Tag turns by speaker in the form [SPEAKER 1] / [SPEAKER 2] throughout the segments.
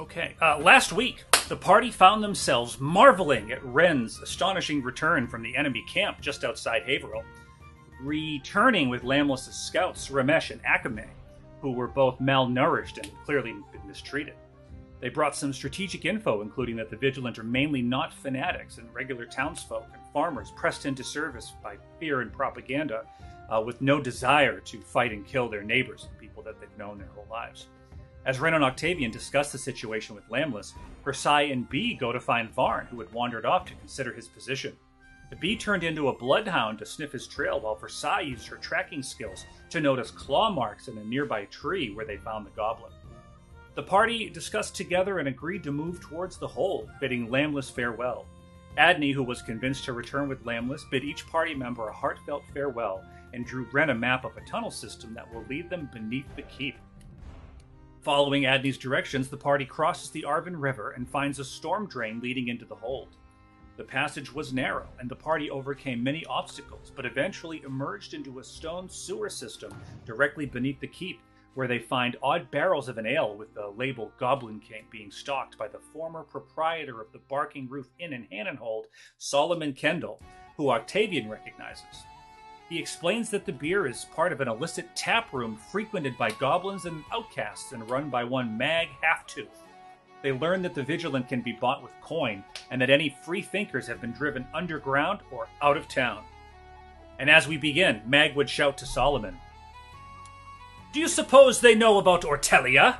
[SPEAKER 1] Okay. Uh, last week, the party found themselves marveling at Ren's astonishing return from the enemy camp just outside Haverhill. Returning with Lamless's scouts, Ramesh and Akame, who were both malnourished and clearly mistreated. They brought some strategic info, including that the Vigilant are mainly not fanatics and regular townsfolk and farmers pressed into service by fear and propaganda uh, with no desire to fight and kill their neighbors and people that they've known their whole lives. As Ren and Octavian discuss the situation with Lamless, Versailles and B go to find Varn, who had wandered off to consider his position. The bee turned into a bloodhound to sniff his trail, while Versailles used her tracking skills to notice claw marks in a nearby tree where they found the goblin. The party discussed together and agreed to move towards the hold, bidding Lamless farewell. Adney, who was convinced to return with Lamless, bid each party member a heartfelt farewell and drew Ren a map of a tunnel system that will lead them beneath the keep. Following Adney's directions, the party crosses the Arvin River and finds a storm drain leading into the hold. The passage was narrow, and the party overcame many obstacles, but eventually emerged into a stone sewer system directly beneath the keep, where they find odd barrels of an ale with the label Goblin King being stocked by the former proprietor of the Barking Roof Inn in Hannonhold, Solomon Kendall, who Octavian recognizes. He explains that the beer is part of an illicit tap room frequented by goblins and outcasts and run by one Mag Halftooth. They learn that the Vigilant can be bought with coin, and that any free thinkers have been driven underground or out of town. And as we begin, Mag would shout to Solomon, Do you suppose they know about Ortelia?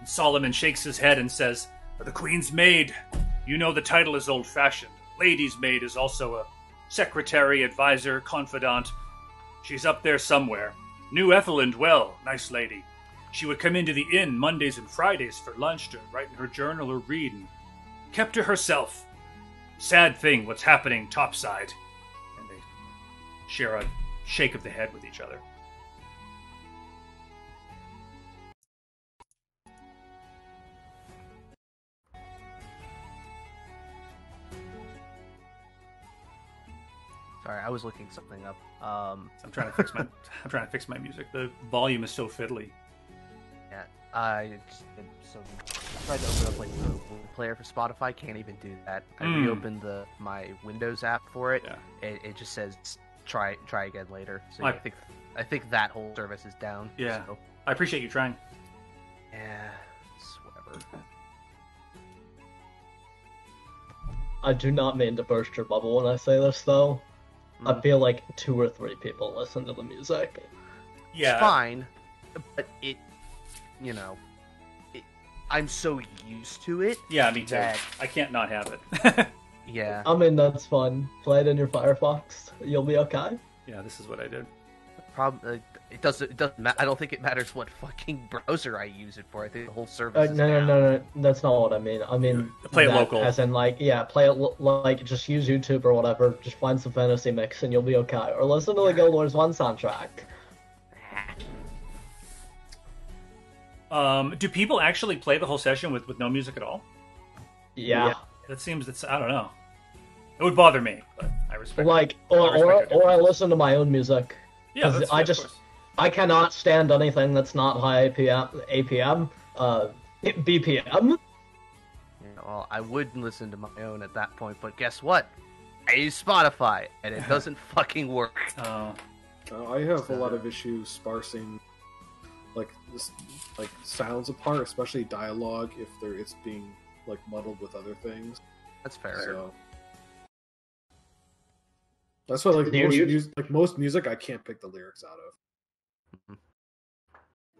[SPEAKER 1] And Solomon shakes his head and says, The Queen's maid. You know the title is old fashioned. Lady's maid is also a secretary, advisor, confidant. She's up there somewhere. Knew Ethelind well, nice lady. She would come into the inn Mondays and Fridays for lunch to write in her journal or read, and kept to herself. Sad thing what's happening topside. And they share a shake of the head with each other.
[SPEAKER 2] Sorry, I was looking something up. Um,
[SPEAKER 1] I'm trying to fix my I'm trying to fix my music. The volume is so fiddly.
[SPEAKER 2] yeah, I just, so I tried to open up like the Word player for Spotify. Can't even do that. I
[SPEAKER 1] Mm.
[SPEAKER 2] reopened the my Windows app for it.
[SPEAKER 1] Yeah.
[SPEAKER 2] It, it just says try try again later. So
[SPEAKER 1] I-
[SPEAKER 2] yeah, I think I think that whole service is down.
[SPEAKER 1] Yeah.
[SPEAKER 2] So,
[SPEAKER 1] I appreciate you trying.
[SPEAKER 2] yeah. It's whatever.
[SPEAKER 3] I do not mean to burst your bubble when I say this, though. I
[SPEAKER 2] Mm.
[SPEAKER 3] feel like two or three people listen to the music.
[SPEAKER 1] Yeah.
[SPEAKER 2] It's fine, but it, you know, it, I'm so used to it.
[SPEAKER 1] Yeah, me too.
[SPEAKER 2] that-
[SPEAKER 1] I can't not have it.
[SPEAKER 2] Yeah.
[SPEAKER 3] I mean, that's fun. Play it in your Firefox. You'll be okay.
[SPEAKER 1] yeah, this is what I did.
[SPEAKER 2] Problem. Uh, it doesn't. It doesn't. Ma- I don't think it matters what fucking browser I use it for. I think the whole service.
[SPEAKER 3] Uh,
[SPEAKER 2] is
[SPEAKER 3] no, no, no, no. That's not what I mean. I mean,
[SPEAKER 1] Play it local.
[SPEAKER 3] As in, like, yeah, play it lo- like just use YouTube or whatever. Just find some fantasy mix and you'll be okay. Or listen to the Guild Wars One soundtrack.
[SPEAKER 1] Um, do people actually play the whole session with, with no music at all?
[SPEAKER 3] Yeah.
[SPEAKER 1] That seems it's I don't know. It would bother me, but I respect.
[SPEAKER 3] Like,
[SPEAKER 1] I
[SPEAKER 3] or,
[SPEAKER 1] respect
[SPEAKER 3] or, or I listen to my own music.
[SPEAKER 1] yeah,
[SPEAKER 3] 'cause
[SPEAKER 1] that's,
[SPEAKER 3] I
[SPEAKER 1] of
[SPEAKER 3] just-
[SPEAKER 1] course.
[SPEAKER 3] I cannot stand anything that's not high APM, APM, uh, BPM.
[SPEAKER 2] You know, well, I would listen to my own at that point, but guess what? I use Spotify, and it doesn't fucking work.
[SPEAKER 1] Oh,
[SPEAKER 4] Uh, I have a lot of issues sparsing, like this, like sounds apart, especially dialogue if there it's being like muddled with other things.
[SPEAKER 2] That's fair.
[SPEAKER 4] So that's why like most,
[SPEAKER 3] you-
[SPEAKER 4] mus- like most music I can't pick the lyrics out of.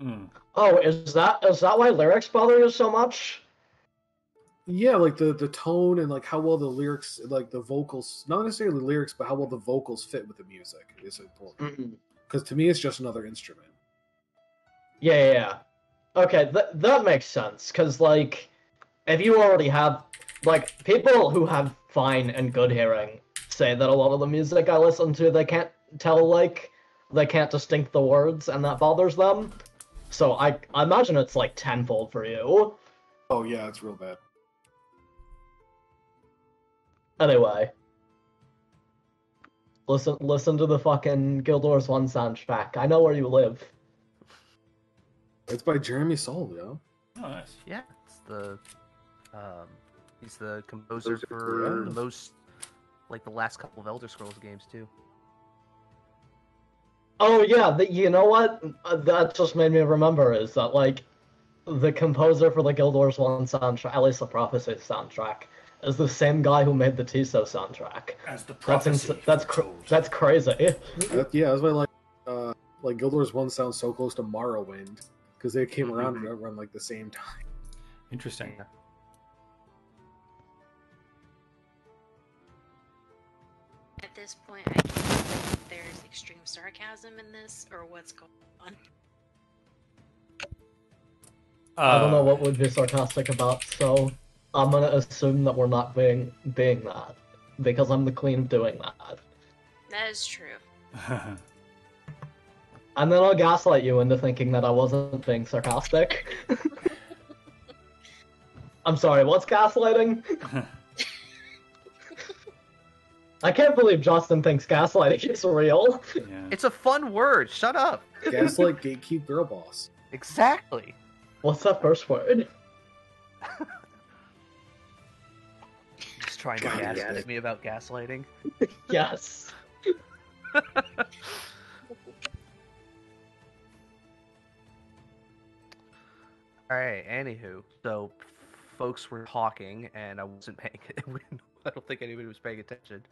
[SPEAKER 1] Hmm.
[SPEAKER 3] Oh, is that is that why lyrics bother you so much?
[SPEAKER 4] Yeah, like the the tone and like how well the lyrics, like the vocals, not necessarily lyrics, but how well the vocals fit with the music is important. Because to me, it's just another instrument.
[SPEAKER 3] Yeah, yeah, yeah. Okay, that that makes sense. Cause like, if you already have like people who have fine and good hearing say that a lot of the music I listen to they can't tell like they can't distinct the words and that bothers them. So I I imagine it's like tenfold for you.
[SPEAKER 4] Oh yeah, it's real bad.
[SPEAKER 3] Anyway. Listen listen to the fucking Guild Wars 1 soundtrack. I know where you live.
[SPEAKER 4] It's by Jeremy Soule, yo.
[SPEAKER 1] Oh, nice.
[SPEAKER 2] Yeah, it's the um, he's the composer for the most like the last couple of Elder Scrolls games too.
[SPEAKER 3] Oh yeah, the, you know what? Uh, That just made me remember is that like the composer for the Guild Wars One soundtrack, at least the Prophecy soundtrack, is the same guy who made the Tiso soundtrack.
[SPEAKER 1] As the
[SPEAKER 3] That's ins- that's cr- that's crazy.
[SPEAKER 4] That- yeah, that's why like uh like Guild Wars One sounds so close to Morrowind because they came around
[SPEAKER 3] Mm-hmm.
[SPEAKER 4] around like the same time.
[SPEAKER 1] Interesting.
[SPEAKER 5] At this point, I don't know if there's extreme sarcasm in this or what's going on.
[SPEAKER 3] I don't know
[SPEAKER 1] Uh,
[SPEAKER 3] what would be sarcastic about, so I'm gonna assume that we're not being being that because I'm the queen of doing that,
[SPEAKER 5] That is true.
[SPEAKER 3] and then I'll gaslight you into thinking that I wasn't being sarcastic. I'm sorry. What's gaslighting? I can't believe Justin thinks gaslighting is real.
[SPEAKER 1] yeah.
[SPEAKER 2] It's a fun word. Shut up.
[SPEAKER 4] Gaslight Gatekeep Girl Boss.
[SPEAKER 2] Exactly.
[SPEAKER 3] What's that first word?
[SPEAKER 2] Just trying to
[SPEAKER 4] God,
[SPEAKER 2] gaslight
[SPEAKER 4] yes.
[SPEAKER 2] me about gaslighting.
[SPEAKER 3] Yes.
[SPEAKER 2] All right. Anywho, so folks were talking, and I wasn't paying. I don't think anybody was paying attention.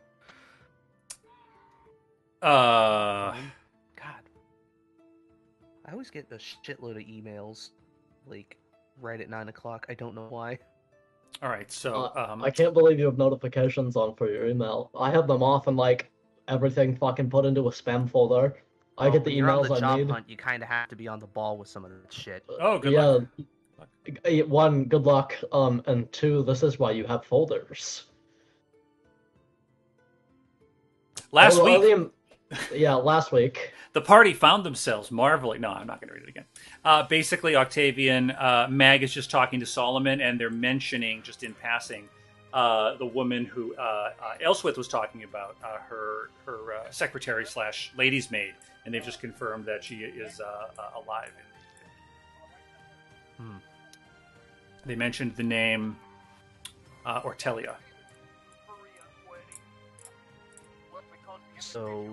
[SPEAKER 1] Uh,
[SPEAKER 2] God, I always get a shitload of emails, like right at nine o'clock. I don't know why.
[SPEAKER 1] all right. So,
[SPEAKER 3] Uh,
[SPEAKER 1] um,
[SPEAKER 3] I can't believe you have notifications on for your email. I have them off and like everything fucking put into a spam folder. I
[SPEAKER 2] Well,
[SPEAKER 3] get the
[SPEAKER 2] when you're on
[SPEAKER 3] emails
[SPEAKER 2] the
[SPEAKER 3] I
[SPEAKER 2] job
[SPEAKER 3] need.
[SPEAKER 2] hunt. You kind of have to be on the ball with some of that shit.
[SPEAKER 1] oh, good
[SPEAKER 3] yeah.
[SPEAKER 1] luck.
[SPEAKER 3] One, good luck. Um, and two, this is why you have folders.
[SPEAKER 1] Last
[SPEAKER 3] Oh,
[SPEAKER 1] week,
[SPEAKER 3] the- yeah, last week.
[SPEAKER 1] the party found themselves marveling. No, I'm not going to read it again. Uh, basically, Octavian, uh, Mag is just talking to Solomon, and they're mentioning, just in passing, uh, the woman who uh, uh, Elswith was talking about, uh, her her uh, secretary slash lady's maid, and they've just confirmed that she is uh, uh, alive.
[SPEAKER 2] Hmm.
[SPEAKER 1] They mentioned the name uh, Ortelia.
[SPEAKER 2] So,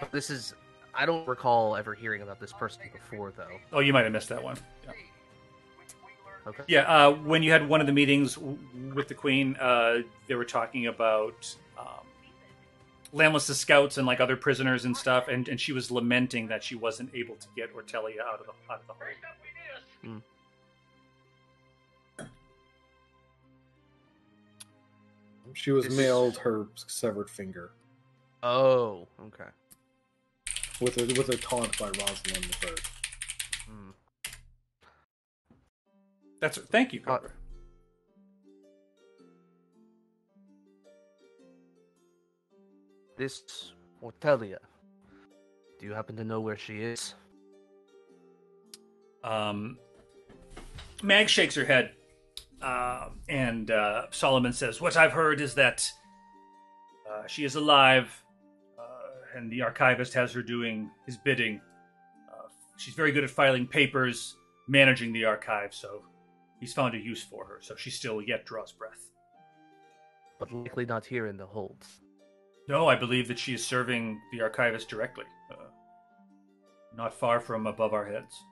[SPEAKER 2] but this is. I don't recall ever hearing about this person before, though.
[SPEAKER 1] Oh, you might have missed that one. Yeah.
[SPEAKER 2] Okay.
[SPEAKER 1] Yeah, uh, when you had one of the meetings w- with the Queen, uh, they were talking about um, Lamless' scouts and like other prisoners and stuff, and, and she was lamenting that she wasn't able to get Ortelia out of the out of the hold.
[SPEAKER 4] She was
[SPEAKER 2] This-
[SPEAKER 4] mailed her severed finger
[SPEAKER 2] Oh, okay.
[SPEAKER 4] With a with a taunt by Rosalind the Third.
[SPEAKER 2] Hmm.
[SPEAKER 1] That's thank you,
[SPEAKER 2] Uh, This Ortelia. Do you happen to know where she is?
[SPEAKER 1] Um, Mag shakes her head, uh, and uh, Solomon says, "What I've heard is that uh, she is alive, and the archivist has her doing his bidding. Uh, she's very good at filing papers, managing the archive, so he's found a use for her. So she still yet draws breath.
[SPEAKER 2] But likely not here in the holds.
[SPEAKER 1] No, I believe that she is serving the archivist directly, uh, not far from above our heads."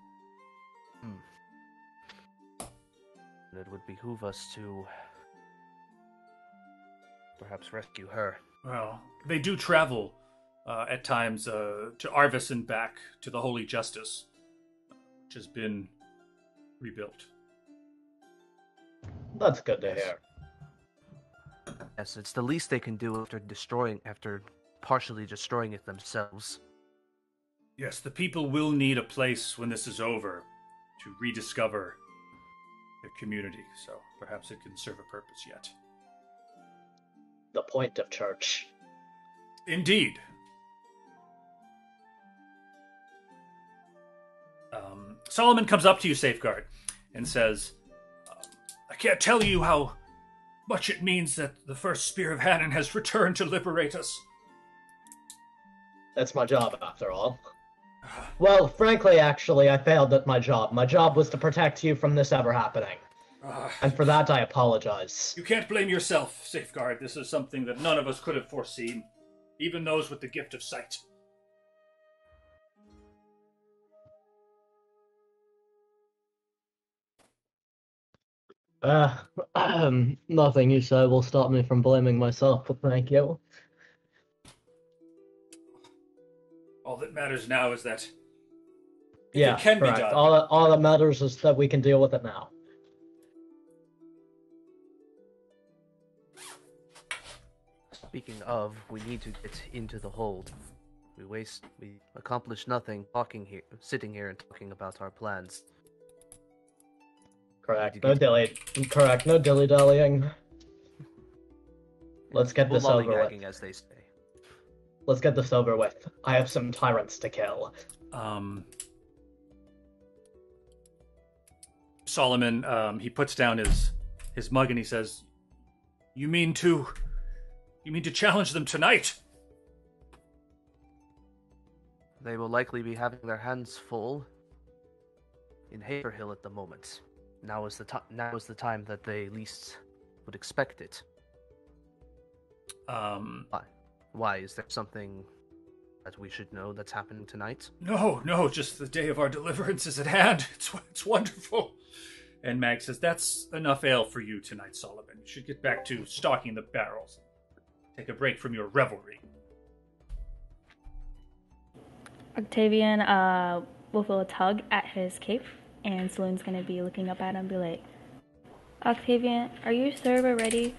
[SPEAKER 2] And it would behoove us to perhaps rescue her.
[SPEAKER 1] Well, they do travel uh, at times uh, to Arvis and back to the Holy Justice, which has been rebuilt.
[SPEAKER 3] That's good to hear.
[SPEAKER 2] Yes, it's the least they can do after destroying, after partially destroying it themselves.
[SPEAKER 1] Yes, the people will need a place when this is over to rediscover their community, so perhaps it can serve a purpose yet.
[SPEAKER 3] The point of church.
[SPEAKER 1] Indeed. Um, Solomon comes up to you, Safeguard, and says, I can't tell you how much it means that the first Spear of Hannon has returned to liberate us.
[SPEAKER 3] That's my job, after all. Well, frankly, actually, I failed at my job. My job was to protect you from this ever happening.
[SPEAKER 1] Uh,
[SPEAKER 3] And for that, I apologize.
[SPEAKER 1] you can't blame yourself, Safeguard. This is something that none of us could have foreseen, even those with the gift of sight.
[SPEAKER 3] Uh, um, nothing you say will stop me from blaming myself, but thank you.
[SPEAKER 1] All that matters now is that If it
[SPEAKER 3] yeah,
[SPEAKER 1] can be
[SPEAKER 3] correct.
[SPEAKER 1] done.
[SPEAKER 3] All, that- all that matters is that we can deal with it now.
[SPEAKER 2] Speaking of, we need to get into the hold. We waste, we accomplish nothing talking here, sitting here and talking about our plans.
[SPEAKER 3] Correct. No
[SPEAKER 2] to
[SPEAKER 3] dilly. Correct. No dilly dallying. Let's get
[SPEAKER 2] Well,
[SPEAKER 3] this over with.
[SPEAKER 2] as they say.
[SPEAKER 3] Let's get this over with. I have some tyrants to kill.
[SPEAKER 1] um, Solomon um, he puts down his his mug and he says, "You mean to, you mean to challenge them tonight?"
[SPEAKER 2] They will likely be having their hands full in Haverhill at the moment. Now is the time. Now is the time that they least would expect it.
[SPEAKER 1] Um,
[SPEAKER 2] Why is there something that we should know that's happening tonight?
[SPEAKER 1] no, no, just the day of our deliverance is at hand. It's it's wonderful. And Mag says, "That's enough ale for you tonight, Solomon. You should get back to stocking the barrels. Take a break from your revelry."
[SPEAKER 6] Octavian uh, will feel a tug at his cape, and Saloon's gonna be looking up at him and be like, Octavian, are you server ready?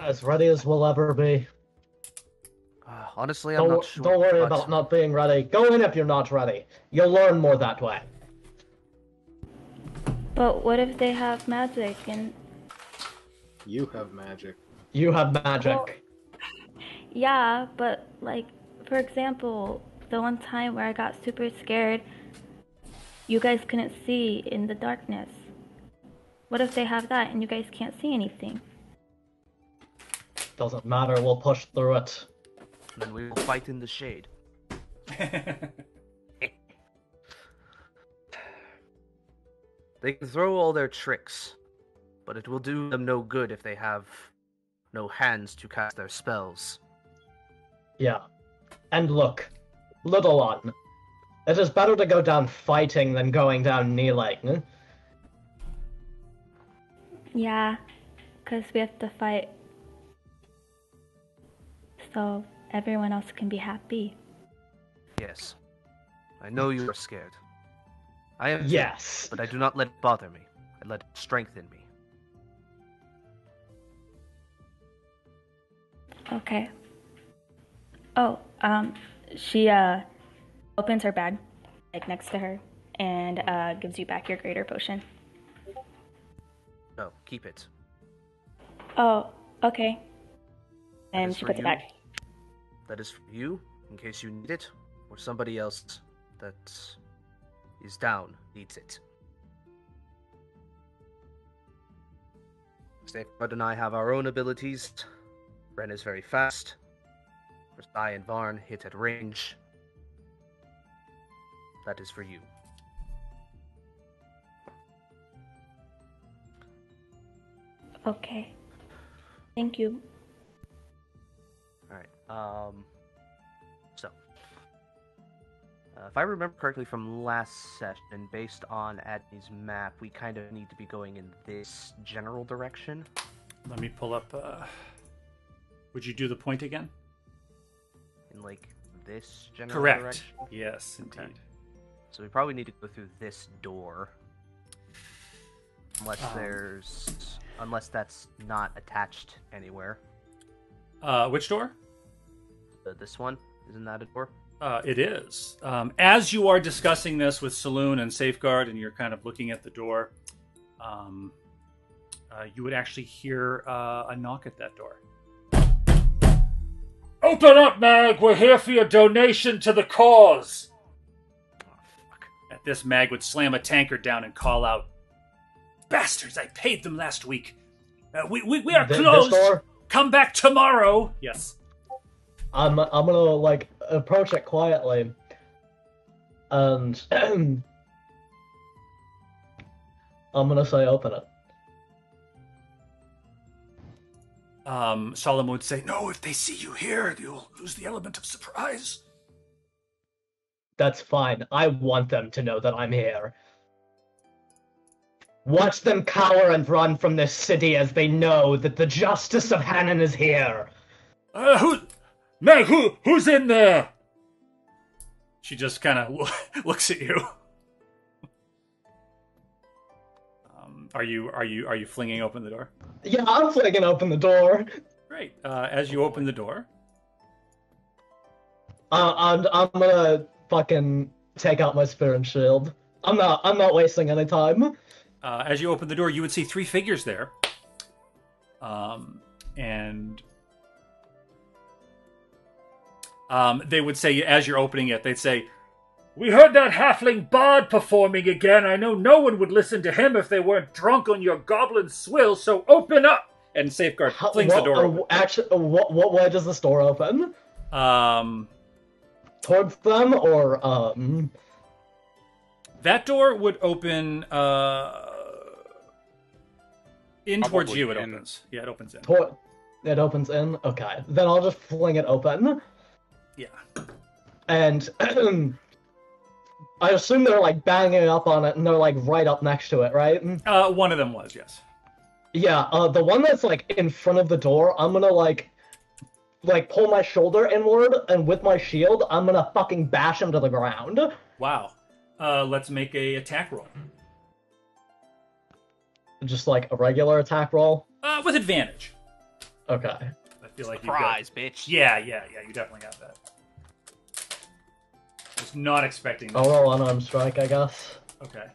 [SPEAKER 3] As ready as we'll ever be.
[SPEAKER 2] Uh, honestly, I'm
[SPEAKER 3] Don't,
[SPEAKER 2] not sure.
[SPEAKER 3] don't worry
[SPEAKER 2] but-
[SPEAKER 3] about not being ready. Go in if you're not ready. You'll learn more that way.
[SPEAKER 6] But what if they have magic and
[SPEAKER 4] You have magic.
[SPEAKER 3] You have magic.
[SPEAKER 6] Well- yeah, but like for example, the one time where I got super scared, you guys couldn't see in the darkness. What if they have that and you guys can't see anything?
[SPEAKER 3] Doesn't matter. We'll push through it.
[SPEAKER 2] Then we will fight in the shade. They can throw all their tricks, but it will do them no good if they have no hands to cast their spells.
[SPEAKER 3] Yeah. And look, little one. It is better to go down fighting than going down kneeling.
[SPEAKER 6] Yeah, because we have to fight so everyone else can be happy.
[SPEAKER 2] Yes. I know you are scared. I am too,
[SPEAKER 3] Yes.
[SPEAKER 2] but I do not let it bother me. I let it strengthen me.
[SPEAKER 6] Okay. Oh, um, she uh opens her bag, like next to her, and uh gives you back your greater potion.
[SPEAKER 2] No, keep it.
[SPEAKER 6] Oh, okay. And she puts it back.
[SPEAKER 2] That is for you, in case you need it, or somebody else that is down needs it. Safeguard and I have our own abilities. Ren is very fast. Versailles and Varn hit at range. That is for you.
[SPEAKER 6] Okay. Thank you.
[SPEAKER 2] Alright. Um. So. Uh, if I remember correctly from last session, based on Adney's map, we kind of need to be going in this general direction.
[SPEAKER 1] Let me pull up. Uh... Would you do the point again?
[SPEAKER 2] In like this general
[SPEAKER 1] Correct.
[SPEAKER 2] direction.
[SPEAKER 1] Yes,
[SPEAKER 2] Okay.
[SPEAKER 1] Indeed.
[SPEAKER 2] So we probably need to go through this door. Unless
[SPEAKER 1] Um.
[SPEAKER 2] there's. Unless that's not attached anywhere.
[SPEAKER 1] Uh, which door?
[SPEAKER 2] Uh, this one? Isn't that a door?
[SPEAKER 1] Uh, it is. Um, as you are discussing this with Saloon and Safeguard, and you're kind of looking at the door, um, uh, you would actually hear uh, a knock at that door. Open up, Mag! We're here for your donation to the cause! At this, Mag would slam a tankard down and call out, Bastards, I paid them last week. Uh, we, we, we are
[SPEAKER 3] Th-
[SPEAKER 1] closed! Come back tomorrow! Yes.
[SPEAKER 3] I'm, I'm gonna, like, approach it quietly, and I'm gonna say open it.
[SPEAKER 1] Um, Solomon would say, "No, if they see you here, you'll lose the element of surprise."
[SPEAKER 3] That's fine. I want them to know that I'm here. Watch them cower and run from this city as they know that the justice of Hannon is here.
[SPEAKER 1] Uh, who, Meg? Who, who's in there? She just kind of looks at you. Um, are you are you are you flinging open the door?
[SPEAKER 3] Yeah, I'm flinging open the door.
[SPEAKER 1] Great. Uh, as you open the door,
[SPEAKER 3] Uh, I'm, I'm gonna fucking take out my spear and shield. I'm not. I'm not wasting any time.
[SPEAKER 1] uh, as you open the door, you would see three figures there. Um, and um, they would say, as you're opening it, they'd say, "We heard that halfling bard performing again. I know no one would listen to him if they weren't drunk on your goblin swill. So open up!" And safeguard
[SPEAKER 3] How-
[SPEAKER 1] flings
[SPEAKER 3] what-
[SPEAKER 1] the door.
[SPEAKER 3] uh, actually, uh, what what way does this door open?
[SPEAKER 1] Um,
[SPEAKER 3] Towards them or um?
[SPEAKER 1] that door would open uh, in towards
[SPEAKER 7] Probably
[SPEAKER 1] you. It
[SPEAKER 7] in.
[SPEAKER 1] opens. Yeah, it opens in.
[SPEAKER 3] Toward, it opens in. Okay, then I'll just fling it open.
[SPEAKER 1] Yeah.
[SPEAKER 3] And I assume they're like banging up on it, and they're like right up next to it, right?
[SPEAKER 1] Uh, one of them was yes.
[SPEAKER 3] Yeah, uh, the one that's like in front of the door, I'm gonna like, like pull my shoulder inward, and with my shield, I'm gonna fucking bash him to the ground.
[SPEAKER 1] Wow. Uh, let's make a attack roll
[SPEAKER 3] Just like a regular attack roll.
[SPEAKER 1] uh, with advantage.
[SPEAKER 3] Okay.
[SPEAKER 1] I feel like you've got-
[SPEAKER 2] Surprise, bitch.
[SPEAKER 1] Yeah, yeah, yeah. You definitely got that. Was not expecting. That.
[SPEAKER 3] I'll roll unarmed strike, I guess.
[SPEAKER 1] Okay.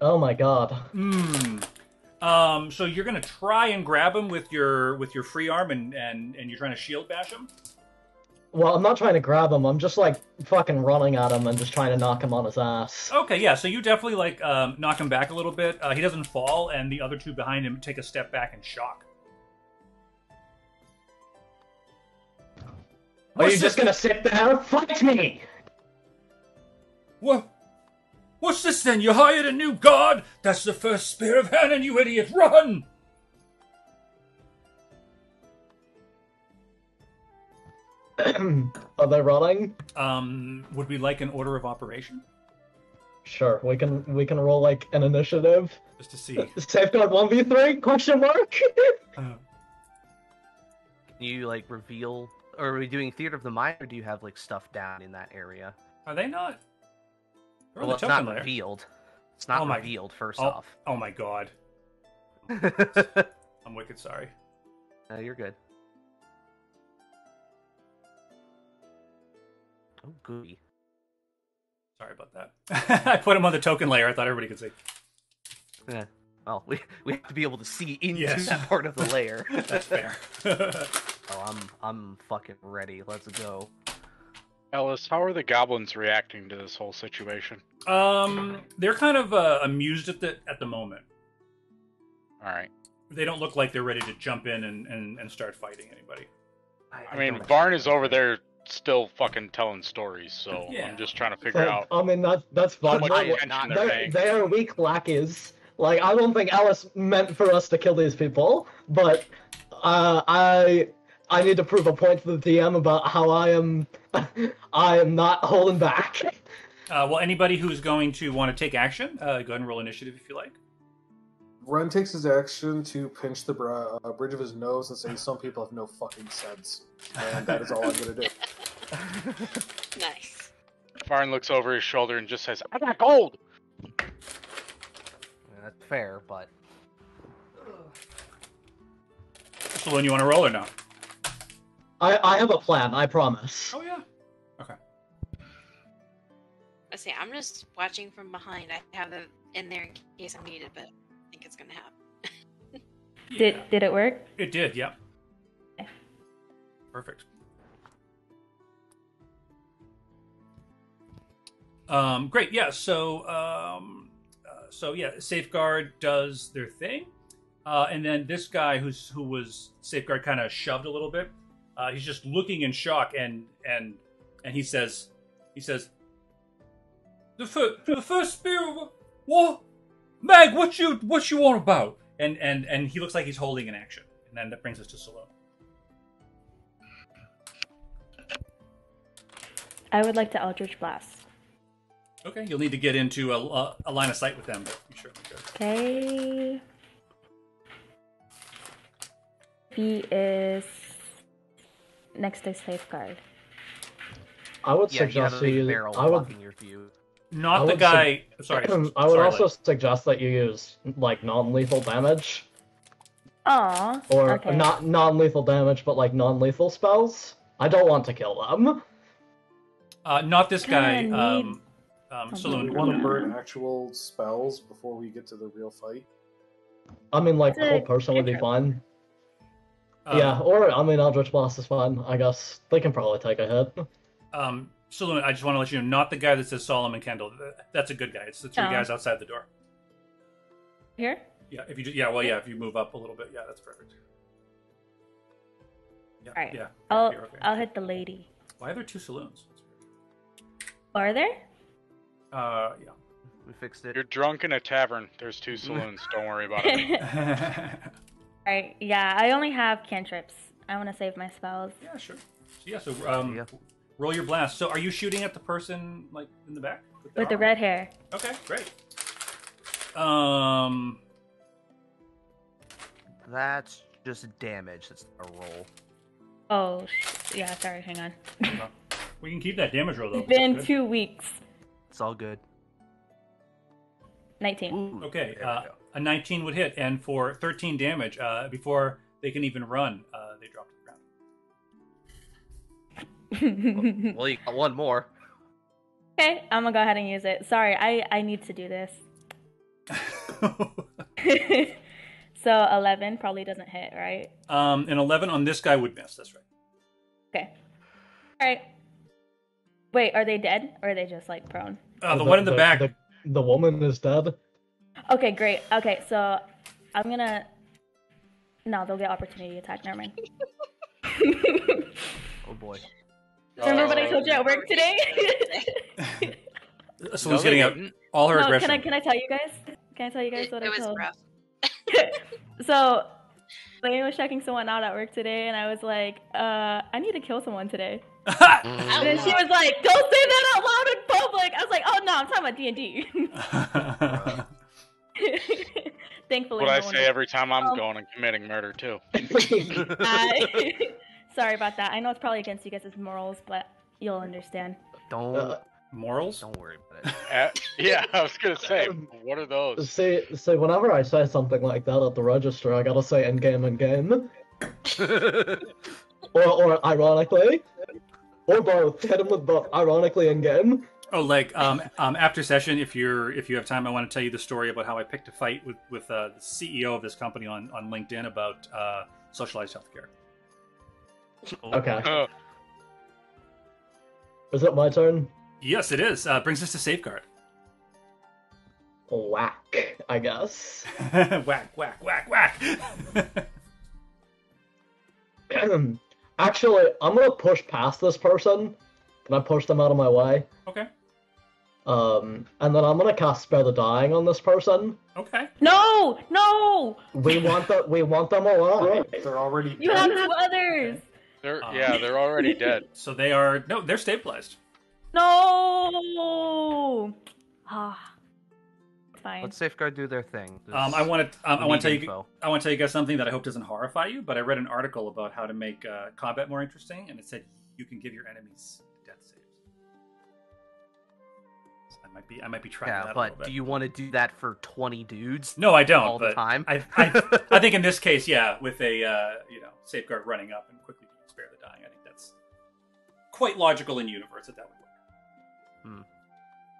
[SPEAKER 3] Oh my god.
[SPEAKER 1] Hmm. Um. So you're gonna try and grab him with your with your free arm, and and and you're trying to shield bash him.
[SPEAKER 3] Well, I'm not trying to grab him. I'm just like fucking running at him and just trying to knock him on his ass.
[SPEAKER 1] Okay, yeah. So you definitely like um, knock him back a little bit. Uh, he doesn't fall, and the other two behind him take a step back in shock.
[SPEAKER 3] Are
[SPEAKER 1] What's
[SPEAKER 3] you just gonna sit there? And fight me!
[SPEAKER 1] What? What's this then? You hired a new guard? That's the first spear of Hannon, you idiot! Run!
[SPEAKER 3] Are they running?
[SPEAKER 1] Um, would we like an order of operation?
[SPEAKER 3] Sure, we can we can roll like an initiative.
[SPEAKER 1] Just to see.
[SPEAKER 3] Safeguard one v three? Question mark.
[SPEAKER 1] Uh,
[SPEAKER 2] Can you like reveal? Or are we doing theater of the mind, or do you have like stuff down in that area?
[SPEAKER 1] are they not?
[SPEAKER 2] Well, it's not
[SPEAKER 1] layer.
[SPEAKER 2] revealed. It's not
[SPEAKER 1] Oh my-
[SPEAKER 2] revealed. First
[SPEAKER 1] Oh,
[SPEAKER 2] off.
[SPEAKER 1] oh my god. I'm wicked sorry.
[SPEAKER 2] no, you're good. Oh, gooey.
[SPEAKER 1] Sorry about that. I put him on the token layer. I thought everybody could see.
[SPEAKER 2] Yeah. Well, we we have to be able to see into
[SPEAKER 1] Yes.
[SPEAKER 2] that part of the layer.
[SPEAKER 1] That's fair.
[SPEAKER 2] Oh, I'm I'm fucking ready. Let's go.
[SPEAKER 7] Ellis, how are the goblins reacting to this whole situation?
[SPEAKER 1] um, they're kind of uh, amused at the at the moment.
[SPEAKER 7] All right.
[SPEAKER 1] They don't look like they're ready to jump in and, and, and start fighting anybody.
[SPEAKER 7] I mean, Varn is over there still fucking telling stories, so
[SPEAKER 1] Yeah.
[SPEAKER 7] I'm just trying to figure out
[SPEAKER 3] I mean that that's fine.
[SPEAKER 7] what
[SPEAKER 3] They're,
[SPEAKER 7] they're
[SPEAKER 3] they're, they are weak lackeys. Like I don't think Alice meant for us to kill these people, but uh, I I need to prove a point to the DM about how I am I am not holding back.
[SPEAKER 1] Uh, well, anybody who's going to want to take action, uh, go ahead and roll initiative if you like.
[SPEAKER 4] Ren takes his action to pinch the bra- uh, bridge of his nose and say, "Some people have no fucking sense," and that is all I'm gonna do.
[SPEAKER 5] Nice.
[SPEAKER 7] Varn looks over his shoulder and just says, "I got gold."
[SPEAKER 2] That's fair, but
[SPEAKER 1] So, then you want to roll or no?
[SPEAKER 3] I I have a plan. I promise.
[SPEAKER 1] Oh yeah. Okay.
[SPEAKER 5] I say I'm just watching from behind. I have it in there in case I'm needed, but I think it's gonna happen.
[SPEAKER 6] Did did it work?
[SPEAKER 1] It did. Yeah. Perfect. Um, great. Yeah. So, um, uh, so yeah, safeguard does their thing. Uh, and then this guy who's who was safeguard kind of shoved a little bit. Uh, he's just looking in shock, and and and he says, he says, the first the first spear. What, Mag? What you what you on about? And and and he looks like he's holding an action, and then that brings us to Saloon.
[SPEAKER 6] I would like to Eldritch Blast.
[SPEAKER 1] Okay, you'll need to get into a, a, a line of sight with them, but you certainly could.
[SPEAKER 6] Okay. He is next to safeguard.
[SPEAKER 3] I would
[SPEAKER 2] Yeah, you have
[SPEAKER 3] suggest
[SPEAKER 2] a
[SPEAKER 3] you use. I would.
[SPEAKER 2] blocking your view.
[SPEAKER 1] Not
[SPEAKER 3] I
[SPEAKER 1] the
[SPEAKER 3] would
[SPEAKER 1] guy. sorry,
[SPEAKER 3] I would
[SPEAKER 1] sorry,
[SPEAKER 3] also
[SPEAKER 1] Lex.
[SPEAKER 3] suggest that you use like non-lethal damage,
[SPEAKER 6] Aw.
[SPEAKER 3] or
[SPEAKER 6] okay.
[SPEAKER 3] not non-lethal damage, but like non-lethal spells. I don't want to kill them.
[SPEAKER 1] Uh, not this guy.
[SPEAKER 6] Kinda
[SPEAKER 1] Um,
[SPEAKER 6] need
[SPEAKER 1] um,
[SPEAKER 6] something.
[SPEAKER 1] Saloon.
[SPEAKER 4] we want to burn actual spells before we get to the real fight.
[SPEAKER 3] I mean, like
[SPEAKER 6] It's
[SPEAKER 3] the whole person would be
[SPEAKER 6] cantrip.
[SPEAKER 3] Fine.
[SPEAKER 1] Um,
[SPEAKER 3] yeah, or I mean, Eldritch Blast is fine. I guess they can probably take a hit.
[SPEAKER 1] Um, Saloon, I just want to let you know, not the guy that says Solomon Kendall. That's a good guy. It's the three
[SPEAKER 6] Oh.
[SPEAKER 1] guys outside the door.
[SPEAKER 6] Here?
[SPEAKER 1] Yeah, if you just, yeah, well, yeah, if you move up a little bit, yeah, that's perfect. Yeah,
[SPEAKER 6] Alright.
[SPEAKER 1] yeah.
[SPEAKER 6] I'll
[SPEAKER 1] you're okay.
[SPEAKER 6] I'll hit the lady.
[SPEAKER 1] Why are there two saloons?
[SPEAKER 6] Are there?
[SPEAKER 1] Uh, yeah.
[SPEAKER 2] We fixed it.
[SPEAKER 7] You're drunk in a tavern. There's two saloons. Don't worry about it.
[SPEAKER 1] yeah,
[SPEAKER 6] Alright, yeah, I only have cantrips. I want to save my spells.
[SPEAKER 1] Yeah, sure. So, yeah, so um,
[SPEAKER 2] Yeah.
[SPEAKER 1] roll your blast. So, are you shooting at the person like in the back
[SPEAKER 6] With the red hair.
[SPEAKER 1] Okay, great. Um,
[SPEAKER 2] That's just damage. That's a roll.
[SPEAKER 6] Oh, sh- yeah, sorry, hang on.
[SPEAKER 1] we can keep that damage roll though.
[SPEAKER 6] It's been two weeks.
[SPEAKER 2] It's all good.
[SPEAKER 6] 19.
[SPEAKER 2] Ooh,
[SPEAKER 1] Okay,
[SPEAKER 2] there we
[SPEAKER 1] uh,
[SPEAKER 2] go.
[SPEAKER 1] A 19 would hit, and for 13 damage, uh, before they can even run, uh, they drop to the ground.
[SPEAKER 2] Well, you got one more.
[SPEAKER 6] okay, I'm gonna go ahead and use it. Sorry, I, I need to do this. so 11 probably doesn't hit, right?
[SPEAKER 1] um, an 11 on this guy would miss. That's right.
[SPEAKER 6] Okay. Alright. Wait, are they dead? Or are they just like prone?
[SPEAKER 1] Uh, the, one in the, back.
[SPEAKER 3] The, the woman is dead.
[SPEAKER 6] Okay, great. Okay, so I'm gonna. No, they'll get opportunity attack. Never mind.
[SPEAKER 2] Oh boy.
[SPEAKER 6] Remember what I
[SPEAKER 7] Oh.
[SPEAKER 6] told you at work today?
[SPEAKER 1] so
[SPEAKER 7] No,
[SPEAKER 1] getting out all her
[SPEAKER 6] no,
[SPEAKER 1] aggression.
[SPEAKER 6] can I can I tell you guys? Can I tell you guys what
[SPEAKER 5] it
[SPEAKER 6] I
[SPEAKER 5] was
[SPEAKER 6] told?
[SPEAKER 5] rough.
[SPEAKER 6] so, Lane was checking someone out at work today, and I was like, uh, I need to kill someone today. And then she was like, Don't say that out loud in public. I was like, Oh no, I'm talking about D and D. Thankfully,
[SPEAKER 7] What I
[SPEAKER 6] no one
[SPEAKER 7] say
[SPEAKER 6] was-
[SPEAKER 7] every time I'm
[SPEAKER 6] Um,
[SPEAKER 7] going and committing murder too.
[SPEAKER 6] I- Sorry about that. I know it's probably against you guys' morals, but you'll understand.
[SPEAKER 2] Don't
[SPEAKER 3] Uh,
[SPEAKER 1] Morals?
[SPEAKER 2] don't worry about
[SPEAKER 7] Uh, yeah, I was gonna say, what are those?
[SPEAKER 3] see, see, whenever I say something like that at the register, I gotta say in game, in game, or or ironically, or both. Hit him with both. Ironically, in game.
[SPEAKER 1] Oh, like um, um, after session, if you're if you have time, I want to tell you the story about how I picked a fight with with uh, the CEO of this company on on LinkedIn about uh, socialized healthcare.
[SPEAKER 3] Okay.
[SPEAKER 7] Uh,
[SPEAKER 3] Is it my turn?
[SPEAKER 1] Yes, it is. Uh, brings us to safeguard.
[SPEAKER 3] Whack, I guess.
[SPEAKER 1] whack, whack, whack, whack.
[SPEAKER 3] Actually, I'm gonna push past this person. Can I push them out of my way?
[SPEAKER 1] okay,
[SPEAKER 3] Um, and then I'm gonna cast Spare the Dying on this person.
[SPEAKER 1] okay.
[SPEAKER 6] No, no,
[SPEAKER 3] We want that. We want them alive.
[SPEAKER 4] They're already
[SPEAKER 6] you have two others.
[SPEAKER 7] they're
[SPEAKER 1] Um,
[SPEAKER 7] yeah, they're already dead.
[SPEAKER 1] So they are no, they're stabilized.
[SPEAKER 6] No. Ah, fine.
[SPEAKER 2] Let Safeguard do their thing.
[SPEAKER 1] Um, I want to. Um, I want to tell
[SPEAKER 2] need
[SPEAKER 1] you. I want to tell you guys something that I hope doesn't horrify you. But I read an article about how to make uh, combat more interesting, and it said you can give your enemies might be. I might be trying
[SPEAKER 2] Yeah,
[SPEAKER 1] that a
[SPEAKER 2] but
[SPEAKER 1] bit.
[SPEAKER 2] do you want to do that for 20 dudes?
[SPEAKER 1] No, I don't.
[SPEAKER 2] all the time?
[SPEAKER 1] I, I, I think in this case, yeah, with a uh, you know safeguard running up and quickly spare the dying, I think that's quite logical in universe that that would work.
[SPEAKER 2] Hmm.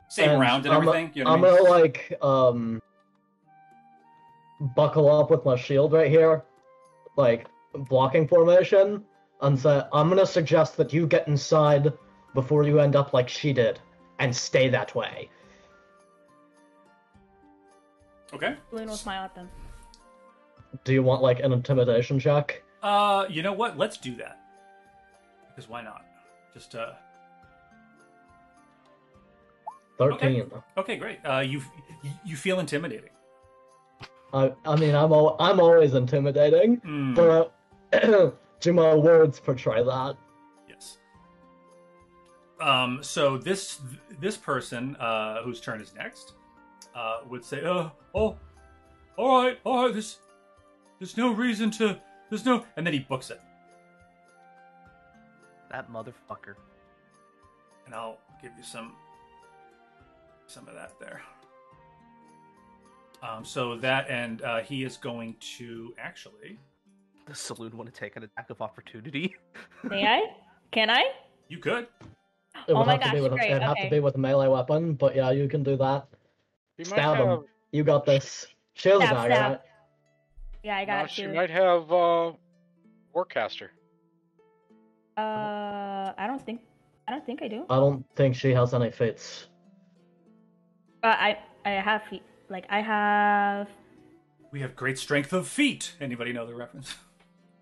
[SPEAKER 1] Same
[SPEAKER 3] And
[SPEAKER 1] round and
[SPEAKER 3] I'm a-
[SPEAKER 1] everything. you know
[SPEAKER 3] I'm
[SPEAKER 1] what I mean?
[SPEAKER 3] gonna like um buckle up with my shield right here, like blocking formation, and say I'm gonna suggest that you get inside before you end up like she did, and stay that way.
[SPEAKER 1] Okay.
[SPEAKER 6] Balloon will smile at them.
[SPEAKER 3] do you want like an intimidation check?
[SPEAKER 1] Uh, you know what? Let's do that. Because why not? Just uh.
[SPEAKER 3] Thirteen.
[SPEAKER 1] Okay, great. Uh, you you feel intimidating.
[SPEAKER 3] I I mean I'm al- I'm always intimidating,
[SPEAKER 1] Hmm,
[SPEAKER 3] but do my words portray that?
[SPEAKER 1] Yes. Um. So this this person, uh, whose turn is next, uh, would say, "Uh, oh, all right, all right. There's there's no reason to. There's no." And then he books it,
[SPEAKER 2] That motherfucker.
[SPEAKER 1] and I'll give you some some of that there. Um. So that, and uh, he is going to actually.
[SPEAKER 2] The saloon want to take an attack of opportunity.
[SPEAKER 6] May I? Can I?
[SPEAKER 1] You could.
[SPEAKER 3] It
[SPEAKER 6] Oh
[SPEAKER 3] would
[SPEAKER 6] my
[SPEAKER 3] have to be with a,
[SPEAKER 6] great,
[SPEAKER 3] it'd have
[SPEAKER 6] okay.
[SPEAKER 3] to be with a melee weapon, but yeah, you can do that.
[SPEAKER 7] She might
[SPEAKER 3] Stab him.
[SPEAKER 7] have,
[SPEAKER 3] You got this. Shield
[SPEAKER 6] Stab,
[SPEAKER 3] dagger, right?
[SPEAKER 6] Yeah, I
[SPEAKER 7] no,
[SPEAKER 6] got it
[SPEAKER 7] she
[SPEAKER 6] too.
[SPEAKER 7] might have uh, Warcaster.
[SPEAKER 6] Uh, I don't think. I don't think I do.
[SPEAKER 3] I don't think she has any feats.
[SPEAKER 6] Uh, I I have feet. Like I have.
[SPEAKER 1] We have great strength of feet. Anybody know the reference?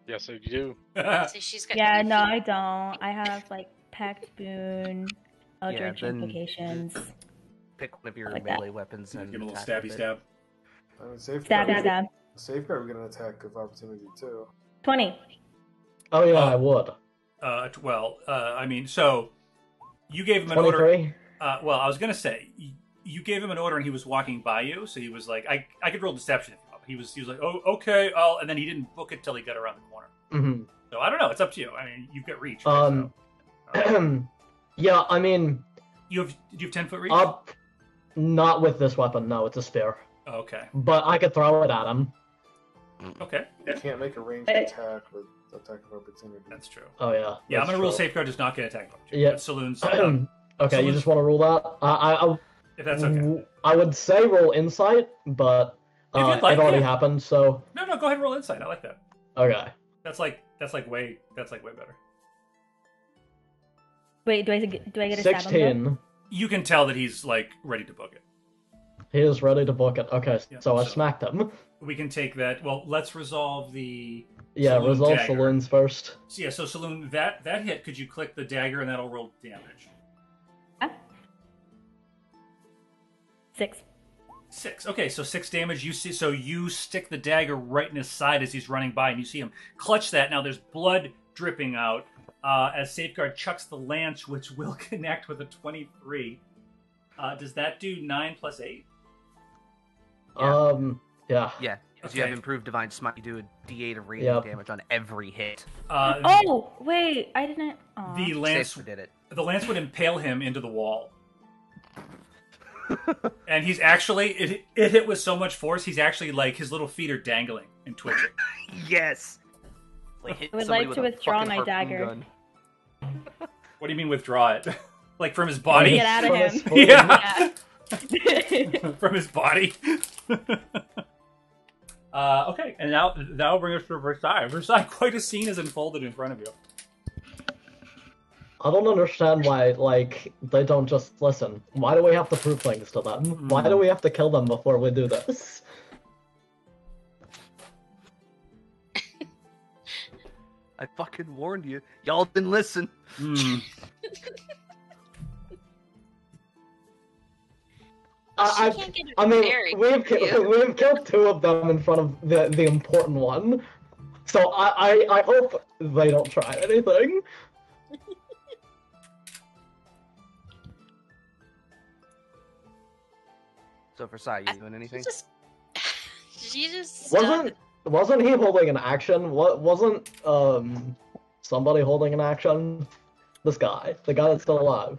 [SPEAKER 7] Yes, I do.
[SPEAKER 5] So she's got.
[SPEAKER 6] Yeah, no,
[SPEAKER 5] feet.
[SPEAKER 6] I don't. I have like pact boon, eldritch
[SPEAKER 2] then-
[SPEAKER 6] invocations.
[SPEAKER 2] Pick one of your
[SPEAKER 6] Like that.
[SPEAKER 2] melee weapons and
[SPEAKER 1] Give him a little stabby
[SPEAKER 2] with it.
[SPEAKER 1] stab.
[SPEAKER 4] I mean, safeguard.
[SPEAKER 6] Stab,
[SPEAKER 4] we
[SPEAKER 6] stab.
[SPEAKER 4] get- Safeguard, we get an attack of opportunity too.
[SPEAKER 6] Twenty.
[SPEAKER 3] Oh yeah,
[SPEAKER 1] Uh,
[SPEAKER 3] I would.
[SPEAKER 1] Uh, well, uh, I mean, so you gave him an order. Uh, well, I was gonna say you, you gave him an order and he was walking by you, so he was like, I, I could roll deception if you want. He was he was like, oh okay, I'll, and then he didn't book it till he got around the corner.
[SPEAKER 3] hmm
[SPEAKER 1] So I don't know. It's up to you. I mean, you've got reach. right?
[SPEAKER 3] Um,
[SPEAKER 1] So,
[SPEAKER 3] yeah, I mean,
[SPEAKER 1] you have do you have ten foot reach?
[SPEAKER 3] up. Not with this weapon. No, it's a spear.
[SPEAKER 1] okay,
[SPEAKER 3] But I could throw it at him.
[SPEAKER 1] okay,
[SPEAKER 4] You can't make a ranged
[SPEAKER 6] Hey.
[SPEAKER 4] attack with attack of opportunity.
[SPEAKER 1] that's true.
[SPEAKER 3] Oh yeah.
[SPEAKER 1] Yeah, I'm gonna rule safeguard does not get attacked. by
[SPEAKER 3] Yeah.
[SPEAKER 1] but saloons.
[SPEAKER 3] okay, you just want to rule that? I, I, I
[SPEAKER 1] if that's okay.
[SPEAKER 3] I would say roll insight, but uh,
[SPEAKER 1] like,
[SPEAKER 3] it already
[SPEAKER 1] yeah.
[SPEAKER 3] happened. So
[SPEAKER 1] No, no, go ahead and roll insight. I like that.
[SPEAKER 3] okay.
[SPEAKER 1] That's like that's like way that's like way better.
[SPEAKER 6] Wait, do I get do I get a stab him?
[SPEAKER 3] Sixteen.
[SPEAKER 1] You can tell that he's like ready to book it.
[SPEAKER 3] He is ready to book it. Okay,
[SPEAKER 1] Yeah,
[SPEAKER 3] so I smacked him.
[SPEAKER 1] We can take that. Well, let's resolve the.
[SPEAKER 3] Yeah,
[SPEAKER 1] Saloon
[SPEAKER 3] resolve
[SPEAKER 1] dagger.
[SPEAKER 3] saloons first.
[SPEAKER 1] So yeah, so saloon that that hit. Could you click the dagger and that'll roll damage?
[SPEAKER 6] though? Six.
[SPEAKER 1] Six. Okay, so six damage. You see, so you stick the dagger right in his side as he's running by, and you see him clutch that. Now there's blood dripping out uh, as Safeguard chucks the lance, which will connect with a twenty-three. Uh, does that do nine plus eight?
[SPEAKER 2] Yeah.
[SPEAKER 3] Um, yeah.
[SPEAKER 2] Yeah, because you have improved divine smite. You do a D8 of radiant
[SPEAKER 3] Yep.
[SPEAKER 2] damage on every hit.
[SPEAKER 1] Uh,
[SPEAKER 6] Oh wait, I didn't. Aw.
[SPEAKER 1] the lance
[SPEAKER 2] Safer did it.
[SPEAKER 1] the lance would impale him into the wall. and he's actually it, it hit with so much force he's actually like his little feet are dangling and twitching
[SPEAKER 2] Yes. Like
[SPEAKER 6] I would like to withdraw my dagger.
[SPEAKER 2] gun.
[SPEAKER 1] What do you mean withdraw it like from his body
[SPEAKER 6] Get out of
[SPEAKER 3] From
[SPEAKER 6] him.
[SPEAKER 3] his
[SPEAKER 1] yeah
[SPEAKER 6] Yeah.
[SPEAKER 1] from his body uh, okay and now that'll bring us to versailles versailles quite a scene is unfolded in front of you
[SPEAKER 3] I don't understand why, like, they don't just listen. Why do we have to prove things to them? Why do we have to kill them before we do this?
[SPEAKER 2] I fucking warned you. Y'all didn't listen.
[SPEAKER 1] Hmm.
[SPEAKER 3] I, I, I mean, we've ki- we've killed two of them in front of the the important one, so I I, I hope they don't try anything.
[SPEAKER 2] So Versailles, you doing
[SPEAKER 5] She
[SPEAKER 2] anything?
[SPEAKER 5] just. She just.
[SPEAKER 3] Wasn't wasn't he holding an action? What wasn't um somebody holding an action? This guy, the guy that's still alive.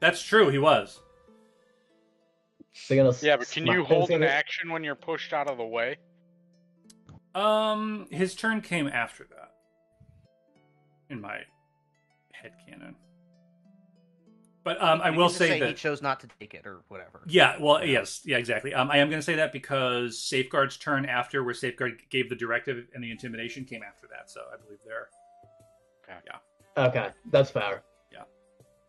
[SPEAKER 1] that's true he was
[SPEAKER 3] Is he gonna
[SPEAKER 7] Yeah, but can you hold an
[SPEAKER 3] gonna-
[SPEAKER 7] action when you're pushed out of the way?
[SPEAKER 1] um his turn came after that in my head canon but um i will
[SPEAKER 2] can just
[SPEAKER 1] say
[SPEAKER 2] he chose not to take it or whatever.
[SPEAKER 1] Yeah, well, yes, yeah, exactly. Um, I am going to say that because Safeguard's turn after, where Safeguard gave the directive and the intimidation, came after that. So I believe they're yeah.
[SPEAKER 3] Okay, that's fair. Yeah.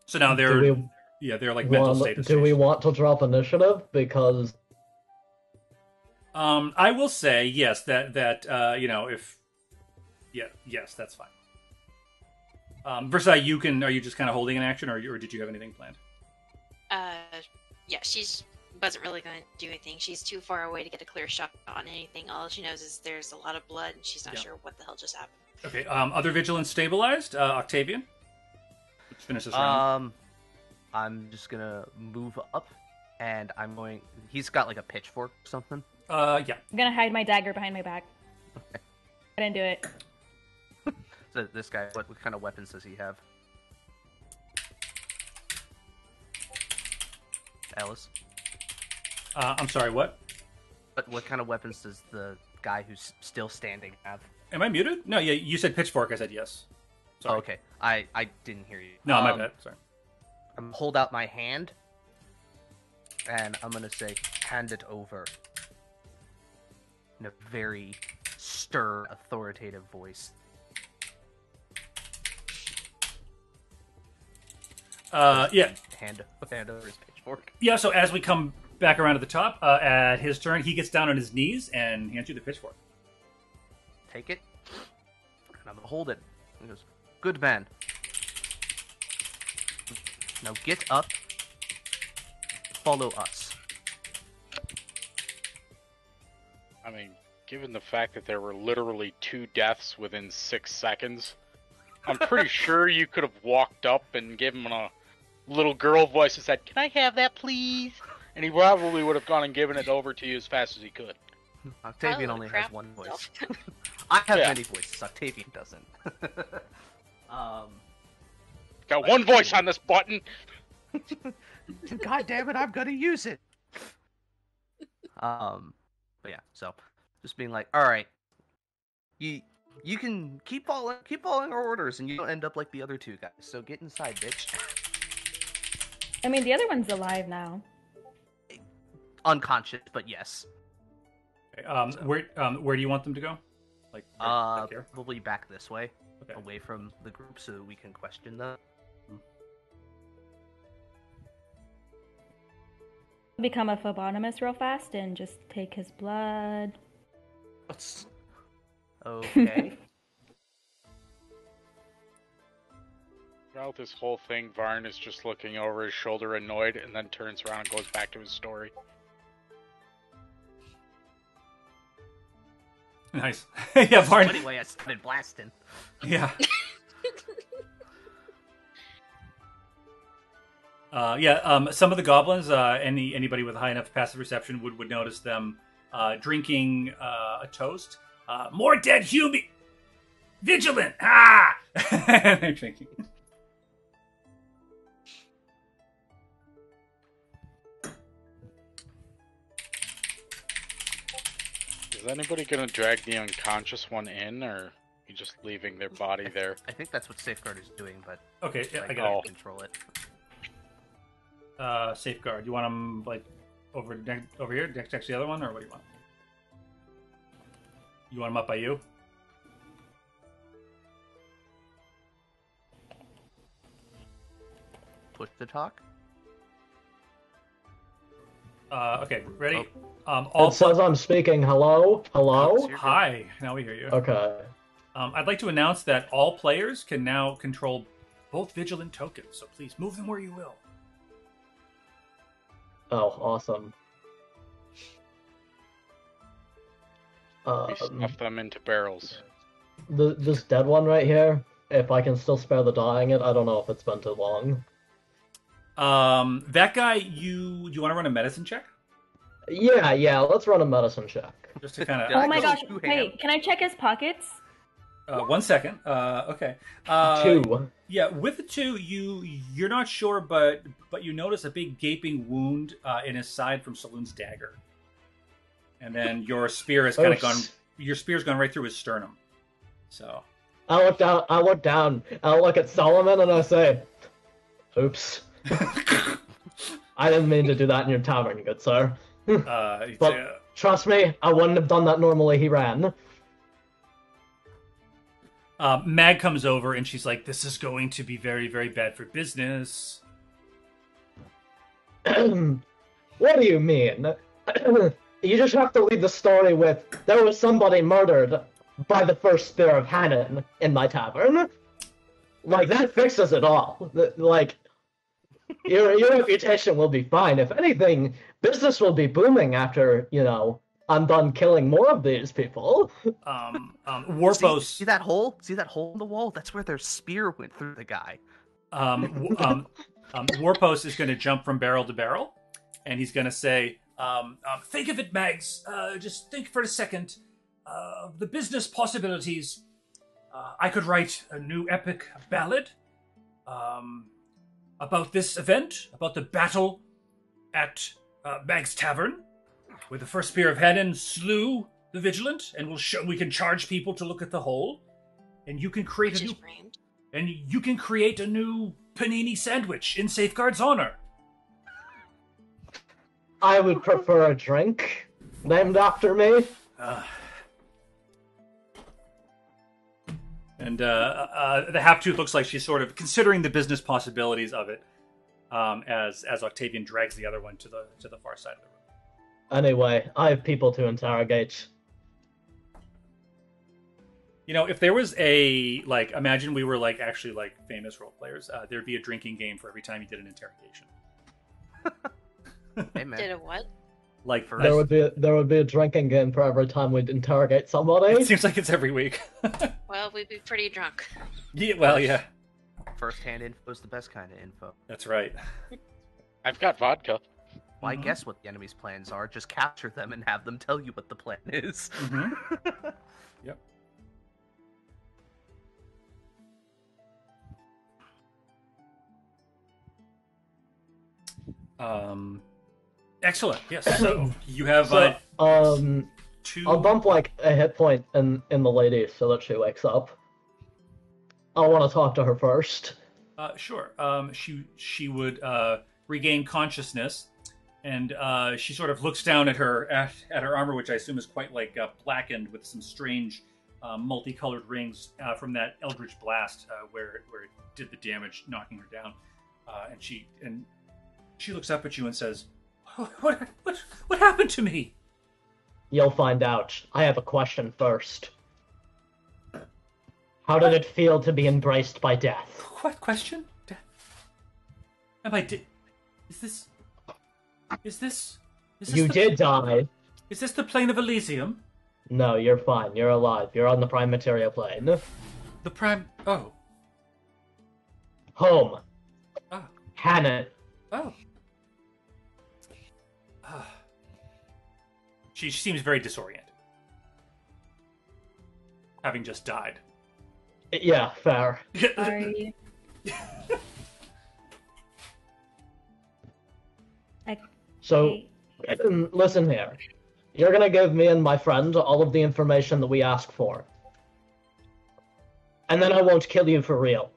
[SPEAKER 1] So now they're
[SPEAKER 3] we
[SPEAKER 1] yeah they're like mental
[SPEAKER 3] want,
[SPEAKER 1] status.
[SPEAKER 3] do we want to drop initiative because
[SPEAKER 1] Um, I will say yes that that uh, you know if yeah yes that's fine. Um, Versailles, you can. Are you just kind of holding an action, or, or did you have anything planned?
[SPEAKER 5] Uh, yeah, she's wasn't really going to do anything. She's too far away to get a clear shot on anything. All she knows is there's a lot of blood, and she's not
[SPEAKER 1] Yeah.
[SPEAKER 5] sure what the hell just happened.
[SPEAKER 1] Okay. Um, other vigilance stabilized. Uh, Octavian. Let's finish this round.
[SPEAKER 2] Um, I'm just gonna move up, and I'm going. He's got like a pitchfork or something.
[SPEAKER 1] Uh, yeah.
[SPEAKER 6] I'm gonna hide my dagger behind my back. I didn't do it.
[SPEAKER 2] So this guy, what, what kind of weapons does he have? Alice,
[SPEAKER 1] Uh, I'm sorry. What?
[SPEAKER 2] what what kind of weapons does the guy who's still standing have?
[SPEAKER 1] Am I muted? No. Yeah. You said pitchfork. I said yes. Sorry.
[SPEAKER 2] Oh, okay, I I didn't hear you.
[SPEAKER 1] No, my
[SPEAKER 2] Um,
[SPEAKER 1] bad. Sorry.
[SPEAKER 2] I'm hold out my hand, and I'm gonna say, "Hand it over." In a very stern, authoritative voice.
[SPEAKER 1] Uh, yeah.
[SPEAKER 2] Hand hand over his pitchfork.
[SPEAKER 1] Yeah. So as we come back around to the top, uh, at his turn, he gets down on his knees and hands you the pitchfork.
[SPEAKER 2] Take it, and I'm gonna hold it. He goes, "Good man." Now get up. Follow us.
[SPEAKER 7] I mean, given the fact that there were literally two deaths within six seconds, I'm pretty sure you could have walked up and given him a little girl voice and said, "Can I have that, please?" And he probably would have gone and given it over to you as fast as he could.
[SPEAKER 2] Octavian
[SPEAKER 5] Oh,
[SPEAKER 2] only
[SPEAKER 5] crap.
[SPEAKER 2] has one voice. I have
[SPEAKER 7] Yeah.
[SPEAKER 2] many voices. Octavian doesn't. um.
[SPEAKER 7] Got one voice on this button.
[SPEAKER 2] God damn it, I'm gonna use it. Um, but yeah, so just being like, all right, you you can keep following keep following our orders, and you don't end up like the other two guys. So get inside, bitch.
[SPEAKER 6] I mean, the other one's alive now.
[SPEAKER 2] Unconscious, but yes.
[SPEAKER 1] Okay, Um, where um, where do you want them to go? Like right
[SPEAKER 2] Uh,
[SPEAKER 1] back
[SPEAKER 2] probably back this way,
[SPEAKER 1] Okay.
[SPEAKER 2] away from the group, so that we can question them.
[SPEAKER 6] Become a phlebotomist real fast and just take his blood.
[SPEAKER 2] What's okay?
[SPEAKER 7] Throughout this whole thing, Varn is just looking over his shoulder, annoyed, and then turns around and goes back to his story.
[SPEAKER 1] Nice. yeah, Varn.
[SPEAKER 2] anyway, I started blasting.
[SPEAKER 1] Yeah. Uh, yeah, um, some of the goblins, uh, any anybody with high enough passive perception would, would notice them uh, drinking uh, a toast. Uh, more dead human, vigilant. Ah, they're drinking.
[SPEAKER 7] Is anybody gonna drag the unconscious one in, or you just leaving their body there?
[SPEAKER 2] I think that's what Safeguard is doing, but
[SPEAKER 1] Okay, yeah,
[SPEAKER 2] like,
[SPEAKER 1] I
[SPEAKER 2] I
[SPEAKER 1] got it.
[SPEAKER 2] can control it.
[SPEAKER 1] Uh, safeguard. You want them like over ne- over here next next to the other one, or what do you want? You want them up by you?
[SPEAKER 2] Push to talk.
[SPEAKER 1] Uh, okay, ready?
[SPEAKER 2] Oh.
[SPEAKER 1] Um, all
[SPEAKER 3] It says I'm speaking. Hello? Hello?
[SPEAKER 2] You're.
[SPEAKER 1] Hi, now we hear you.
[SPEAKER 3] Okay.
[SPEAKER 1] Um, I'd like to announce that all players can now control both vigilant tokens, so please move them where you will.
[SPEAKER 3] Oh, awesome.
[SPEAKER 7] We
[SPEAKER 3] Um,
[SPEAKER 7] stuff them into barrels.
[SPEAKER 3] th- this dead one right here, if I can still spare the dying it, I don't know if it's been too long.
[SPEAKER 1] Um, that guy, you do you want to run a medicine check
[SPEAKER 3] Yeah, yeah, let's run a medicine check.
[SPEAKER 1] just to kind of.
[SPEAKER 6] Oh my
[SPEAKER 2] go
[SPEAKER 6] gosh!
[SPEAKER 2] two
[SPEAKER 6] Wait, can I check his pockets?
[SPEAKER 1] Uh, one second. Uh, okay. Uh,
[SPEAKER 3] Two.
[SPEAKER 1] Yeah, with the two, you you're not sure, but but you notice a big gaping wound uh, in his side from Saloon's dagger, and then your spear has kind of gone. Your spear's gone right through his sternum. So
[SPEAKER 3] I look down. I look down. I look at Solomon and I say, "Oops, I didn't mean to do that in your tavern, good sir.
[SPEAKER 1] uh,
[SPEAKER 3] But-
[SPEAKER 1] uh,
[SPEAKER 3] Trust me, I wouldn't have done that normally." He ran.
[SPEAKER 1] uh, Mag comes over and she's like, "This is going to be very very bad for business."
[SPEAKER 3] what do you mean? you just have to leave the story with there was somebody murdered by the first spear of Hannon in my tavern. Like that fixes it all. Like your your reputation will be fine. If anything, business will be booming after you know I'm done killing more of these people.
[SPEAKER 1] Um, um,
[SPEAKER 2] See,
[SPEAKER 1] Warpos.
[SPEAKER 2] see that hole? See that hole in the wall? That's where their spear went through the guy.
[SPEAKER 1] um, um, um, Warpost is going to jump from barrel to barrel, and he's going to say, um, um, "Think of it, Mags. Uh, just think for a second. Uh, the business possibilities. Uh, I could write a new epic ballad um, about this event, about the battle at uh, Mag's Tavern, where the first spear of Hannon slew the vigilant, and we'll show we can charge people to look at the hole, and you can create
[SPEAKER 5] Which
[SPEAKER 1] a new
[SPEAKER 5] framed.
[SPEAKER 1] and you can create a new panini sandwich in Safeguard's honor.
[SPEAKER 3] I would prefer a drink named after me.
[SPEAKER 1] Uh, and uh, uh, the half tooth looks like she's sort of considering the business possibilities of it, um, as as Octavian drags the other one to the to the far side of the room.
[SPEAKER 3] Anyway, I have people to interrogate.
[SPEAKER 1] You know, if there was a like, imagine we were like actually like famous role players, uh, there'd be a drinking game for every time you did an interrogation.
[SPEAKER 2] Hey man,
[SPEAKER 5] Did a what?
[SPEAKER 1] Like,
[SPEAKER 2] For
[SPEAKER 1] I-
[SPEAKER 3] There would be there would be a drinking game for every time we'd interrogate somebody.
[SPEAKER 1] it seems like it's every week.
[SPEAKER 5] Well, we'd be pretty drunk.
[SPEAKER 1] yeah, well, yeah,
[SPEAKER 2] first-hand info is the best kind of info.
[SPEAKER 1] that's right.
[SPEAKER 7] I've got vodka.
[SPEAKER 2] Why
[SPEAKER 1] Mhm.
[SPEAKER 2] guess what the enemy's plans are? Just capture them and have them tell you what the plan is.
[SPEAKER 1] Mhm. Yep. Um, excellent. Yes. So you have
[SPEAKER 3] So,
[SPEAKER 1] uh,
[SPEAKER 3] um,
[SPEAKER 1] two.
[SPEAKER 3] I'll bump like a hit point in in the lady so that she wakes up. I want to talk to her first.
[SPEAKER 1] Uh, sure. Um, she she would uh, regain consciousness, and uh, she sort of looks down at her at, at her armor, which I assume is quite like uh, blackened with some strange uh, multicolored rings uh, from that eldritch blast uh, where where it did the damage, knocking her down. Uh, and she and she looks up at you and says, "What what what happened to me?"
[SPEAKER 3] You'll find out. I have a question first. How did it feel to be embraced by death?
[SPEAKER 1] What question? Death? Am I di- Is this? Is this? Is this
[SPEAKER 3] You
[SPEAKER 1] the-
[SPEAKER 3] did die.
[SPEAKER 1] Is this the plane of Elysium?
[SPEAKER 3] No, you're fine. You're alive. You're on the prime material plane.
[SPEAKER 1] The prime. Oh.
[SPEAKER 3] Home. Ah.
[SPEAKER 1] Oh.
[SPEAKER 3] Hannah.
[SPEAKER 1] Oh. She seems very disoriented. Having just died.
[SPEAKER 3] Yeah, fair.
[SPEAKER 6] Sorry. I
[SPEAKER 3] So, um, listen here. You're gonna give me and my friend all of the information that we ask for. And then I won't kill you for real.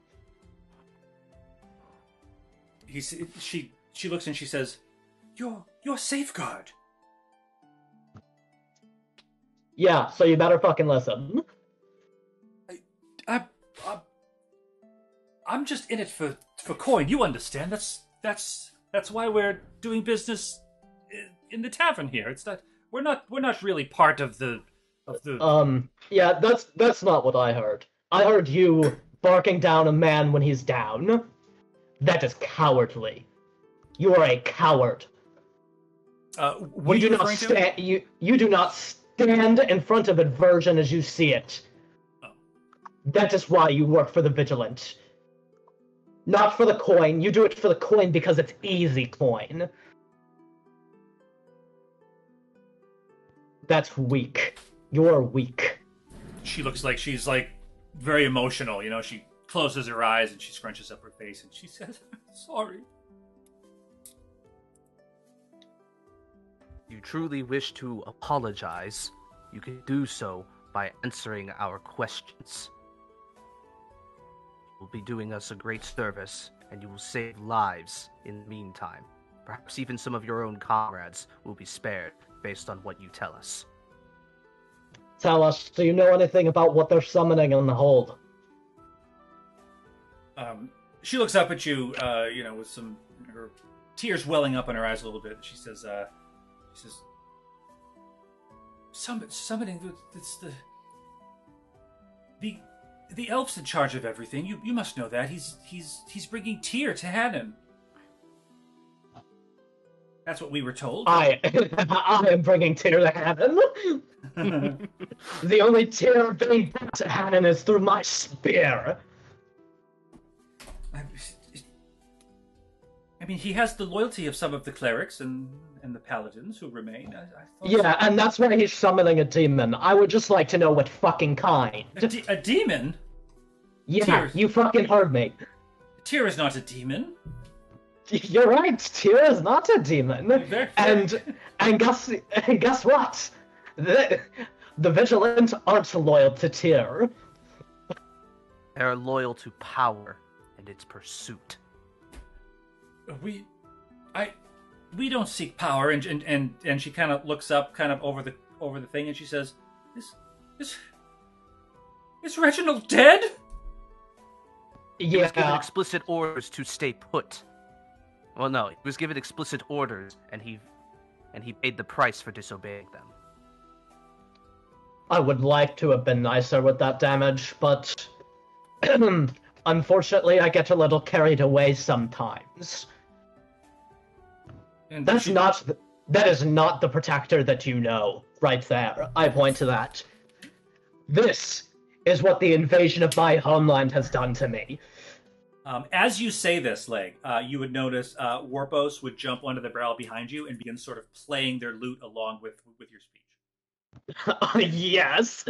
[SPEAKER 1] He, she, she looks and she says, "You're, you're safeguard."
[SPEAKER 3] Yeah, so you better fucking listen.
[SPEAKER 1] I, I, I'm just in it for for coin. You understand? That's that's that's why we're doing business in the tavern here. It's that we're not we're not really part of the of the.
[SPEAKER 3] Um, yeah, that's that's not what I heard. I heard you barking down a man when he's down. That is cowardly. You are a coward.
[SPEAKER 1] uh, what
[SPEAKER 3] you do not stand. You you do not stand in front of aversion as you see it. That is why you work for the vigilant. Not for the coin. You do it for the coin because it's easy coin. That's weak. You're weak.
[SPEAKER 1] She looks like she's like very emotional. You know, she closes her eyes and she scrunches up her face and she says, I'm "Sorry."
[SPEAKER 2] You truly wish to apologize, you can do so by answering our questions. You will be doing us a great service, and you will save lives in the meantime. Perhaps even some of your own comrades will be spared based on what you tell us.
[SPEAKER 3] Tell us, do you know anything about what they're summoning in the hold?
[SPEAKER 1] Um, she looks up at you, uh, you know, with some her tears welling up in her eyes a little bit. She says, uh, "She says, Summon, summoning. the- It's the the the elf's in charge of everything. You you must know that. He's he's he's bringing Tyr to Hannon. That's what we were told.
[SPEAKER 3] I, I am bringing Tyr to heaven. the only Tyr being brought to heaven is through my spear.
[SPEAKER 1] I, I mean, he has the loyalty of some of the clerics and and the paladins who remain. I, I thought
[SPEAKER 3] Yeah, and that's why he's summoning a demon. I would just like to know what fucking kind.
[SPEAKER 1] a, de- a demon.
[SPEAKER 3] Yeah,
[SPEAKER 1] Tyr.
[SPEAKER 3] you fucking heard me.
[SPEAKER 1] Tyr is not a demon.
[SPEAKER 3] You're right. Tyr is not a demon.
[SPEAKER 1] Very-
[SPEAKER 3] And and guess and guess what? The, the vigilant aren't loyal to Tyr.
[SPEAKER 2] They are loyal to power and its pursuit.
[SPEAKER 1] we i we don't seek power and and and, and she kind of looks up kind of over the over the thing and she says is is is reginald dead
[SPEAKER 2] He was given explicit orders to stay put. Well, no, he was given explicit orders, and he, and he paid the price for disobeying them.
[SPEAKER 3] I would like to have been nicer with that damage, but unfortunately, I get a little carried away sometimes.
[SPEAKER 1] And
[SPEAKER 3] That's
[SPEAKER 1] she-
[SPEAKER 3] not. th- That is not the protector that you know. Right there, I point to that. This is what the invasion of my homeland has done to me.
[SPEAKER 1] um, as you say this leg uh, you would notice uh, warpos would jump onto the barrel behind you and begin sort of playing their lute along with with your speech
[SPEAKER 3] yes.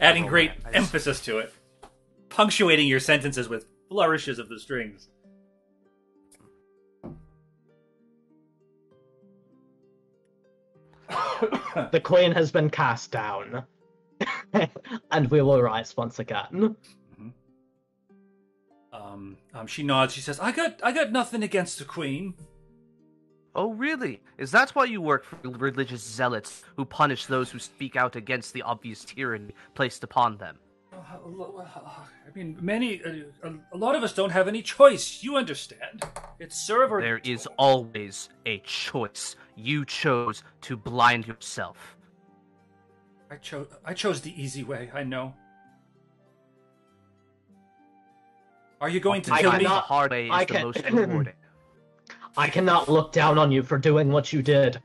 [SPEAKER 1] adding great
[SPEAKER 2] Nice.
[SPEAKER 1] emphasis to it punctuating your sentences with flourishes of the strings
[SPEAKER 3] The queen has been cast down. and we will rise once again.
[SPEAKER 1] um, um, she nods she says i got i got nothing against the queen
[SPEAKER 2] Oh, really? Is that why you work for religious zealots who punish those who speak out against the obvious tyranny placed upon them?
[SPEAKER 1] I mean, many, uh, a, a lot of us don't have any choice. You understand? It's serve or
[SPEAKER 2] There is always a choice. You chose to blind yourself.
[SPEAKER 1] I chose. I chose the easy way. I know. Are you going to
[SPEAKER 3] I
[SPEAKER 1] kill
[SPEAKER 3] got
[SPEAKER 1] me?
[SPEAKER 2] The hard way is
[SPEAKER 3] I
[SPEAKER 2] the
[SPEAKER 3] can-
[SPEAKER 2] most rewarding.
[SPEAKER 3] I cannot look down on you for doing what you did.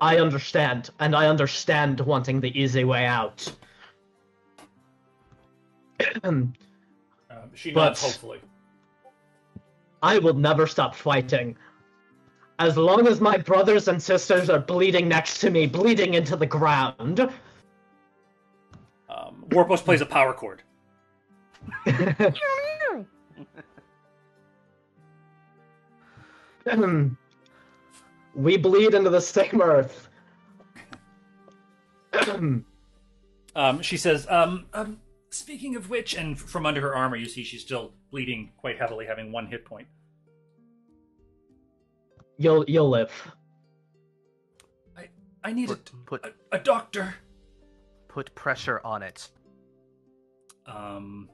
[SPEAKER 3] I understand, and I understand wanting the easy way out.
[SPEAKER 1] Um, she
[SPEAKER 3] But-
[SPEAKER 1] hopefully.
[SPEAKER 3] I will never stop fighting. As long as my brothers and sisters are bleeding next to me, bleeding into the ground.
[SPEAKER 1] Um, Warpos plays a power chord.
[SPEAKER 3] we bleed into the same earth.
[SPEAKER 1] Um, she says, um, um, "Speaking of which," and from under her armor, you see she's still bleeding quite heavily, having one hit point.
[SPEAKER 3] you'll you'll live.
[SPEAKER 1] I, I need a,
[SPEAKER 2] Put, put,
[SPEAKER 1] a, a doctor.
[SPEAKER 2] put pressure on it.
[SPEAKER 1] Um,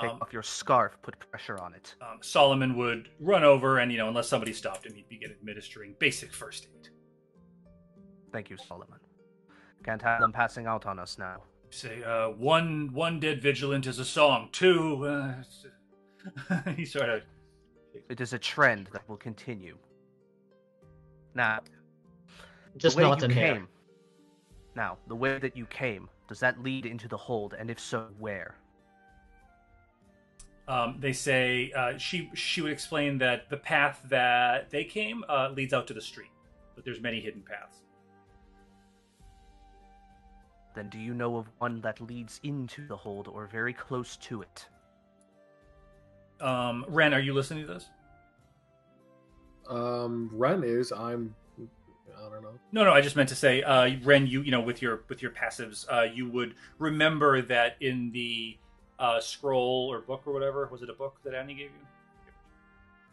[SPEAKER 2] Take
[SPEAKER 1] um,
[SPEAKER 2] off your scarf, put pressure on it.
[SPEAKER 1] um, Solomon would run over, and you know, unless somebody stopped him, he'd begin administering basic first aid.
[SPEAKER 2] Thank you, Solomon. Can't have them passing out on us now.
[SPEAKER 1] Say, uh, one one dead vigilant is a song. Two, uh, he sort of
[SPEAKER 2] It is a trend that will continue. Now,
[SPEAKER 3] Just
[SPEAKER 2] the way
[SPEAKER 3] not
[SPEAKER 2] you
[SPEAKER 3] in
[SPEAKER 2] came.
[SPEAKER 3] here.
[SPEAKER 2] Now, the way that you came, does that lead into the hold? And if so, where?
[SPEAKER 1] Um, they say uh, she she would explain that the path that they came uh, leads out to the street, but there's many hidden paths.
[SPEAKER 2] Then do you know of one that leads into the hold or very close to it?
[SPEAKER 1] Um, Ren, are you listening to this?
[SPEAKER 4] Um, Ren is. I'm. I don't know.
[SPEAKER 1] No, no. I just meant to say, uh, Ren, you you know with your with your passives, uh, you would remember that in the uh, scroll or book or whatever was it a book that Annie gave you?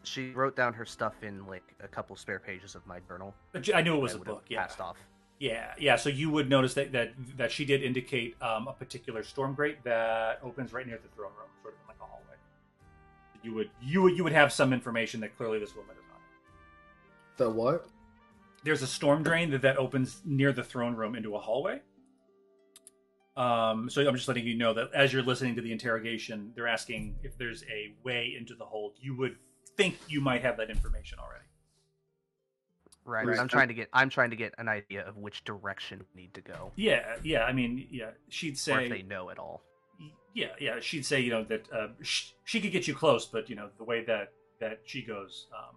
[SPEAKER 2] She wrote down her stuff in like a couple spare pages of my journal.
[SPEAKER 1] I knew it was
[SPEAKER 2] I
[SPEAKER 1] a
[SPEAKER 2] would've
[SPEAKER 1] book. Yeah,
[SPEAKER 2] Passed off.
[SPEAKER 1] Yeah, yeah. So you would notice that that that she did indicate um, a particular storm grate that opens right near the throne room, sort of in like a hallway. You would you would you would have some information that clearly this woman is on.
[SPEAKER 4] The what?
[SPEAKER 1] there's a storm drain that, that opens near the throne room into a hallway. Um, so I'm just letting you know that as you're listening to the interrogation, they're asking if there's a way into the hold. You would think you might have that information already.
[SPEAKER 2] Right.
[SPEAKER 4] Right.
[SPEAKER 2] I'm trying to get. I'm trying to get an idea of which direction we need to go,
[SPEAKER 1] Yeah, yeah. I mean, yeah. She'd say
[SPEAKER 2] or if they know at all.
[SPEAKER 1] yeah, yeah. She'd say, you know, that uh, sh- she could get you close, but you know, the way that that she goes, um,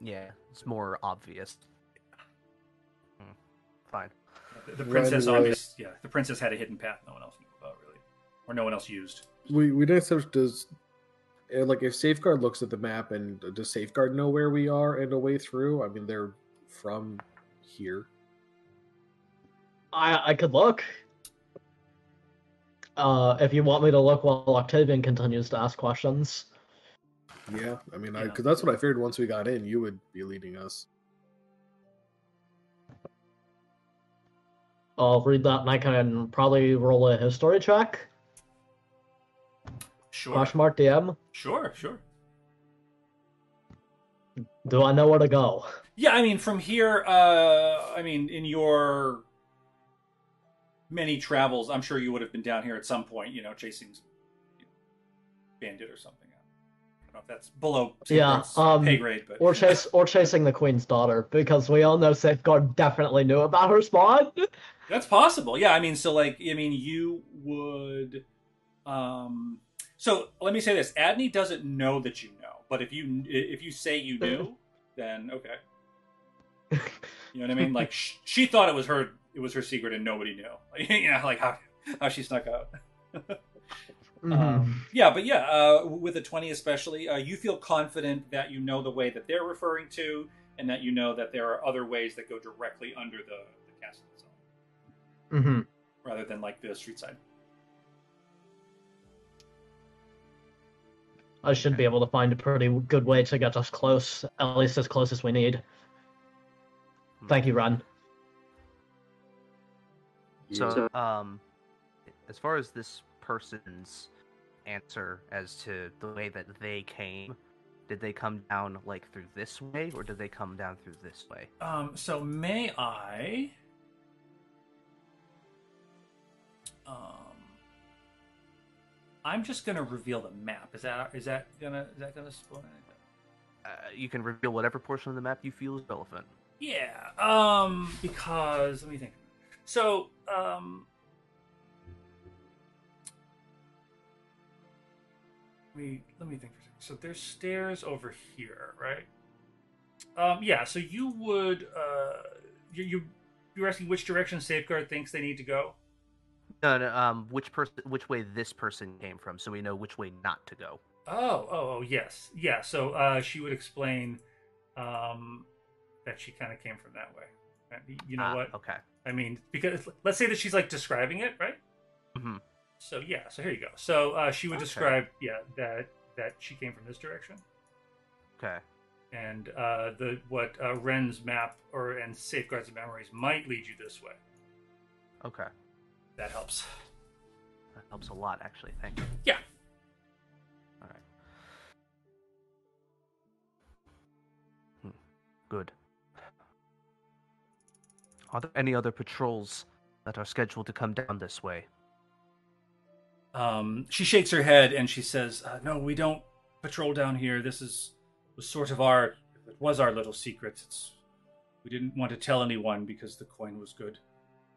[SPEAKER 2] Yeah, it's more obvious. Hmm. Fine.
[SPEAKER 1] the, the
[SPEAKER 4] Right
[SPEAKER 1] princess,
[SPEAKER 4] away.
[SPEAKER 1] obvious, yeah, the princess had a hidden path no one else knew about, really, or no one else used.
[SPEAKER 4] We we didn't establish does like if Safeguard looks at the map and does Safeguard know where we are and a way through? I mean, they're from here.
[SPEAKER 3] I I could look. Uh, if you want me to look while Octavian continues to ask questions.
[SPEAKER 4] Yeah, I mean,
[SPEAKER 1] Yeah.
[SPEAKER 4] because that's what I figured. Once we got in, you would be leading us.
[SPEAKER 3] I'll read that and I can probably roll a history check.
[SPEAKER 1] Sure,
[SPEAKER 3] Question mark DM.
[SPEAKER 1] sure, sure.
[SPEAKER 3] Do I know where to go?
[SPEAKER 1] Yeah, I mean, from here, uh, I mean, in your many travels, I'm sure you would have been down here at some point, you know, chasing bandit or something. I don't know if that's below
[SPEAKER 3] Yeah, um,
[SPEAKER 1] pay grade, but
[SPEAKER 3] Or chase or chasing the queen's daughter because we all know Safeguard definitely knew about her spot.
[SPEAKER 1] That's possible. Yeah, I mean, so like, I mean, you would. Um, so let me say this: Adney doesn't know that you know, but if you if you say you knew, then okay. You know what I mean? Like sh- she thought it was her it was her secret and nobody knew. you know, like how how she snuck out.
[SPEAKER 3] Mm-hmm.
[SPEAKER 1] Um, yeah, but yeah, uh, with a 20 especially, uh, you feel confident that you know the way that they're referring to, and that you know that there are other ways that go directly under the, the castle itself,
[SPEAKER 3] hmm
[SPEAKER 1] rather than like the street side.
[SPEAKER 3] I should be able to find a pretty good way to get us close, at least as close as we need. Thank you, Ren.
[SPEAKER 2] So, um, as far as this person's answer as to the way that they came, did they come down like through this way, or did they come down through this way?
[SPEAKER 1] Um, so may I? Um, I'm just gonna reveal the map. Is that is that gonna is that gonna spoil anything?
[SPEAKER 2] Uh, you can reveal whatever portion of the map you feel is relevant.
[SPEAKER 1] Yeah. Um, because let me think. So, um, let me let me think for a second. So there's stairs over here, right? Um, yeah. So you would uh, you you you're asking which direction Safeguard thinks they need to go.
[SPEAKER 2] No, no. Um, which person, which way this person came from, so we know which way not to go.
[SPEAKER 1] Oh, oh, oh, yes, yeah. So uh, she would explain um, that she kind of came from that way. You know
[SPEAKER 2] Ah,
[SPEAKER 1] what?
[SPEAKER 2] Okay.
[SPEAKER 1] I mean, because let's say that she's like describing it, right?
[SPEAKER 2] Mm-hmm.
[SPEAKER 1] So yeah, so here you go. So uh, she would
[SPEAKER 2] Okay.
[SPEAKER 1] describe, yeah, that that she came from this direction,
[SPEAKER 2] Okay.
[SPEAKER 1] and uh, the what uh, Ren's map or and safeguards and memories might lead you this way.
[SPEAKER 2] Okay.
[SPEAKER 1] That helps.
[SPEAKER 2] That helps a lot, actually. Thank you.
[SPEAKER 1] Yeah.
[SPEAKER 2] All right. Hmm. Good. Are there any other patrols that are scheduled to come down this way?
[SPEAKER 1] Um, she shakes her head and she says, uh, "No, we don't patrol down here. This is was sort of our it was our little secret. It's we didn't want to tell anyone because the coin was good."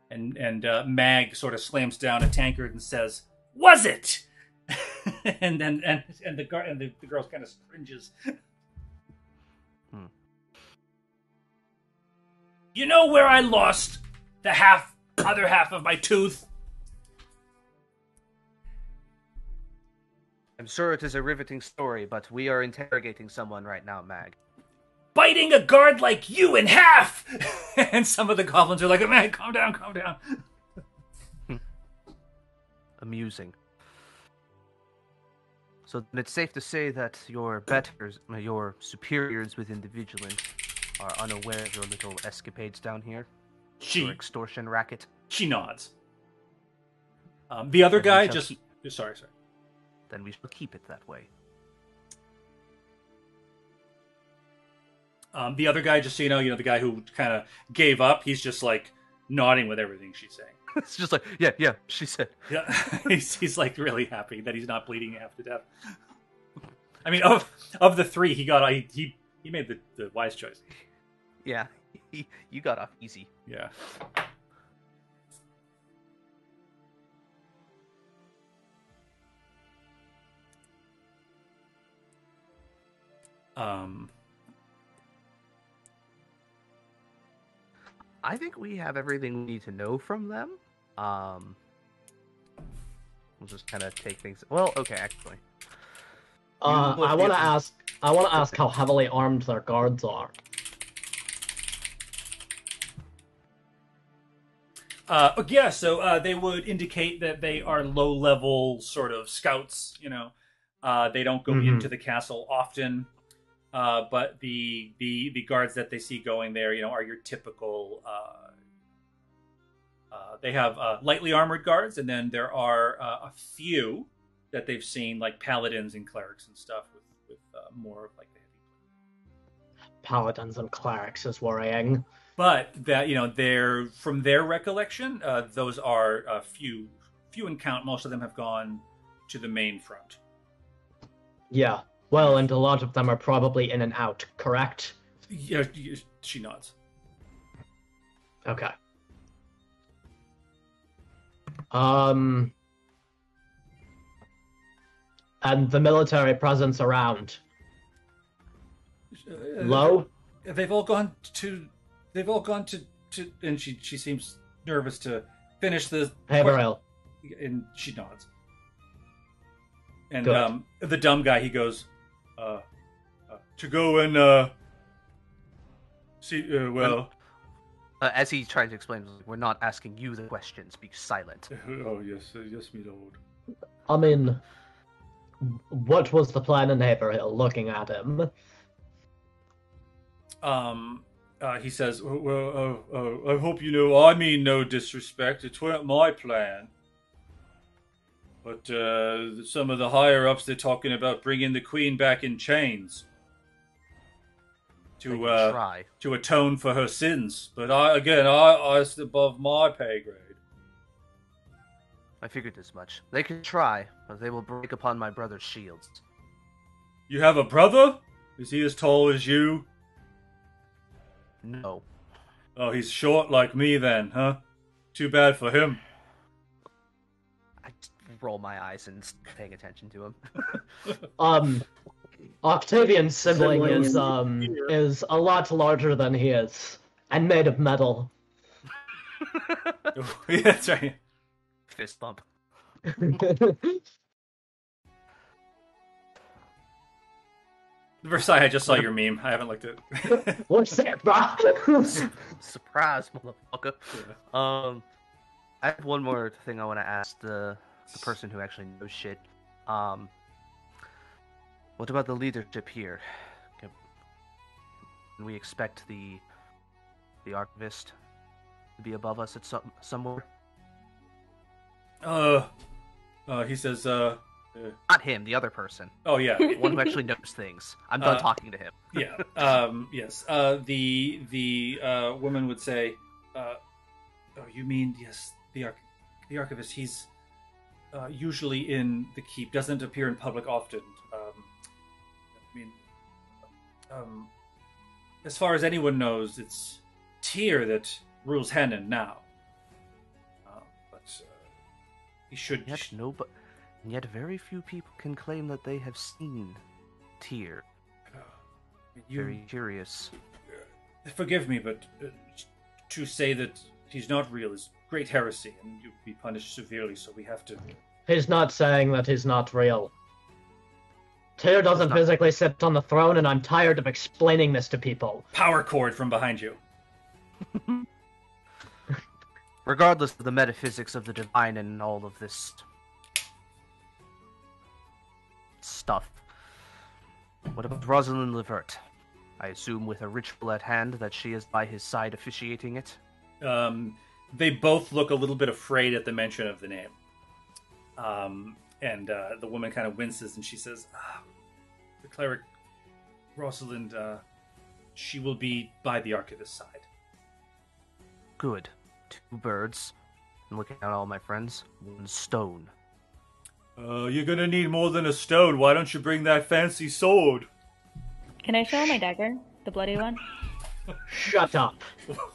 [SPEAKER 1] And and uh, Mag sort of slams down a tankard and says, "Was it?" and then and and the gar- and the, the girl kind of cringes.
[SPEAKER 2] Hmm.
[SPEAKER 1] You know where I lost the half other half of my tooth?
[SPEAKER 2] I'm sure it is a riveting story, but we are interrogating someone right now, Mag.
[SPEAKER 1] Biting a guard like you in half. and some of the goblins are like, man, calm down, calm down.
[SPEAKER 2] Amusing. So then it's safe to say that your betters, uh, your superiors within the Vigilant, are unaware of your little escapades down here?
[SPEAKER 1] She
[SPEAKER 2] Your extortion racket?
[SPEAKER 1] she nods. Um, the other
[SPEAKER 2] Then
[SPEAKER 1] guy just
[SPEAKER 2] keep-
[SPEAKER 1] sorry, sorry.
[SPEAKER 2] Then we shall keep it that way.
[SPEAKER 1] Um, the other guy, just so you know, you know the guy who kind of gave up. He's just like nodding with everything she's saying.
[SPEAKER 2] it's just like, yeah, yeah, she said.
[SPEAKER 1] Yeah, he's he's like really happy that he's not bleeding half to death. I mean, of of the three, he got he he, he made the, the wise choice.
[SPEAKER 2] Yeah, you got off easy.
[SPEAKER 1] Yeah. Um.
[SPEAKER 2] I think we have everything we need to know from them. Um, we'll just kind of take things. Well, okay, actually.
[SPEAKER 3] Uh, I want to ask. I want to ask how heavily armed their guards are.
[SPEAKER 1] Uh, yeah, so uh, they would indicate that they are low level sort of scouts. You know, uh, they don't go
[SPEAKER 3] Mhm.
[SPEAKER 1] into the castle often. Uh, but the the the guards that they see going there, you know, are your typical. Uh, uh, they have uh, lightly armored guards, and then there are uh, a few that they've seen, like paladins and clerics and stuff, with with uh, more of like the heavy.
[SPEAKER 3] Paladins and clerics is worrying.
[SPEAKER 1] But that you know, they're from their recollection, uh, those are a few few in count. Most of them have gone to the main front.
[SPEAKER 3] Yeah. Well, and a lot of them are probably in and out. Correct.
[SPEAKER 1] Yeah, she nods.
[SPEAKER 3] Okay. Um. And the military presence around.
[SPEAKER 1] Uh,
[SPEAKER 3] Low?
[SPEAKER 1] They've all gone to. They've all gone to. to and she she seems nervous to finish the.
[SPEAKER 3] Haverhill.
[SPEAKER 1] And she nods. And
[SPEAKER 3] Good.
[SPEAKER 1] um, the dumb guy, he goes, uh, uh, to go and uh, see. Uh, well,
[SPEAKER 2] Uh, as he tried to explain, we're not asking you the questions. Be silent.
[SPEAKER 1] oh yes, uh, yes, me lord.
[SPEAKER 3] I mean, what was the plan in Haverhill looking at him?
[SPEAKER 1] Um, uh, he says, "Well, well uh, uh, I hope you know. I mean no disrespect. It weren't my plan." But uh, some of the higher ups, they're talking about bringing the queen back in chains to uh,
[SPEAKER 2] try.
[SPEAKER 1] to atone for her sins. But I again, I, I it's above my pay grade.
[SPEAKER 2] I figured as much. They can try, but they will break upon my brother's shields.
[SPEAKER 1] You have a brother? Is he as tall as you?
[SPEAKER 2] No.
[SPEAKER 1] Oh, he's short like me then, huh? Too bad for him.
[SPEAKER 2] I just roll my eyes and paying attention to him.
[SPEAKER 3] Um, Octavian's sibling,
[SPEAKER 4] Sibling
[SPEAKER 3] is
[SPEAKER 4] is
[SPEAKER 3] um
[SPEAKER 4] here.
[SPEAKER 3] is a lot larger than he is, and made of metal.
[SPEAKER 1] yeah, that's right.
[SPEAKER 2] Fist bump.
[SPEAKER 1] Versailles, I just saw your meme. I haven't looked at it.
[SPEAKER 3] What's that, bro?
[SPEAKER 2] Surprise, motherfucker. Um, I have one more thing I want to ask the the person who actually knows shit. Um, what about the leadership here? Can we expect the the archivist to be above us at some somewhere?
[SPEAKER 1] uh, uh, he says, uh, uh,
[SPEAKER 2] Not him, the other person,
[SPEAKER 1] oh yeah,
[SPEAKER 2] the one who actually knows things. I'm done
[SPEAKER 1] Uh,
[SPEAKER 2] talking to him.
[SPEAKER 1] yeah, um, yes. Uh, the the uh, woman would say, uh, "Oh, you mean yes, the arch- the archivist? He's uh, usually in the keep. Doesn't appear in public often. Um, I mean, um, as far as anyone knows, it's Tyr that rules Hannon now. Uh, but uh, he should.
[SPEAKER 2] Yet no, but yet very few people can claim that they have seen Tyr.
[SPEAKER 1] uh, you,
[SPEAKER 2] Very curious.
[SPEAKER 1] Forgive me, but uh, to say that he's not real is great heresy, and you'd be punished severely. So we have to.
[SPEAKER 3] he's not saying that he's not real. Tyr doesn't
[SPEAKER 2] Not-
[SPEAKER 3] physically sit on the throne, and I'm tired of explaining this to people.
[SPEAKER 1] Power chord from behind you.
[SPEAKER 2] Regardless of the metaphysics of the divine and all of this stuff, what about Rosalind Levert? I assume with a ritual at hand that she is by his side officiating it.
[SPEAKER 1] Um, they both look a little bit afraid at the mention of the name. Um, and uh, the woman kind of winces and she says, ah, "The cleric Rosalind, uh, she will be by the Archivist's side.
[SPEAKER 2] Good. Two birds. And looking at all my friends, one stone.
[SPEAKER 1] Uh, you're gonna need more than a stone. Why don't you bring that fancy sword?
[SPEAKER 6] Can I show my dagger? The bloody one?
[SPEAKER 3] Shut up.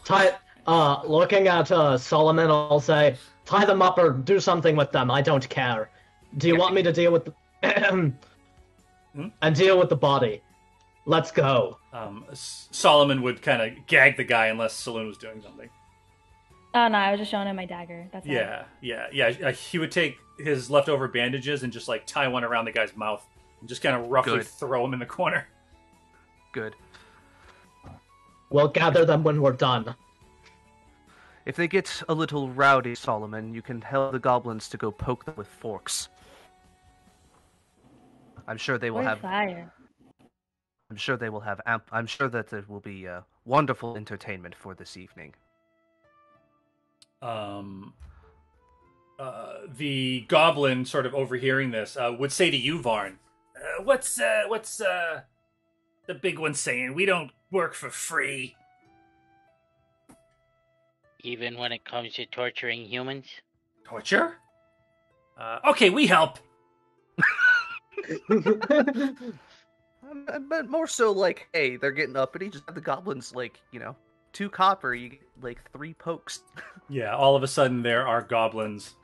[SPEAKER 3] Tie. Uh, looking at uh Solomon, I'll say, tie them up or do something with them. I don't care. Do you want me to deal with the
[SPEAKER 1] Hmm?
[SPEAKER 3] and deal with the body? Let's go.
[SPEAKER 1] Um, Solomon would kind of gag the guy unless Saloon was doing something.
[SPEAKER 6] Oh no, I was just showing him my dagger. That's all.
[SPEAKER 1] Yeah, yeah, yeah. uh, He would take his leftover bandages and just like tie one around the guy's mouth and just kind of roughly
[SPEAKER 2] Good.
[SPEAKER 1] throw him in the corner.
[SPEAKER 2] Good.
[SPEAKER 3] We'll gather them when we're done.
[SPEAKER 2] If they get a little rowdy, Solomon, you can tell the goblins to go poke them with forks. I'm sure they will
[SPEAKER 6] Where's
[SPEAKER 2] have.
[SPEAKER 6] fire?
[SPEAKER 2] I'm sure they will have. Amp- I'm sure that there will be uh, wonderful entertainment for this evening.
[SPEAKER 1] Um, uh, the goblin, sort of overhearing this, uh, would say to you, Varn, uh, "What's uh, what's uh, the big one saying? We don't work for free."
[SPEAKER 8] Even when it comes to torturing humans?
[SPEAKER 1] Torture? Uh, okay, we help.
[SPEAKER 2] But more so like, hey, they're getting uppity. Just have the goblins like, you know, two copper. You get like three pokes.
[SPEAKER 1] Yeah, all of a sudden there are goblins,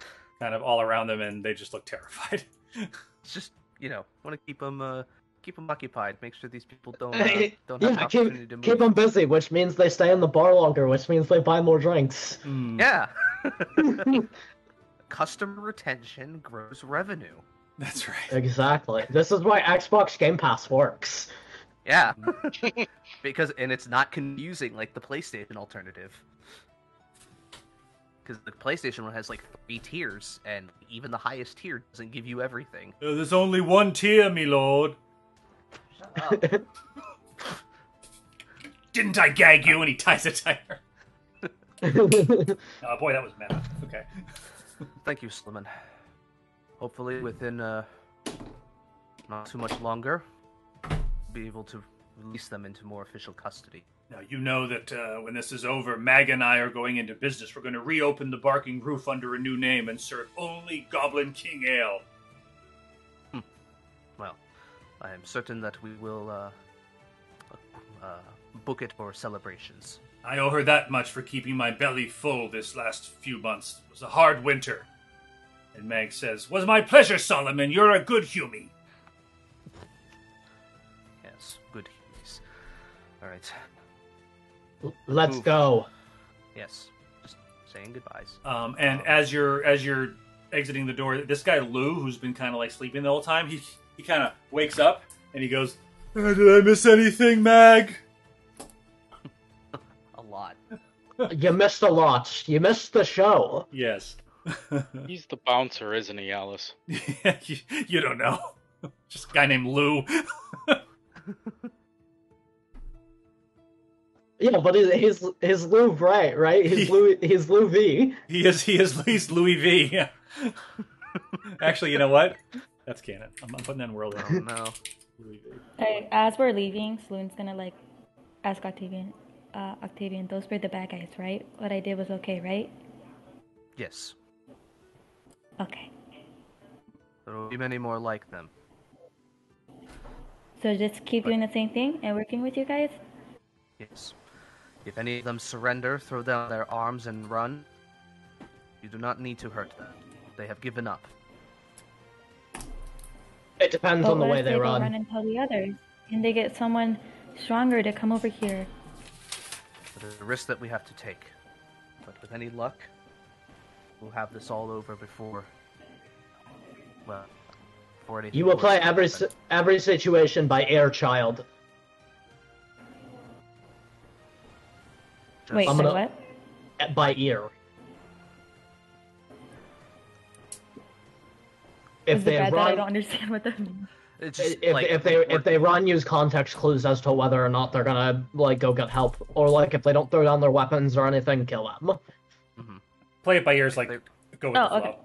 [SPEAKER 1] kind of all around them, and they just look terrified.
[SPEAKER 2] It's just you know, want to keep them uh, keep them occupied. Make sure these people don't uh, don't have an
[SPEAKER 3] yeah,
[SPEAKER 2] opportunity to
[SPEAKER 3] keep,
[SPEAKER 2] move.
[SPEAKER 3] keep them busy, which means they stay in the bar longer, which means they buy more drinks.
[SPEAKER 1] Hmm,
[SPEAKER 2] Yeah. Customer retention grows revenue.
[SPEAKER 1] that's right.
[SPEAKER 3] Exactly. This is why Xbox Game Pass works.
[SPEAKER 2] Yeah. because and it's not confusing like the PlayStation alternative. Because the PlayStation one has like three tiers, and even the highest tier doesn't give you everything.
[SPEAKER 1] Uh, there's only one tier, me lord. Didn't I gag you? And he ties a tire. Oh boy, that was meta. Okay.
[SPEAKER 2] Thank you, Solomon. Hopefully, within uh, not too much longer, be able to release them into more official custody.
[SPEAKER 1] Now you know that uh, when this is over, Mag and I are going into business. We're going to reopen the Barking Roof under a new name and serve only Goblin King Ale.
[SPEAKER 2] Well, I am certain that we will uh, uh, book it for celebrations.
[SPEAKER 1] I owe her that much for keeping my belly full this last few months. It was a hard winter. And Mag says, "Was my pleasure, Solomon. You're a good humie."
[SPEAKER 2] Yes, good humans. All right.
[SPEAKER 3] Let's
[SPEAKER 2] Oof.
[SPEAKER 3] go.
[SPEAKER 2] Yes, just saying goodbyes.
[SPEAKER 1] Um, and as you're as you're exiting the door, this guy Lou, who's been kind of like sleeping the whole time, he he kind of wakes up and he goes, "Uh, "Did I miss anything, Mag?"
[SPEAKER 2] A lot.
[SPEAKER 3] You missed a lot. You missed the show.
[SPEAKER 1] Yes.
[SPEAKER 7] He's the bouncer, isn't he, Alice?
[SPEAKER 1] you, you don't know. Just a guy named Lou.
[SPEAKER 3] Yeah, but he's he's, he's Lou right, right? He's Lou he's Lou V.
[SPEAKER 1] He is he is he's Louis V. Yeah. Actually, you know what? That's canon. I'm, I'm putting that in world.
[SPEAKER 2] Oh no.
[SPEAKER 6] Hey, as we're leaving, Saloon's gonna like ask Octavian, uh, Octavian, those were the bad guys, right? What I did was okay, right?
[SPEAKER 2] Yes.
[SPEAKER 6] Okay.
[SPEAKER 2] There will be many more like them.
[SPEAKER 6] So just keep doing the same thing and working with you guys?
[SPEAKER 2] Yes. If any of them surrender, throw down their arms and run. You do not need to hurt them. They have given up.
[SPEAKER 3] It depends
[SPEAKER 6] But
[SPEAKER 3] on the
[SPEAKER 6] what
[SPEAKER 3] way
[SPEAKER 6] if
[SPEAKER 3] they run.
[SPEAKER 6] run and tell the others? And they get someone stronger to come over here.
[SPEAKER 2] It is a risk that we have to take. But with any luck, we'll have this all over before. Well, before anything
[SPEAKER 3] You will
[SPEAKER 2] worse
[SPEAKER 3] play every si- every situation by Air Child.
[SPEAKER 2] Just-
[SPEAKER 6] Wait,
[SPEAKER 3] I'm
[SPEAKER 6] so
[SPEAKER 3] gonna-
[SPEAKER 6] what?
[SPEAKER 3] By ear. If
[SPEAKER 6] Is
[SPEAKER 3] they
[SPEAKER 6] bad that I
[SPEAKER 3] run,
[SPEAKER 6] don't understand what that means?
[SPEAKER 2] It's just
[SPEAKER 3] if,
[SPEAKER 2] like
[SPEAKER 3] if they
[SPEAKER 2] we're-
[SPEAKER 3] if they run, use context clues as to whether or not they're gonna like go get help, or like if they don't throw down their weapons or anything, kill them. Mm-hmm.
[SPEAKER 1] Play it by ears, like
[SPEAKER 2] They-
[SPEAKER 1] go with
[SPEAKER 6] Oh,
[SPEAKER 1] the flow.
[SPEAKER 6] okay.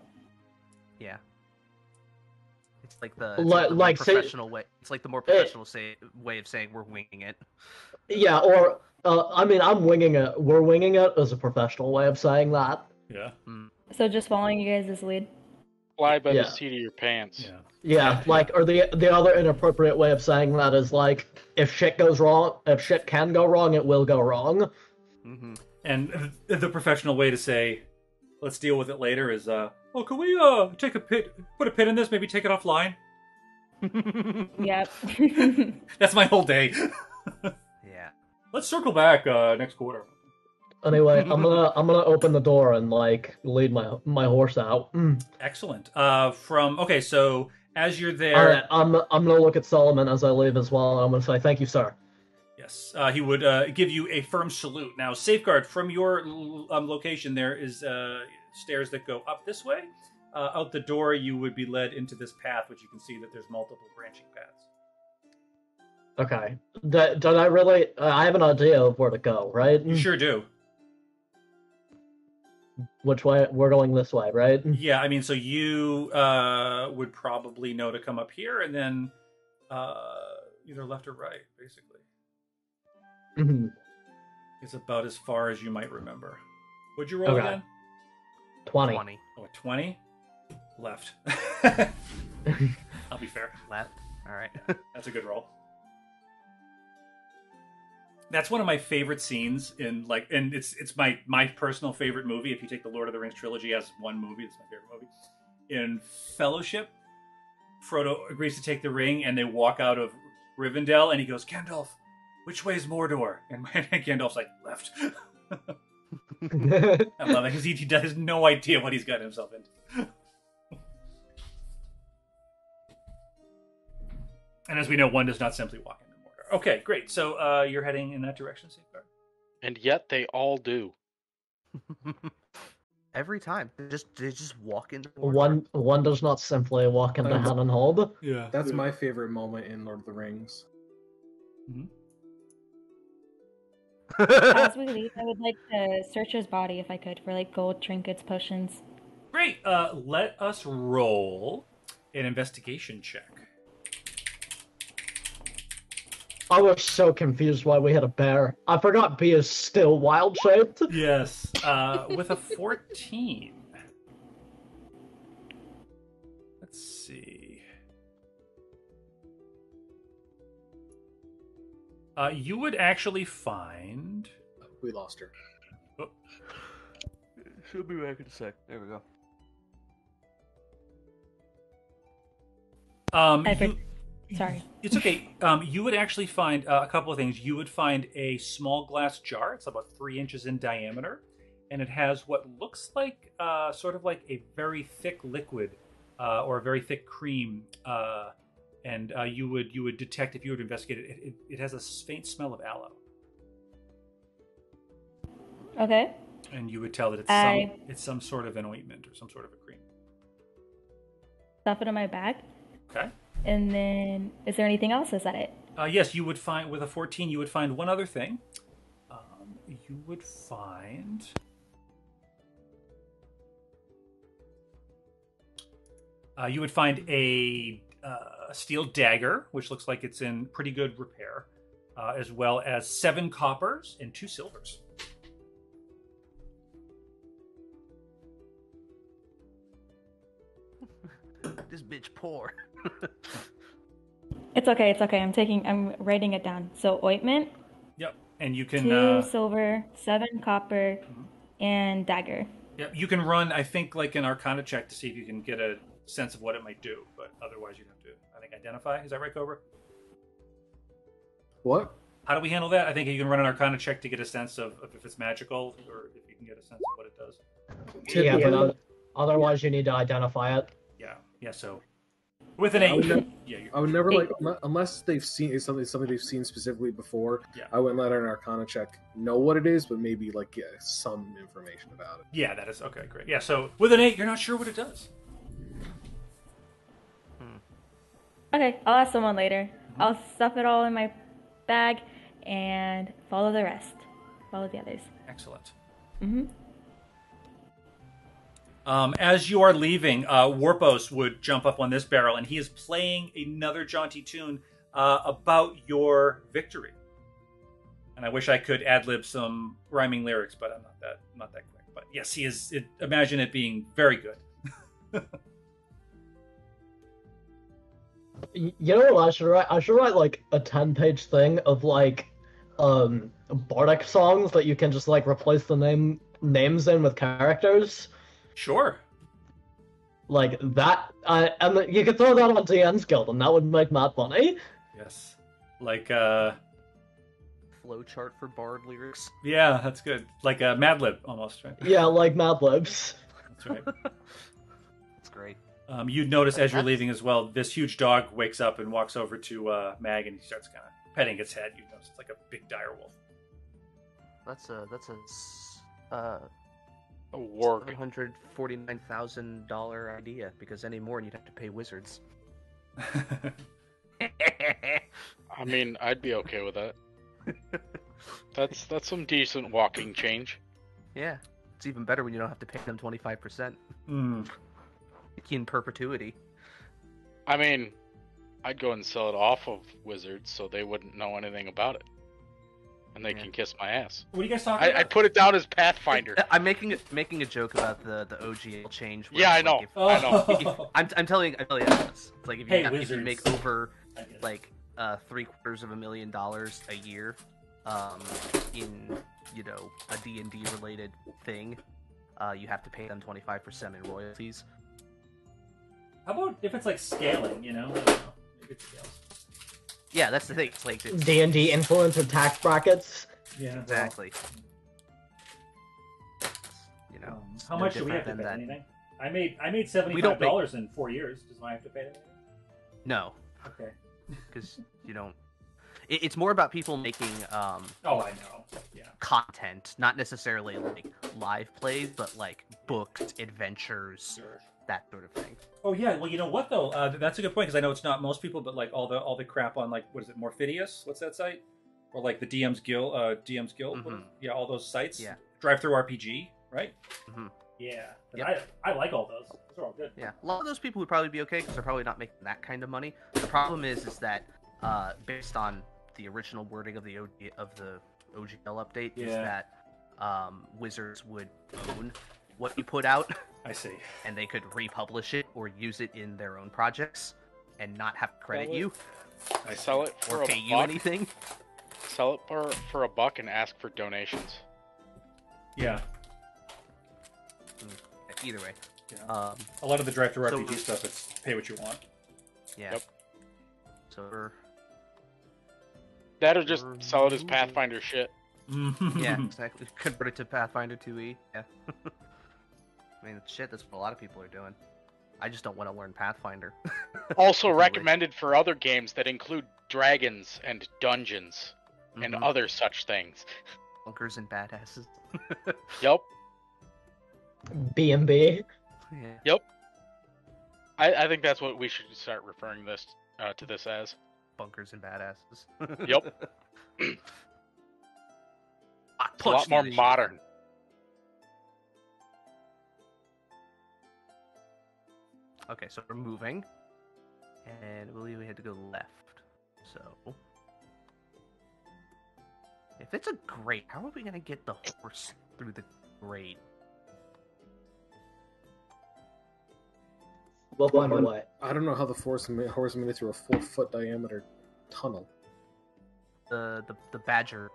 [SPEAKER 2] Yeah. It's like the, it's like, the more
[SPEAKER 3] like, say-
[SPEAKER 2] professional way. It's like the more eh. professional say, way of saying we're winging it.
[SPEAKER 3] Yeah, or uh, I mean, I'm winging it. We're winging it as a professional way of saying that.
[SPEAKER 1] Yeah. Mm.
[SPEAKER 6] So just following you guys' lead.
[SPEAKER 7] Fly by
[SPEAKER 3] Yeah.
[SPEAKER 7] the seat of your pants.
[SPEAKER 1] Yeah.
[SPEAKER 3] Yeah, like, or the the other inappropriate way of saying that is like, if shit goes wrong, if shit can go wrong, it will go wrong.
[SPEAKER 2] hmm
[SPEAKER 1] And the professional way to say, let's deal with it later is, uh, oh, can we uh take a pit, put a pin in this, maybe take it offline?
[SPEAKER 6] Yep.
[SPEAKER 1] That's my whole day.
[SPEAKER 2] yeah.
[SPEAKER 1] Let's circle back uh next quarter.
[SPEAKER 3] Anyway, I'm gonna I'm gonna open the door and like lead my my horse out. Mm.
[SPEAKER 1] Excellent. Uh, from okay, so as you're there,
[SPEAKER 3] All right, I'm I'm gonna look at Solomon as I leave as well, I'm gonna say thank you, sir.
[SPEAKER 1] Yes, uh, he would uh, give you a firm salute. Now, safeguard from your um, location. There is uh, stairs that go up this way. Uh, out the door, you would be led into this path, which you can see that there's multiple branching paths.
[SPEAKER 3] Okay. Did, did I really? Uh, I have an idea of where to go, right?
[SPEAKER 1] You sure do.
[SPEAKER 3] Which way? We're going this way, right?
[SPEAKER 1] Yeah, I mean, so you uh, would probably know to come up here, and then uh, either left or right, basically.
[SPEAKER 3] Mhm.
[SPEAKER 1] It's about as far as you might remember. Would you roll
[SPEAKER 3] Okay.
[SPEAKER 1] again?
[SPEAKER 3] Twenty.
[SPEAKER 2] Twenty
[SPEAKER 1] Oh, 20? Left. I'll be fair.
[SPEAKER 2] left. All right.
[SPEAKER 1] That's a good roll. That's one of my favorite scenes in like, and it's it's my my personal favorite movie. If you take the Lord of the Rings trilogy as one movie, it's my favorite movie. In Fellowship, Frodo agrees to take the ring, and they walk out of Rivendell, and he goes, "Gandalf, which way is Mordor?" And Gandalf's like, "Left." I love it because he, he has no idea what he's gotten himself into. and as we know, one does not simply walk. Okay, great. So uh, you're heading in that direction, Safeguard.
[SPEAKER 7] And yet they all do.
[SPEAKER 2] Every time, they just they just walk into Mordor.
[SPEAKER 3] one one does not simply walk into
[SPEAKER 4] and
[SPEAKER 3] hold.
[SPEAKER 1] Yeah,
[SPEAKER 4] That's my favorite moment in Lord of the Rings.
[SPEAKER 6] As we leave, I would like to search his body if I could for like gold trinkets, potions.
[SPEAKER 1] great. Uh, let us roll an investigation check.
[SPEAKER 3] I was so confused why we had a bear. I forgot B is still wild shaped.
[SPEAKER 1] Yes, uh, with a fourteen. Let's see. Uh, you would actually find.
[SPEAKER 4] We lost her. Oh.
[SPEAKER 2] She'll be back in a sec. There we go.
[SPEAKER 1] Um,
[SPEAKER 6] I for-
[SPEAKER 1] you-
[SPEAKER 6] Sorry.
[SPEAKER 1] It's okay. Um, you would actually find uh, a couple of things. You would find a small glass jar. It's about three inches in diameter, and it has what looks like uh, sort of like a very thick liquid uh, or a very thick cream. Uh, and uh, you would you would detect if you were to investigate it. It, it, it has a faint smell of aloe,
[SPEAKER 6] Okay.
[SPEAKER 1] and you would tell that it's
[SPEAKER 6] I-
[SPEAKER 1] some it's some sort of an ointment or some sort of a cream.
[SPEAKER 6] Stuff it in my bag.
[SPEAKER 1] Okay.
[SPEAKER 6] And then, is there anything else? Is that it?
[SPEAKER 1] Uh, yes, you would find with a 14, you would find one other thing. Um, you would find. Uh, you would find a uh, steel dagger, which looks like it's in pretty good repair, uh, as well as seven coppers and two silvers.
[SPEAKER 2] This bitch poor.
[SPEAKER 6] It's okay. It's okay. I'm taking. I'm writing it down. So ointment,
[SPEAKER 1] Yep, and you can.
[SPEAKER 6] two
[SPEAKER 1] Uh,
[SPEAKER 6] silver, seven copper, and dagger.
[SPEAKER 1] yep, you can run. I think like an Arcana check to see if you can get a sense of what it might do, but otherwise you'd have to, I think, identify. Is that right, Cobra?
[SPEAKER 4] What?
[SPEAKER 1] How do we handle that? I think you can run an Arcana check to get a sense of, of if it's magical or if you can get a sense of what it does.
[SPEAKER 3] Yeah,
[SPEAKER 4] Typically-
[SPEAKER 3] but oth- otherwise you need to identify it.
[SPEAKER 1] Yeah, yeah. So with an
[SPEAKER 4] I would
[SPEAKER 1] eight, yeah,
[SPEAKER 4] I would never
[SPEAKER 6] Eight.
[SPEAKER 4] like unless they've seen it's something something they've seen specifically before.
[SPEAKER 1] Yeah.
[SPEAKER 4] I wouldn't let an Arcana check know what it is, but maybe like get some information about it.
[SPEAKER 1] yeah. That is okay. Great. Yeah. So with an eight, you're not sure what it does.
[SPEAKER 6] Okay, I'll ask someone later. I'll stuff it all in my bag and follow the rest. Follow the others.
[SPEAKER 1] Excellent.
[SPEAKER 6] Mm-hmm.
[SPEAKER 1] Um, as you are leaving, uh, Warpos would jump up on this barrel, and he is playing another jaunty tune uh, about your victory. And I wish I could ad lib some rhyming lyrics, but I'm not that not that quick. But yes, he is. It, imagine it being very good.
[SPEAKER 3] You know what I should write? I should write like a ten-page thing of like um bardic songs that you can just like replace the name names in with characters.
[SPEAKER 1] Sure.
[SPEAKER 3] Like that, uh, and you could throw that on DM's Guild, and that would make mad money.
[SPEAKER 1] Yes. Like uh,
[SPEAKER 2] Flowchart for bard lyrics.
[SPEAKER 1] yeah, that's good. Like a Mad Lib almost, right?
[SPEAKER 3] Yeah, like Mad Libs.
[SPEAKER 1] That's right.
[SPEAKER 2] It's great.
[SPEAKER 1] Um, you'd notice as you're leaving as well, this huge dog wakes up and walks over to uh, Mag and he starts kind of petting its head. You notice it's like a big dire wolf.
[SPEAKER 2] That's a that's a uh
[SPEAKER 7] A warg.
[SPEAKER 2] seven hundred forty nine thousand dollar idea because any more and you'd have to pay wizards.
[SPEAKER 7] I mean, I'd be okay with that. That's that's some decent walking change.
[SPEAKER 2] yeah, it's even better when you don't have to pay them twenty five percent
[SPEAKER 1] Hmm.
[SPEAKER 2] in perpetuity.
[SPEAKER 7] I mean, I'd go and sell it off of Wizards so they wouldn't know anything about it, and they
[SPEAKER 2] Yeah.
[SPEAKER 7] can kiss my ass.
[SPEAKER 1] What are you guys talking
[SPEAKER 7] I,
[SPEAKER 1] about?
[SPEAKER 7] I'd put it down as Pathfinder.
[SPEAKER 2] I'm making a, making a joke about the the OGL change.
[SPEAKER 7] Yeah,
[SPEAKER 2] it's
[SPEAKER 7] I
[SPEAKER 2] like
[SPEAKER 7] know.
[SPEAKER 2] if-
[SPEAKER 7] I know.
[SPEAKER 1] Oh.
[SPEAKER 2] I'm, I'm telling I'm telling you this. It's like if you,
[SPEAKER 1] Hey,
[SPEAKER 2] have, if you make over
[SPEAKER 1] I get it.
[SPEAKER 2] like uh, three quarters of a million dollars a year um, in you know a D and D related thing, uh, you have to pay them 25% in royalties.
[SPEAKER 1] How about if it's like scaling? You know, I don't know. Maybe it scales.
[SPEAKER 2] Yeah, that's the thing. It's like it's,
[SPEAKER 3] D and D influencer tax brackets.
[SPEAKER 1] Yeah,
[SPEAKER 2] exactly. You know,
[SPEAKER 1] Um, how
[SPEAKER 2] no
[SPEAKER 1] much do we have to pay?
[SPEAKER 2] than that.
[SPEAKER 1] Anything? I made I made seventy five dollars in four years. Does I have to pay anything?
[SPEAKER 2] No,
[SPEAKER 1] Okay.
[SPEAKER 2] because you don't. It, it's more about people making um,
[SPEAKER 1] Oh, I know. Yeah.
[SPEAKER 2] content, not necessarily like live plays, but like books, adventures,
[SPEAKER 1] Sure.
[SPEAKER 2] That sort of thing.
[SPEAKER 1] Oh yeah. Well, you know what though? Uh, that's a good point because I know it's not most people, but like all the all the crap on like what is it, Morphidius? What's that site? Or like the DM's Guild, uh, DM's Guild. what is-
[SPEAKER 2] Mhm.
[SPEAKER 1] Yeah, all those sites.
[SPEAKER 2] Yeah.
[SPEAKER 1] DriveThruRPG, right?
[SPEAKER 2] Mhm.
[SPEAKER 1] Yeah.
[SPEAKER 2] Yep.
[SPEAKER 1] I I like all those. Those are all good.
[SPEAKER 2] Yeah, a lot of those people would probably be okay because they're probably not making that kind of money. The problem is, is that uh, based on the original wording of the OG, of the OGL update, is that um, Wizards would own what you put out,
[SPEAKER 1] I see.
[SPEAKER 2] and they could republish it or use it in their own projects, and not have to credit you
[SPEAKER 7] I sell it for
[SPEAKER 2] or
[SPEAKER 7] a
[SPEAKER 2] pay you
[SPEAKER 7] buck.
[SPEAKER 2] anything.
[SPEAKER 7] Sell it for for a buck and ask for donations.
[SPEAKER 1] Yeah.
[SPEAKER 2] Either way,
[SPEAKER 1] Yeah.
[SPEAKER 2] um,
[SPEAKER 1] A lot of the drive through
[SPEAKER 2] So-
[SPEAKER 1] RPG stuff, it's pay what you want.
[SPEAKER 2] yeah.
[SPEAKER 7] Yep.
[SPEAKER 2] So we're
[SPEAKER 7] That or just sell it as Pathfinder shit.
[SPEAKER 2] yeah, exactly. Convert it to Pathfinder 2e. Yeah. I mean, shit, that's what a lot of people are doing. I just don't want to learn Pathfinder.
[SPEAKER 7] Also recommended for other games that include dragons and dungeons and
[SPEAKER 2] Mhm.
[SPEAKER 7] other such things.
[SPEAKER 2] bunkers and badasses.
[SPEAKER 7] Yep.
[SPEAKER 3] B and B.
[SPEAKER 2] yeah.
[SPEAKER 7] I, I think that's what we should start referring this uh, to this as.
[SPEAKER 2] Bunkers and badasses.
[SPEAKER 7] Yep. A lot more modern.
[SPEAKER 2] Okay, so we're moving, and I believe we had to go left. So, if it's a grate, how are we gonna get the horse through the grate?
[SPEAKER 3] We'll find a way.
[SPEAKER 4] I don't know how the force ma- horse made it through a four foot diameter tunnel.
[SPEAKER 2] The the the badger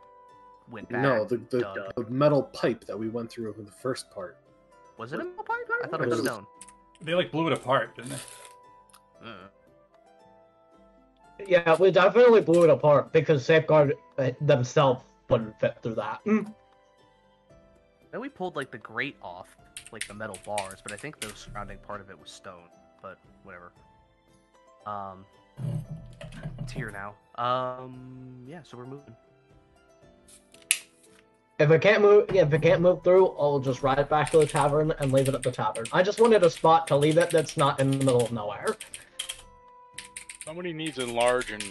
[SPEAKER 2] went back.
[SPEAKER 4] No, the the,
[SPEAKER 2] dug.
[SPEAKER 4] the metal pipe that we went through in the first part.
[SPEAKER 2] was it a metal pipe? I thought it was
[SPEAKER 4] It was-
[SPEAKER 2] stone.
[SPEAKER 1] They like blew it apart, didn't they?
[SPEAKER 2] Mm.
[SPEAKER 3] Yeah, we definitely blew it apart because Safeguard uh, themselves wouldn't fit through that. Mm.
[SPEAKER 2] Then we pulled like the grate off, like the metal bars, but I think the surrounding part of it was stone. But whatever. Um, it's here now. Um, yeah, so we're moving.
[SPEAKER 3] If I can't move, if I can't move through, I'll just ride it back to the tavern and leave it at the tavern. I just wanted a spot to leave it that's not in the middle of nowhere.
[SPEAKER 7] Somebody needs enlarge and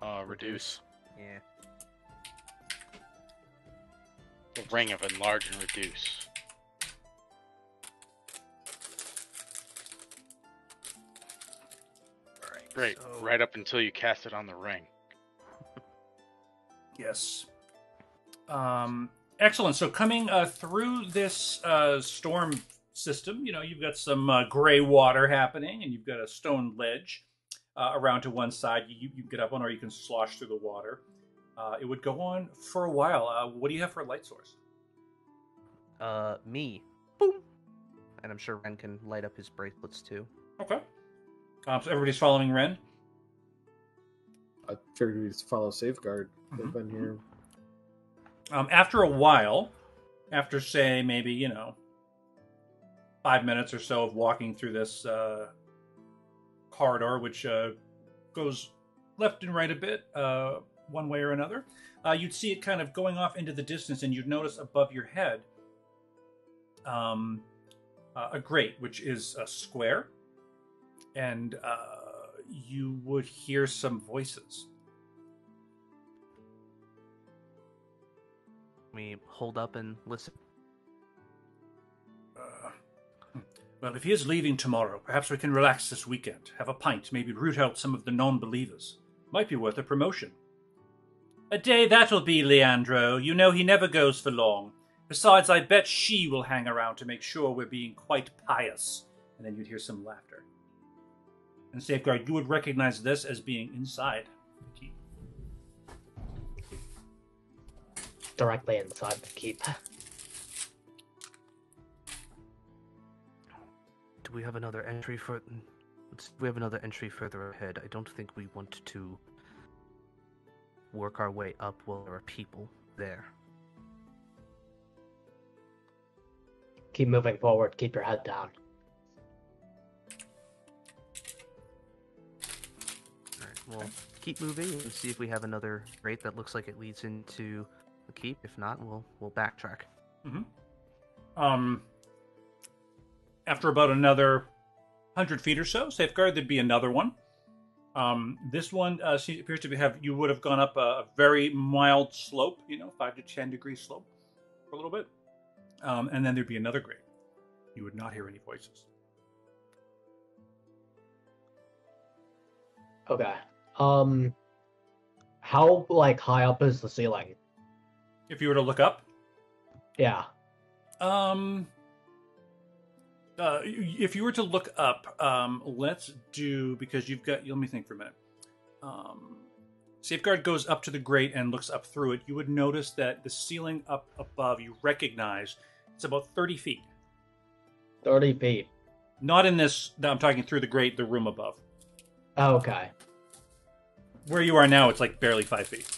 [SPEAKER 7] uh, reduce.
[SPEAKER 2] Yeah.
[SPEAKER 7] The ring of enlarge and reduce. Right, Great.
[SPEAKER 2] So...
[SPEAKER 7] Right up until you cast it on the ring.
[SPEAKER 1] yes. Um, excellent. So coming uh, through this uh, storm system, you know, you've got some uh, gray water happening, and you've got a stone ledge uh, around to one side. You, you can get up on, or you can slosh through the water. Uh, it would go on for a while. Uh, what do you have for a light source?
[SPEAKER 2] Uh, me. Boom. And I'm sure Ren can light up his bracelets too.
[SPEAKER 1] Okay. Um, so everybody's following Ren.
[SPEAKER 4] I figured we'd follow safeguard. They've
[SPEAKER 1] Mhm.
[SPEAKER 4] been here.
[SPEAKER 1] Um, after a while, after say maybe you know five minutes or so of walking through this uh, corridor, which uh, goes left and right a bit, uh, one way or another, uh, you'd see it kind of going off into the distance, and you'd notice above your head um, uh, a grate, which is a square, and uh, you would hear some voices.
[SPEAKER 2] We hold up and listen.
[SPEAKER 1] Uh, well, if he is leaving tomorrow, perhaps we can relax this weekend, have a pint, maybe root out some of the non believers. Might be worth a promotion. A day that'll be, Leandro. You know he never goes for long. Besides, I bet she will hang around to make sure we're being quite pious. And then you'd hear some laughter. And Safeguard, you would recognize this as being inside
[SPEAKER 3] Directly inside the keep.
[SPEAKER 2] Do we have another entry for? let's- We have another entry further ahead. I don't think we want to work our way up while there are people there.
[SPEAKER 3] Keep moving forward. Keep your head down.
[SPEAKER 2] Alright, we'll keep moving and see if we have another grate that looks like it leads into keep. If not, we'll we'll backtrack.
[SPEAKER 1] Um, after about another hundred feet or so, safeguard, there'd be another one. Um, this one uh, appears to be have you would have gone up a, a very mild slope, you know, five to ten degree slope for a little bit, um, and then there'd be another grade. You would not hear any voices.
[SPEAKER 3] Okay. Um, how like high up is the ceiling?
[SPEAKER 1] If you were to look up,
[SPEAKER 3] Yeah.
[SPEAKER 1] Um, uh, if you were to look up, um, let's do because you've got. Let me think for a minute. Um, Safeguard goes up to the grate and looks up through it. You would notice that the ceiling up above you recognize it's about thirty feet.
[SPEAKER 3] Thirty feet.
[SPEAKER 1] Not in this. I'm talking through the grate, the room above.
[SPEAKER 3] Okay.
[SPEAKER 1] Where you are now, it's like barely five feet.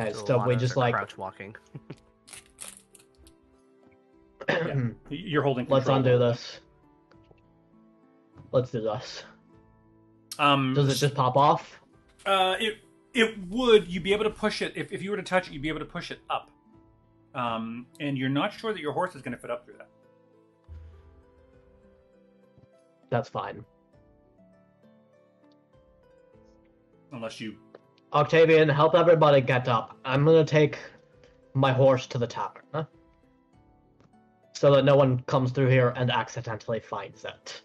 [SPEAKER 3] Okay.
[SPEAKER 2] So
[SPEAKER 3] So,
[SPEAKER 2] a lot
[SPEAKER 3] we just like
[SPEAKER 2] crouch walking.
[SPEAKER 1] You're holding.
[SPEAKER 3] let's
[SPEAKER 1] control.
[SPEAKER 3] undo this. Let's do this.
[SPEAKER 1] Um,
[SPEAKER 3] Does it just pop off?
[SPEAKER 1] Uh, it it would. You'd be able to push it if, if you were to touch it. You'd be able to push it up. Um, and you're not sure that your horse is going to fit up through that.
[SPEAKER 3] That's fine.
[SPEAKER 1] Unless you.
[SPEAKER 3] Octavian, help everybody get up. I'm gonna take my horse to the tavern. huh? So that no one comes through here and accidentally finds it.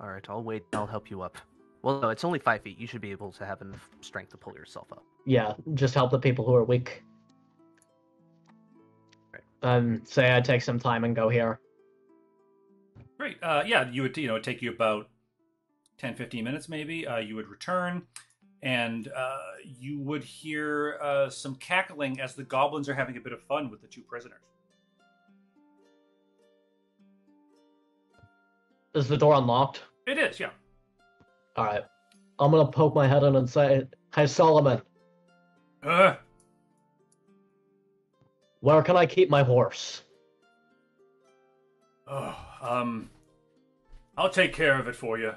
[SPEAKER 2] All right, I'll wait. I'll help you up. Well, no, it's only five feet. You should be able to have enough strength to pull yourself up.
[SPEAKER 3] Yeah, just help the people who are weak.
[SPEAKER 2] Right.
[SPEAKER 3] Um, say I take some time and go here.
[SPEAKER 1] Great. Uh, yeah, you would. You know, it'd take you about 10, 15 minutes, maybe. Uh, you would return, and uh, you would hear uh, some cackling as the goblins are having a bit of fun with the two prisoners.
[SPEAKER 3] Is the door unlocked?
[SPEAKER 1] It is, yeah.
[SPEAKER 3] All right. I'm gonna poke my head in and say, "Hey Solomon,
[SPEAKER 1] Uh,
[SPEAKER 3] where can I keep my horse?"
[SPEAKER 1] oh, um, I'll take care of it for you.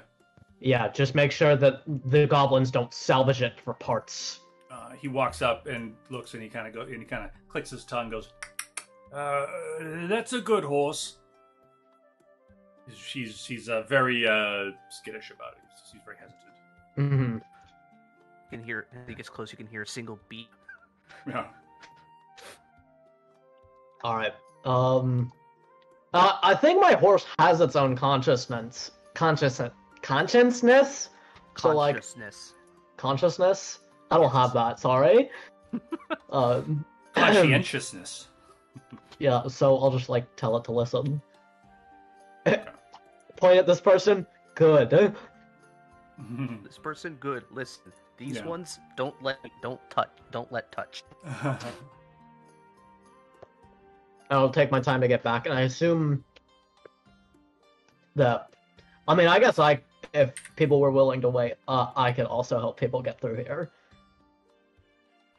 [SPEAKER 3] Yeah, just make sure that the goblins don't salvage it for parts.
[SPEAKER 1] Uh, he walks up and looks, and he kind of go, and he kind of clicks his tongue, goes, uh, "That's a good horse." She's she's uh, very uh, skittish about it. She's very hesitant.
[SPEAKER 3] hmm
[SPEAKER 2] You can hear as he gets close. You can hear a single beat.
[SPEAKER 1] Yeah.
[SPEAKER 3] All right. Um, Uh, I think my horse has its own consciousness. Conscious consciousness. So like
[SPEAKER 2] Consciousness.
[SPEAKER 3] consciousness. I don't have that. Sorry. um,
[SPEAKER 1] Conscientiousness.
[SPEAKER 3] yeah. So I'll just like tell it to listen. Point at this person. Good.
[SPEAKER 2] This person, good. Listen, these
[SPEAKER 1] Yeah.
[SPEAKER 2] ones, don't let, don't touch, don't let touch.
[SPEAKER 3] I'll take my time to get back, and I assume that. I mean, I guess I, if people were willing to wait, uh, I could also help people get through here.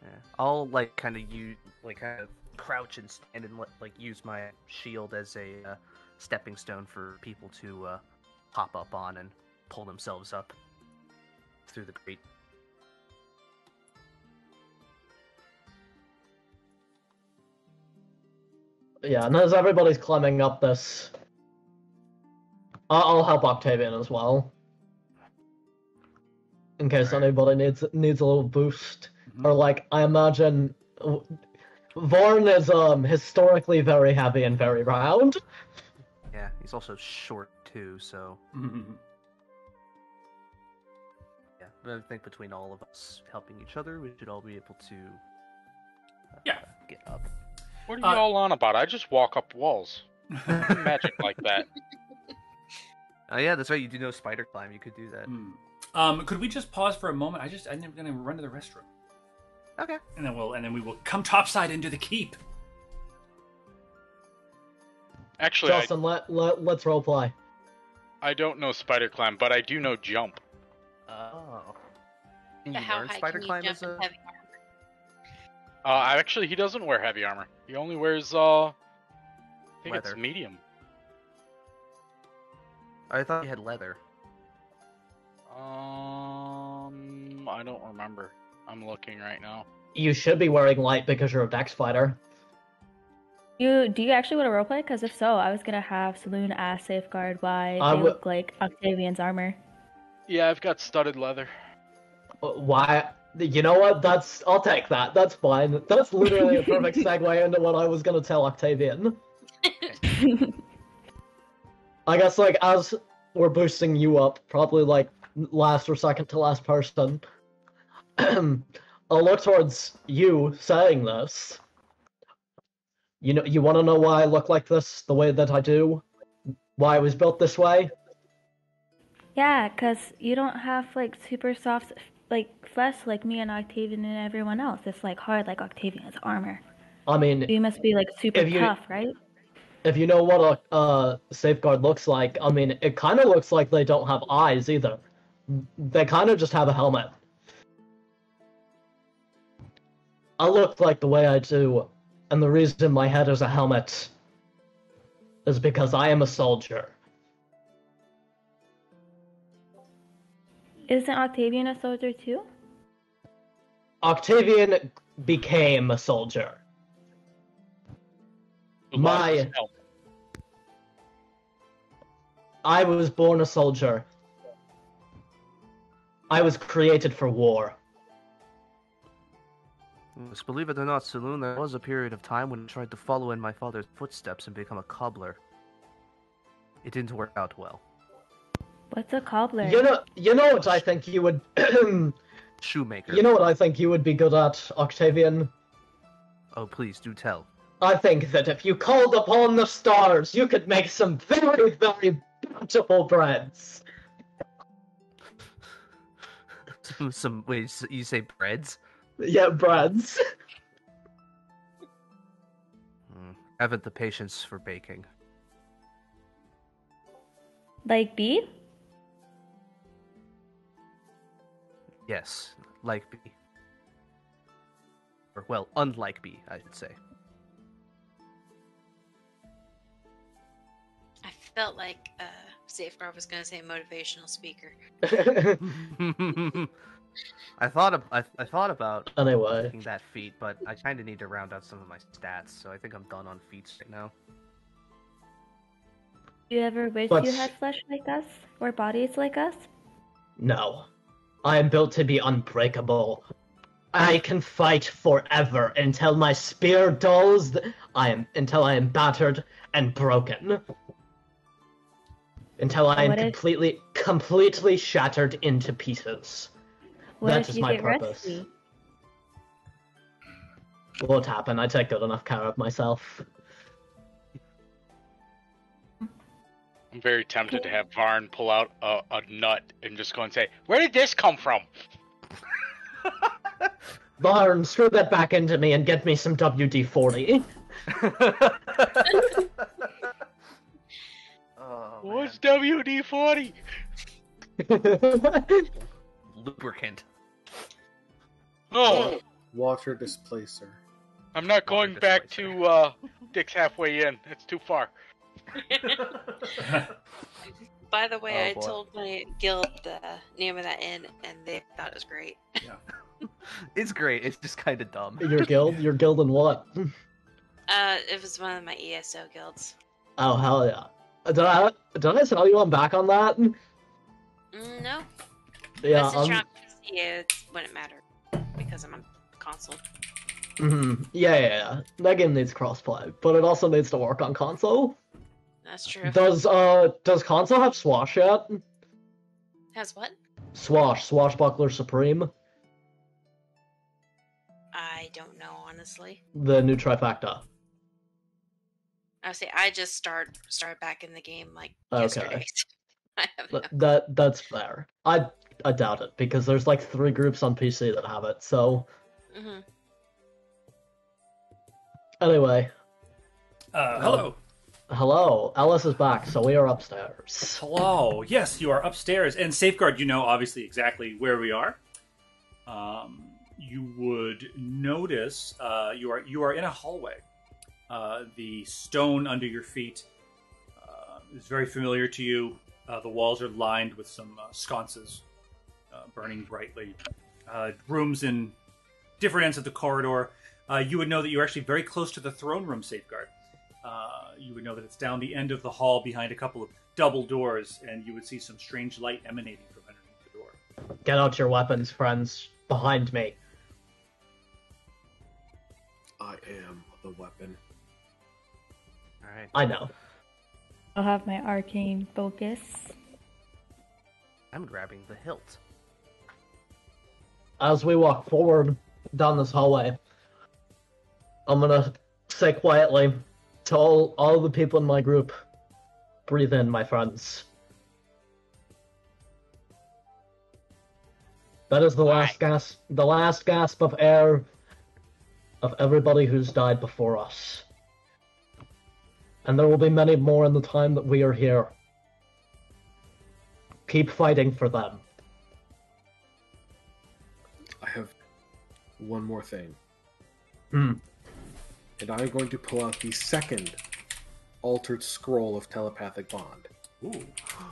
[SPEAKER 2] Yeah. I'll like kind of use, like kind of crouch and stand and like use my shield as a uh, stepping stone for people to uh, hop up on and pull themselves up through the grate.
[SPEAKER 3] Yeah, and as everybody's climbing up this, I'll help Octavian as well, in case anybody needs needs a little boost. Or like, I imagine w- Varn is um historically very heavy and very round.
[SPEAKER 2] Yeah, he's also short too, so yeah. But I think between all of us helping each other, we should all be able to uh,
[SPEAKER 1] Yeah.
[SPEAKER 2] get up.
[SPEAKER 7] What are you
[SPEAKER 1] Uh,
[SPEAKER 7] all on about? I just walk up walls. Magic like that.
[SPEAKER 2] Oh yeah, that's right. You do know spider climb. You could do that.
[SPEAKER 1] Hmm. Um, could we just pause for a moment? I just I'm gonna run to the restroom,
[SPEAKER 2] Okay.
[SPEAKER 1] and then we'll and then we will come topside into the keep.
[SPEAKER 7] Actually, I,
[SPEAKER 3] Justin, let, let let's roleplay.
[SPEAKER 7] I don't know spider climb, but I do know jump.
[SPEAKER 2] Oh. Can you
[SPEAKER 5] how
[SPEAKER 2] learn
[SPEAKER 5] high
[SPEAKER 2] spider
[SPEAKER 5] can you
[SPEAKER 2] climb
[SPEAKER 5] jump
[SPEAKER 2] as a?
[SPEAKER 5] heavy armor?
[SPEAKER 7] Uh, actually, he doesn't wear heavy armor. He only wears uh, I think
[SPEAKER 2] Leather.
[SPEAKER 7] it's medium.
[SPEAKER 2] I thought you had leather.
[SPEAKER 7] Um, I don't remember. I'm looking right now.
[SPEAKER 3] You should be wearing light because you're a dex fighter.
[SPEAKER 6] You do you actually want to roleplay? Because if so, I was gonna have Saloon as Safeguard why
[SPEAKER 3] I
[SPEAKER 6] they
[SPEAKER 3] would-
[SPEAKER 6] look like Octavian's armor.
[SPEAKER 7] Yeah, I've got studded leather.
[SPEAKER 3] Uh, Why? You know what? That's I'll take that. That's fine. That's literally a perfect segue into what I was gonna tell Octavian. I guess like as we're boosting you up, probably like last or second to last person. I'll look towards you saying this. You know, you want to know why I look like this, the way that I do, why I was built this way.
[SPEAKER 6] Yeah, because you don't have like super soft like flesh like me and Octavian and everyone else. It's like hard like Octavian's armor.
[SPEAKER 3] I mean,
[SPEAKER 6] You must be like super
[SPEAKER 3] you-
[SPEAKER 6] tough, right?
[SPEAKER 3] if you know what a uh, safeguard looks like, I mean, it kind of looks like they don't have eyes either. They kind of just have a helmet. I look like the way I do, and the reason my head is a helmet is because I am a soldier.
[SPEAKER 6] Isn't Octavian a soldier too?
[SPEAKER 3] Octavian became a soldier.
[SPEAKER 7] Who
[SPEAKER 3] My- I was born a soldier. I was created for war.
[SPEAKER 2] Yes, believe it or not, Saloon, there was a period of time when I tried to follow in my father's footsteps and become a cobbler. It didn't work out well.
[SPEAKER 6] What's a cobbler?
[SPEAKER 3] You know, you know what I think you would.
[SPEAKER 2] Shoemaker.
[SPEAKER 3] You know what I think you would be good at, Octavian?
[SPEAKER 2] Oh, please do tell.
[SPEAKER 3] I think that if you called upon the stars, you could make some very, very beautiful breads.
[SPEAKER 2] Some, some wait, you say breads?
[SPEAKER 3] Yeah, breads.
[SPEAKER 2] Hmm. Haven't the patience for baking.
[SPEAKER 6] Like B?
[SPEAKER 2] Yes, like B. Or, well, unlike B, I should say.
[SPEAKER 5] I felt like uh, Safeguard was going to say motivational speaker.
[SPEAKER 2] I thought of, I, I thought about oh,
[SPEAKER 3] anyway,
[SPEAKER 2] taking that feat, but I kind of need to round out some of my stats, so I think I'm done on feats right now.
[SPEAKER 6] Do you ever wish
[SPEAKER 3] But-
[SPEAKER 6] you had flesh like us? Or bodies like us?
[SPEAKER 3] no. I am built to be unbreakable. I can fight forever until my spear dulls. th- I am until I am battered and broken. Until I am
[SPEAKER 6] What if-
[SPEAKER 3] completely, completely shattered into pieces.
[SPEAKER 6] What
[SPEAKER 3] That
[SPEAKER 6] if
[SPEAKER 3] is
[SPEAKER 6] you
[SPEAKER 3] my purpose.
[SPEAKER 6] rusty?
[SPEAKER 3] Won't happen. I take good enough care of myself.
[SPEAKER 7] I'm very tempted to have Varn pull out a, a nut and just go and say, "Where did this come from?"
[SPEAKER 3] Varn, screw that back into me and get me some WD forty.
[SPEAKER 2] oh,
[SPEAKER 7] What's WD forty?
[SPEAKER 2] lubricant?
[SPEAKER 7] Oh!
[SPEAKER 4] Water displacer.
[SPEAKER 7] I'm not going back to uh, Dick's halfway in. It's too far.
[SPEAKER 5] By the way,
[SPEAKER 2] Oh,
[SPEAKER 5] I
[SPEAKER 2] boy.
[SPEAKER 5] told my guild the name of that inn, and they thought it was great.
[SPEAKER 2] Yeah, It's great. It's just kind of dumb.
[SPEAKER 3] your guild? Your guild in what?
[SPEAKER 5] Uh, it was one of my ESO guilds.
[SPEAKER 3] Oh hell yeah! Did I did I tell you I'm back on that?
[SPEAKER 5] Mm, no,
[SPEAKER 3] Yeah.
[SPEAKER 5] but since you're
[SPEAKER 3] I'm-
[SPEAKER 5] on PC, it wouldn't matter because I'm on console.
[SPEAKER 3] Mm-hmm. Yeah, yeah, yeah. That game needs crossplay, but it also needs to work on console.
[SPEAKER 5] That's true.
[SPEAKER 3] Does uh does console have Swash yet?
[SPEAKER 5] Has what?
[SPEAKER 3] Swash, Swashbuckler Supreme,
[SPEAKER 5] I don't know honestly.
[SPEAKER 3] the new trifecta.
[SPEAKER 5] I say I just start start back in the game like
[SPEAKER 3] Okay.
[SPEAKER 5] yesterday. I have no.
[SPEAKER 3] That, that that's fair. I I doubt it because there's like three groups on PC that have it. So
[SPEAKER 5] hmm
[SPEAKER 3] anyway,
[SPEAKER 1] Uh, hello.
[SPEAKER 3] hello, Ellis is back. So we are upstairs.
[SPEAKER 1] Hello. Yes, you are upstairs. And Safeguard, you know obviously exactly where we are. Um, you would notice uh, you are you are in a hallway. Uh, the stone under your feet uh, is very familiar to you. Uh, the walls are lined with some uh, sconces uh, burning brightly. Uh, rooms in different ends of the corridor. Uh, you would know that you're actually very close to the throne room safeguard. Uh, you would know that it's down the end of the hall behind a couple of double doors, and you would see some strange light emanating from underneath the door.
[SPEAKER 3] Get out your weapons, friends. Behind me.
[SPEAKER 4] I am the weapon.
[SPEAKER 2] All right.
[SPEAKER 3] I know.
[SPEAKER 6] I'll have my arcane focus.
[SPEAKER 2] I'm grabbing the hilt.
[SPEAKER 3] As we walk forward down this hallway, I'm gonna say quietly to all all the people in my group, breathe in, my friends. That is the last gasp, the last gasp of air of everybody who's died before us. And there will be many more in the time that we are here. Keep fighting for them.
[SPEAKER 4] I have one more thing.
[SPEAKER 3] Hmm.
[SPEAKER 4] And I'm going to pull out the second altered scroll of telepathic bond.
[SPEAKER 1] Ooh.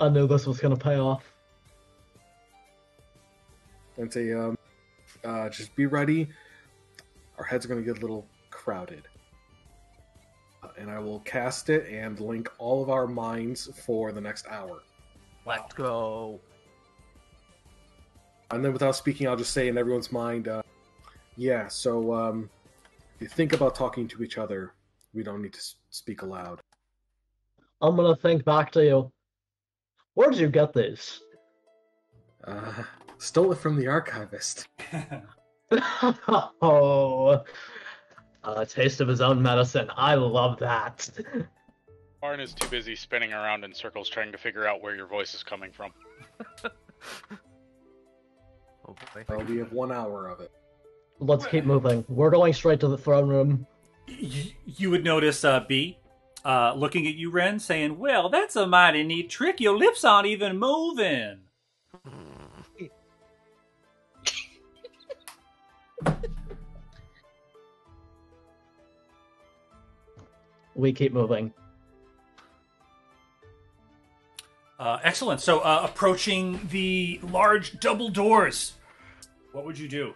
[SPEAKER 3] I knew this was gonna pay off.
[SPEAKER 4] And say, um, uh, just be ready. Our heads are going to get a little crowded. And I will cast it and link all of our minds for the next hour.
[SPEAKER 2] Let's go.
[SPEAKER 4] And then without speaking, I'll just say in everyone's mind, uh, yeah, so um, if you think about talking to each other, we don't need to speak aloud.
[SPEAKER 3] I'm gonna think back to you. Where did you get this?
[SPEAKER 4] Uh, stole it from the archivist.
[SPEAKER 3] oh, a taste of his own medicine. I love that.
[SPEAKER 7] Varn is too busy spinning around in circles trying to figure out where your voice is coming from.
[SPEAKER 2] Oh boy.
[SPEAKER 4] Uh, we have one hour of it.
[SPEAKER 3] Let's keep moving. We're going straight to the throne room.
[SPEAKER 1] Y- you would notice uh, B uh, looking at you, Ren, saying, Well, that's a mighty neat trick. Your lips aren't even moving.
[SPEAKER 3] We keep moving.
[SPEAKER 1] Uh, excellent. So, uh, approaching the large double doors, what would you do?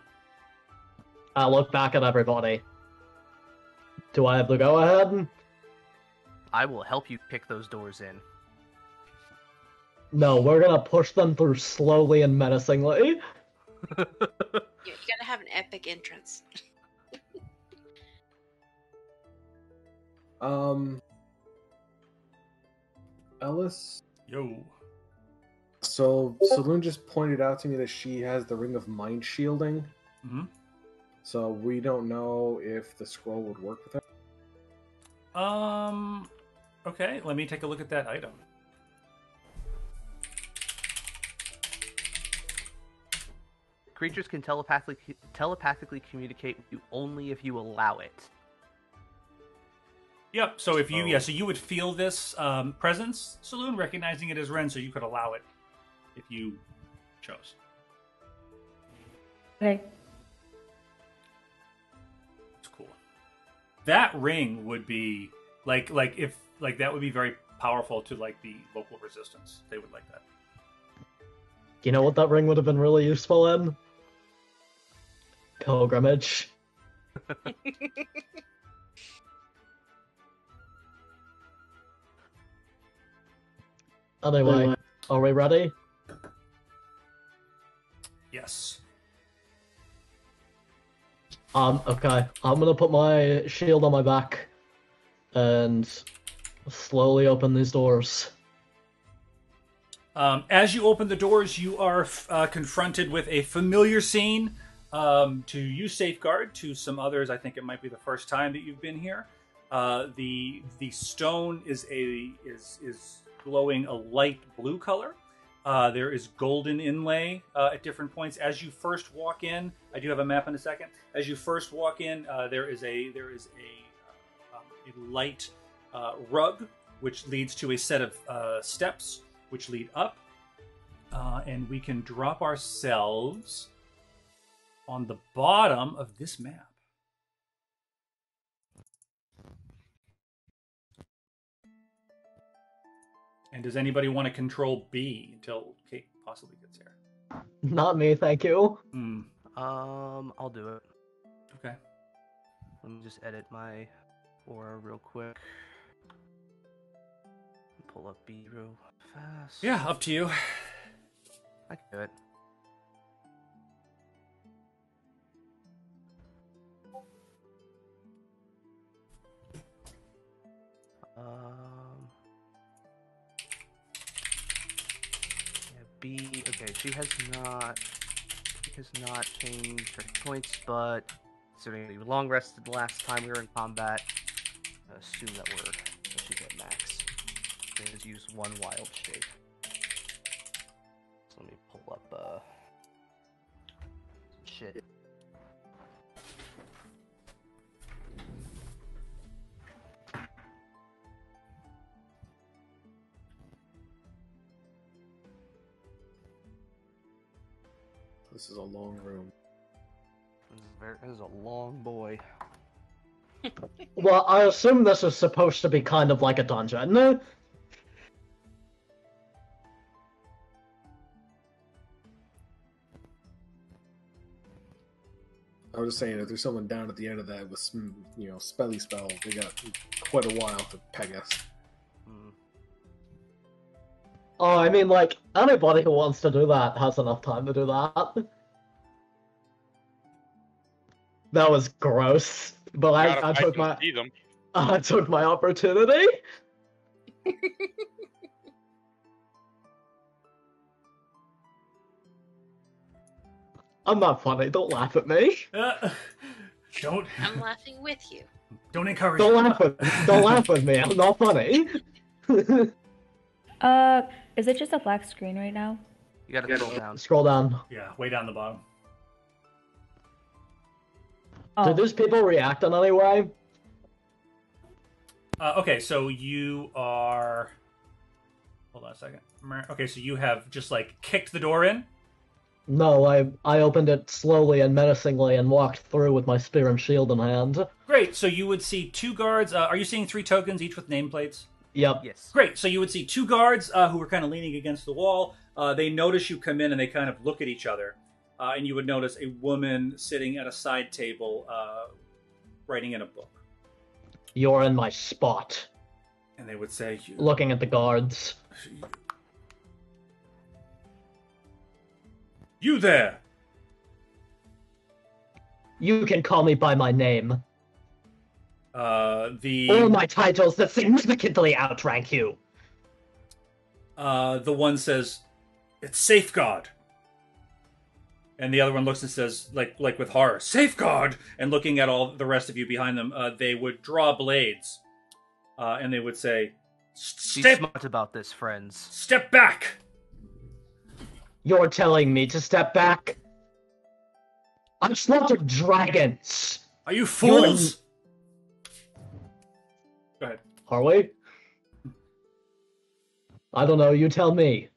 [SPEAKER 3] I look back at everybody. Do I have the go ahead?
[SPEAKER 2] I will help you pick those doors in.
[SPEAKER 3] No, we're gonna push them through slowly and menacingly.
[SPEAKER 5] You, you gotta have an epic entrance.
[SPEAKER 4] Um, Ellis.
[SPEAKER 1] Yo.
[SPEAKER 4] So Saloon just pointed out to me that she has the ring of mind shielding.
[SPEAKER 1] hmm
[SPEAKER 4] So we don't know if the scroll would work with her.
[SPEAKER 1] Um. Okay, let me take a look at that item.
[SPEAKER 2] Creatures can telepathically telepathically communicate with you only if you allow it.
[SPEAKER 1] Yep. So if you,
[SPEAKER 2] So-
[SPEAKER 1] yeah, so you would feel this um, presence, Saloon, recognizing it as Ren, so you could allow it if you chose.
[SPEAKER 6] Okay.
[SPEAKER 1] It's cool. That ring would be like, like if, like that would be very powerful to like the local resistance. They would like that.
[SPEAKER 3] You know what that ring would have been really useful in? Pilgrimage. Anyway, are we ready?
[SPEAKER 1] Yes.
[SPEAKER 3] Um, okay. I'm gonna put my shield on my back and slowly open these doors.
[SPEAKER 1] Um, as you open the doors, you are uh, confronted with a familiar scene. Um, to you, safeguard. To some others, I think it might be the first time that you've been here. Uh, the the stone is a is is glowing a light blue color. Uh, there is golden inlay uh, at different points. As you first walk in, I do have a map in a second. As you first walk in, uh, there is a there is a, uh, a light uh, rug which leads to a set of uh, steps which lead up, and we can drop ourselves on the bottom of this map. And does anybody want to control B until Kate possibly gets here?
[SPEAKER 3] Not me, thank you.
[SPEAKER 1] Hmm.
[SPEAKER 2] Um, I'll do it.
[SPEAKER 1] Okay.
[SPEAKER 2] Let me just edit my aura real quick. Pull up B real fast.
[SPEAKER 1] Yeah, up to you.
[SPEAKER 2] I can do it. Um. Yeah, B. Okay, she has not. She has not changed her points, but considering we long rested the last time we were in combat, I assume that we're that she's at max. She has used one wild shape. So let me pull up uh
[SPEAKER 4] is a long room.
[SPEAKER 2] This is, very, this is a long boy.
[SPEAKER 3] Well, I assume this is supposed to be kind of like a dungeon. No?
[SPEAKER 4] I was just saying, if there's someone down at the end of that with some, you know, spelly spell, they got quite a while to peg us.
[SPEAKER 2] Hmm.
[SPEAKER 3] Oh, I mean, like, anybody who wants to do that has enough time to do that. That was gross, but I, I took my
[SPEAKER 7] see them.
[SPEAKER 3] I took my opportunity. I'm not funny. Don't laugh at me.
[SPEAKER 1] Uh, don't
[SPEAKER 5] I'm laughing with you.
[SPEAKER 1] don't encourage.
[SPEAKER 3] Don't laugh at don't laugh at me. I'm not funny.
[SPEAKER 6] Uh, is it just a black screen right now?
[SPEAKER 2] You gotta scroll down.
[SPEAKER 3] Scroll down.
[SPEAKER 1] Yeah, way down the bottom.
[SPEAKER 6] Oh,
[SPEAKER 3] Do these people react in any way?
[SPEAKER 1] Uh, okay, so you are. Hold on a second. Okay, so you have just like kicked the door in.
[SPEAKER 3] No, I I opened it slowly and menacingly and walked through with my spear and shield in hand.
[SPEAKER 1] Great. So you would see two guards. Uh, are you seeing three tokens, each with nameplates?
[SPEAKER 3] Yep.
[SPEAKER 2] Yes.
[SPEAKER 1] Great. So you would see two guards uh, who are kind of leaning against the wall. Uh, they notice you come in and they kind of look at each other. Uh, and you would notice a woman sitting at a side table uh, writing in a book.
[SPEAKER 3] You're in my spot.
[SPEAKER 1] And they would say, you,
[SPEAKER 3] Looking at the guards.
[SPEAKER 1] You there!
[SPEAKER 3] You can call me by my name
[SPEAKER 1] Uh, the
[SPEAKER 3] or my titles that significantly outrank you.
[SPEAKER 1] uh, the one says, "It's safeguard," and the other one looks and says, like like with horror, "Safeguard!" And looking at all the rest of you behind them, uh, they would draw blades, uh, and they would say,
[SPEAKER 2] Be
[SPEAKER 1] "Step
[SPEAKER 2] smart about this, friends.
[SPEAKER 1] step back."
[SPEAKER 3] You're telling me to step back? I've slaughtered dragons.
[SPEAKER 1] Are you fools? Go ahead.
[SPEAKER 3] Are we? I don't know. You tell me.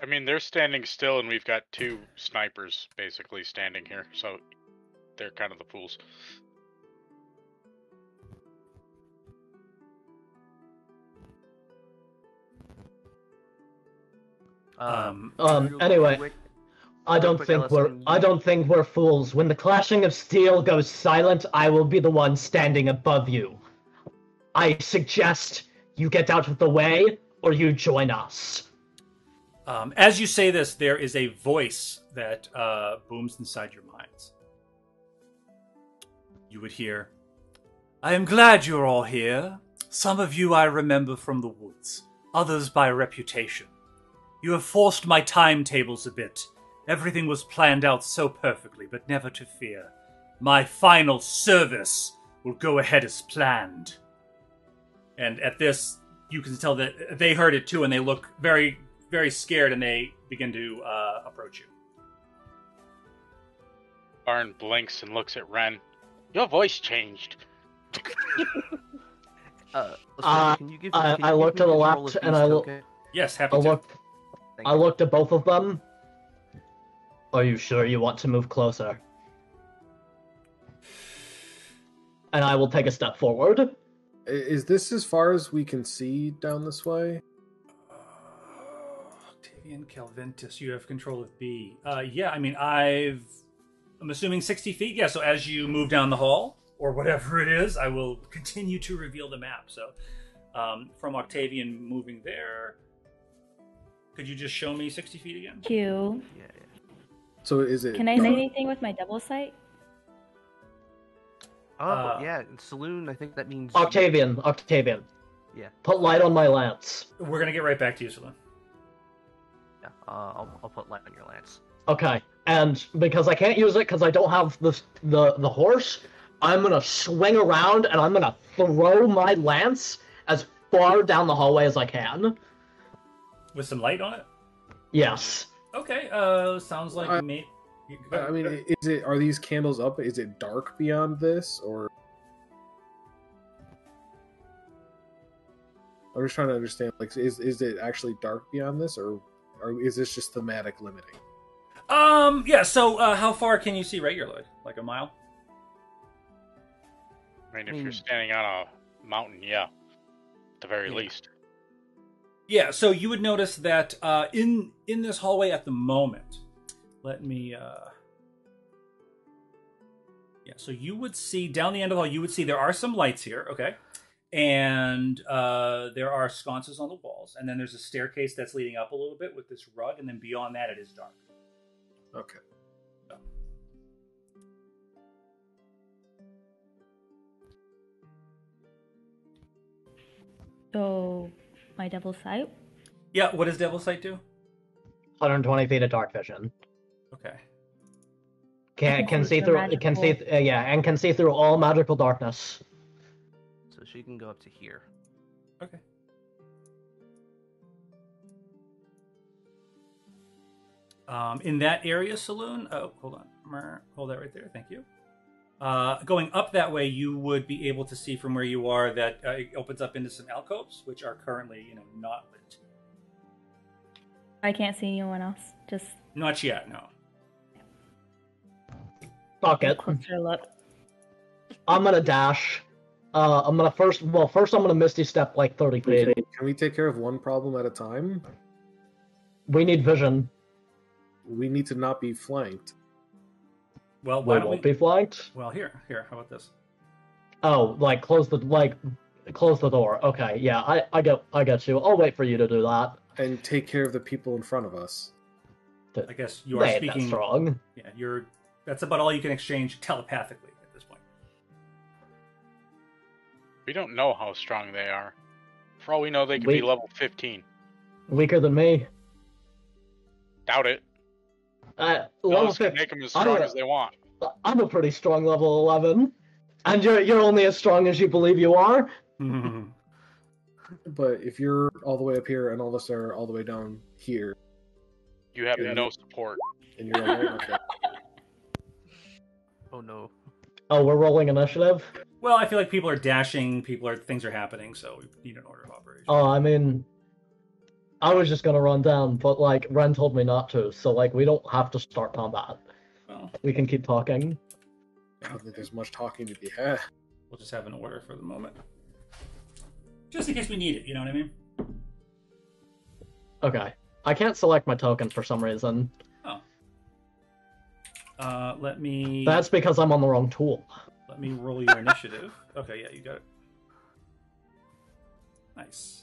[SPEAKER 7] I mean, they're standing still, and we've got two snipers basically standing here, so they're kind of the fools.
[SPEAKER 1] Um,
[SPEAKER 3] Um, anyway. I don't think we're I don't think we're fools. When the clashing of steel goes silent, I will be the one standing above you. I suggest you get out of the way or you join us.
[SPEAKER 1] Um, as you say this, there is a voice that uh, booms inside your minds. You would hear, I am glad you're all here. Some of you I remember from the woods, others by reputation. You have forced my timetables a bit. Everything was planned out so perfectly, but never to fear. My final service will go ahead as planned. And at this, you can tell that they heard it too, and they look very, very scared, and they begin to uh, approach you.
[SPEAKER 7] Varn blinks and looks at Ren. Your voice changed.
[SPEAKER 2] Uh,
[SPEAKER 3] Uh,
[SPEAKER 2] can you give,
[SPEAKER 3] I-
[SPEAKER 2] can
[SPEAKER 3] I
[SPEAKER 2] give
[SPEAKER 3] look to the
[SPEAKER 2] control
[SPEAKER 3] left
[SPEAKER 2] of
[SPEAKER 3] and I look-
[SPEAKER 2] okay?
[SPEAKER 1] Yes, happy
[SPEAKER 3] I
[SPEAKER 1] to.
[SPEAKER 3] looked
[SPEAKER 2] Thank
[SPEAKER 3] I
[SPEAKER 2] you.
[SPEAKER 3] looked at both of them. Are you sure you want to move closer? And I will take a step forward.
[SPEAKER 4] Is this as far as we can see down this way?
[SPEAKER 1] Octavian Calventus, you have control of B. Uh, yeah, I mean, I've. I'm assuming 60 feet. Yeah, so as you move down the hall, or whatever it is, I will continue to reveal the map. So, um, from Octavian moving there, could you just show me 60 feet again?
[SPEAKER 6] Q.
[SPEAKER 2] Yeah, yeah.
[SPEAKER 4] So is it?
[SPEAKER 6] Can I say anything with my Devil Sight?
[SPEAKER 2] Oh,
[SPEAKER 1] Uh,
[SPEAKER 2] yeah, saloon, I think that means.
[SPEAKER 3] Octavian, Octavian.
[SPEAKER 2] Yeah.
[SPEAKER 3] Put light on my lance.
[SPEAKER 1] We're gonna get right back to you, Saloon.
[SPEAKER 2] Yeah, uh, I'll, I'll put light on your lance.
[SPEAKER 3] Okay, and because I can't use it because I don't have the the the horse, I'm gonna swing around and I'm gonna throw my lance as far down the hallway as I can.
[SPEAKER 1] With some light on it?
[SPEAKER 3] Yes.
[SPEAKER 1] Okay, uh, sounds like
[SPEAKER 4] I-
[SPEAKER 1] me.
[SPEAKER 4] I mean, is it? Are these candles up? Is it dark beyond this, or? I'm just trying to understand. Like, is is it actually dark beyond this, or, or is this just thematic limiting?
[SPEAKER 1] Um, yeah, so uh, how far can you see regularly? Like a mile?
[SPEAKER 7] I mean, if
[SPEAKER 2] Hmm.
[SPEAKER 7] you're standing on a mountain, yeah, at the very
[SPEAKER 1] Yeah.
[SPEAKER 7] least.
[SPEAKER 1] Yeah, so you would notice that uh, in in this hallway at the moment. Let me. Uh, yeah, so you would see down the end of the hall. You would see there are some lights here. Okay, and uh, there are sconces on the walls, and then there's a staircase that's leading up a little bit with this rug, and then beyond that it is dark.
[SPEAKER 4] Okay.
[SPEAKER 6] So, my Devil Sight.
[SPEAKER 1] Yeah, what does Devil Sight do?
[SPEAKER 3] 120 feet of dark vision.
[SPEAKER 1] Okay.
[SPEAKER 3] Can can see through. It can see. Uh, yeah, and can see through all magical darkness.
[SPEAKER 2] So you can go up to here.
[SPEAKER 1] Okay. Um, in that area, saloon. Oh, hold on. Hold that right there. Thank you. Uh, going up that way, you would be able to see from where you are that uh, it opens up into some alcoves, which are currently, you know, not lit.
[SPEAKER 6] I can't see anyone else. Just
[SPEAKER 1] Not yet. No.
[SPEAKER 3] Fuck it.
[SPEAKER 6] closer look.
[SPEAKER 3] I'm gonna dash. Uh, I'm gonna first. Well, first I'm gonna misty step like 30 feet.
[SPEAKER 4] Can we take care of one problem at a time?
[SPEAKER 3] We need vision.
[SPEAKER 4] We need to not be flanked.
[SPEAKER 1] Well, why
[SPEAKER 3] We
[SPEAKER 1] don't
[SPEAKER 3] won't
[SPEAKER 1] we?
[SPEAKER 3] be flanked.
[SPEAKER 1] Well, here, here. How about this?
[SPEAKER 3] Oh, like close the like close the door. Okay, yeah, I I get I get you. I'll wait for you to do that.
[SPEAKER 4] And take care of the people in front of us.
[SPEAKER 1] I guess you are
[SPEAKER 3] They ain't that
[SPEAKER 1] speaking.
[SPEAKER 3] strong.
[SPEAKER 1] Yeah, you're That's about all you can exchange telepathically
[SPEAKER 7] We don't know how strong they are. For all we know, they could be level 15.
[SPEAKER 3] Weaker than me.
[SPEAKER 7] Doubt it.
[SPEAKER 3] Uh,
[SPEAKER 7] No
[SPEAKER 3] level
[SPEAKER 7] one's
[SPEAKER 3] 15.
[SPEAKER 7] make them as
[SPEAKER 3] I,
[SPEAKER 7] strong
[SPEAKER 3] uh,
[SPEAKER 7] as they want.
[SPEAKER 3] I'm a pretty strong level 11. And you're, you're only as strong as you believe you are?
[SPEAKER 4] But if you're all the way up here and all of us are all the way down here,
[SPEAKER 7] You have
[SPEAKER 4] Yeah.
[SPEAKER 7] no support.
[SPEAKER 4] and you're alone.
[SPEAKER 2] Oh no.
[SPEAKER 3] Oh, we're rolling initiative?
[SPEAKER 1] Well, I feel like people are dashing, people are things are happening, so we need an order of operation.
[SPEAKER 3] Oh, I mean, I was just gonna run down, but like Ren told me not to, so like we don't have to start combat.
[SPEAKER 1] Well,
[SPEAKER 3] We can keep talking.
[SPEAKER 4] I don't think there's much talking to be had.
[SPEAKER 1] we'll just have an order for the moment, just in case we need it. You know what I mean?
[SPEAKER 3] Okay. I can't select my token for some reason.
[SPEAKER 1] Uh, let me
[SPEAKER 3] That's because I'm on the wrong tool.
[SPEAKER 1] Let me roll your initiative. Okay, yeah, you got it. Nice.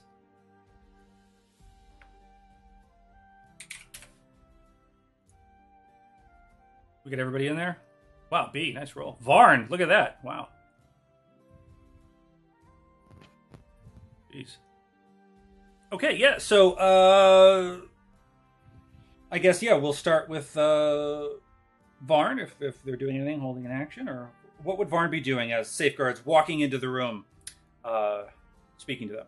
[SPEAKER 1] We get everybody in there. Wow, B, nice roll. Varn, look at that. Wow. Jeez. Okay, yeah. So, uh, I guess yeah, we'll start with uh, Varn if if they're doing anything, holding an action, or what would Varn be doing as safeguards walking into the room, uh, speaking to them?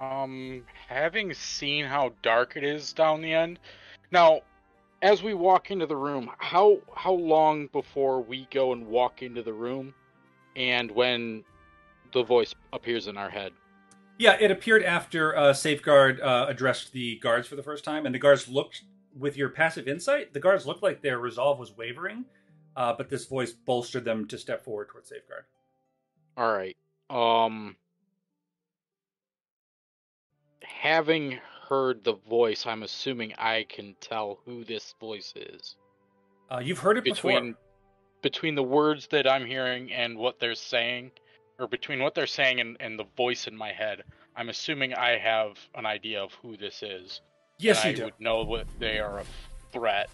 [SPEAKER 7] Um, having seen how dark it is down the end, now, as we walk into the room, how how long before we go and walk into the room, and when the voice appears in our head?
[SPEAKER 1] Yeah, it appeared after uh, Safeguard uh, addressed the guards for the first time, and the guards looked, with your passive insight, the guards looked like their resolve was wavering, uh, but this voice bolstered them to step forward towards Safeguard.
[SPEAKER 7] All right. Um, having heard the voice, I'm assuming I can tell who this voice is
[SPEAKER 1] Uh, you've heard it
[SPEAKER 7] between
[SPEAKER 1] before.
[SPEAKER 7] between the words that I'm hearing and what they're saying, or between what they're saying and, and the voice in my head. I'm assuming I have an idea of who this is.
[SPEAKER 1] Yes, you
[SPEAKER 7] I
[SPEAKER 1] do.
[SPEAKER 7] would know what they are a threat.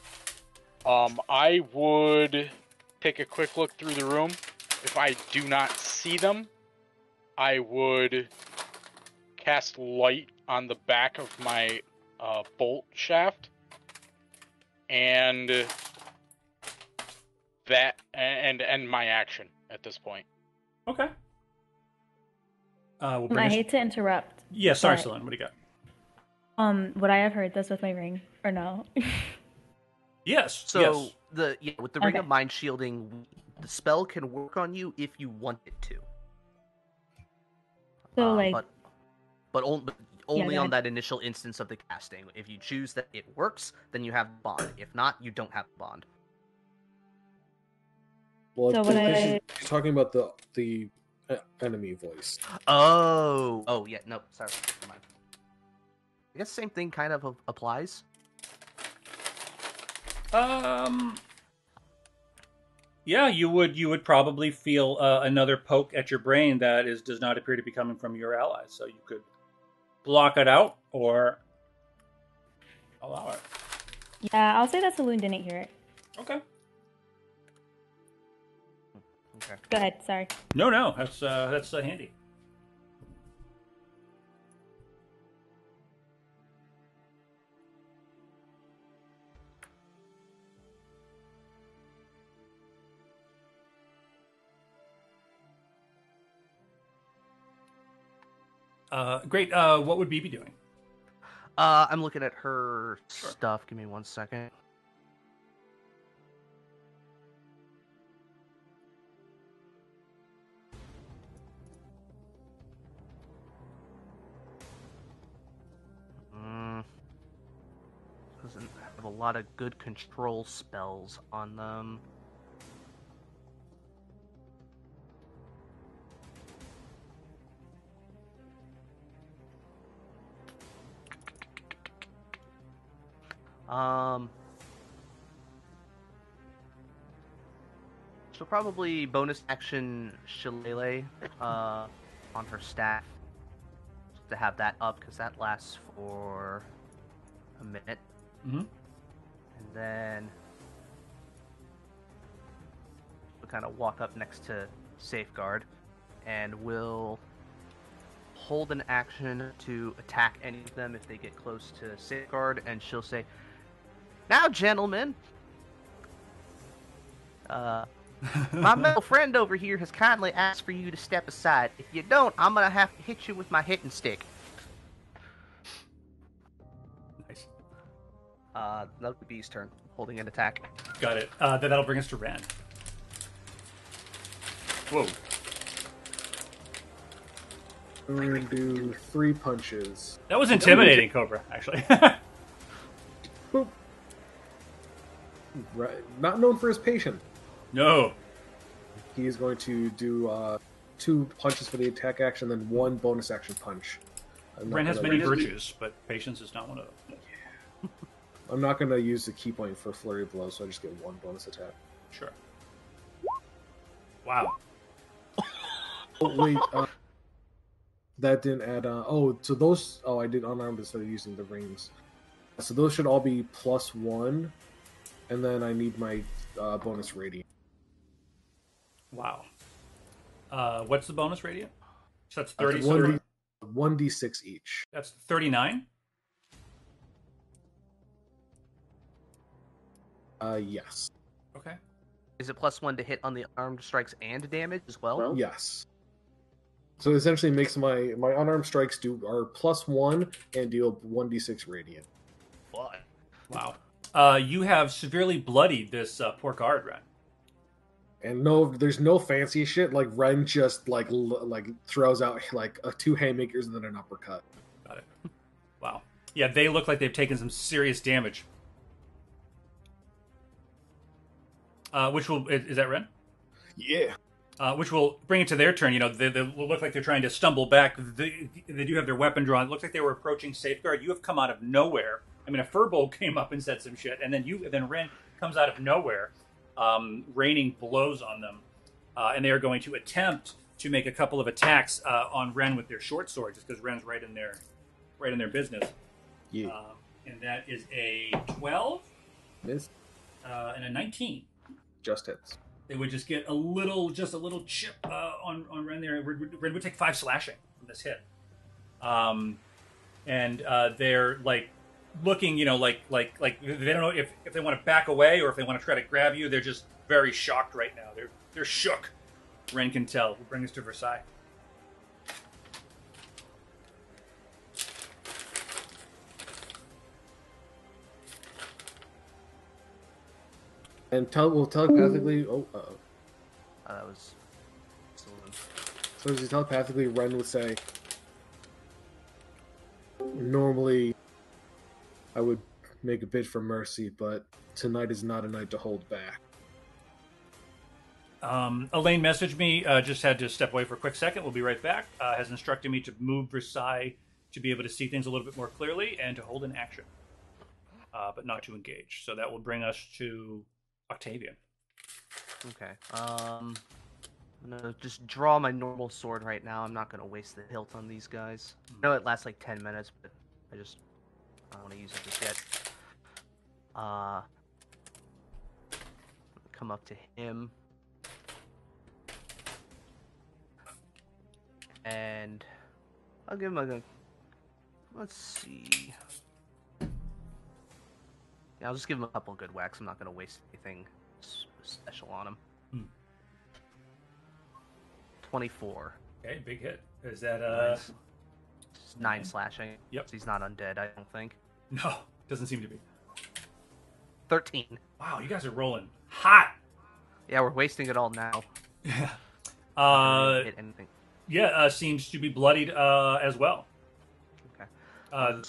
[SPEAKER 7] Um, I would take a quick look through the room. If I do not see them, I would cast light on the back of my uh, bolt shaft, and that and end my action at this point.
[SPEAKER 1] Okay. Uh, we'll bring
[SPEAKER 6] I
[SPEAKER 1] us-
[SPEAKER 6] hate to interrupt.
[SPEAKER 1] Yeah, sorry,
[SPEAKER 6] but-
[SPEAKER 1] Celine. What do you got?
[SPEAKER 6] Um, would I have heard this with my ring or no?
[SPEAKER 1] Yes.
[SPEAKER 2] So
[SPEAKER 1] yes.
[SPEAKER 2] the yeah, with the ring
[SPEAKER 6] Okay.
[SPEAKER 2] of mind shielding, the spell can work on you if you want it to.
[SPEAKER 6] so
[SPEAKER 2] Uh,
[SPEAKER 6] like,
[SPEAKER 2] but but only, but only
[SPEAKER 6] go
[SPEAKER 2] on that initial instance of the casting. If you choose that it works, then you have bond. If not, you don't have bond.
[SPEAKER 4] Well,
[SPEAKER 6] So
[SPEAKER 4] th-
[SPEAKER 6] I-
[SPEAKER 4] is- talking about the the uh, enemy voice.
[SPEAKER 2] Oh, oh yeah, no, sorry, never mind. I guess same thing kind of applies.
[SPEAKER 1] Um. Yeah, you would. You would probably feel uh, another poke at your brain that is does not appear to be coming from your allies. So you could block it out or allow it.
[SPEAKER 6] yeah, I'll say that Saloon didn't hear it.
[SPEAKER 1] Okay.
[SPEAKER 2] Okay.
[SPEAKER 6] Go ahead. Sorry.
[SPEAKER 1] No, no, that's uh, that's uh, handy. Uh, great. Uh, what would BB be doing?
[SPEAKER 2] Uh, I'm looking at her
[SPEAKER 1] Sure.
[SPEAKER 2] stuff. Give me one second. Mm. Doesn't have a lot of good control spells on them. Um, she'll probably bonus action Shillelagh uh, on her staff to have that up because that lasts for a minute,
[SPEAKER 1] Mhm.
[SPEAKER 2] and then we'll kind of walk up next to Safeguard and we'll hold an action to attack any of them if they get close to Safeguard, and she'll say, Now, gentlemen, uh, my male friend over here has kindly asked for you to step aside. If you don't, I'm gonna have to hit you with my hitting stick.
[SPEAKER 1] Nice.
[SPEAKER 2] Uh, that'll be B's turn, holding an attack.
[SPEAKER 1] Got it. Uh, then that'll bring us to Rand. Whoa.
[SPEAKER 4] We're gonna do three punches.
[SPEAKER 1] That was intimidating, Cobra, actually.
[SPEAKER 4] Boop. Right. Not known for his patience.
[SPEAKER 1] no.
[SPEAKER 4] He is going to do uh, two punches for the attack action, then one bonus action punch. I'm
[SPEAKER 1] Ren has many virtues, but patience is not one of them.
[SPEAKER 4] I'm not going to use the ki point for flurry blow, so I just get one bonus attack.
[SPEAKER 1] Sure. Wow.
[SPEAKER 4] Oh wait, uh, that didn't add. Uh, oh, so those. Oh, I did unarmed instead of using the rings. So those should all be plus one, and then I need my uh, bonus radiant.
[SPEAKER 1] Wow. Uh, what's the bonus radiant? So that's
[SPEAKER 4] Uh,
[SPEAKER 1] 30. so
[SPEAKER 4] one d one d six each.
[SPEAKER 1] That's 39?
[SPEAKER 4] Uh, yes,
[SPEAKER 1] Okay.
[SPEAKER 2] Is it plus one to hit on the armed strikes and damage as well?
[SPEAKER 4] yes. So it essentially, makes my my unarmed strikes do are plus one and deal one d six radiant.
[SPEAKER 2] What?
[SPEAKER 1] Wow. Uh, you have severely bloodied this uh, poor guard, Ren.
[SPEAKER 4] And no, there's no fancy shit. Like Ren just like l- like throws out like uh, two haymakers and then an uppercut.
[SPEAKER 1] Got it. Wow. Yeah, they look like they've taken some serious damage. Uh, which will is, is that Ren?
[SPEAKER 4] Yeah.
[SPEAKER 1] Uh, which will bring it to their turn. You know, they, they will look like they're trying to stumble back. They, they do have their weapon drawn. It looks like they were approaching safeguard. You have come out of nowhere. I mean, a furbolg came up and said some shit, and then you, then Ren comes out of nowhere, um, raining blows on them, uh, and they are going to attempt to make a couple of attacks uh, on Ren with their short sword, just because Ren's right in their, right in their business.
[SPEAKER 4] Yeah.
[SPEAKER 1] Um, and that is a twelve
[SPEAKER 4] Miss
[SPEAKER 1] uh, and a nineteen
[SPEAKER 4] just hits.
[SPEAKER 1] they would just get a little, just a little chip uh, on on Ren there. Ren, Ren would take five slashing from this hit, um, and uh, they're like looking, you know, like like like they don't know if, if they want to back away or if they want to try to grab you. They're just very shocked right now. They're they're shook. Ren can tell. We'll bring us to Versailles.
[SPEAKER 4] And tell well telepathically. Oh, uh,
[SPEAKER 2] Uh, that was. Excellent.
[SPEAKER 4] so as he telepathically, Ren would say, "Normally, I would make a bid for mercy, but tonight is not a night to hold back."
[SPEAKER 1] Um, Elaine messaged me. Uh, just had to step away for a quick second. We'll be right back. Uh, has instructed me to move Versailles to be able to see things a little bit more clearly and to hold an action, uh, but not to engage. So that will bring us to Octavian.
[SPEAKER 2] Okay. Um, I'm gonna just draw my normal sword right now. I'm not gonna waste the hilt on these guys. I know it lasts like 10 minutes, but I just I don't want to use it just yet. Uh, come up to him. And I'll give him a good. Let's see. Yeah, I'll just give him a couple good whacks. I'm not gonna waste anything special on him.
[SPEAKER 1] Hmm.
[SPEAKER 2] 24.
[SPEAKER 1] Okay, big hit. Is that uh?
[SPEAKER 2] Nice. Nine slashing.
[SPEAKER 1] Yep.
[SPEAKER 2] He's not undead, I don't think.
[SPEAKER 1] No, doesn't seem to be.
[SPEAKER 2] 13.
[SPEAKER 1] Wow, you guys are rolling hot.
[SPEAKER 2] Yeah, we're wasting it all now.
[SPEAKER 1] Yeah. Uh,
[SPEAKER 2] hit anything.
[SPEAKER 1] yeah, uh, seems to be bloodied uh, as well.
[SPEAKER 2] Okay.
[SPEAKER 1] Uh,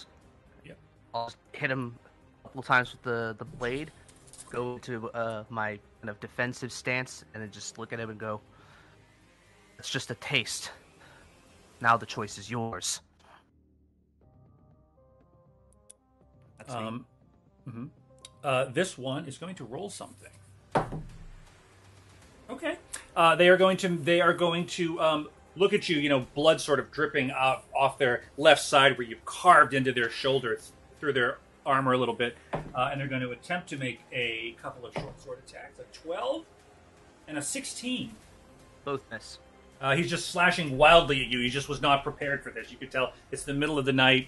[SPEAKER 1] yeah.
[SPEAKER 2] I'll hit him a couple times with the, the blade, go to uh, my kind of defensive stance, and then just look at him and go, It's just a taste. Now the choice is yours.
[SPEAKER 1] Um, mm-hmm. uh, this one is going to roll something. Okay. Uh, they are going to they are going to um, look at you. You know, blood sort of dripping off off their left side where you've carved into their shoulder th- through their armor a little bit, uh, and they're going to attempt to make a couple of short sword attacks. A twelve and a 16.
[SPEAKER 2] Both miss.
[SPEAKER 1] Uh, he's just slashing wildly at you. He just was not prepared for this. You could tell it's the middle of the night.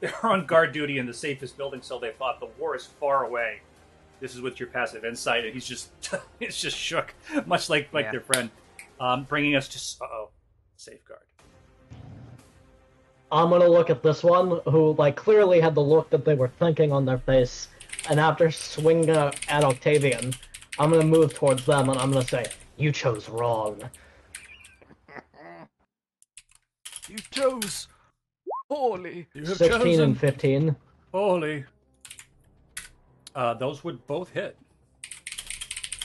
[SPEAKER 1] They're on guard duty in the safest building, so they thought the war is far away. This is with your passive insight, and he's just it's just shook, much like like
[SPEAKER 2] Yeah.
[SPEAKER 1] their friend, um, bringing us to uh oh, safeguard.
[SPEAKER 3] I'm gonna look at this one, who like clearly had the look that they were thinking on their face, and after swinging at Octavian, I'm gonna move towards them and I'm gonna say, "You chose wrong."
[SPEAKER 2] You chose poorly.
[SPEAKER 1] You
[SPEAKER 3] 16 and 15.
[SPEAKER 1] Holy. Uh, those would both hit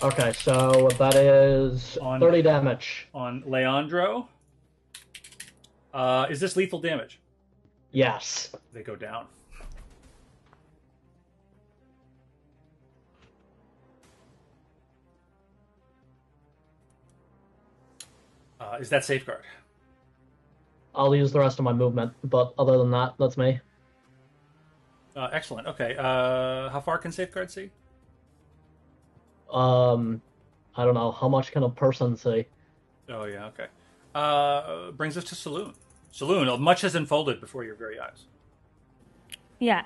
[SPEAKER 3] Okay, so that is
[SPEAKER 1] On-
[SPEAKER 3] 30 damage.
[SPEAKER 1] on Leandro. Uh, is this lethal damage?
[SPEAKER 3] Yes.
[SPEAKER 1] They go down. Uh, is that safeguard?
[SPEAKER 3] I'll use the rest of my movement, but other than that, that's me.
[SPEAKER 1] Uh, excellent. Okay. Uh, how far can safeguard see?
[SPEAKER 3] Um, I don't know how much can a person see.
[SPEAKER 1] Oh yeah. Okay. Uh, brings us to saloon. Saloon. Much has unfolded before your very eyes.
[SPEAKER 6] Yeah.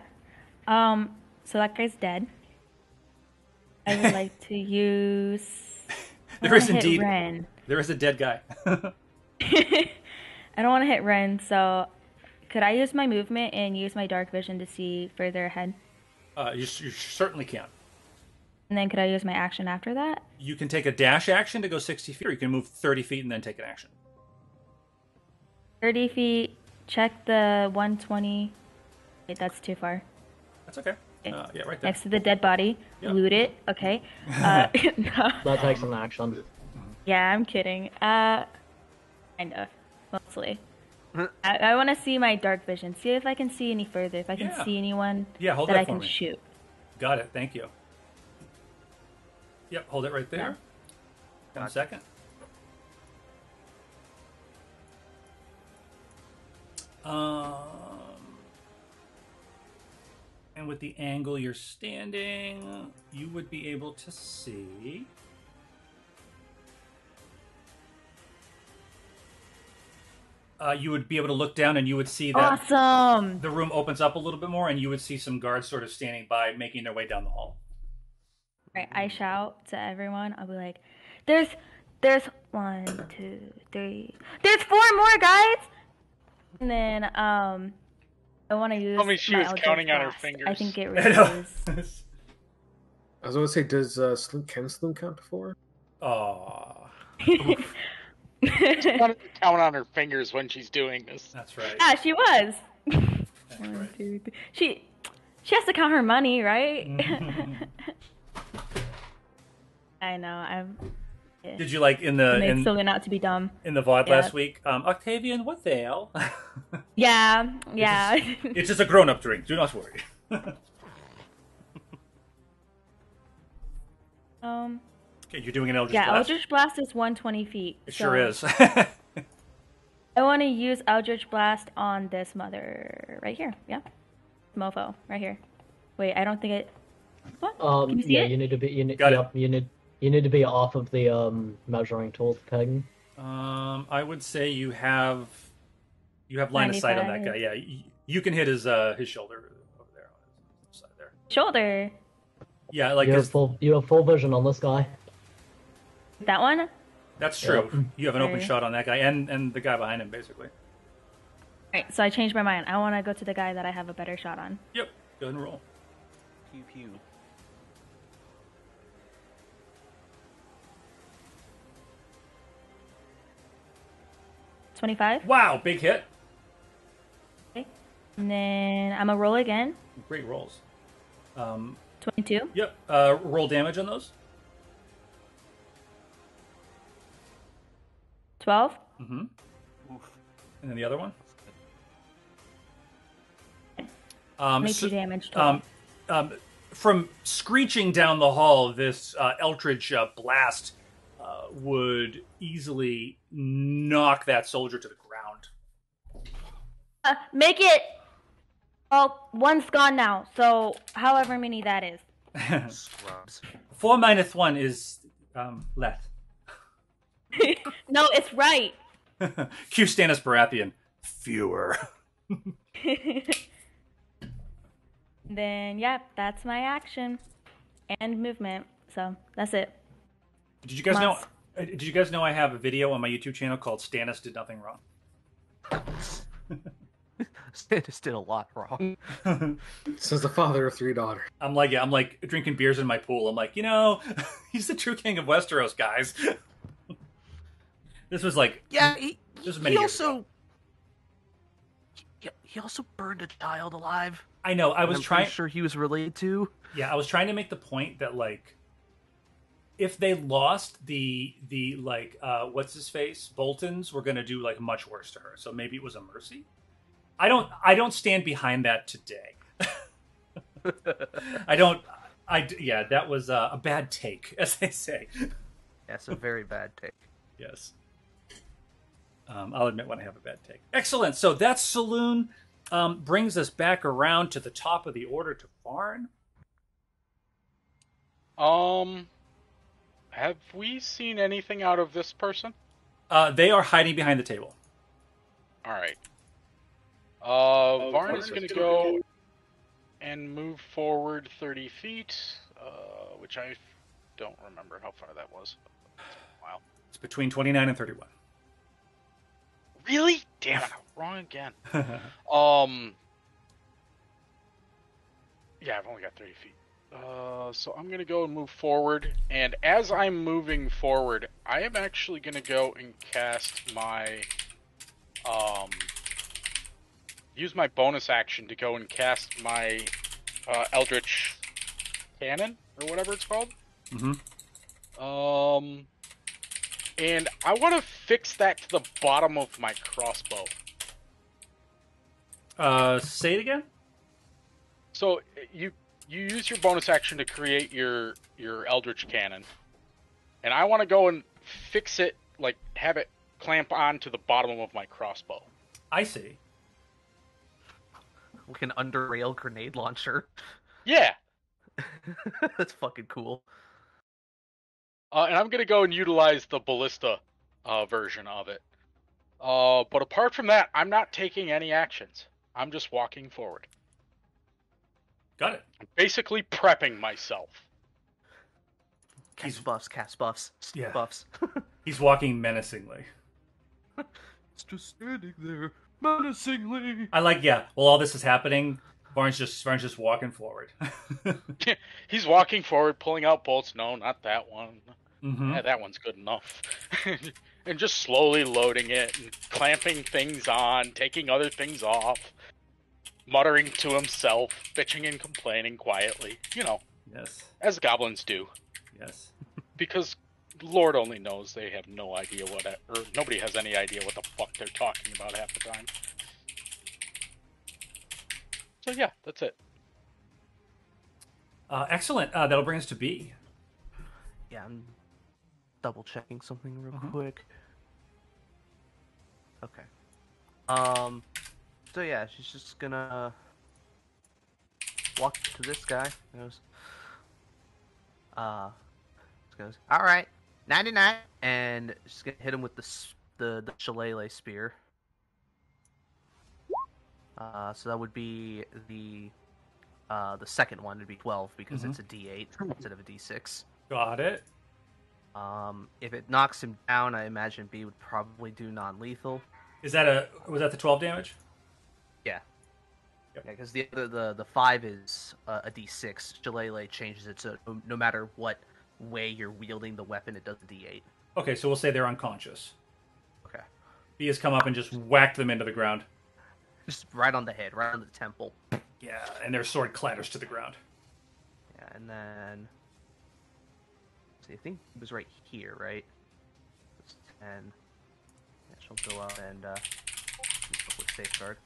[SPEAKER 6] Um. So that guy's dead. I would like to use.
[SPEAKER 1] There is
[SPEAKER 6] hit
[SPEAKER 1] indeed.
[SPEAKER 6] Ren.
[SPEAKER 1] There is a dead guy.
[SPEAKER 6] I don't want to hit Ren, so could I use my movement and use my dark vision to see further ahead?
[SPEAKER 1] uh, you, you certainly can.
[SPEAKER 6] And then could I use my action after that?
[SPEAKER 1] You can take a dash action to go 60 feet, or you can move 30 feet and then take an action.
[SPEAKER 6] 30 feet, check the 120. Wait, that's too far.
[SPEAKER 1] That's okay. Uh, yeah, right there.
[SPEAKER 6] Next to the dead body,
[SPEAKER 1] Yeah.
[SPEAKER 6] loot it. Okay. Uh, no.
[SPEAKER 3] That takes an action.
[SPEAKER 6] Yeah, I'm kidding. Uh, kind of, mostly. I, I want to see my dark vision. See if I can see any further. If I can
[SPEAKER 1] Yeah.
[SPEAKER 6] see anyone
[SPEAKER 1] Yeah, hold
[SPEAKER 6] that
[SPEAKER 1] that
[SPEAKER 6] I
[SPEAKER 1] for
[SPEAKER 6] can
[SPEAKER 1] me.
[SPEAKER 6] shoot.
[SPEAKER 1] Got it. Thank you. Yep, hold it right there. One second. Um, and with the angle you're standing, you would be able to see. Uh, you would be able to look down and you would see that
[SPEAKER 6] Awesome.
[SPEAKER 1] the room opens up a little bit more and you would see some guards sort of standing by making their way down the hall.
[SPEAKER 6] Right, I shout to everyone. I'll be like, "There's, there's one, two, three. There's four more guys." And then, um, I want to use.
[SPEAKER 7] Tell me she was
[SPEAKER 6] Eldritch
[SPEAKER 7] counting on her
[SPEAKER 6] Blast. I think it
[SPEAKER 1] I know.
[SPEAKER 6] reduces.
[SPEAKER 4] I was going to say, does uh, Slim, can Slim count to four?
[SPEAKER 1] Aw,
[SPEAKER 7] Wanted to count on her fingers when she's doing this.
[SPEAKER 1] that's right.
[SPEAKER 6] yeah, she was.
[SPEAKER 1] That's
[SPEAKER 6] One,
[SPEAKER 1] right.
[SPEAKER 6] two, three. She, she has to count her money, right? I know. I'm. yeah.
[SPEAKER 1] Did you like in the
[SPEAKER 6] It makes
[SPEAKER 1] in,
[SPEAKER 6] Sylvia not to be dumb.
[SPEAKER 1] in the VOD
[SPEAKER 6] Yeah.
[SPEAKER 1] last week? Um, Octavian, what the hell?
[SPEAKER 6] Yeah, yeah.
[SPEAKER 1] it's just a grown-up drink. Do not worry.
[SPEAKER 6] um.
[SPEAKER 1] Okay, you're doing an Eldritch blast.
[SPEAKER 6] Yeah,
[SPEAKER 1] Blast.
[SPEAKER 6] Eldritch Blast is 120 feet.
[SPEAKER 1] It
[SPEAKER 6] so
[SPEAKER 1] sure is.
[SPEAKER 6] I want to use Eldritch Blast on this mother right here. Yeah, mofo right here. Wait, I don't think it. What?
[SPEAKER 3] Um,
[SPEAKER 6] Can you see
[SPEAKER 3] yeah,
[SPEAKER 6] it?
[SPEAKER 3] you need to be. You need.
[SPEAKER 1] Got it.
[SPEAKER 3] yep, you need. You need to be off of the um measuring tool peg.
[SPEAKER 1] um, I would say you have you have line of sight on that guy. Yeah, you, you can hit his uh his shoulder over there on his side there.
[SPEAKER 6] Shoulder.
[SPEAKER 1] Yeah, like
[SPEAKER 3] you have full. You have full vision on this guy.
[SPEAKER 6] That one.
[SPEAKER 1] that's true. You have an open shot on that guy and and the guy behind him basically.
[SPEAKER 6] Right. So I changed my mind. I want to go to the guy that I have a better shot on.
[SPEAKER 1] Yep. Go ahead and roll.
[SPEAKER 2] Pew pew.
[SPEAKER 6] Twenty-five.
[SPEAKER 1] Wow, big hit. Okay.
[SPEAKER 6] And then I'm gonna roll again.
[SPEAKER 1] Great rolls. Um,
[SPEAKER 6] Twenty-two.
[SPEAKER 1] yep. Uh, roll damage on those.
[SPEAKER 6] Twelve.
[SPEAKER 1] Mm-hmm. And then the other one. Um, so-
[SPEAKER 6] damage.
[SPEAKER 1] Um, um, from screeching down the hall, this uh, Eldritch uh, blast uh, would easily knock that soldier to the ground.
[SPEAKER 6] Uh, make it. Oh, one's gone now. So however many that is.
[SPEAKER 2] Scrubs.
[SPEAKER 1] Four minus one is um, left.
[SPEAKER 6] no, it's right.
[SPEAKER 1] Q Stannis Baratheon. Fewer.
[SPEAKER 6] then, yeah, that's my action and movement. So that's it.
[SPEAKER 1] Did you guys know?
[SPEAKER 6] Must.
[SPEAKER 1] Did you guys know I have a video on my YouTube channel called Stannis did nothing wrong?
[SPEAKER 2] Stannis did a lot wrong.
[SPEAKER 4] Says the father of three daughters.
[SPEAKER 1] I'm like, yeah, I'm like drinking beers in my pool. I'm like, you know, he's the true king of Westeros, guys. This was like,
[SPEAKER 2] Yeah, he,
[SPEAKER 1] This was many years
[SPEAKER 2] also he, he also burned a child alive.
[SPEAKER 1] I know, I was trying.
[SPEAKER 2] sure he was related to.
[SPEAKER 1] Yeah, I was trying to make the point that like, if they lost the the like, uh, what's his face, Boltons were gonna do like much worse to her. So maybe it was a mercy. I don't. I don't stand behind that today. I don't. I yeah, that was uh, a bad take, as they say.
[SPEAKER 2] That's a very bad take.
[SPEAKER 1] Yes. Um, I'll admit when I have a bad take. Excellent. So that saloon um, brings us back around to the top of the order to Varn.
[SPEAKER 7] Um, have we seen anything out of this person?
[SPEAKER 1] Uh, they are hiding behind the table.
[SPEAKER 7] All right. Uh, Varn is going to go and move forward 30 feet, uh, which I don't remember how far that was. Wow.
[SPEAKER 1] It's between 29 and 31.
[SPEAKER 7] Really? Damn it, wrong again. Um. Yeah, I've only got 30 feet. Uh, so I'm gonna go and move forward, and as I'm moving forward, I am actually gonna go and cast my, um, use my bonus action to go and cast my, uh, Eldritch Cannon or whatever it's called.
[SPEAKER 1] hmm
[SPEAKER 7] Um, and I want to fix that to the bottom of my crossbow.
[SPEAKER 1] Uh, say it again.
[SPEAKER 7] So you you use your bonus action to create your your eldritch cannon, and I want to go and fix it, like have it clamp on to the bottom of my crossbow.
[SPEAKER 1] I see.
[SPEAKER 2] Like an under rail grenade launcher.
[SPEAKER 7] Yeah,
[SPEAKER 2] That's fucking cool.
[SPEAKER 7] Uh, and I'm gonna go and utilize the ballista uh, version of it. Uh, but apart from that, I'm not taking any actions. I'm just walking forward.
[SPEAKER 1] Got it.
[SPEAKER 7] I'm basically prepping myself.
[SPEAKER 2] Cast
[SPEAKER 1] He's-
[SPEAKER 2] buffs, cast buffs,
[SPEAKER 1] Yeah.
[SPEAKER 2] buffs.
[SPEAKER 1] He's walking menacingly.
[SPEAKER 2] it's just standing there menacingly.
[SPEAKER 1] I like. Yeah. While all this is happening, Varn's just Varn's just walking forward.
[SPEAKER 7] He's walking forward, pulling out bolts. No, not that one.
[SPEAKER 1] hmm
[SPEAKER 7] Yeah, that one's good enough. and just slowly loading it and clamping things on, taking other things off, muttering to himself, bitching and complaining quietly. You know,
[SPEAKER 1] Yes.
[SPEAKER 7] as goblins do.
[SPEAKER 1] Yes.
[SPEAKER 7] Because Lord only knows they have no idea what, or nobody has any idea what the fuck they're talking about half the time. So yeah, that's it.
[SPEAKER 1] Uh, excellent. Uh, that'll bring us to B.
[SPEAKER 2] Yeah, I'm double checking something real
[SPEAKER 1] Mhm.
[SPEAKER 2] quick. Okay. Um. So yeah, she's just gonna walk to this guy. Goes. Uh. Goes. All right, ninety nine, and she's gonna hit him with the s- the the shillelagh spear. Uh, so that would be the uh the second one it would be twelve because
[SPEAKER 1] Mhm.
[SPEAKER 2] it's a D eight instead of a D six.
[SPEAKER 1] Got it.
[SPEAKER 2] Um, if it knocks him down, I imagine B would probably do non-lethal.
[SPEAKER 1] Is that a was that the twelve damage?
[SPEAKER 2] Yeah.
[SPEAKER 1] Yep.
[SPEAKER 2] Yeah, because the, the the the five is uh, a D six. Shillelagh changes it so no- no matter what way you're wielding the weapon, it does a D eight.
[SPEAKER 1] Okay, so we'll say they're unconscious.
[SPEAKER 2] Okay.
[SPEAKER 1] B has come up and just whacked them into the ground.
[SPEAKER 2] Just right on the head, right on the temple.
[SPEAKER 1] Yeah, and their sword clatters to the ground.
[SPEAKER 2] Yeah, and then. See, I think it was right here, right? It's ten. Yeah, she'll go up and uh, quick safeguard.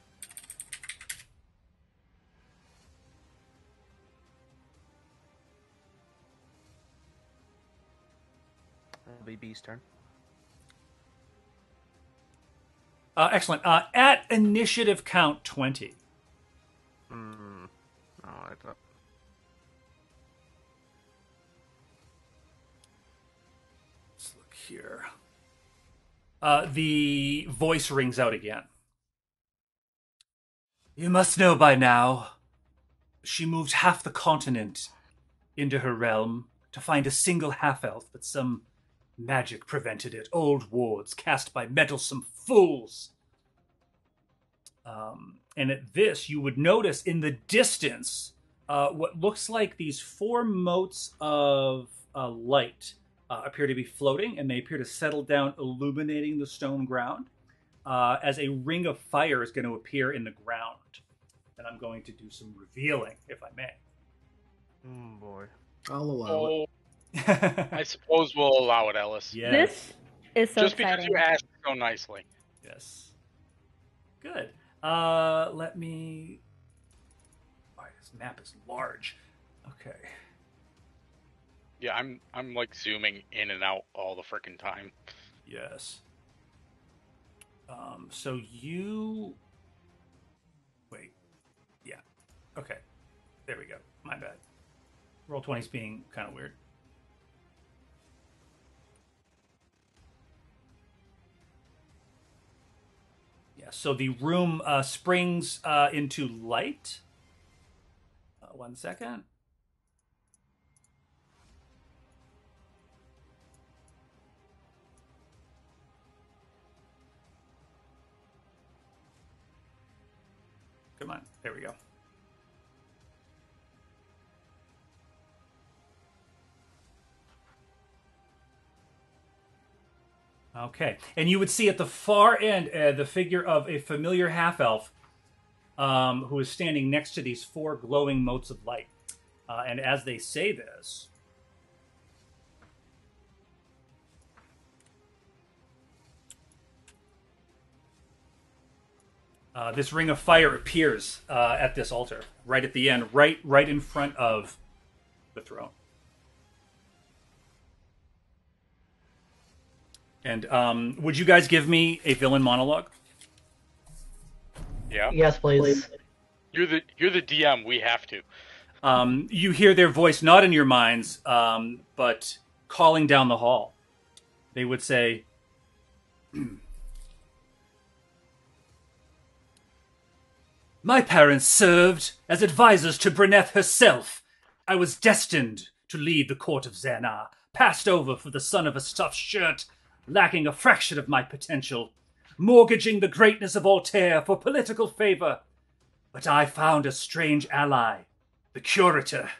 [SPEAKER 2] That'll be B's turn.
[SPEAKER 1] Uh, excellent. Uh, at initiative count twenty.
[SPEAKER 2] Hmm. Oh, I thought.
[SPEAKER 1] Let's look here. Uh, the voice rings out again. You must know by now, she moved half the continent into her realm to find a single half elf, but some magic prevented it. Old wards cast by meddlesome fools. Um, and at this, you would notice in the distance uh, what looks like these four motes of uh, light uh, appear to be floating, and they appear to settle down, illuminating the stone ground. Uh, as a ring of fire is going to appear in the ground, and I'm going to do some revealing, if I may.
[SPEAKER 2] Oh boy.
[SPEAKER 4] I'll allow it.
[SPEAKER 7] I suppose we'll allow it, Ellis.
[SPEAKER 1] yes.
[SPEAKER 6] This is so
[SPEAKER 7] Just because you asked so nicely.
[SPEAKER 1] Yes. Good. Uh, let me. Oh, this map is large. Okay.
[SPEAKER 7] Yeah, I'm I'm like zooming in and out all the freaking time.
[SPEAKER 1] Yes. Um, so you. Wait. Yeah. Okay. There we go. My bad. Roll20's being kind of weird. Yeah, so the room uh, springs uh, into light. Uh, one second. Come on. There we go. Okay. And you would see at the far end uh, the figure of a familiar half elf um, who is standing next to these four glowing motes of light. Uh, and as they say this, uh, this ring of fire appears uh, at this altar, right at the end, right, right in front of the throne. And um, would you guys give me a villain monologue?
[SPEAKER 7] Yeah.
[SPEAKER 3] Yes, please.
[SPEAKER 7] You're the you're the DM. We have to.
[SPEAKER 1] Um, you hear their voice not in your minds, um, but calling down the hall. They would say, My parents served as advisors to Bryneth herself. I was destined to lead the court of Xanar, passed over for the son of a stuffed shirt, lacking a fraction of my potential, mortgaging the greatness of Altair for political favor. But I found a strange ally, the curator.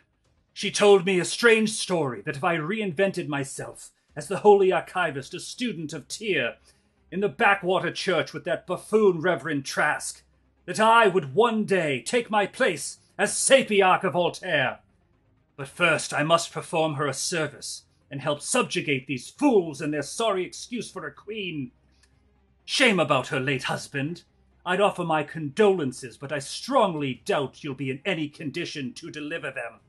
[SPEAKER 1] She told me a strange story that if I reinvented myself as the holy archivist, a student of Tyr, in the backwater church with that buffoon Reverend Trask, that I would one day take my place as Sapiarch of Altair. But first I must perform her a service and help subjugate these fools and their sorry excuse for a queen. Shame about her late husband. I'd offer my condolences, but I strongly doubt you'll be in any condition to deliver them.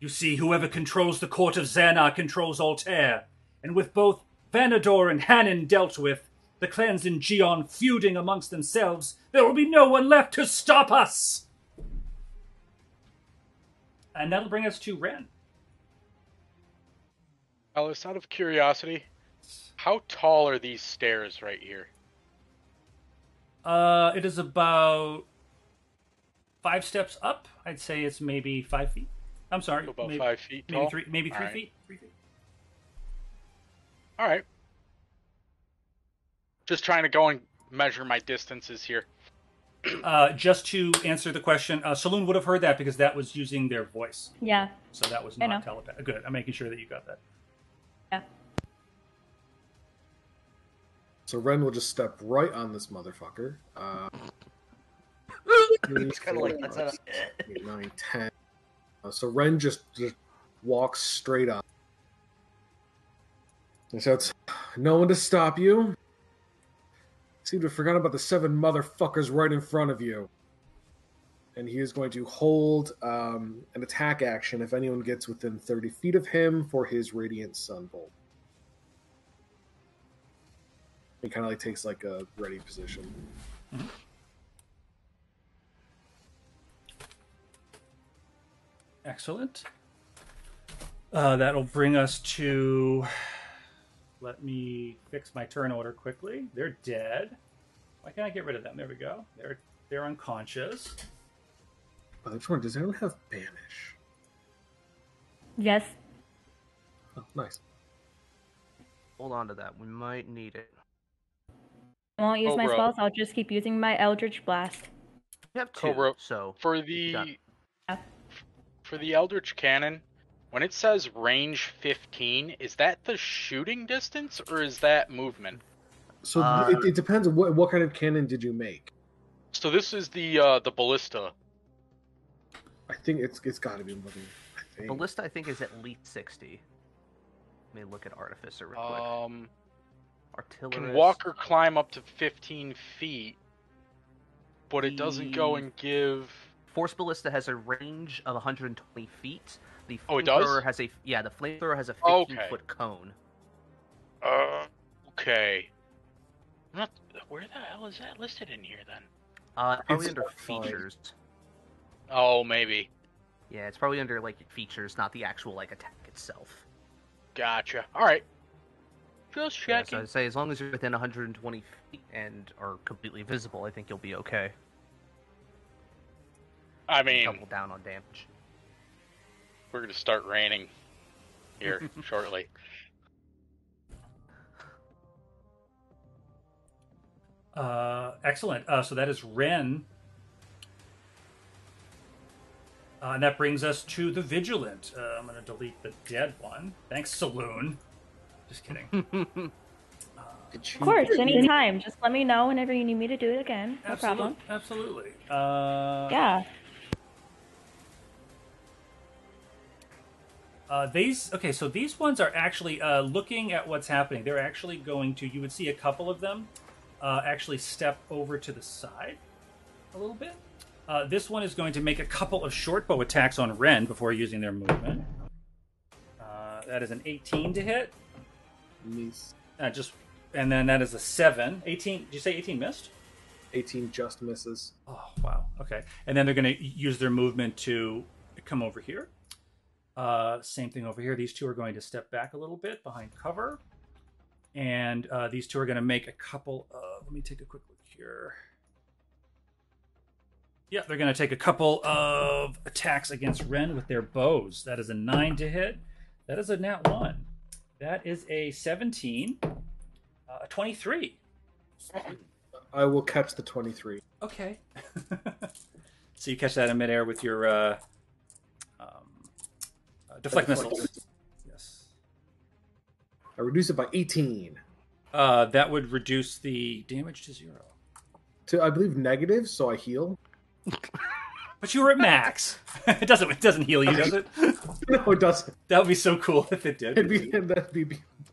[SPEAKER 1] You see, whoever controls the court of Xanar controls Altair, and with both Vanador and Hannon dealt with, the clans in Geon feuding amongst themselves, there will be no one left to stop us! And that'll bring us to Ren.
[SPEAKER 7] Ellis, out of curiosity, how tall are these stairs right here?
[SPEAKER 1] Uh, it is about five steps up. I'd say it's maybe five feet. I'm sorry,
[SPEAKER 7] About
[SPEAKER 1] maybe,
[SPEAKER 7] five feet
[SPEAKER 1] maybe
[SPEAKER 7] tall.
[SPEAKER 1] three, maybe three
[SPEAKER 7] Alright.
[SPEAKER 1] feet. Three feet.
[SPEAKER 7] All right. Just trying to go and measure my distances here.
[SPEAKER 1] Uh, just to answer the question, uh, Saloon would have heard that because that was using their voice,
[SPEAKER 6] Yeah,
[SPEAKER 1] so that was
[SPEAKER 6] I
[SPEAKER 1] not
[SPEAKER 6] know.
[SPEAKER 1] telepathic. Good. I'm making sure that you got that.
[SPEAKER 6] Yeah.
[SPEAKER 4] So Ren will just step right on this motherfucker. Uh, three,
[SPEAKER 2] It's kinda like, that's not a-
[SPEAKER 4] five, six, eight, nine, ten. Uh, so Ren just just walks straight up. He shouts, "No one to stop you." Seem to have forgotten about the seven motherfuckers right in front of you. And he is going to hold um, an attack action if anyone gets within 30 feet of him for his Radiant Sunbolt. He kind of like takes like a ready position.
[SPEAKER 1] Excellent. Uh, that'll bring us to let me fix my turn order quickly. They're dead. Why can't I get rid of them? There we go. They're they're unconscious.
[SPEAKER 4] By the way, does anyone have banish?
[SPEAKER 6] Yes.
[SPEAKER 4] Oh, nice.
[SPEAKER 2] Hold on to that. We might need it.
[SPEAKER 6] I won't use my spells. I'll just keep using my Eldritch Blast.
[SPEAKER 2] We have two,
[SPEAKER 7] Cobra,
[SPEAKER 2] so
[SPEAKER 7] For the
[SPEAKER 2] it.
[SPEAKER 6] Yeah.
[SPEAKER 7] for the Eldritch Cannon, when it says range 15, is that the shooting distance or is that movement?
[SPEAKER 4] So
[SPEAKER 2] Uh,
[SPEAKER 4] it, it depends what what kind of cannon did you make.
[SPEAKER 7] So this is the uh, the ballista.
[SPEAKER 4] I think it's it's got to be more than. I think.
[SPEAKER 2] ballista I think is at least sixty. Let me look at artificer real quick.
[SPEAKER 7] Um,
[SPEAKER 2] Artillery.
[SPEAKER 7] can Walker climb up to 15 feet, but it doesn't go and give.
[SPEAKER 2] Force ballista has a range of 120 feet. The
[SPEAKER 7] Oh, it does?
[SPEAKER 2] has a yeah. The flamethrower has a 15
[SPEAKER 7] Okay.
[SPEAKER 2] foot cone.
[SPEAKER 7] Uh, okay. I'm not. Where the hell is that listed in here then?
[SPEAKER 2] Uh, probably
[SPEAKER 4] It's
[SPEAKER 2] under
[SPEAKER 4] fine.
[SPEAKER 2] features.
[SPEAKER 7] Oh, maybe.
[SPEAKER 2] Yeah, it's probably under like features, not the actual like attack itself.
[SPEAKER 7] Gotcha. All right. Just
[SPEAKER 2] Yeah,
[SPEAKER 7] checking.
[SPEAKER 2] so I'd say as long as you're within 120 feet and are completely visible, I think you'll be okay.
[SPEAKER 7] I mean,
[SPEAKER 2] Double down on damage.
[SPEAKER 7] we're gonna start raining here shortly.
[SPEAKER 1] Uh, excellent. Uh, so that is Ren. Uh, and that brings us to the Vigilant. Uh, I'm going to delete the dead one. Thanks, Saloon. Just kidding.
[SPEAKER 6] Of course, anytime. Just let me know whenever you need me to do it again. No problem.
[SPEAKER 1] Absolutely. Uh,
[SPEAKER 6] Yeah.
[SPEAKER 1] Uh, these okay, so these ones are actually uh, looking at what's happening. They're actually going to. You would see a couple of them uh, actually step over to the side a little bit. Uh, this one is going to make a couple of short bow attacks on Ren before using their movement. Uh, that is an 18 to hit.
[SPEAKER 4] Miss.
[SPEAKER 1] Uh, just and then that is a seven. 18. Did you say 18 missed?
[SPEAKER 4] 18 just misses.
[SPEAKER 1] Oh wow. Okay. And then they're going to use their movement to come over here. Uh, same thing over here. These two are going to step back a little bit behind cover, and uh, these two are going to make a couple of. Let me take a quick look here. Yeah, they're going to take a couple of attacks against Ren with their bows. That is a nine to hit. That is a nat one. That is a seventeen. Uh, a twenty-three.
[SPEAKER 4] I will catch the 23.
[SPEAKER 1] Okay. so you catch that in midair with your uh, um, uh, deflect
[SPEAKER 4] Deflect.
[SPEAKER 1] missiles. Yes.
[SPEAKER 4] I reduce it by 18
[SPEAKER 1] Uh, that would reduce the damage to zero.
[SPEAKER 4] to, I believe, negative, so I heal.
[SPEAKER 1] But you were at max. it doesn't. It doesn't heal you, does it?
[SPEAKER 4] No, it doesn't.
[SPEAKER 1] That would be so cool if it did.
[SPEAKER 4] It'd be, that'd be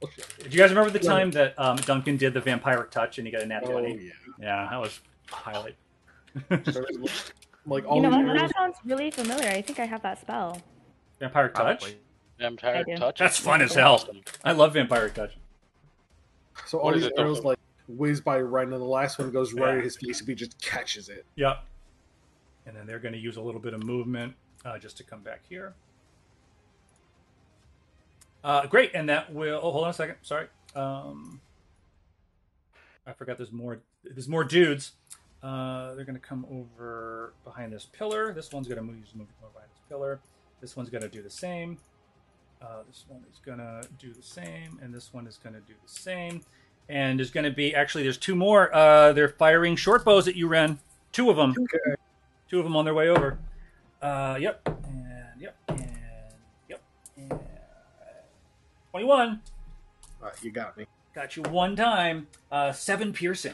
[SPEAKER 4] bullshit.
[SPEAKER 1] Do you guys remember the time that um, Duncan did the vampiric touch and he got a nat
[SPEAKER 4] Oh,
[SPEAKER 1] twenty?
[SPEAKER 4] yeah.
[SPEAKER 1] Yeah, that was a highlight.
[SPEAKER 4] like, all
[SPEAKER 6] You know
[SPEAKER 4] these
[SPEAKER 6] what?
[SPEAKER 4] arrows
[SPEAKER 6] That sounds really familiar. I think I have that spell.
[SPEAKER 1] Vampiric touch.
[SPEAKER 2] Probably.
[SPEAKER 7] Vampire
[SPEAKER 6] I do.
[SPEAKER 7] touch.
[SPEAKER 1] That's fun as hell. I love vampiric touch.
[SPEAKER 4] So all
[SPEAKER 7] What is
[SPEAKER 4] these
[SPEAKER 7] it,
[SPEAKER 4] arrows
[SPEAKER 7] though?
[SPEAKER 4] like whiz by Ren, and the last one goes right
[SPEAKER 1] Yeah.
[SPEAKER 4] at his face, and he just catches it.
[SPEAKER 1] Yep. And then they're going to use a little bit of movement uh, just to come back here. Uh, great, and that will. Oh, hold on a second. Sorry. Um, I forgot. There's more. There's more dudes. Uh, they're going to come over behind this pillar. This one's going to move, move over behind this pillar. This one's going to do the same. Uh, this one is going to do the same, and this one is going to do the same. And there's going to be actually there's two more. Uh, they're firing short bows at you, Ren. Two of them.
[SPEAKER 4] Okay.
[SPEAKER 1] Two of them on their way over. Uh, yep, and yep, and yep, and twenty-one.
[SPEAKER 4] Uh, you got me.
[SPEAKER 1] Got you one time. Uh, seven piercing.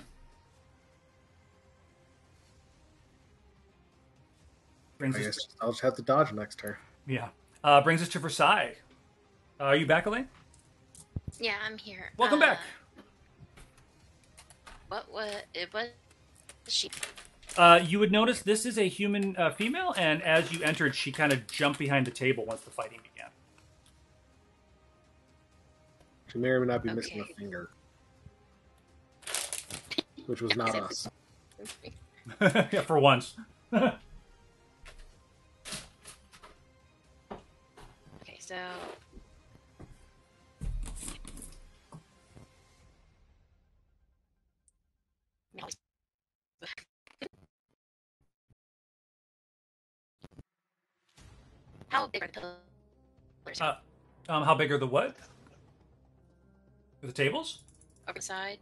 [SPEAKER 1] Brings
[SPEAKER 4] I
[SPEAKER 1] us,
[SPEAKER 4] guess I'll just have to dodge next turn.
[SPEAKER 1] yeah. Uh, brings us to Versailles. Uh, are you back, Elaine?
[SPEAKER 5] Yeah, I'm here.
[SPEAKER 1] Welcome
[SPEAKER 5] Uh,
[SPEAKER 1] back.
[SPEAKER 5] What what it was she
[SPEAKER 1] Uh, you would notice this is a human uh, female, and as you entered, she kind of jumped behind the table once the fighting began.
[SPEAKER 4] She may or may not be missing a finger, which was not us.
[SPEAKER 1] yeah, for once.
[SPEAKER 5] Okay, so How big are the pillars?
[SPEAKER 1] Uh, um, how big are the what? The tables?
[SPEAKER 5] Over the side?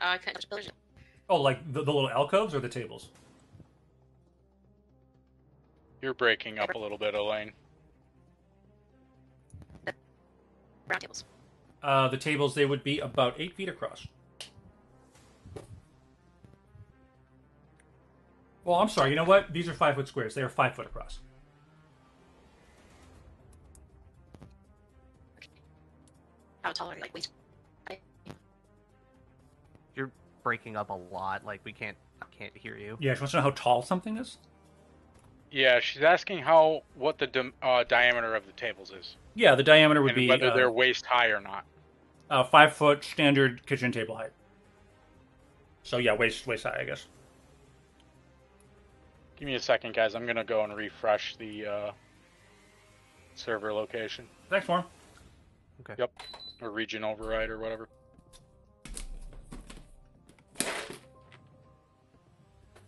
[SPEAKER 5] Uh, I couldn't touch pillars.
[SPEAKER 1] Oh, like the, the little alcoves or the tables?
[SPEAKER 7] You're breaking up a little bit, Elaine.
[SPEAKER 5] Round tables.
[SPEAKER 1] Uh, the tables they would be about eight feet across. Well, I'm sorry. You know what? These are five foot squares. They are five foot across.
[SPEAKER 5] How tall are they? Like, waist?
[SPEAKER 2] You're breaking up a lot. Like we can't, I can't hear you.
[SPEAKER 1] Yeah, she wants to know how tall something is.
[SPEAKER 7] Yeah, she's asking how what the dim- uh, diameter of the tables is,
[SPEAKER 1] Yeah, the diameter would
[SPEAKER 7] and
[SPEAKER 1] be
[SPEAKER 7] whether
[SPEAKER 1] uh,
[SPEAKER 7] they're waist high or not.
[SPEAKER 1] uh, five foot standard kitchen table height. So yeah, waist waist high, I guess.
[SPEAKER 7] Give me a second, guys. I'm gonna go and refresh the uh, server location
[SPEAKER 1] Thanks, Norm.
[SPEAKER 2] Okay.
[SPEAKER 7] Yep. or region override or whatever.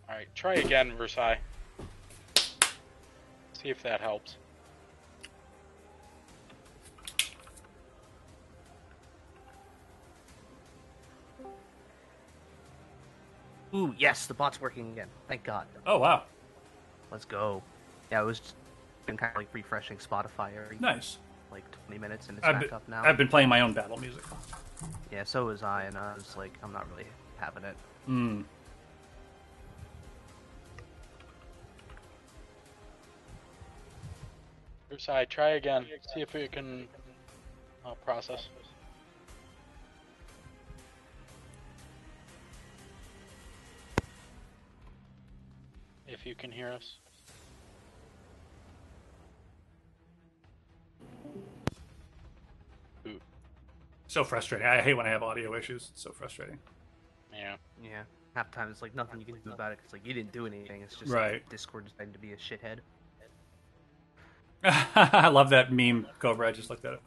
[SPEAKER 7] All right, try again, Versailles. See if that helps.
[SPEAKER 2] Ooh, yes, the bot's working again. Thank God.
[SPEAKER 1] Oh wow,
[SPEAKER 2] Let's go. Yeah, it was just been kind of like refreshing Spotify every
[SPEAKER 1] nice.
[SPEAKER 2] Like 20 minutes, and it's
[SPEAKER 1] I've
[SPEAKER 2] back
[SPEAKER 1] been,
[SPEAKER 2] up now.
[SPEAKER 1] I've been playing my own battle music.
[SPEAKER 2] Yeah, so was I, and I was like, I'm not really having it.
[SPEAKER 1] Hmm.
[SPEAKER 7] Versailles, try again. See if we can uh, process. If you can hear us.
[SPEAKER 1] So frustrating. I hate when I have audio issues. It's so frustrating.
[SPEAKER 7] Yeah.
[SPEAKER 2] Yeah. Half the time it's like nothing you can do about it It's like you didn't do anything. It's just
[SPEAKER 1] Right.
[SPEAKER 2] like, Discord decided to be a shithead.
[SPEAKER 1] I love that meme, Cobra. I just looked at it.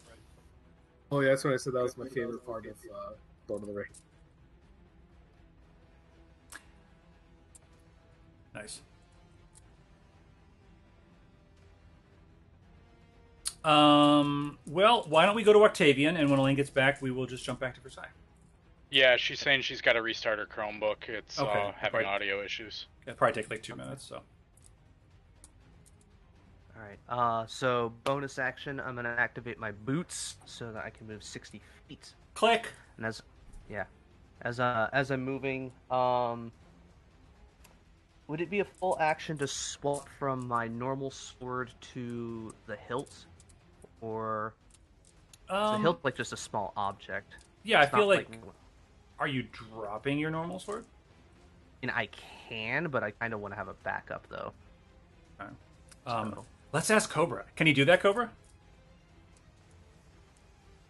[SPEAKER 4] Oh yeah, that's what I said. That was my favorite part of uh, Lord of the Rings.
[SPEAKER 1] Nice. Um. Well, why don't we go to Octavian, and when Elaine gets back, we will just jump back to Versailles.
[SPEAKER 7] Yeah, she's saying she's got to restart her Chromebook. It's
[SPEAKER 1] Okay,
[SPEAKER 7] uh, having
[SPEAKER 1] right.
[SPEAKER 7] audio issues.
[SPEAKER 1] It'll probably take like two minutes. So.
[SPEAKER 2] All right. Uh, so bonus action, I'm gonna activate my boots so that I can move 60 feet.
[SPEAKER 1] Click.
[SPEAKER 2] And as, yeah, as uh as I'm moving, um, would it be a full action to swap from my normal sword to the hilt, or is the
[SPEAKER 1] Um,
[SPEAKER 2] hilt like just a small object?
[SPEAKER 1] yeah, I feel
[SPEAKER 2] not
[SPEAKER 1] like. Are you dropping your normal sword?
[SPEAKER 2] and I can, but I kind of want to have a backup though.
[SPEAKER 1] Um,
[SPEAKER 2] So-
[SPEAKER 1] let's ask Cobra. Can you do that, Cobra?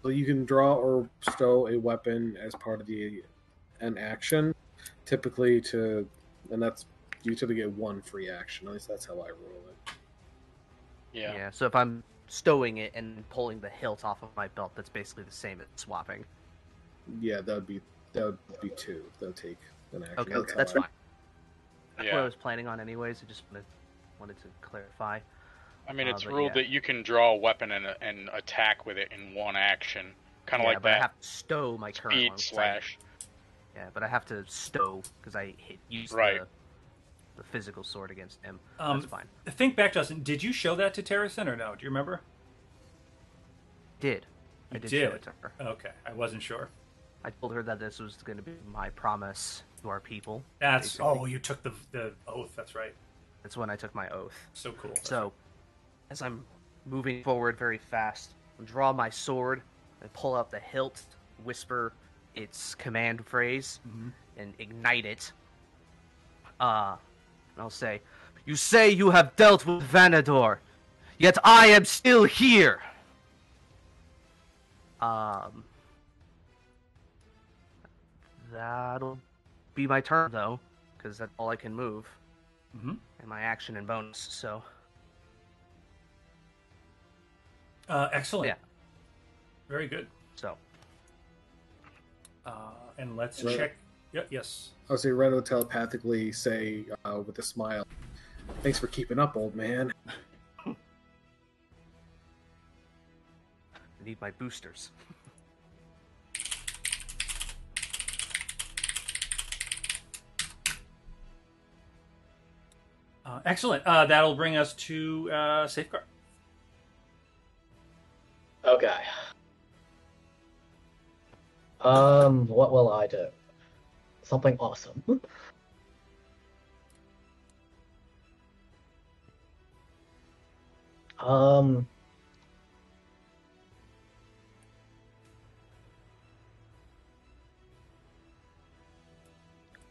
[SPEAKER 4] So you can draw or stow a weapon as part of the an action, typically to, and that's you typically get one free action. At least that's how I rule it.
[SPEAKER 7] Yeah.
[SPEAKER 2] Yeah. So if I'm stowing it and pulling the hilt off of my belt, that's basically the same as swapping.
[SPEAKER 4] Yeah, that would be that would be two. That would take an action.
[SPEAKER 2] Okay,
[SPEAKER 4] how
[SPEAKER 2] that's fine. That's what I was planning on, anyways. I just wanted wanted to clarify.
[SPEAKER 7] I mean,
[SPEAKER 2] Uh,
[SPEAKER 7] it's
[SPEAKER 2] but
[SPEAKER 7] ruled
[SPEAKER 2] yeah.
[SPEAKER 7] that you can draw a weapon and, and attack with it in one action, kind of
[SPEAKER 2] yeah,
[SPEAKER 7] like
[SPEAKER 2] but I
[SPEAKER 7] that
[SPEAKER 2] have to stow my current
[SPEAKER 7] speed
[SPEAKER 2] one. 'cause I-
[SPEAKER 7] slash.
[SPEAKER 2] yeah, but I have to stow because I hit use
[SPEAKER 7] Right.
[SPEAKER 2] the, the physical sword against him.
[SPEAKER 1] Um,
[SPEAKER 2] That's fine.
[SPEAKER 1] Think back, Justin. Did you show that to Terracin or no? Do you remember?
[SPEAKER 2] Did I did,
[SPEAKER 1] did.
[SPEAKER 2] show it to her?
[SPEAKER 1] Okay, I wasn't sure.
[SPEAKER 2] I told her that this was going to be my promise to our people.
[SPEAKER 1] That's
[SPEAKER 2] basically.
[SPEAKER 1] oh, you took the the oath. That's right.
[SPEAKER 2] That's when I took my oath.
[SPEAKER 1] So cool.
[SPEAKER 2] So, as I'm moving forward very fast, I draw my sword, and pull out the hilt, whisper its command phrase,
[SPEAKER 1] Mhm.
[SPEAKER 2] and ignite it. Uh, and I'll say, You say you have dealt with Vanador, yet I am still here! Um, that'll be my turn, though, because that's all I can move
[SPEAKER 1] Mhm.
[SPEAKER 2] and my action and bonus. So
[SPEAKER 1] Uh, excellent.
[SPEAKER 2] Yeah.
[SPEAKER 1] Very good.
[SPEAKER 2] so
[SPEAKER 1] Uh, and let's
[SPEAKER 4] Right.
[SPEAKER 1] check. Yeah, yes.
[SPEAKER 4] I'll say Red telepathically say uh, with a smile, "Thanks for keeping up, old man."
[SPEAKER 2] I need my boosters.
[SPEAKER 1] Uh, excellent. Uh, that'll bring us to uh, safeguard.
[SPEAKER 3] Okay. Um, what will I do? Something awesome. Um.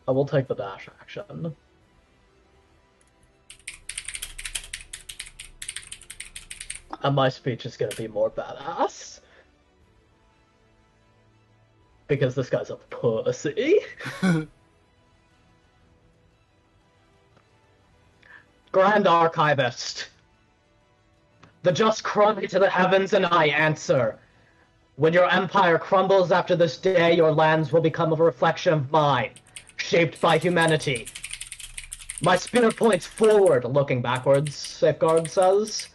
[SPEAKER 3] I will take the dash action. And my speech is gonna be more badass. Because this guy's a pussy. Grand Archivist. The just cry to the heavens and I answer. When your empire crumbles after this day, your lands will become a reflection of mine, shaped by humanity. My spear points forward, looking backwards, Safeguard says.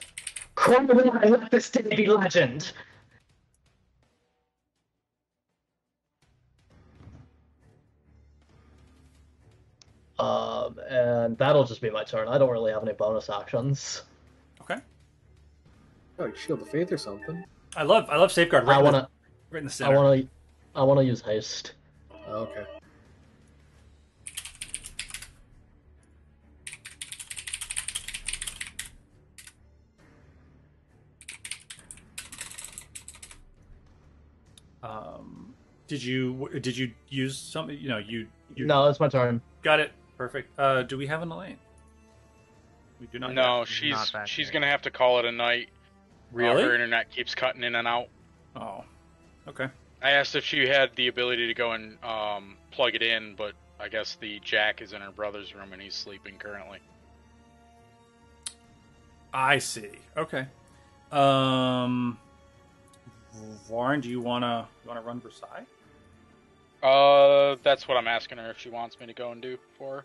[SPEAKER 3] Crumble and let this day be legend. Um, and that'll just be my turn. I don't really have any bonus actions.
[SPEAKER 1] Okay.
[SPEAKER 4] Oh, you shield of faith or something.
[SPEAKER 1] I love I love safeguard. Right
[SPEAKER 3] I wanna,
[SPEAKER 1] right in the center.
[SPEAKER 3] I wanna, I wanna use haste.
[SPEAKER 4] Oh, okay.
[SPEAKER 1] Um, did you did you use something? You know, you you
[SPEAKER 3] No, it's my turn.
[SPEAKER 1] got it. Perfect. Uh, do we have an Elaine? We do not.
[SPEAKER 7] No,
[SPEAKER 1] yet.
[SPEAKER 7] she's
[SPEAKER 2] Not
[SPEAKER 7] she's gonna have to call it a night. Uh,
[SPEAKER 1] Really?
[SPEAKER 7] her internet keeps cutting in and out.
[SPEAKER 1] Oh. Okay.
[SPEAKER 7] I asked if she had the ability to go and um, plug it in, but I guess the jack is in her brother's room and he's sleeping currently.
[SPEAKER 1] I see. Okay. Um, Warren, do you wanna you wanna run Versailles?
[SPEAKER 7] Uh, that's what I'm asking her if she wants me to go and do for her.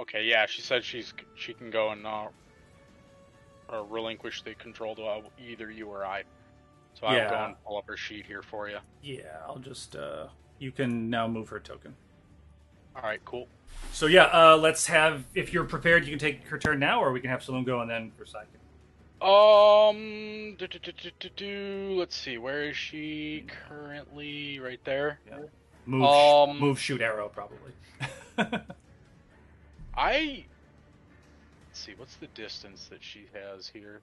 [SPEAKER 7] Okay, yeah, she said she's she can go and uh, or relinquish the control to uh, either you or I. So I'll go and pull up her sheet here for you.
[SPEAKER 1] Yeah, I'll just uh, you can now move her token.
[SPEAKER 7] All right, cool.
[SPEAKER 1] So yeah, uh, let's have if you're prepared, you can take her turn now, or we can have Saloon go and then for Versailles.
[SPEAKER 7] Um, do, do, do, do, do, do. let's see, where is she currently? Right there. Yeah.
[SPEAKER 1] Move,
[SPEAKER 7] Um,
[SPEAKER 1] move, shoot, arrow, probably.
[SPEAKER 7] I. Let's see, what's the distance that she has here?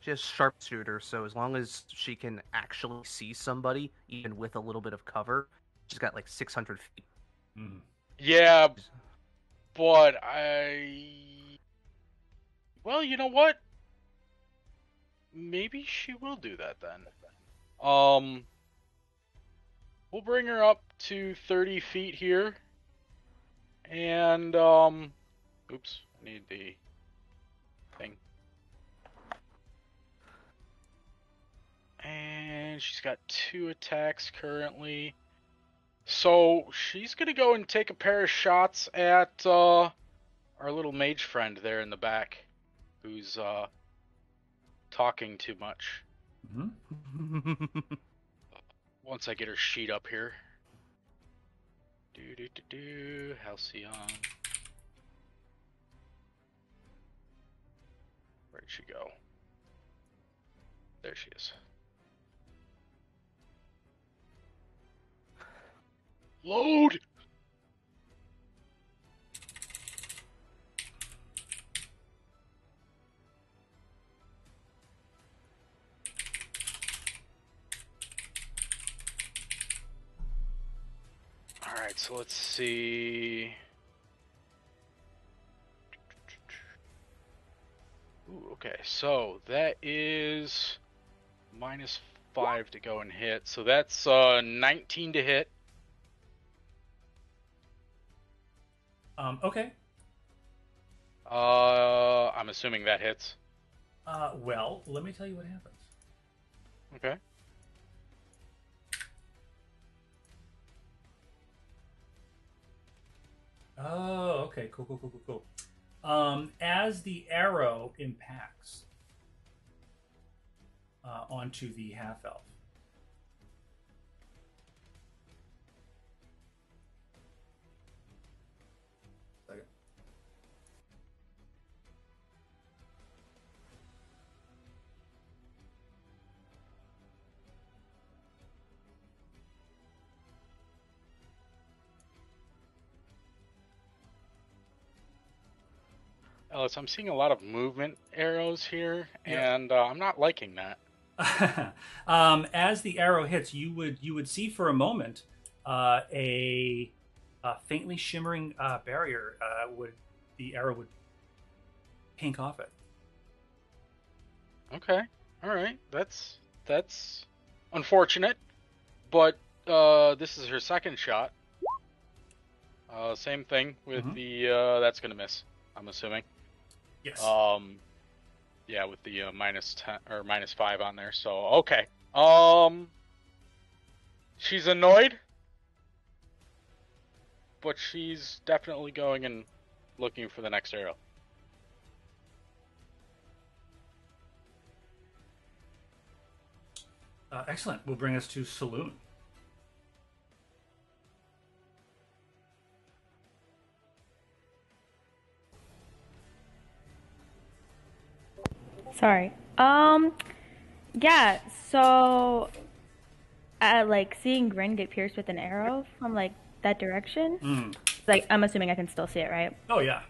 [SPEAKER 2] She has sharpshooter, so as long as she can actually see somebody, even with a little bit of cover, she's got like 600 feet.
[SPEAKER 1] Mhm.
[SPEAKER 7] Yeah, but I. Well, you know what? Maybe she will do that then. Um. We'll bring her up to 30 feet here. And, um. Oops, I need the thing. And she's got two attacks currently. So she's gonna go and take a pair of shots at uh, our little mage friend there in the back, who's uh, talking too much.
[SPEAKER 1] Mhm.
[SPEAKER 7] Once I get her sheet up here. Do do do do. Halcyon. Where'd she go? There she is. Load! Alright, so let's see. Ooh, okay, so that is minus five to go and hit. So that's uh 19 to hit.
[SPEAKER 1] Um, okay.
[SPEAKER 7] Uh, I'm assuming that hits.
[SPEAKER 1] Uh, well, let me tell you what happens.
[SPEAKER 7] Okay.
[SPEAKER 1] Oh, okay, cool, cool, cool, cool, cool. Um, as the arrow impacts uh, onto the half elf,
[SPEAKER 7] Ellis, I'm seeing a lot of movement arrows here,
[SPEAKER 1] Yeah.
[SPEAKER 7] and uh, I'm not liking that.
[SPEAKER 1] um, as the arrow hits, you would you would see for a moment uh, a, a faintly shimmering uh, barrier. Uh, would the arrow would pink off it?
[SPEAKER 7] Okay, all right, that's that's unfortunate, but uh, this is her second shot. Uh, same thing with
[SPEAKER 1] Mhm.
[SPEAKER 7] the uh, that's gonna miss. I'm assuming.
[SPEAKER 1] Yes.
[SPEAKER 7] Um, yeah, with the uh, minus ten or minus five on there. So okay. Um, she's annoyed, but she's definitely going and looking for the next arrow.
[SPEAKER 1] Uh, excellent. Will bring us to saloon.
[SPEAKER 6] Sorry. Um, yeah. So, uh, like seeing Grin get pierced with an arrow from like that direction.
[SPEAKER 1] Mm.
[SPEAKER 6] Like, I'm assuming I can still see it, right?
[SPEAKER 1] Oh yeah.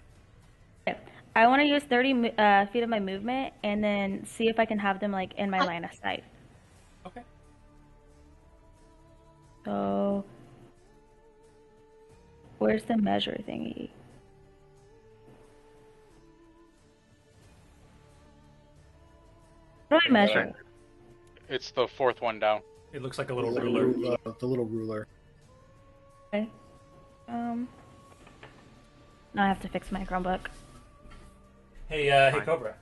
[SPEAKER 6] Okay. I want to use 30 uh, feet of my movement and then see if I can have them like in my line of sight.
[SPEAKER 1] Okay.
[SPEAKER 6] So, where's the measure thingy? How do I measure?
[SPEAKER 7] It's the fourth one down.
[SPEAKER 1] It looks like a little
[SPEAKER 4] The
[SPEAKER 1] ruler.
[SPEAKER 4] ru- uh, the little ruler.
[SPEAKER 6] Okay. Um. Now I have to fix my Chromebook.
[SPEAKER 1] Hey, uh, hey, Cobra.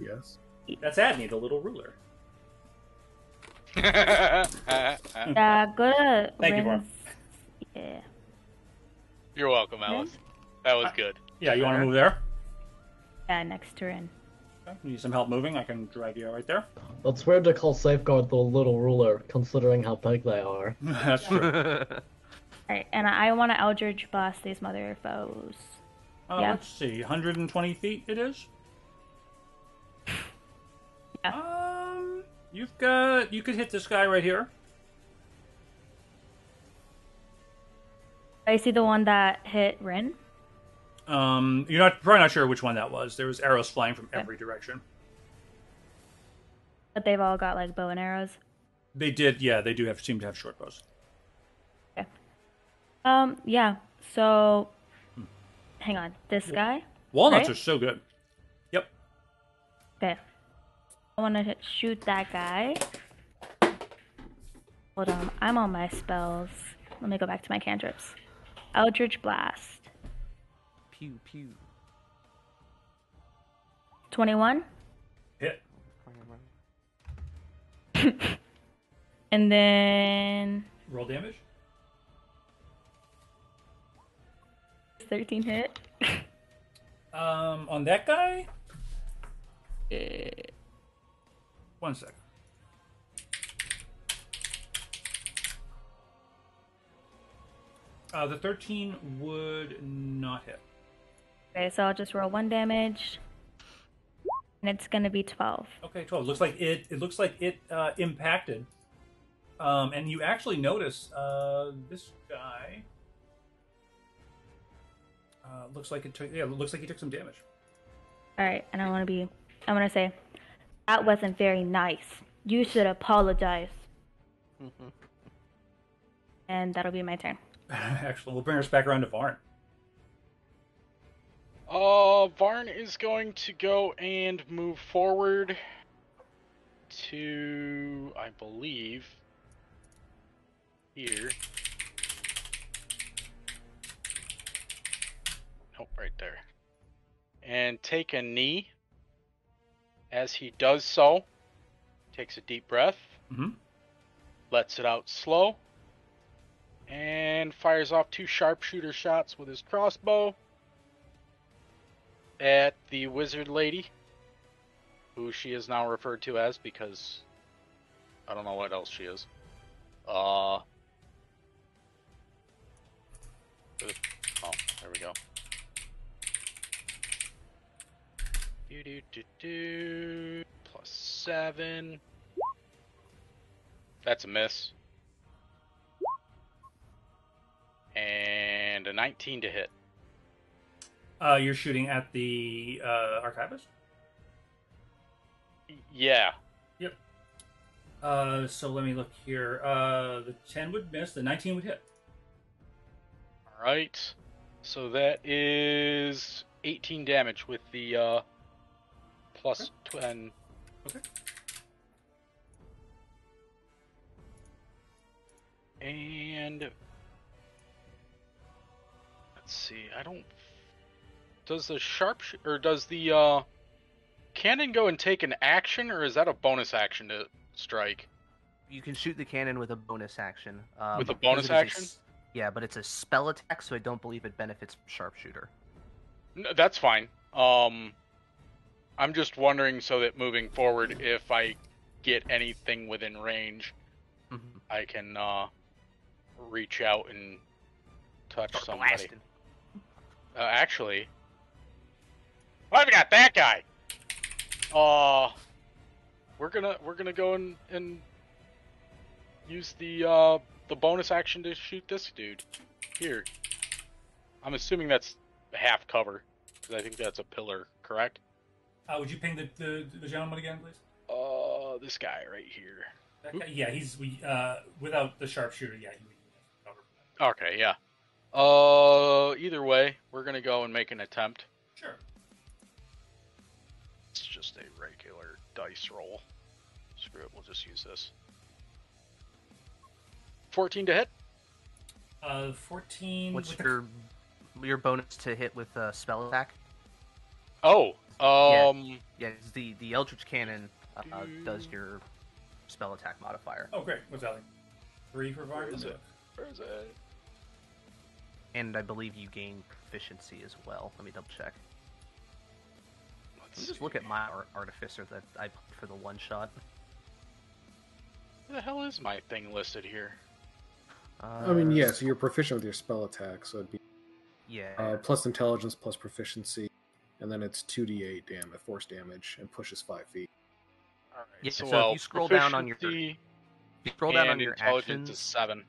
[SPEAKER 4] Yes.
[SPEAKER 1] That's Adney, the little ruler.
[SPEAKER 6] Yeah, go to.
[SPEAKER 1] Thank you,
[SPEAKER 6] Rin's- Yeah.
[SPEAKER 7] You're welcome, Alice. That was good.
[SPEAKER 1] Yeah, you want to move there?
[SPEAKER 6] Yeah, next to Rin.
[SPEAKER 1] Okay. You need some help moving? I can drag you right there.
[SPEAKER 3] That's weird to call safeguard the little ruler, considering how big they are.
[SPEAKER 1] That's true.
[SPEAKER 6] Alright, and I want to Eldritch Blast these mother foes.
[SPEAKER 1] Uh,
[SPEAKER 6] Yeah.
[SPEAKER 1] Let's see, 120 feet it is.
[SPEAKER 6] Yeah.
[SPEAKER 1] Um, you've got you could hit this guy right here.
[SPEAKER 6] I see the one that hit Rin.
[SPEAKER 1] Um, you're not probably not sure which one that was. There was arrows flying from every direction.
[SPEAKER 6] But they've all got like bow and arrows.
[SPEAKER 1] They did, yeah. They do have seem to have short bows. Okay.
[SPEAKER 6] Um, yeah. So, hang on. This guy.
[SPEAKER 1] Walnuts
[SPEAKER 6] Right?
[SPEAKER 1] are so good. Yep.
[SPEAKER 6] Okay. I want to shoot that guy. Hold on. I'm on my spells. Let me go back to my cantrips. Eldritch Blast.
[SPEAKER 2] Pew pew.
[SPEAKER 6] 21.
[SPEAKER 1] Hit.
[SPEAKER 6] And then
[SPEAKER 1] Roll damage.
[SPEAKER 6] 13 hit.
[SPEAKER 1] Um, on that guy.
[SPEAKER 6] Uh,
[SPEAKER 1] One sec. Uh, the 13 would not hit.
[SPEAKER 6] Okay, so I'll just roll one damage. And it's gonna be 12.
[SPEAKER 1] Okay, twelve. Looks like it. It looks like it uh, impacted. Um, and you actually notice uh, this guy. Uh, looks like it took. Yeah, looks like he took some damage.
[SPEAKER 6] Alright, and I wanna be. I wanna say, that wasn't very nice. You should apologize. And that'll be my turn.
[SPEAKER 1] Excellent. We'll bring us back around to Varn.
[SPEAKER 7] Uh, Varn is going to go and move forward to, I believe, here. Nope, right there. And take a knee. As he does so, takes a deep breath,
[SPEAKER 1] Mm-hmm.
[SPEAKER 7] lets it out slow, and fires off two sharpshooter shots with his crossbow at the wizard lady. who she is now referred to as because I don't know what else she is. Uh. Oh, there we go. Do do do do plus seven. That's a miss. And a 19 to hit.
[SPEAKER 1] Uh, you're shooting at the uh, archivist.
[SPEAKER 7] Yeah. Yep.
[SPEAKER 1] Uh, so let me look here. Uh, the 10 would miss. The 19 would hit.
[SPEAKER 7] All right. So that is 18 damage with the uh, plus 10.
[SPEAKER 1] Okay.
[SPEAKER 7] And let's see. I don't. Does the sharp or does the uh, cannon go and take an action, or is that a bonus action to strike?
[SPEAKER 2] You can shoot the cannon with a bonus action. Um,
[SPEAKER 7] With a bonus
[SPEAKER 2] is a
[SPEAKER 7] action?
[SPEAKER 2] yeah, but it's a spell attack, so I don't believe it benefits sharpshooter.
[SPEAKER 7] No, that's fine. Um, I'm just wondering so that moving forward, if I get anything within range,
[SPEAKER 2] Mhm.
[SPEAKER 7] I can uh, reach out and touch
[SPEAKER 2] Start
[SPEAKER 7] somebody. Uh, actually, well, I've got that guy. Uh, we're gonna we're gonna go and, and use the uh the bonus action to shoot this dude. Here, I'm assuming that's half cover because I think that's a pillar, correct?
[SPEAKER 1] Uh, would you ping the, the, the gentleman again, please?
[SPEAKER 7] Uh, this guy right here.
[SPEAKER 1] That guy, yeah, he's we uh, without the sharpshooter. Yeah, he.
[SPEAKER 7] Okay, yeah. Uh, either way, we're gonna go and make an attempt.
[SPEAKER 1] Sure.
[SPEAKER 7] It's just a regular dice roll. Screw it, we'll just use this. 14 to hit.
[SPEAKER 1] Uh, 14.
[SPEAKER 2] What's
[SPEAKER 1] with the-
[SPEAKER 2] your your bonus to hit with a spell attack?
[SPEAKER 7] Oh, um,
[SPEAKER 2] Yeah, it's the the Eldritch Cannon uh, does your spell attack modifier,
[SPEAKER 1] Oh, great. What's that like? Three for Varn?
[SPEAKER 7] Where is it? where is it?
[SPEAKER 2] and I believe you gain proficiency as well. Let me double check. Let
[SPEAKER 7] Let's
[SPEAKER 2] just look at my ar- artificer that I put for the one shot.
[SPEAKER 7] Where the hell is my thing listed here?
[SPEAKER 2] Uh,
[SPEAKER 4] I mean, yeah, so you're proficient with your spell attack, so it'd be
[SPEAKER 2] Yeah.
[SPEAKER 4] uh, plus intelligence plus proficiency, and then it's 2d8 damage, force damage, and pushes 5 feet.
[SPEAKER 7] Alright,
[SPEAKER 2] Yeah, so if you scroll down on your-
[SPEAKER 7] proficiency
[SPEAKER 2] you scroll down on
[SPEAKER 7] and
[SPEAKER 2] your
[SPEAKER 7] intelligence
[SPEAKER 2] actions.
[SPEAKER 7] is seven.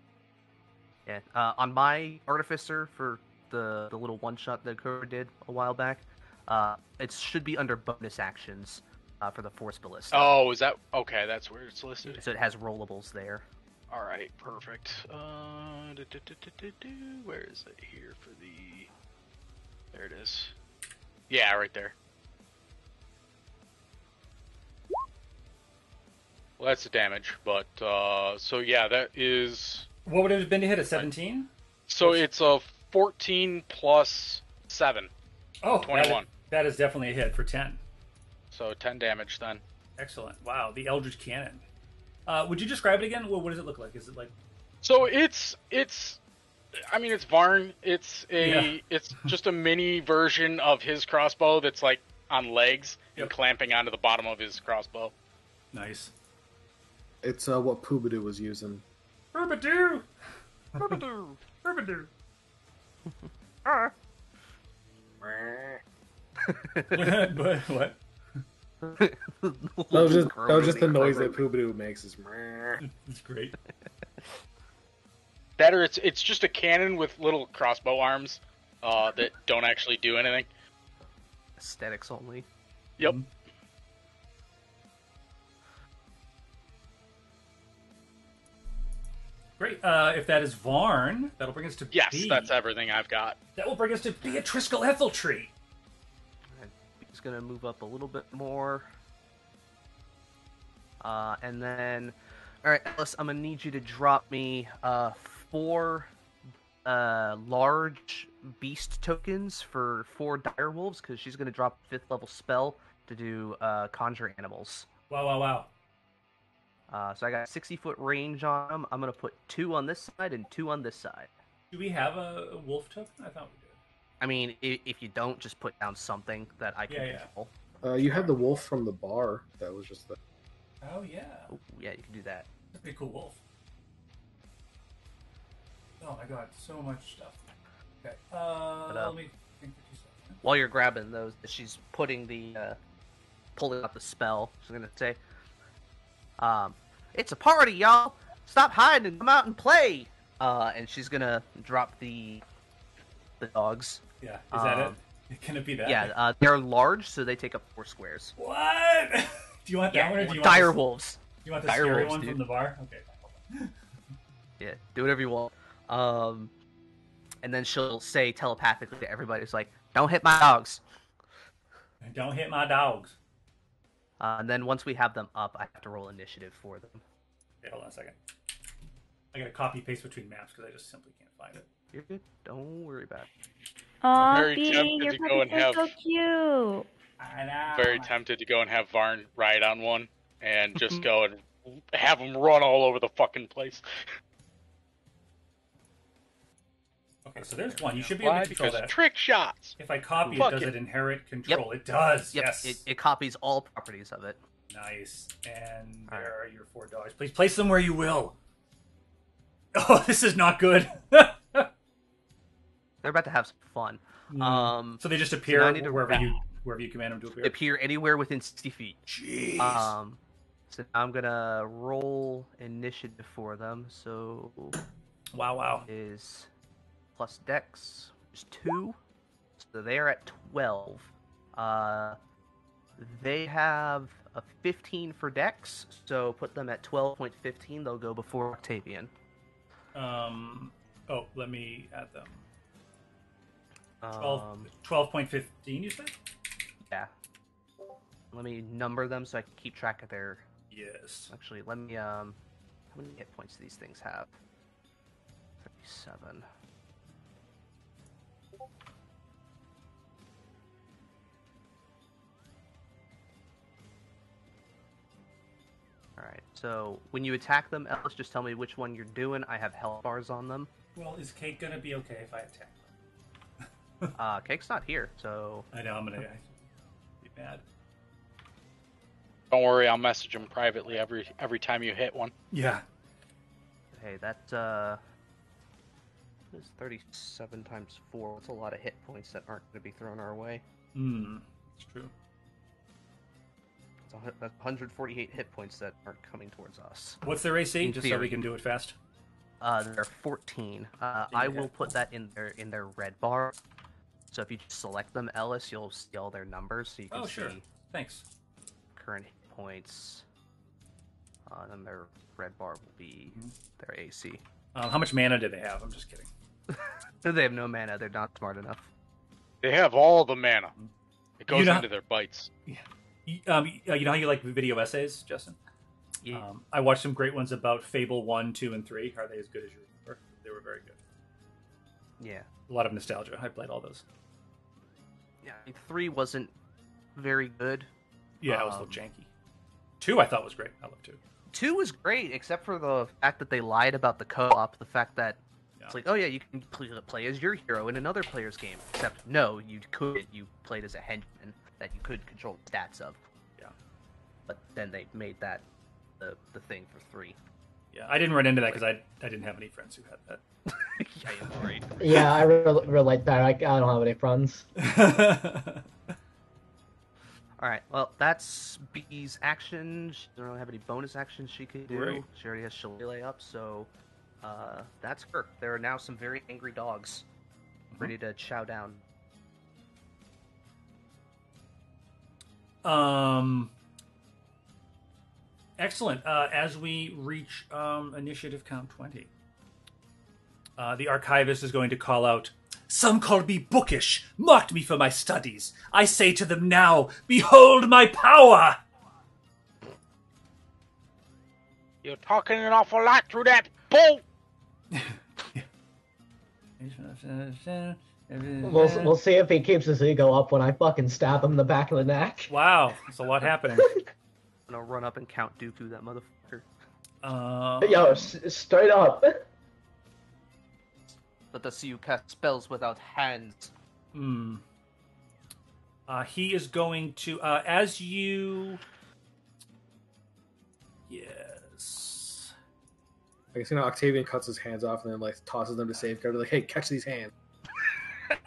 [SPEAKER 2] Yeah. Uh, on my artificer for the the little one shot that Cobra did a while back, uh, it should be under bonus actions uh, for the force ballista.
[SPEAKER 7] Oh, is that okay? That's where it's listed.
[SPEAKER 2] So it has rollables there.
[SPEAKER 7] All right, perfect. Uh, du- du- du, where is it here for the? There it is. Yeah, right there. Well, that's the damage, but uh, so yeah, that is
[SPEAKER 1] What would it have been to hit a 17?
[SPEAKER 7] so it's a 14 plus seven,
[SPEAKER 1] Oh, that is-
[SPEAKER 7] 21.
[SPEAKER 1] That is definitely a hit for 10.
[SPEAKER 7] So 10 damage then.
[SPEAKER 1] Excellent. Wow, the Eldritch Cannon. Uh, would you describe it again? Well, what does it look like? Is it like
[SPEAKER 7] So it's it's I mean it's Varn. It's a
[SPEAKER 1] Yeah.
[SPEAKER 7] it's just a mini version of his crossbow that's like on legs
[SPEAKER 1] Yep.
[SPEAKER 7] and clamping onto the bottom of his crossbow.
[SPEAKER 1] nice?
[SPEAKER 4] It's uh, what Poobadoo was using.
[SPEAKER 1] Herbadoo! Herbadoo! what? what?
[SPEAKER 4] That was just that was just the noise that Poobadoo makes. Is
[SPEAKER 1] It's great.
[SPEAKER 7] That or it's it's just a cannon with little crossbow arms uh, that don't actually do anything.
[SPEAKER 2] Aesthetics only.
[SPEAKER 7] Yep.
[SPEAKER 1] Great. Uh, if that is Varn, that'll bring us to
[SPEAKER 7] Yes,
[SPEAKER 1] B.
[SPEAKER 7] that's everything I've got.
[SPEAKER 1] That will bring us to Beatriskal Etheltree.
[SPEAKER 2] He's gonna move up a little bit more. Uh, and then, all right, Alice, I'm gonna need you to drop me uh, four uh, large beast tokens for four dire wolves because she's gonna drop fifth level spell to do uh, conjure animals.
[SPEAKER 1] Wow, wow, wow.
[SPEAKER 2] Uh, so I got 60 foot range on them. I'm gonna put two on this side and two on this side.
[SPEAKER 1] Do we have a, a wolf token? I thought we did.
[SPEAKER 2] I mean, if, if you don't, just put down something that I can
[SPEAKER 1] Yeah, yeah.
[SPEAKER 2] control.
[SPEAKER 4] Uh, you had the wolf from the bar that was just the.
[SPEAKER 1] Oh yeah,
[SPEAKER 2] Oh, yeah, you can do that.
[SPEAKER 1] that's a pretty cool wolf. Oh my god, so much stuff. Okay, uh,
[SPEAKER 2] But, uh,
[SPEAKER 1] let me think for two seconds.
[SPEAKER 2] While you're grabbing those, she's putting the uh, pulling out the spell. She's gonna say, um, "It's a party, y'all! Stop hiding and come out and play!" Uh, and she's gonna drop the the dogs.
[SPEAKER 1] Yeah, is that
[SPEAKER 2] Um,
[SPEAKER 1] it? Can it be that?
[SPEAKER 2] Yeah, uh, they're large, so they take up four squares.
[SPEAKER 1] What? do you want that
[SPEAKER 2] Yeah,
[SPEAKER 1] one, or do you
[SPEAKER 2] dire
[SPEAKER 1] want the,
[SPEAKER 2] wolves.
[SPEAKER 1] do you want the
[SPEAKER 2] dire
[SPEAKER 1] scary
[SPEAKER 2] wolves,
[SPEAKER 1] one
[SPEAKER 2] dude.
[SPEAKER 1] from the bar? Okay.
[SPEAKER 2] Yeah, do whatever you want. Um, and then she'll say telepathically to everybody, "It's like, don't hit my dogs."
[SPEAKER 1] Don't hit my dogs.
[SPEAKER 2] Uh, and then once we have them up, I have to roll initiative for them.
[SPEAKER 1] Okay, hold on a second. I gotta copy paste between maps because I just simply can't find it.
[SPEAKER 2] You're good. Don't worry about it.
[SPEAKER 6] Aw,
[SPEAKER 7] very
[SPEAKER 6] Bee,
[SPEAKER 7] tempted
[SPEAKER 6] your
[SPEAKER 7] to go and
[SPEAKER 6] puppies are so
[SPEAKER 7] have-
[SPEAKER 6] cute.
[SPEAKER 1] I know.
[SPEAKER 7] Very tempted to go and have Varn ride on one and just mm-hmm. go and have him run all over the fucking place.
[SPEAKER 1] Okay, so there's one. You should be able
[SPEAKER 7] Why?
[SPEAKER 1] to control
[SPEAKER 7] Because
[SPEAKER 1] that.
[SPEAKER 7] trick shots.
[SPEAKER 1] If I copy
[SPEAKER 7] Fuck
[SPEAKER 1] it, does
[SPEAKER 7] it.
[SPEAKER 1] it inherit control? It does.
[SPEAKER 2] Yep,
[SPEAKER 1] yes.
[SPEAKER 2] it, it copies all properties of it.
[SPEAKER 1] Nice. And
[SPEAKER 2] All
[SPEAKER 1] there are your four dogs. Please place them where you will. Oh, this is not good.
[SPEAKER 2] They're about to have some fun. Um,
[SPEAKER 1] so they just appear
[SPEAKER 2] I need to
[SPEAKER 1] wherever
[SPEAKER 2] wrap-
[SPEAKER 1] you wherever you command them to appear.
[SPEAKER 2] appear anywhere within 60 feet.
[SPEAKER 1] Jeez.
[SPEAKER 2] Um, so I'm gonna roll initiative for them. So
[SPEAKER 1] wow, wow.
[SPEAKER 2] is plus Dex, is two. So they are at 12. Uh, they have a 15 for Dex, so put them at 12.15. They'll go before Octavian.
[SPEAKER 1] Um. Oh, let me add them. 12,
[SPEAKER 2] Um,
[SPEAKER 1] 12.15, you said?
[SPEAKER 2] yeah. Let me number them so I can keep track of their.
[SPEAKER 1] Yes.
[SPEAKER 2] Actually, let me. Um, how many hit points do these things have? 37. Alright, so when you attack them, Ellis, just tell me which one you're doing. I have health bars on them.
[SPEAKER 1] Well, is Kate gonna be okay if I attack?
[SPEAKER 2] Uh, Cake's not here, so.
[SPEAKER 1] I know I'm gonna be mad.
[SPEAKER 7] Don't worry, I'll message him privately every every time you hit one.
[SPEAKER 1] Yeah.
[SPEAKER 2] Hey, that, uh. Is 37 times 4. That's a lot of hit points that aren't going to be thrown our way.
[SPEAKER 1] Hmm. It's true.
[SPEAKER 2] It's that's 148 hit points that aren't coming towards us.
[SPEAKER 1] What's their AC?
[SPEAKER 2] In
[SPEAKER 1] Just so we can do it fast.
[SPEAKER 2] Uh, they're 14. Uh, I will put that in their in their red bar. So if you select them, Ellis, you'll see all their numbers, so you can
[SPEAKER 1] Oh, sure.
[SPEAKER 2] see
[SPEAKER 1] Thanks.
[SPEAKER 2] current hit points. Uh, and then their red bar will be
[SPEAKER 1] Mm-hmm.
[SPEAKER 2] their AC.
[SPEAKER 1] Um, how much mana do they have? I'm just kidding.
[SPEAKER 2] So they have no mana. They're not smart enough.
[SPEAKER 7] They have all the mana. It goes
[SPEAKER 1] You know-
[SPEAKER 7] into their bites.
[SPEAKER 1] You- Um, you know how you like video essays, Justin?
[SPEAKER 2] Yeah.
[SPEAKER 1] Um, I watched some great ones about Fable one, two, and three. Are they as good as you remember? They were very good.
[SPEAKER 2] yeah.
[SPEAKER 1] A lot of nostalgia. I played all those.
[SPEAKER 2] Yeah. I mean, three wasn't very good.
[SPEAKER 1] Yeah, it was a
[SPEAKER 2] Um,
[SPEAKER 1] little janky. Two, I thought was great. I love two.
[SPEAKER 2] Two was great, except for the fact that they lied about the co-op. The fact that
[SPEAKER 1] Yeah.
[SPEAKER 2] it's like, oh yeah, you can play, play as your hero in another player's game. Except no, you could. You played as a henchman that you could control the stats of.
[SPEAKER 1] Yeah.
[SPEAKER 2] But then they made that the the thing for three.
[SPEAKER 1] Yeah, I didn't run into that because I I didn't have any friends who had
[SPEAKER 2] that. am great.
[SPEAKER 3] Yeah, I re- relate that. I, I don't have any friends.
[SPEAKER 2] All right. Well, that's Bee's action. She doesn't really have any bonus actions she could do.
[SPEAKER 1] Right.
[SPEAKER 2] She already has Shillelagh up, so uh, that's her. There are now some very angry dogs ready to chow down.
[SPEAKER 1] Um, excellent. Uh, as we reach um, initiative count 20, uh, the archivist is going to call out Some called me bookish, mocked me for my studies. I say to them now, Behold my power!
[SPEAKER 7] You're talking an awful lot through that bull.
[SPEAKER 3] We'll we'll see if he keeps his ego up when I fucking stab him in the back of the neck.
[SPEAKER 1] Wow, there's a lot happening.
[SPEAKER 2] I'm gonna run up and count Dooku, that motherfucker.
[SPEAKER 1] Uh,
[SPEAKER 3] Yo, s- straight up.
[SPEAKER 2] Let us see you cast spells without hands.
[SPEAKER 1] hmm. Uh, he is going to, uh, as you. Yes.
[SPEAKER 4] I guess you know Octavian cuts his hands off and then like tosses them to safeguard. Like, hey, catch these hands.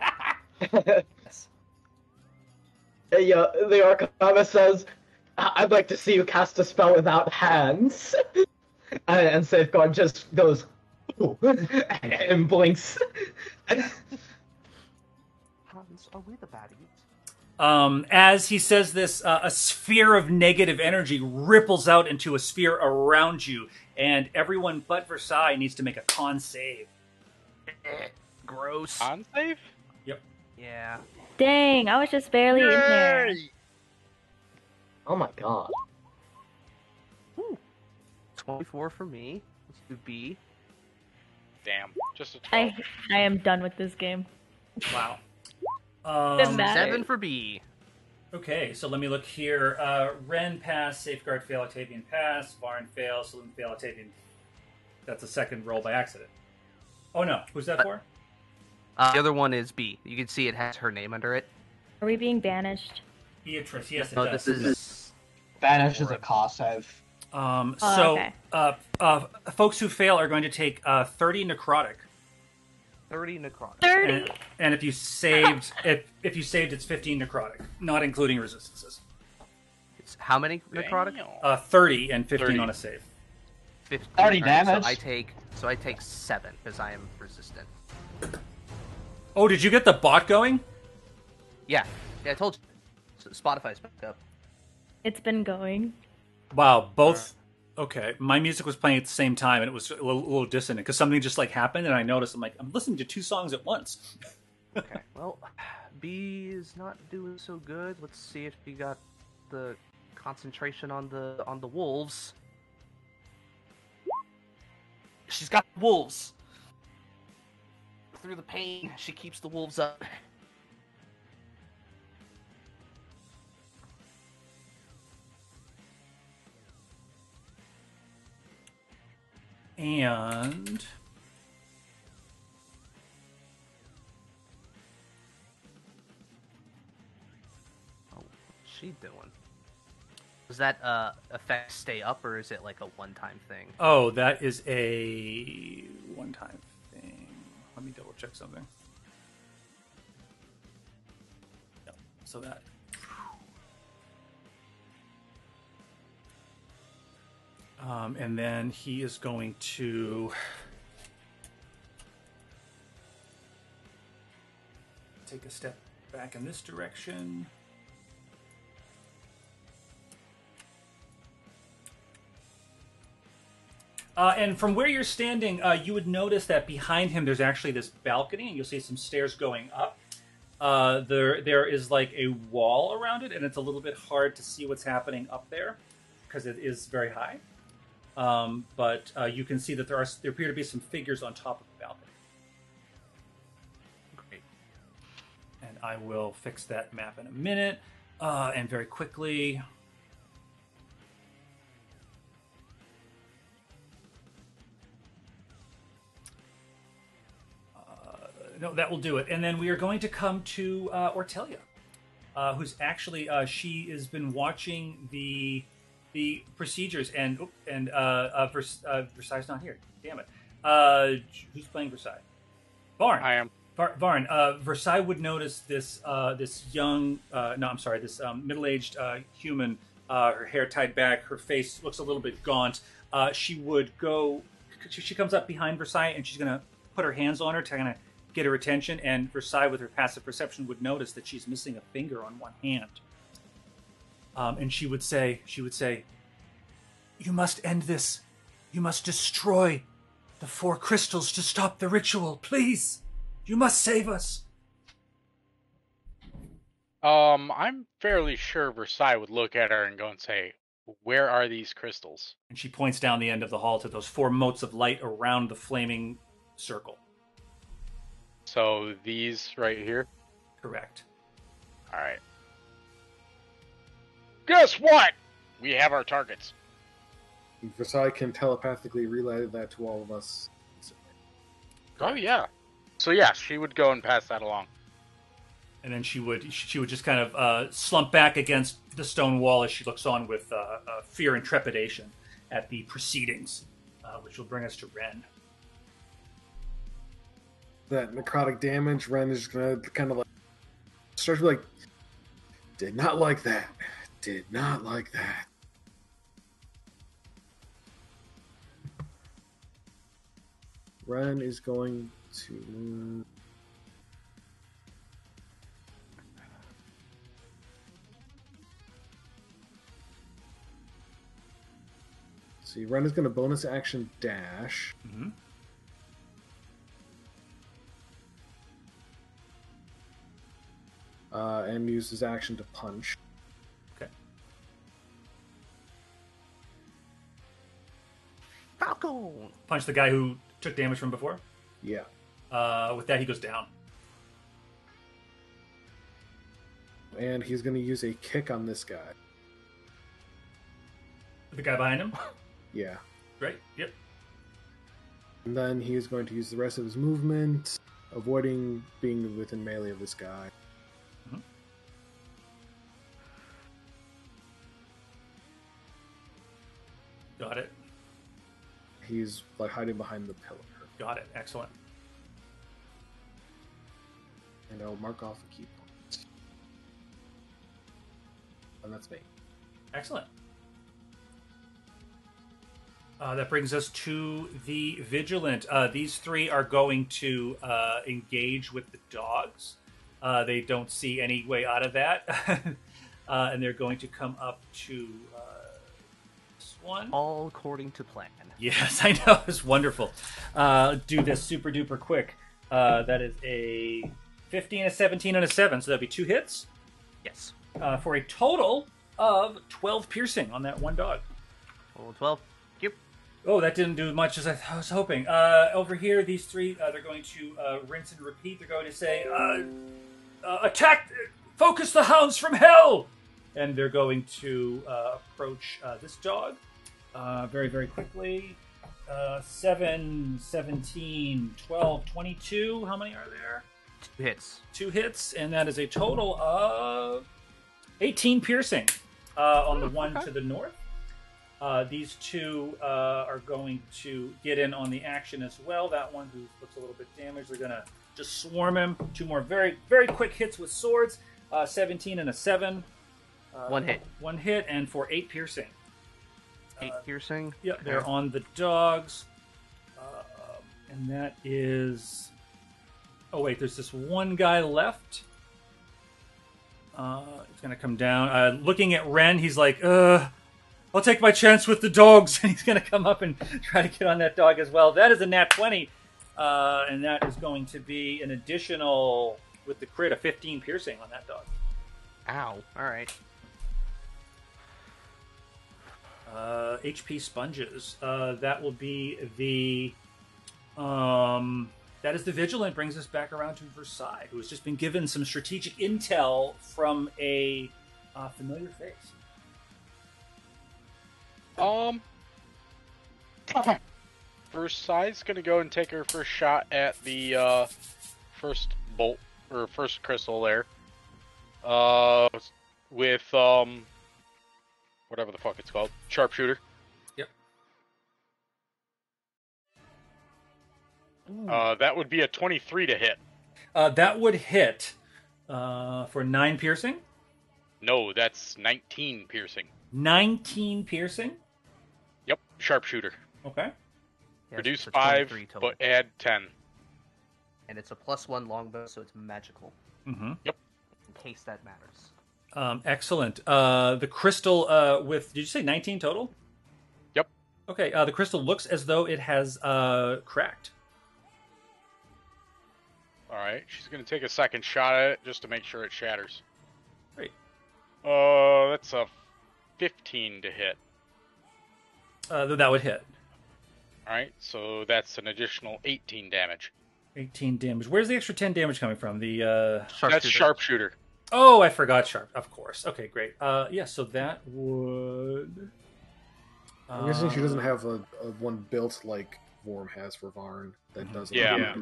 [SPEAKER 4] yes.
[SPEAKER 3] Hey, uh, the Arcana says, "I- I'd like to see you cast a spell without hands. and, and Safeguard just goes, and blinks.
[SPEAKER 2] Hans, are we the baddies?
[SPEAKER 1] Um, as he says this, uh, a sphere of negative energy ripples out into a sphere around you, and everyone but Versailles needs to make a con save.
[SPEAKER 2] Gross.
[SPEAKER 7] On save? Yep.
[SPEAKER 2] Yeah.
[SPEAKER 6] Dang, I was just barely in there.
[SPEAKER 7] Yay!
[SPEAKER 3] oh my god. Ooh.
[SPEAKER 2] 24 for me. Let's do B.
[SPEAKER 7] Damn, just a 12.
[SPEAKER 6] I I am done with this game.
[SPEAKER 1] Wow. Um.
[SPEAKER 2] Seven for B.
[SPEAKER 1] okay, so let me look here. Uh, Ren pass, Safeguard fail, Octavian pass, Varn fail, Saloon fail, Octavian. That's a second roll by accident. Oh no, who's that
[SPEAKER 2] Uh,
[SPEAKER 1] for?
[SPEAKER 2] Uh, the other one is B. You can see it has her name under it.
[SPEAKER 6] Are we being banished?
[SPEAKER 1] Beatrice, yes, it
[SPEAKER 2] No,
[SPEAKER 1] does.
[SPEAKER 2] this is.
[SPEAKER 9] Banish is a cost save.
[SPEAKER 1] Um,
[SPEAKER 6] Oh,
[SPEAKER 1] so,
[SPEAKER 6] okay.
[SPEAKER 1] uh, uh, folks who fail are going to take uh, 30 necrotic.
[SPEAKER 2] 30 necrotic.
[SPEAKER 6] Thirty.
[SPEAKER 1] And, and if you saved, if if you saved, it's 15 necrotic, not including resistances.
[SPEAKER 2] It's how many necrotic?
[SPEAKER 1] Uh, 30 and 15
[SPEAKER 7] 30.
[SPEAKER 1] on a save.
[SPEAKER 2] 15.
[SPEAKER 9] 30
[SPEAKER 2] Alright,
[SPEAKER 9] damage.
[SPEAKER 2] So I take so I take seven because I am resistant.
[SPEAKER 1] Oh, did you get the bot going?
[SPEAKER 2] Yeah, yeah. I told you. So Spotify's back up.
[SPEAKER 6] It's been going.
[SPEAKER 1] Wow, both. Okay, my music was playing at the same time, and it was a little, a little dissonant because something just like happened, and I noticed. I'm like, I'm listening to two songs at once.
[SPEAKER 2] Okay. Well, B is not doing so good. Let's see if we got the concentration on the on the wolves. She's got wolves. Through the pain, she keeps the wolves up.
[SPEAKER 1] And
[SPEAKER 2] Oh, what's she doing? Does that uh effect stay up or is it like a one-time thing?
[SPEAKER 1] oh, that is a one-time thing. Let me double check something. Yep, So that. Um, and then he is going to take a step back in this direction. Uh, and from where you're standing, uh, you would notice that behind him there's actually this balcony, and you'll see some stairs going up. Uh, there, there is like a wall around it, and it's a little bit hard to see what's happening up there because it is very high. Um, but uh, you can see that there are there appear to be some figures on top of the balcony. Great. And I will fix that map in a minute. Uh, and very quickly, no, that will do it. And then we are going to come to uh, Ortelia, uh, who's actually uh, she has been watching the the procedures and and uh, uh, Vers- uh, Versailles not here. Damn it. Uh, who's playing Versailles? Varn.
[SPEAKER 7] I am.
[SPEAKER 1] Var- Varn. Uh, Versailles would notice this uh, this young uh, no, I'm sorry, this um, middle aged uh, human. Uh, her hair tied back, her face looks a little bit gaunt. Uh, she would go. She, she comes up behind Versailles and she's gonna put her hands on her to kind of get her attention. And Versailles, with her passive perception, would notice that she's missing a finger on one hand. Um, and she would say, she would say, "You must end this. You must destroy the four crystals to stop the ritual. Please, you must save us."
[SPEAKER 7] Um, I'm fairly sure Versailles would look at her and go and say, "Where are these crystals?"
[SPEAKER 1] And she points down the end of the hall to those four motes of light around the flaming circle.
[SPEAKER 7] So these right here.
[SPEAKER 1] Correct.
[SPEAKER 7] All right. Guess what? We have our targets.
[SPEAKER 4] Versailles can telepathically relay that to all of us.
[SPEAKER 7] Oh yeah. So yeah, she would go and pass that along.
[SPEAKER 1] and then she would she would just kind of uh, slump back against the stone wall as she looks on with uh, uh, fear and trepidation at the proceedings, uh, which will bring us to Ren.
[SPEAKER 4] That necrotic damage, Ren is gonna kind of like start to be like, did not like that. Did not like that. Ren is going to. See, Ren is going to bonus action dash.
[SPEAKER 1] Mm-hmm.
[SPEAKER 4] Uh, and use his action to punch.
[SPEAKER 2] Falcon.
[SPEAKER 1] Punch the guy who took damage from before.
[SPEAKER 4] Yeah.
[SPEAKER 1] Uh, with that, he goes down.
[SPEAKER 4] And he's going to use a kick on this guy.
[SPEAKER 1] The guy behind him.
[SPEAKER 4] Yeah.
[SPEAKER 1] Right. Yep.
[SPEAKER 4] And then he is going to use the rest of his movement, avoiding being within melee of this guy.
[SPEAKER 1] Got it.
[SPEAKER 4] He's like hiding behind the pillar.
[SPEAKER 1] Got it. Excellent.
[SPEAKER 4] And I'll mark off a ki point. And that's me.
[SPEAKER 1] Excellent. Uh, that brings us to the vigilant. Uh, these three are going to uh, engage with the dogs. Uh, they don't see any way out of that, uh, and they're going to come up to one.
[SPEAKER 2] All according to plan.
[SPEAKER 1] Yes, I know. It's wonderful. Uh, do this super duper quick. Uh, that is a 15, a 17, and a 7. So that'd be two hits
[SPEAKER 2] Yes.
[SPEAKER 1] uh, for a total of 12 piercing on that one dog.
[SPEAKER 2] Roll 12. Yep.
[SPEAKER 1] Oh, that didn't do as much as I, I was hoping. Uh, over here, these three, uh, they're going to uh, rinse and repeat. They're going to say, uh, uh, attack, focus the hounds from hell! And they're going to uh, approach uh, this dog uh, very, very quickly. Uh, 7, 17, 12, 22. How many are there?
[SPEAKER 2] Two hits.
[SPEAKER 1] Two hits, and that is a total of 18 piercing uh, on the one to the north. Uh, these two uh, are going to get in on the action as well. That one who looks a little bit damaged, they're going to just swarm him. Two more very, very quick hits with swords. Uh, 17 and a 7. Uh,
[SPEAKER 2] One hit.
[SPEAKER 1] One hit, and for 8 piercing.
[SPEAKER 2] Eight piercing.
[SPEAKER 1] Yep, they're on the dogs. Uh, and that is. Oh, wait, there's this one guy left. Uh, he's going to come down. Uh, looking at Ren, he's like, uh, I'll take my chance with the dogs. And he's going to come up and try to get on that dog as well. That is a nat 20. Uh, and that is going to be an additional, with the crit, a 15 piercing on that dog.
[SPEAKER 2] Ow. All right.
[SPEAKER 1] Uh, HP sponges. Uh, that will be the. Um, that is the vigilant. Brings us back around to Versailles, who has just been given some strategic intel from a uh, familiar face.
[SPEAKER 7] Um, Versailles gonna go and take her first shot at the uh, first bolt or first crystal there. Uh, with um, whatever the fuck it's called, sharpshooter.
[SPEAKER 1] Yep.
[SPEAKER 7] Uh, that would be a twenty-three to hit.
[SPEAKER 1] Uh, that would hit uh, for nine piercing,
[SPEAKER 7] No, that's nineteen piercing.
[SPEAKER 1] nineteen piercing.
[SPEAKER 7] Yep, sharpshooter.
[SPEAKER 1] Okay.
[SPEAKER 2] Yes,
[SPEAKER 7] Reduce
[SPEAKER 2] for
[SPEAKER 7] five,
[SPEAKER 2] total.
[SPEAKER 7] but add ten.
[SPEAKER 2] And it's a plus one longbow, so it's magical.
[SPEAKER 1] Mm-hmm.
[SPEAKER 2] In case that matters.
[SPEAKER 1] Um, excellent. Uh, the crystal uh, with did you say nineteen total?
[SPEAKER 7] Yep.
[SPEAKER 1] Okay. Uh, the crystal looks as though it has uh, cracked.
[SPEAKER 7] All right, she's gonna take a second shot at it just to make sure it shatters.
[SPEAKER 1] Great.
[SPEAKER 7] Uh, that's a fifteen to hit.
[SPEAKER 1] Uh, that would hit.
[SPEAKER 7] All right, so that's an additional eighteen damage.
[SPEAKER 1] 18 damage. Where's the extra 10 damage coming from? The uh
[SPEAKER 7] That's sharpshooter.
[SPEAKER 1] Oh, I forgot sharp. Of course. Okay, great. Uh yeah, so that would
[SPEAKER 4] I'm guessing she doesn't
[SPEAKER 1] uh,
[SPEAKER 4] have a, a one built like Vorm has for Varn that doesn't
[SPEAKER 7] Yeah. Yeah.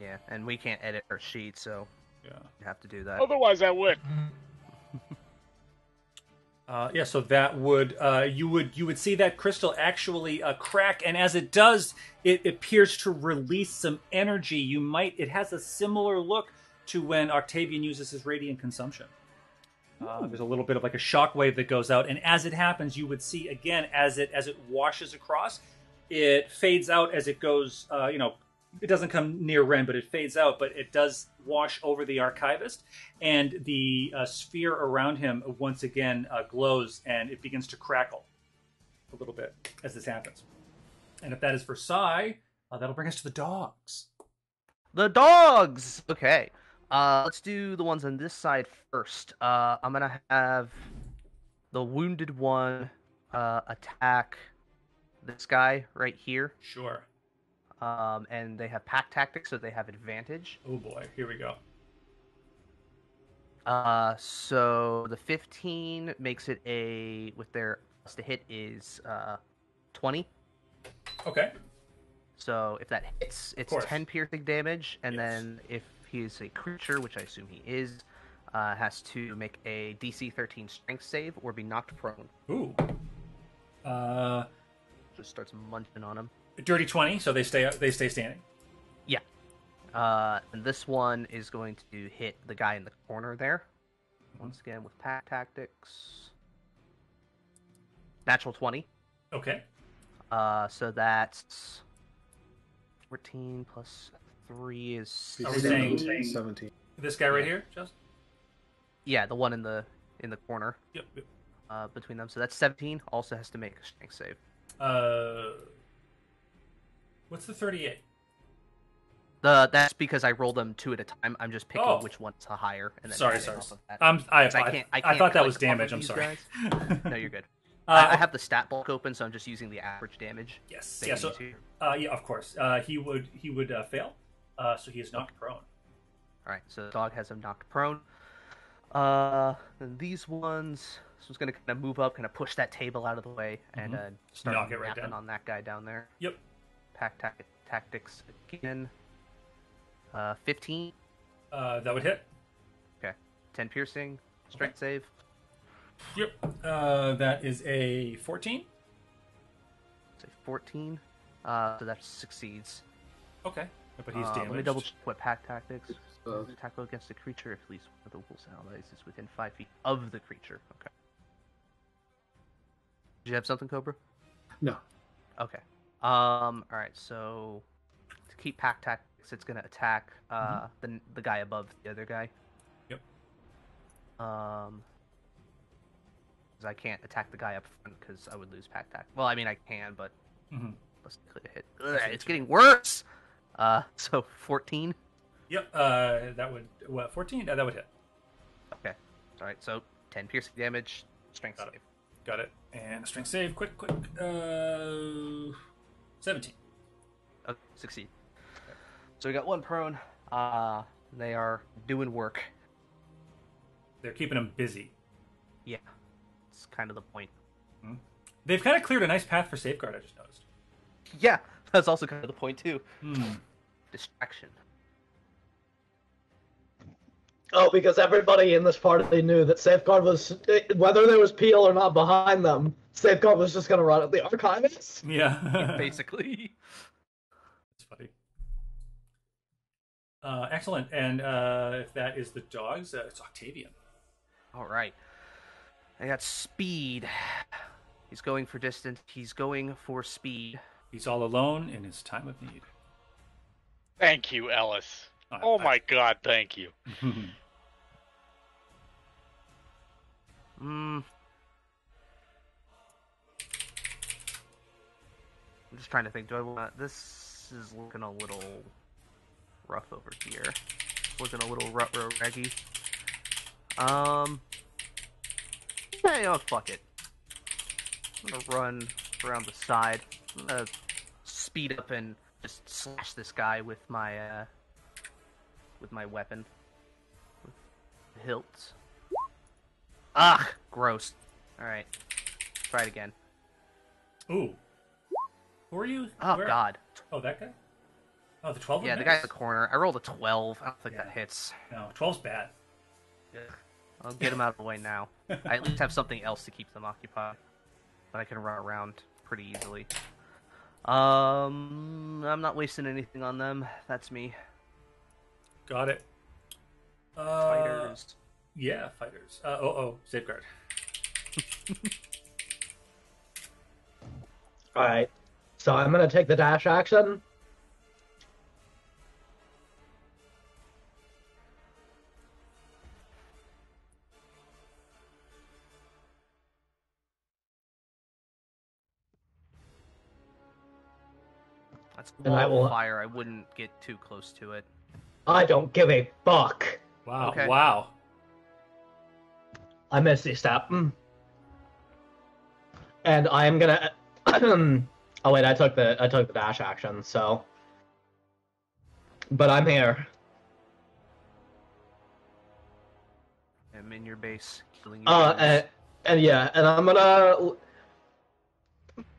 [SPEAKER 2] Yeah, and we can't edit our sheet, so
[SPEAKER 1] Yeah.
[SPEAKER 2] you have to do that.
[SPEAKER 7] Otherwise, I would.
[SPEAKER 1] Uh, yeah, so that would uh, you would you would see that crystal actually uh, crack, and as it does, it appears to release some energy. You might it has a similar look to when Octavian uses his radiant consumption. Uh, there's a little bit of like a shock wave that goes out, and as it happens, you would see again as it as it washes across, it fades out as it goes. Uh, you know, it doesn't come near Ren, but it fades out. But it does wash over the archivist, and the uh, sphere around him once again uh, glows, and it begins to crackle a little bit as this happens. And if that is Versailles, uh, that'll bring us to the dogs.
[SPEAKER 2] The dogs. Okay. Uh, let's do the ones on this side first. Uh, I'm gonna have the wounded one uh, attack this guy right here.
[SPEAKER 1] Sure.
[SPEAKER 2] Um, and they have pack tactics, so they have advantage.
[SPEAKER 1] Oh boy, here we go.
[SPEAKER 2] Uh, so the 15 makes it a with their plus to hit is uh 20.
[SPEAKER 1] Okay.
[SPEAKER 2] So if that hits, it's 10 piercing damage, and
[SPEAKER 1] Yes.
[SPEAKER 2] then if he's a creature, which I assume he is, uh, has to make a DC 13 Strength save or be knocked prone.
[SPEAKER 1] Ooh. Uh,
[SPEAKER 2] Just starts munching on him.
[SPEAKER 1] dirty twenty, so they stay they stay standing.
[SPEAKER 2] Yeah. Uh, and this one is going to hit the guy in the corner there. Once again with pack tactics. Natural 20.
[SPEAKER 1] Okay.
[SPEAKER 2] Uh, so that's 14 plus 3 is
[SPEAKER 1] Are we saying-
[SPEAKER 4] 17.
[SPEAKER 1] This guy right here, just
[SPEAKER 2] yeah, the one in the in the corner
[SPEAKER 1] yep. yep.
[SPEAKER 2] uh, between them. So that's 17. Also has to make a strength save.
[SPEAKER 1] Uh, what's the thirty-eight?
[SPEAKER 2] The that's because I roll them two at a time. I'm just picking
[SPEAKER 1] Oh.
[SPEAKER 2] which one's the higher. And then
[SPEAKER 1] Sorry, sorry.
[SPEAKER 2] off of that.
[SPEAKER 1] Um, I,
[SPEAKER 2] 'Cause I
[SPEAKER 1] I,
[SPEAKER 2] can't- I
[SPEAKER 1] I
[SPEAKER 2] can't
[SPEAKER 1] thought that was damage. I'm sorry.
[SPEAKER 2] No, you're good.
[SPEAKER 1] Uh,
[SPEAKER 2] I, I have the stat block open, so I'm just using the average damage.
[SPEAKER 1] yes. Yeah. So, uh, yeah, of course. Uh, he would he would uh, fail. Uh, so he is knocked prone.
[SPEAKER 2] All right, so the dog has him knocked prone. Uh, and these ones, so it's gonna kind of move up, kind of push that table out of the way, and
[SPEAKER 1] Mhm.
[SPEAKER 2] uh, start
[SPEAKER 1] Knock it right
[SPEAKER 2] napping
[SPEAKER 1] down.
[SPEAKER 2] on that guy down there.
[SPEAKER 1] Yep.
[SPEAKER 2] Pack tac- tactics again. Uh, 15,
[SPEAKER 1] Uh, that would hit. Okay.
[SPEAKER 2] 10 piercing, strength save.
[SPEAKER 1] Yep. Uh, that is a fourteen.
[SPEAKER 2] Say 14. Uh, so that succeeds.
[SPEAKER 1] Okay. But he's
[SPEAKER 2] Uh,
[SPEAKER 1] damaged.
[SPEAKER 2] Let me double check what pack tactics.
[SPEAKER 4] Uh,
[SPEAKER 2] Attack against the creature if at least one of the wolf's allies is within five feet of the creature. Okay. Did you have something, Cobra?
[SPEAKER 4] no.
[SPEAKER 2] Okay. Um. All right. So to keep pack tactics, it's gonna attack uh the the guy above the other guy.
[SPEAKER 1] Yep.
[SPEAKER 2] Um. Because I can't attack the guy up front because I would lose pack tact. Well, I mean I can, but
[SPEAKER 1] Mhm.
[SPEAKER 2] let's click a hit. Ugh, it's getting worse. Uh. So fourteen.
[SPEAKER 1] Yep. Uh, that would what? Fourteen. Uh, that would hit.
[SPEAKER 2] Okay. All right. So ten piercing damage. Strength
[SPEAKER 1] Got it.
[SPEAKER 2] save.
[SPEAKER 1] Got it. And strength save. Quick, quick. Uh, seventeen.
[SPEAKER 2] Okay, succeed. So we got one prone. Uh, they are doing work.
[SPEAKER 1] They're keeping them busy.
[SPEAKER 2] Yeah, it's kind of the point.
[SPEAKER 1] They've kind of cleared a nice path for safeguard. I just noticed.
[SPEAKER 2] Yeah, that's also kind of the point too.
[SPEAKER 1] Hmm.
[SPEAKER 2] Distraction.
[SPEAKER 3] Oh, because everybody in this party knew that Safeguard was, whether there was Peel or not behind them, Safeguard was just going to run at the archivist.
[SPEAKER 1] Yeah.
[SPEAKER 2] Basically.
[SPEAKER 1] It's funny. Uh, excellent. And uh, if that is the dogs, uh, it's Octavian.
[SPEAKER 2] All right. I got speed. He's going for distance. He's going for speed.
[SPEAKER 1] He's all alone in his time of need.
[SPEAKER 7] Thank you, Ellis.
[SPEAKER 1] I-
[SPEAKER 7] Oh
[SPEAKER 1] I-
[SPEAKER 7] my god, thank you.
[SPEAKER 2] Hmm. I'm just trying to think. Do I want this? Is looking a little rough over here. Looking a little rut row reggy. Um. Yeah, you know, fuck it. I'm gonna run around the side. I'm gonna speed up and just slash this guy with my uh with my weapon. With the hilts. Ugh, gross. Alright. Try it again.
[SPEAKER 1] Ooh. Who are you?
[SPEAKER 2] Oh
[SPEAKER 1] Where-
[SPEAKER 2] god.
[SPEAKER 1] Oh, that guy? Oh, the 12
[SPEAKER 2] Yeah, the guy in the corner. I rolled a 12. I don't think that hits.
[SPEAKER 1] No, 12's bad.
[SPEAKER 2] I'll get him out of the way now. I at least have something else to keep them occupied. But I can run around pretty easily. Um, I'm not wasting anything on them. That's me.
[SPEAKER 1] Got it. Uh,
[SPEAKER 2] Fighters.
[SPEAKER 1] Yeah, fighters. Uh, oh, oh, safeguard.
[SPEAKER 3] Alright. So I'm gonna take the dash action. And
[SPEAKER 2] wall
[SPEAKER 3] I will-
[SPEAKER 2] fire. I wouldn't get too close to it.
[SPEAKER 3] I don't give a fuck.
[SPEAKER 1] Wow,
[SPEAKER 2] Okay.
[SPEAKER 1] wow.
[SPEAKER 3] I Misty Step. Mm. And I am gonna. oh wait, I took the I took the dash action, so. But I'm here.
[SPEAKER 2] I'm in your base, killing you.
[SPEAKER 3] Uh, and, and yeah, and I'm gonna.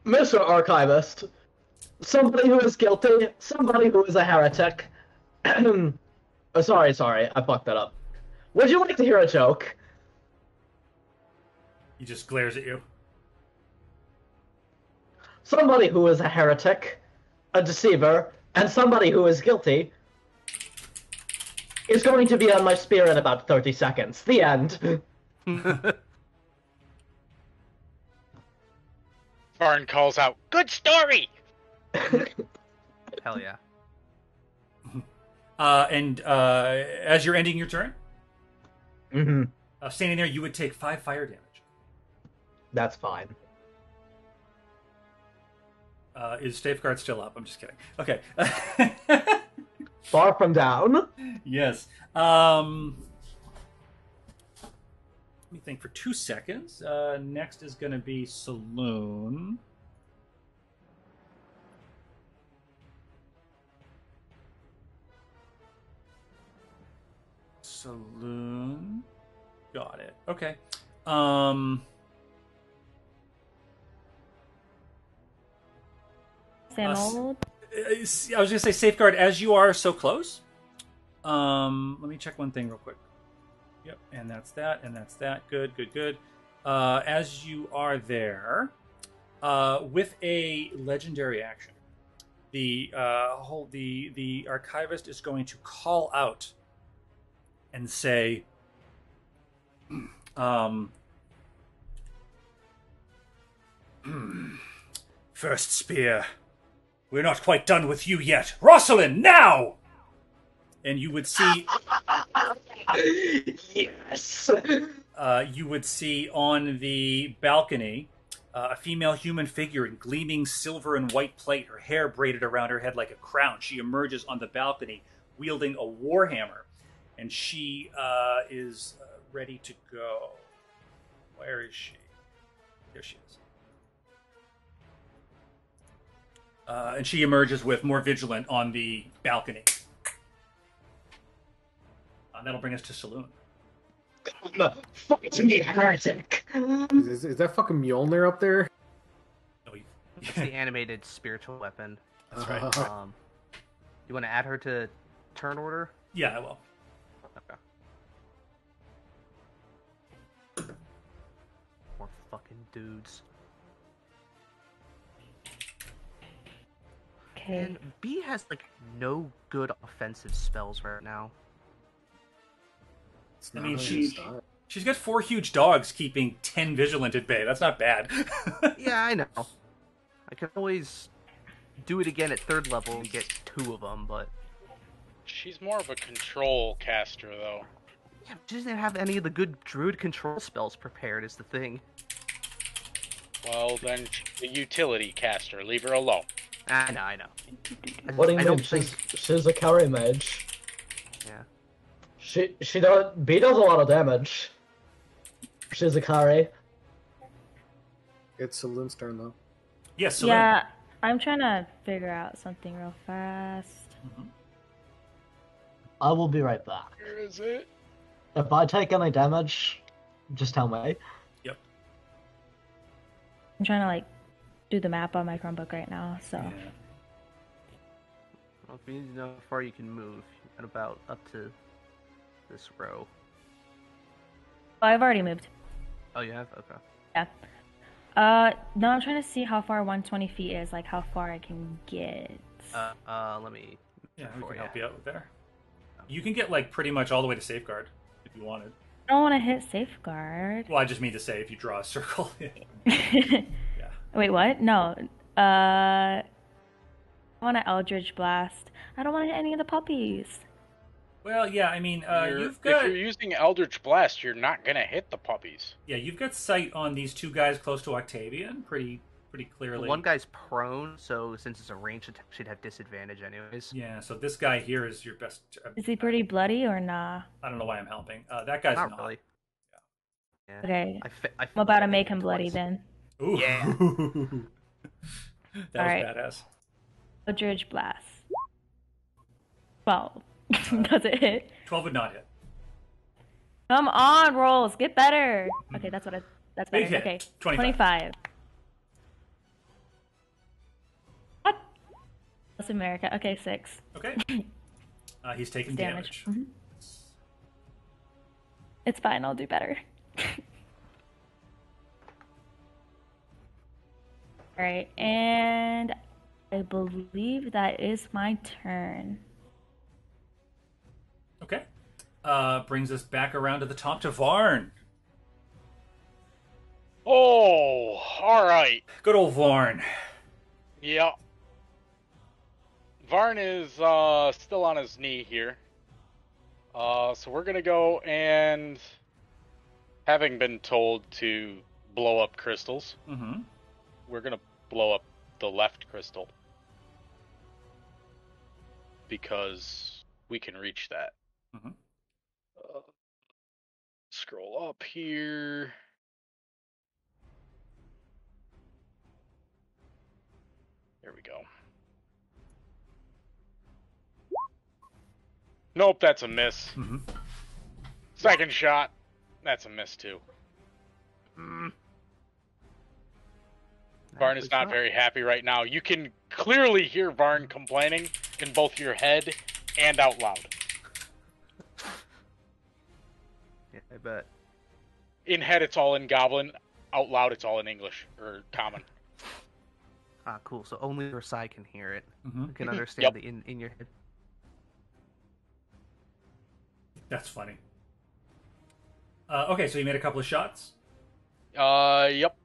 [SPEAKER 3] Mr. Archivist, somebody who is guilty, somebody who is a heretic. oh, sorry, sorry, I fucked that up. Would you like to hear a joke?
[SPEAKER 1] He just glares at you.
[SPEAKER 3] somebody who is a heretic, a deceiver, and somebody who is guilty is going to be on my spear in about 30 seconds. The end.
[SPEAKER 7] Varn calls out, "Good story."
[SPEAKER 2] Hell yeah.
[SPEAKER 1] Uh, and uh, as you're ending your turn,
[SPEAKER 3] hmm
[SPEAKER 1] uh, standing there, you would take five fire damage.
[SPEAKER 3] That's fine.
[SPEAKER 1] Uh, is safeguard still up? I'm just kidding. Okay.
[SPEAKER 3] Far from down.
[SPEAKER 1] yes. Um, let me think for two seconds. Uh, next is going to be Saloon. Saloon. Got it. Okay. Um,
[SPEAKER 6] Same
[SPEAKER 1] Us.
[SPEAKER 6] old.
[SPEAKER 1] I was gonna say safeguard as you are so close. Um, let me check one thing real quick. Yep, and that's that, and that's that. Good, good, good. Uh, as you are there, uh, with a legendary action, the uh, whole the the archivist is going to call out and say, um, first spear. We're not quite done with you yet. Rosalind, now! And you would see
[SPEAKER 3] yes.
[SPEAKER 1] uh, you would see on the balcony uh, a female human figure in gleaming silver and white plate, her hair braided around her head like a crown. She emerges on the balcony wielding a warhammer, and she uh, is uh, ready to go. Where is she? There she is. Uh, and she emerges with more vigilant on the balcony. Uh, that'll bring us to Saloon.
[SPEAKER 3] Fucking heretic.
[SPEAKER 4] Is, is, is that fucking Mjolnir up there?
[SPEAKER 2] It's the animated spiritual weapon.
[SPEAKER 1] That's right.
[SPEAKER 2] Um, you want to add her to turn order?
[SPEAKER 1] Yeah, I will.
[SPEAKER 2] Okay. More fucking dudes.
[SPEAKER 6] Okay.
[SPEAKER 2] And B has like no good offensive spells right now.
[SPEAKER 4] it's
[SPEAKER 1] I mean, she- She's got four huge dogs keeping ten vigilant at bay. That's not bad.
[SPEAKER 2] Yeah, I know. I can always do it again at third level and get two of them, but
[SPEAKER 7] She's more of a control caster, though.
[SPEAKER 2] yeah, she doesn't have any of the good druid control spells prepared. Is the thing.
[SPEAKER 7] Well, then the utility caster. Leave her alone.
[SPEAKER 2] I know, I know. I,
[SPEAKER 3] What do you
[SPEAKER 2] I
[SPEAKER 3] mean?
[SPEAKER 2] don't
[SPEAKER 3] She's,
[SPEAKER 2] think.
[SPEAKER 3] she's a carry mage.
[SPEAKER 2] Yeah.
[SPEAKER 3] She she does B does a lot of damage. She's a carry.
[SPEAKER 4] It's Saloon's turn though.
[SPEAKER 1] yes, Saloon.
[SPEAKER 6] Yeah, I'm trying to figure out something real fast. Mm-hmm.
[SPEAKER 3] I will be right back.
[SPEAKER 7] Where is it?
[SPEAKER 3] If I take any damage, just tell me. Yep.
[SPEAKER 6] I'm trying to like do the map on my Chromebook right now. So
[SPEAKER 1] Yeah.
[SPEAKER 2] Well, if you need to know how far you can move, at about up to this row.
[SPEAKER 6] Oh, I've already moved.
[SPEAKER 2] Oh, you have? Okay.
[SPEAKER 6] Yeah. Uh, no, I'm trying to see how far 120 feet is, like how far I can get.
[SPEAKER 2] Uh, uh, let me.
[SPEAKER 1] Yeah, we can
[SPEAKER 2] ya.
[SPEAKER 1] help you out with there. You can get like pretty much all the way to safeguard if you wanted.
[SPEAKER 6] I don't want to hit safeguard.
[SPEAKER 1] Well, I just mean to say if you draw a circle. Yeah.
[SPEAKER 6] Wait, what? No. Uh, I want to Eldritch Blast. I don't want to hit any of the puppies.
[SPEAKER 1] well, yeah, I mean, uh,
[SPEAKER 7] You're-
[SPEAKER 1] you've got
[SPEAKER 7] If you're using Eldritch Blast, you're not gonna hit the puppies.
[SPEAKER 1] yeah, you've got sight on these two guys close to Octavian, pretty pretty
[SPEAKER 2] The
[SPEAKER 1] clearly.
[SPEAKER 2] one guy's prone, so since it's a ranged attack, should have disadvantage anyways.
[SPEAKER 1] Yeah, so this guy here is your best. uh,
[SPEAKER 6] Is he pretty bloody or nah?
[SPEAKER 1] I don't know why I'm helping. Uh, that guy's not.
[SPEAKER 2] not really. Yeah.
[SPEAKER 6] Okay.
[SPEAKER 2] I fi- I
[SPEAKER 6] I'm about to make him
[SPEAKER 2] do
[SPEAKER 6] bloody then.
[SPEAKER 1] Ooh.
[SPEAKER 2] Yeah.
[SPEAKER 1] that was
[SPEAKER 6] Alright.
[SPEAKER 1] badass.
[SPEAKER 6] Eldritch Blast. 12. Does it hit?
[SPEAKER 1] Twelve would not hit.
[SPEAKER 6] Come on, rolls. Get better. Okay, that's what I. That's
[SPEAKER 1] Big
[SPEAKER 6] better.
[SPEAKER 1] hit.
[SPEAKER 6] Okay.
[SPEAKER 1] 25.
[SPEAKER 6] 25. That's America. Okay, six.
[SPEAKER 1] Okay. Uh, he's taking
[SPEAKER 6] Damage.
[SPEAKER 1] damage.
[SPEAKER 6] Mhm. It's fine. I'll do better. All right, and I believe that is my turn.
[SPEAKER 1] Okay. Uh, brings us back around to the top to Varn.
[SPEAKER 7] Oh, all right.
[SPEAKER 1] Good old Varn.
[SPEAKER 7] Yeah. Varn is uh, still on his knee here. Uh, so we're gonna go and, having been told to blow up crystals,
[SPEAKER 1] Mm-hmm.
[SPEAKER 7] we're gonna blow up the left crystal because we can reach that.
[SPEAKER 1] Mhm.
[SPEAKER 7] Uh, scroll up here. There we go. Nope, that's a miss.
[SPEAKER 1] Mm-hmm.
[SPEAKER 7] Second shot, that's a miss too.
[SPEAKER 2] Mm.
[SPEAKER 7] Varn is not very happy right now. You can clearly hear Varn complaining in both your head and out loud.
[SPEAKER 2] Yeah, I bet.
[SPEAKER 7] In head, it's all in Goblin. Out loud, it's all in English or Common.
[SPEAKER 2] Ah, cool. So only your side can hear it.
[SPEAKER 1] Mhm.
[SPEAKER 2] You can understand
[SPEAKER 7] Yep.
[SPEAKER 2] the in in your head.
[SPEAKER 1] That's funny. Uh, okay, so you made a couple of shots.
[SPEAKER 7] Uh, yep.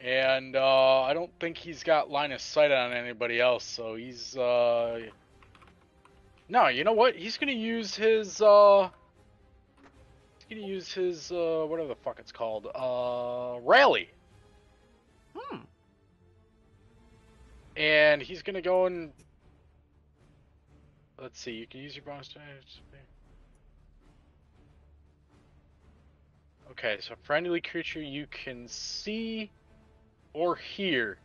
[SPEAKER 7] And uh, I don't think he's got line of sight on anybody else, so he's uh. No, you know what? He's gonna use his uh. He's gonna use his uh, whatever the fuck it's called, uh, rally.
[SPEAKER 2] Hmm.
[SPEAKER 7] And he's gonna go and let's see. You can use your bonus damage. Okay, so friendly creature you can see or hear.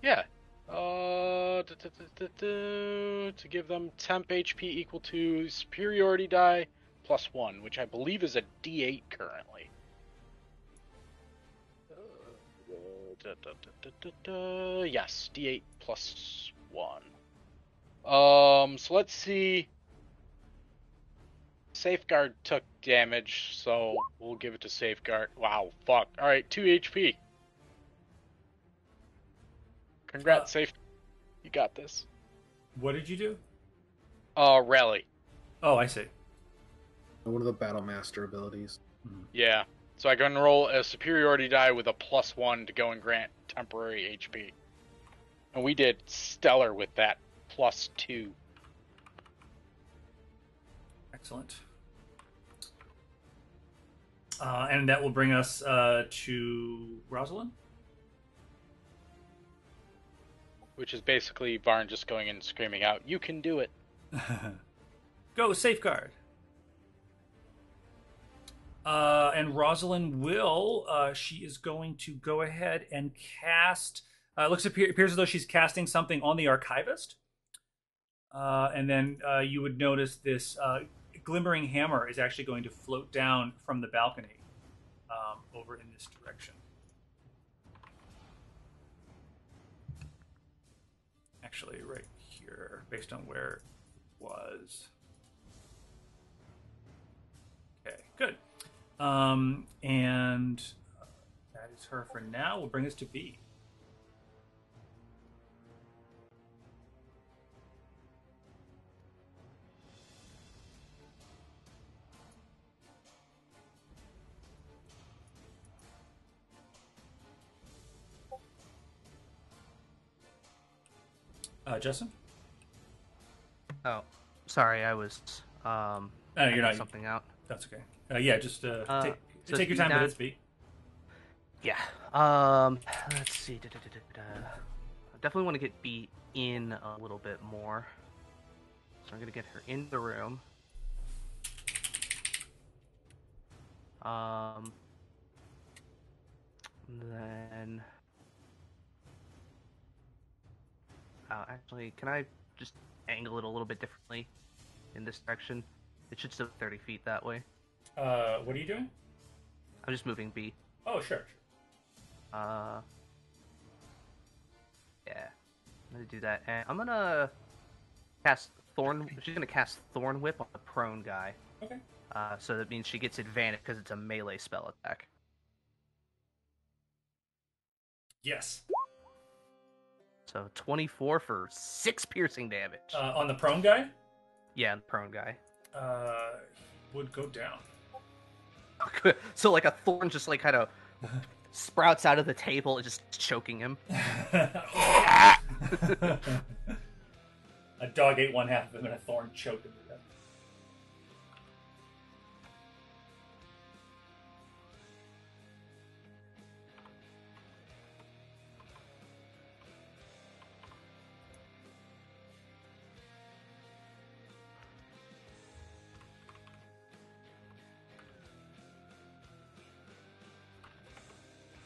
[SPEAKER 7] Yeah. Uh, to give them temp HP equal to superiority die plus one, which I believe is a D8 currently. Uh. Yes, D8 plus one. Um, so let's see. Safeguard took damage, so we'll give it to Safeguard. Wow, fuck. Alright, 2 HP. Congrats, Safe. You got this.
[SPEAKER 1] What did you do?
[SPEAKER 7] Uh, Rally.
[SPEAKER 1] Oh, I see.
[SPEAKER 4] One of the Battle Master abilities.
[SPEAKER 7] Yeah. So I can roll a superiority die with a plus one to go and grant temporary HP. And we did stellar with that plus two.
[SPEAKER 1] Excellent. Uh, and that will bring us uh, to Rosalind.
[SPEAKER 7] Which is basically Varn just going and screaming out, You can do it.
[SPEAKER 1] Go safeguard. Uh, and Rosalind will. Uh, she is going to go ahead and cast. Uh, looks appear, appears as though she's casting something on the archivist. Uh, and then uh, you would notice this uh, glimmering hammer is actually going to float down from the balcony um, over in this direction. actually right here, based on where it was. Okay, good. Um, and uh, that is her for now. We'll bring us to B. Uh, Justin?
[SPEAKER 2] Oh, sorry, I was um.
[SPEAKER 1] No, you're not-
[SPEAKER 2] something out.
[SPEAKER 1] That's okay. Uh, yeah, just uh,
[SPEAKER 2] Uh,
[SPEAKER 1] take,
[SPEAKER 2] so
[SPEAKER 1] take your time, but
[SPEAKER 2] down-
[SPEAKER 1] it's B.
[SPEAKER 2] Yeah. Um. Let's see. Da, da, da. I definitely want to get B in a little bit more. So I'm gonna get her in the room. Um. Then. Uh, actually, can I just angle it a little bit differently in this direction? It should still be 30 feet that way.
[SPEAKER 1] Uh, what are you doing?
[SPEAKER 2] I'm just moving B.
[SPEAKER 1] Oh, sure. sure.
[SPEAKER 2] Uh, yeah, I'm gonna do that, and I'm gonna cast Thorn. She's gonna cast Thorn Whip on the prone guy.
[SPEAKER 1] Okay.
[SPEAKER 2] Uh, so that means she gets advantage because it's a melee spell attack.
[SPEAKER 1] Yes.
[SPEAKER 2] So 24 for six piercing damage.
[SPEAKER 1] Uh, on the prone guy,
[SPEAKER 2] yeah, the prone guy.
[SPEAKER 1] uh, would go down.
[SPEAKER 2] so like a thorn just like kind of sprouts out of the table and just choking him.
[SPEAKER 1] a dog ate one half of him, and a thorn choked him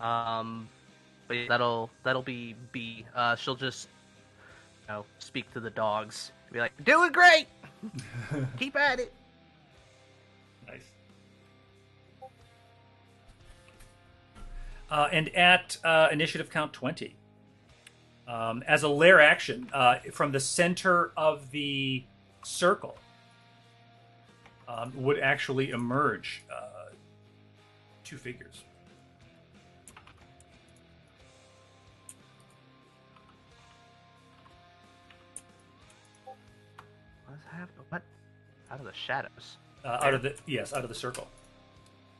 [SPEAKER 2] Um, but yeah, that'll that'll be B. Uh, she'll just you know speak to the dogs, be like, "Doing great, keep at it."
[SPEAKER 1] Nice. Uh, and at uh, initiative count 20, um, as a lair action, uh, from the center of the circle um, would actually emerge uh, two figures.
[SPEAKER 2] Out of the shadows.
[SPEAKER 1] Uh, out of the yes, out of the circle.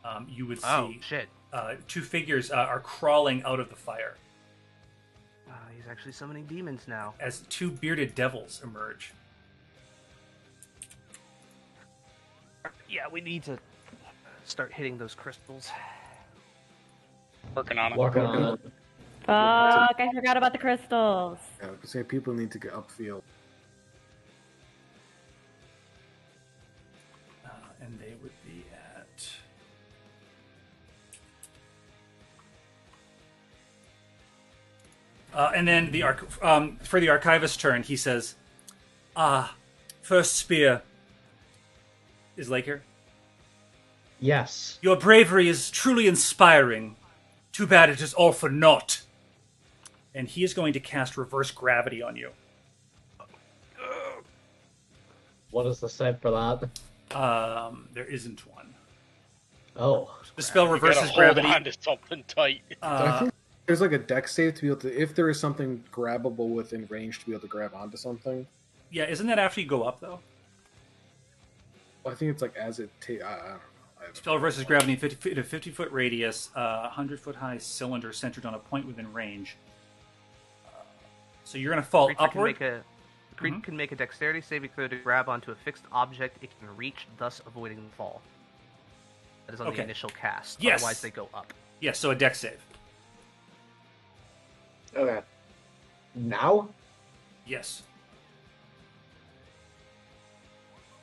[SPEAKER 1] Um, you would see
[SPEAKER 2] Oh shit!
[SPEAKER 1] uh, two figures uh, are crawling out of the fire
[SPEAKER 2] Uh, he's actually summoning demons now.
[SPEAKER 1] as two bearded devils emerge.
[SPEAKER 2] Yeah, we need to start hitting those crystals.
[SPEAKER 7] Working on it.
[SPEAKER 3] Working on it.
[SPEAKER 6] Fuck, I forgot about the crystals.
[SPEAKER 4] Yeah, I say people need to get upfield.
[SPEAKER 1] Uh, and then the arch- um, for the archivist turn, he says, "Ah, first spear is Laker.
[SPEAKER 3] Yes.
[SPEAKER 1] Your bravery is truly inspiring. Too bad it is all for naught." And he is going to cast reverse gravity on you.
[SPEAKER 3] What is the set for that?
[SPEAKER 1] Um, there isn't one.
[SPEAKER 3] Oh.
[SPEAKER 1] The spell
[SPEAKER 7] You gotta
[SPEAKER 1] reverses
[SPEAKER 7] hold
[SPEAKER 1] gravity.
[SPEAKER 7] on to something tight.
[SPEAKER 1] Uh,
[SPEAKER 4] think there's like a Dex save to be able to, if there is something grabbable within range, to be able to grab onto something.
[SPEAKER 1] yeah, isn't that after you go up though?
[SPEAKER 4] Well, I think it's like as it. Ta- I, I don't know. I haven't-
[SPEAKER 1] Spell reverse gravity, 50 feet, a 50 foot radius, uh, 100 foot high cylinder centered on a point within range. Uh, so you're going to fall
[SPEAKER 2] Creature can
[SPEAKER 1] upward.
[SPEAKER 2] make a the creature
[SPEAKER 1] Mhm.
[SPEAKER 2] can make a dexterity saving throw to grab onto a fixed object it can reach, thus avoiding the fall. That is on
[SPEAKER 1] Okay.
[SPEAKER 2] the initial cast.
[SPEAKER 1] Yes.
[SPEAKER 2] Otherwise, they go up.
[SPEAKER 1] Yes, so a Dex save.
[SPEAKER 3] Okay. Now?
[SPEAKER 1] Yes.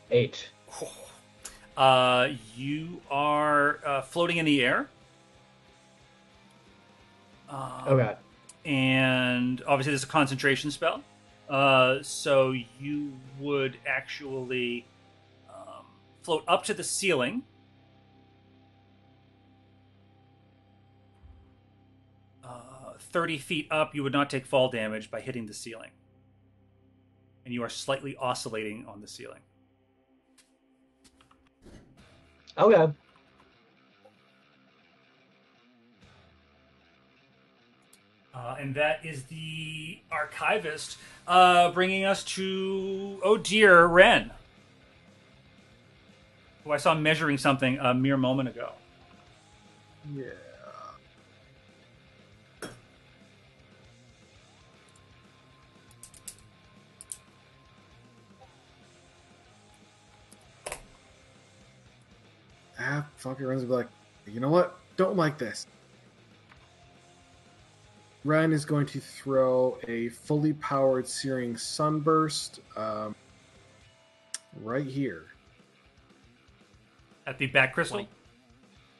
[SPEAKER 3] Eight.
[SPEAKER 1] Uh, you are uh, floating in the air. Um,
[SPEAKER 3] god!
[SPEAKER 1] and obviously there's a concentration spell. Uh, so you would actually um, float up to the ceiling. 30 feet up, you would not take fall damage by hitting the ceiling. and you are slightly oscillating on the ceiling.
[SPEAKER 3] Okay.
[SPEAKER 1] Uh, and that is the archivist, uh, bringing us to oh dear, Ren, who I saw measuring something a mere moment ago.
[SPEAKER 4] Yeah. Fuck it. Ren's gonna be like, you know what? Don't like this. Ren is going to throw a fully powered Searing Sunburst um, right here.
[SPEAKER 1] At the back crystal.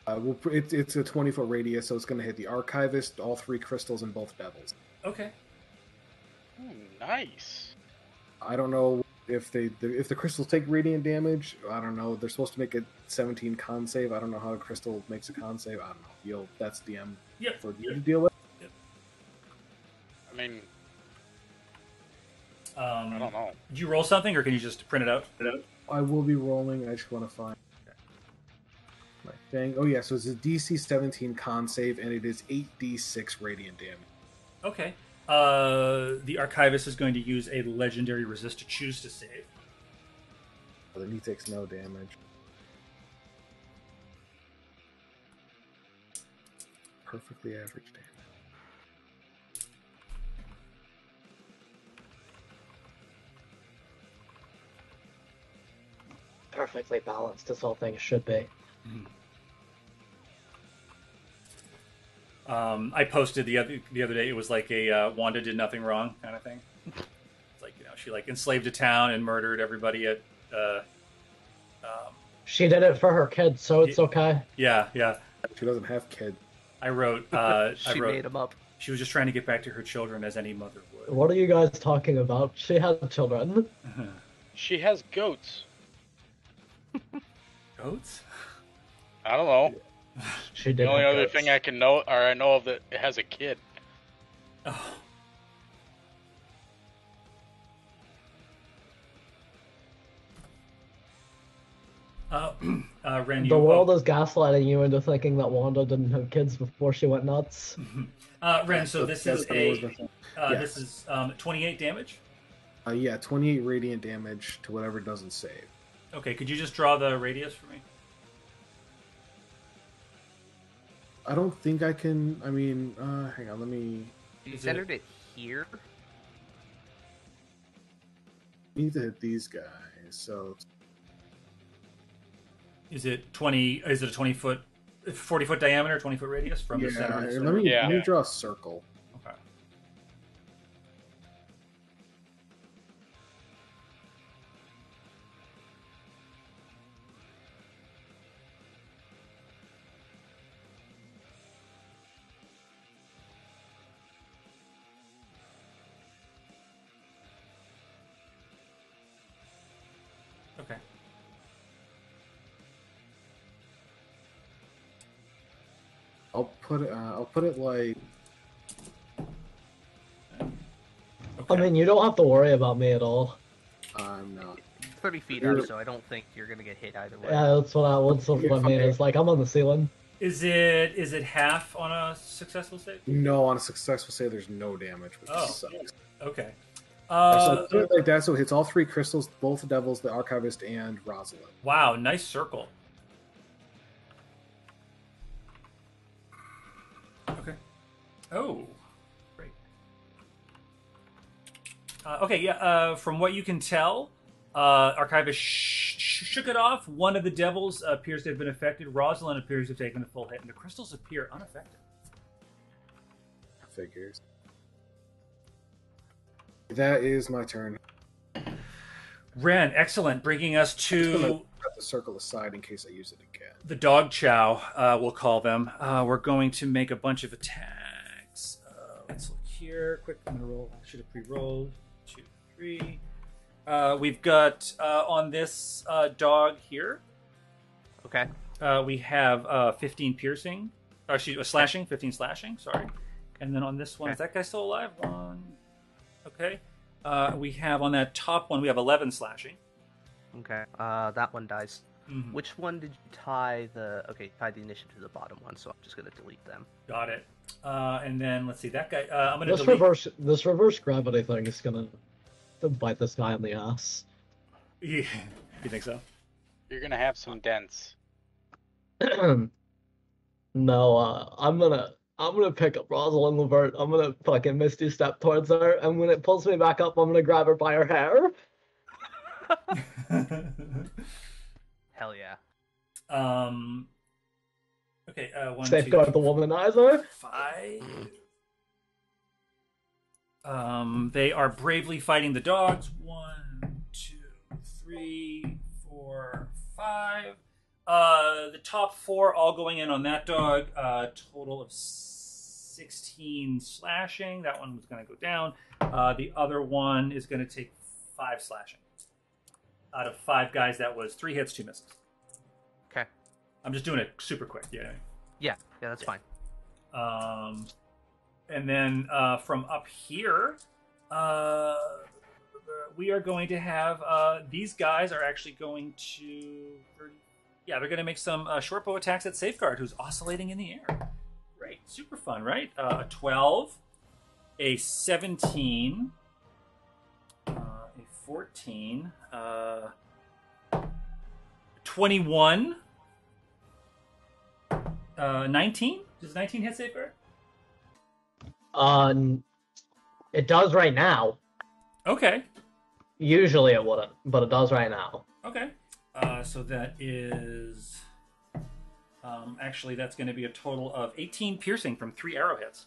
[SPEAKER 4] Uh, we'll, it, it's a 20 foot radius, so it's going to hit the Archivist, all three crystals, and both devils.
[SPEAKER 1] Okay.
[SPEAKER 7] Ooh, nice.
[SPEAKER 4] I don't know if they if the crystals take radiant damage. I don't know. They're supposed to make a 17 con save. I don't know how a crystal makes a con save. I don't know. You'll that's DM
[SPEAKER 1] Yep.
[SPEAKER 4] for you to deal with.
[SPEAKER 7] I mean,
[SPEAKER 1] Um,
[SPEAKER 7] I don't know.
[SPEAKER 1] Did you roll something, or can you just print it out? Print it out?
[SPEAKER 4] I will be rolling. I just want to find my thing. Oh yeah, so it's a DC 17 con save, and it is 8d6 radiant damage.
[SPEAKER 1] Okay. Uh, the archivist is going to use a legendary resist to choose to save.
[SPEAKER 4] But then he takes no damage. Perfectly average damage.
[SPEAKER 3] Perfectly balanced this whole thing should be.
[SPEAKER 1] Um, I posted the other the other day. It was like a uh, Wanda did nothing wrong kind of thing. It's like you know she like enslaved a town and murdered everybody at. Uh, um,
[SPEAKER 3] She did it for her kids, so it's okay.
[SPEAKER 1] yeah, yeah.
[SPEAKER 4] She doesn't have kids.
[SPEAKER 1] I wrote. Uh, I
[SPEAKER 2] She
[SPEAKER 1] wrote.
[SPEAKER 2] made him up.
[SPEAKER 1] She was just trying to get back to her children as any mother would.
[SPEAKER 3] What are you guys talking about? She has children.
[SPEAKER 7] She has goats.
[SPEAKER 1] Goats?
[SPEAKER 7] I don't know.
[SPEAKER 3] She did.
[SPEAKER 7] The
[SPEAKER 3] only
[SPEAKER 7] other
[SPEAKER 3] goats.
[SPEAKER 7] thing I can know, or I know of that it has a kid.
[SPEAKER 1] Oh. Uh, uh, Ren, you,
[SPEAKER 3] The world is gaslighting you into thinking that Wanda didn't have kids before she went nuts.
[SPEAKER 1] uh, Ren. So this
[SPEAKER 4] That's
[SPEAKER 1] is a. Uh,
[SPEAKER 4] Yes.
[SPEAKER 1] This is um, 28 damage.
[SPEAKER 4] Uh, yeah, 28 radiant damage to whatever doesn't save.
[SPEAKER 1] Okay, could you just draw the radius for me?
[SPEAKER 4] I don't think I can. I mean, uh, hang on, let me.
[SPEAKER 2] You
[SPEAKER 1] Is it-
[SPEAKER 2] centered it here.
[SPEAKER 4] Need to hit these guys. So
[SPEAKER 1] Is it 20? Is it a 20 foot, 40 foot diameter, 20 foot radius from
[SPEAKER 4] yeah,
[SPEAKER 1] the center?
[SPEAKER 4] let me
[SPEAKER 7] Yeah.
[SPEAKER 4] let me draw a circle. I'll put it. Uh, I'll put it like.
[SPEAKER 3] I mean, you don't have to worry about me at all.
[SPEAKER 4] I'm not.
[SPEAKER 2] Thirty feet
[SPEAKER 4] You're-
[SPEAKER 2] up, so I don't think you're gonna get hit either way.
[SPEAKER 3] Yeah, that's what I. What's what I mean is like I'm on the ceiling.
[SPEAKER 1] Is it is it half on a successful save?
[SPEAKER 4] No, on a successful save, there's no damage, which
[SPEAKER 1] Oh.
[SPEAKER 4] sucks.
[SPEAKER 1] Okay.
[SPEAKER 4] so
[SPEAKER 1] Uh,
[SPEAKER 4] put it like that, so it hits all three crystals, both the devils, the archivist, and Rosalind.
[SPEAKER 1] wow, nice circle. Oh, great. Uh, okay, yeah. Uh, from what you can tell, uh, Archivist sh- sh- shook it off. One of the devils appears to have been affected. Rosalind appears to have taken the full hit, and the crystals appear unaffected.
[SPEAKER 4] Figures. That is my turn.
[SPEAKER 1] Ren, excellent, bringing us
[SPEAKER 4] gonna the circle aside in case I use it again.
[SPEAKER 1] the dog chow, uh, we'll call them. Uh, we're going to make a bunch of attacks. Let's look here. Quick, I'm gonna roll. I should have pre-rolled. Two, three. Uh, we've got uh, on this uh, dog here.
[SPEAKER 2] Okay.
[SPEAKER 1] Uh, we have uh, 15 piercing. Or excuse uh, slashing. 15 slashing. Sorry. And then on this one, is that guy still alive? One. Okay. Uh, we have on that top one, we have 11 slashing.
[SPEAKER 2] Okay. Uh, that one dies.
[SPEAKER 1] Mhm.
[SPEAKER 2] Which one did you tie the? Okay, tie the initiative to the bottom one, so I'm just gonna delete them.
[SPEAKER 1] Got it. Uh, and then let's see that guy. Uh, I'm gonna
[SPEAKER 3] This
[SPEAKER 1] delete.
[SPEAKER 3] reverse this reverse gravity thing is gonna bite this guy in the ass.
[SPEAKER 1] Yeah. You think so?
[SPEAKER 7] You're gonna have some dents.
[SPEAKER 3] no, uh, I'm gonna I'm gonna pick up Rosalind Levert. I'm gonna fucking misty step towards her, and when it pulls me back up, I'm gonna grab her by her hair.
[SPEAKER 2] Hell yeah.
[SPEAKER 1] um. Okay. Uh, one, two,
[SPEAKER 3] Safeguard the womanizer.
[SPEAKER 1] five. Um, they are bravely fighting the dogs. One, two, three, four, five. Uh, the top four all going in on that dog. Uh, total of sixteen slashing. That one was going to go down. Uh, the other one is going to take five slashing. Out of five guys, that was three hits, two misses.
[SPEAKER 2] Okay.
[SPEAKER 1] I'm just doing it super quick. Yeah.
[SPEAKER 2] Yeah, yeah, that's fine.
[SPEAKER 1] Um, and then uh, from up here, uh, we are going to have uh, these guys are actually going to, yeah, they're going to make some uh, short bow attacks at Safeguard, who's oscillating in the air. Great, super fun, right? Uh, a twelve, a seventeen, 14, uh, 21, uh, 19. Does 19 hit safer?
[SPEAKER 3] Um, it does right now.
[SPEAKER 1] Okay.
[SPEAKER 3] Usually it wouldn't, but it does right now.
[SPEAKER 1] Okay. Uh, so that is. Um, actually, that's going to be a total of 18 piercing from three arrow hits.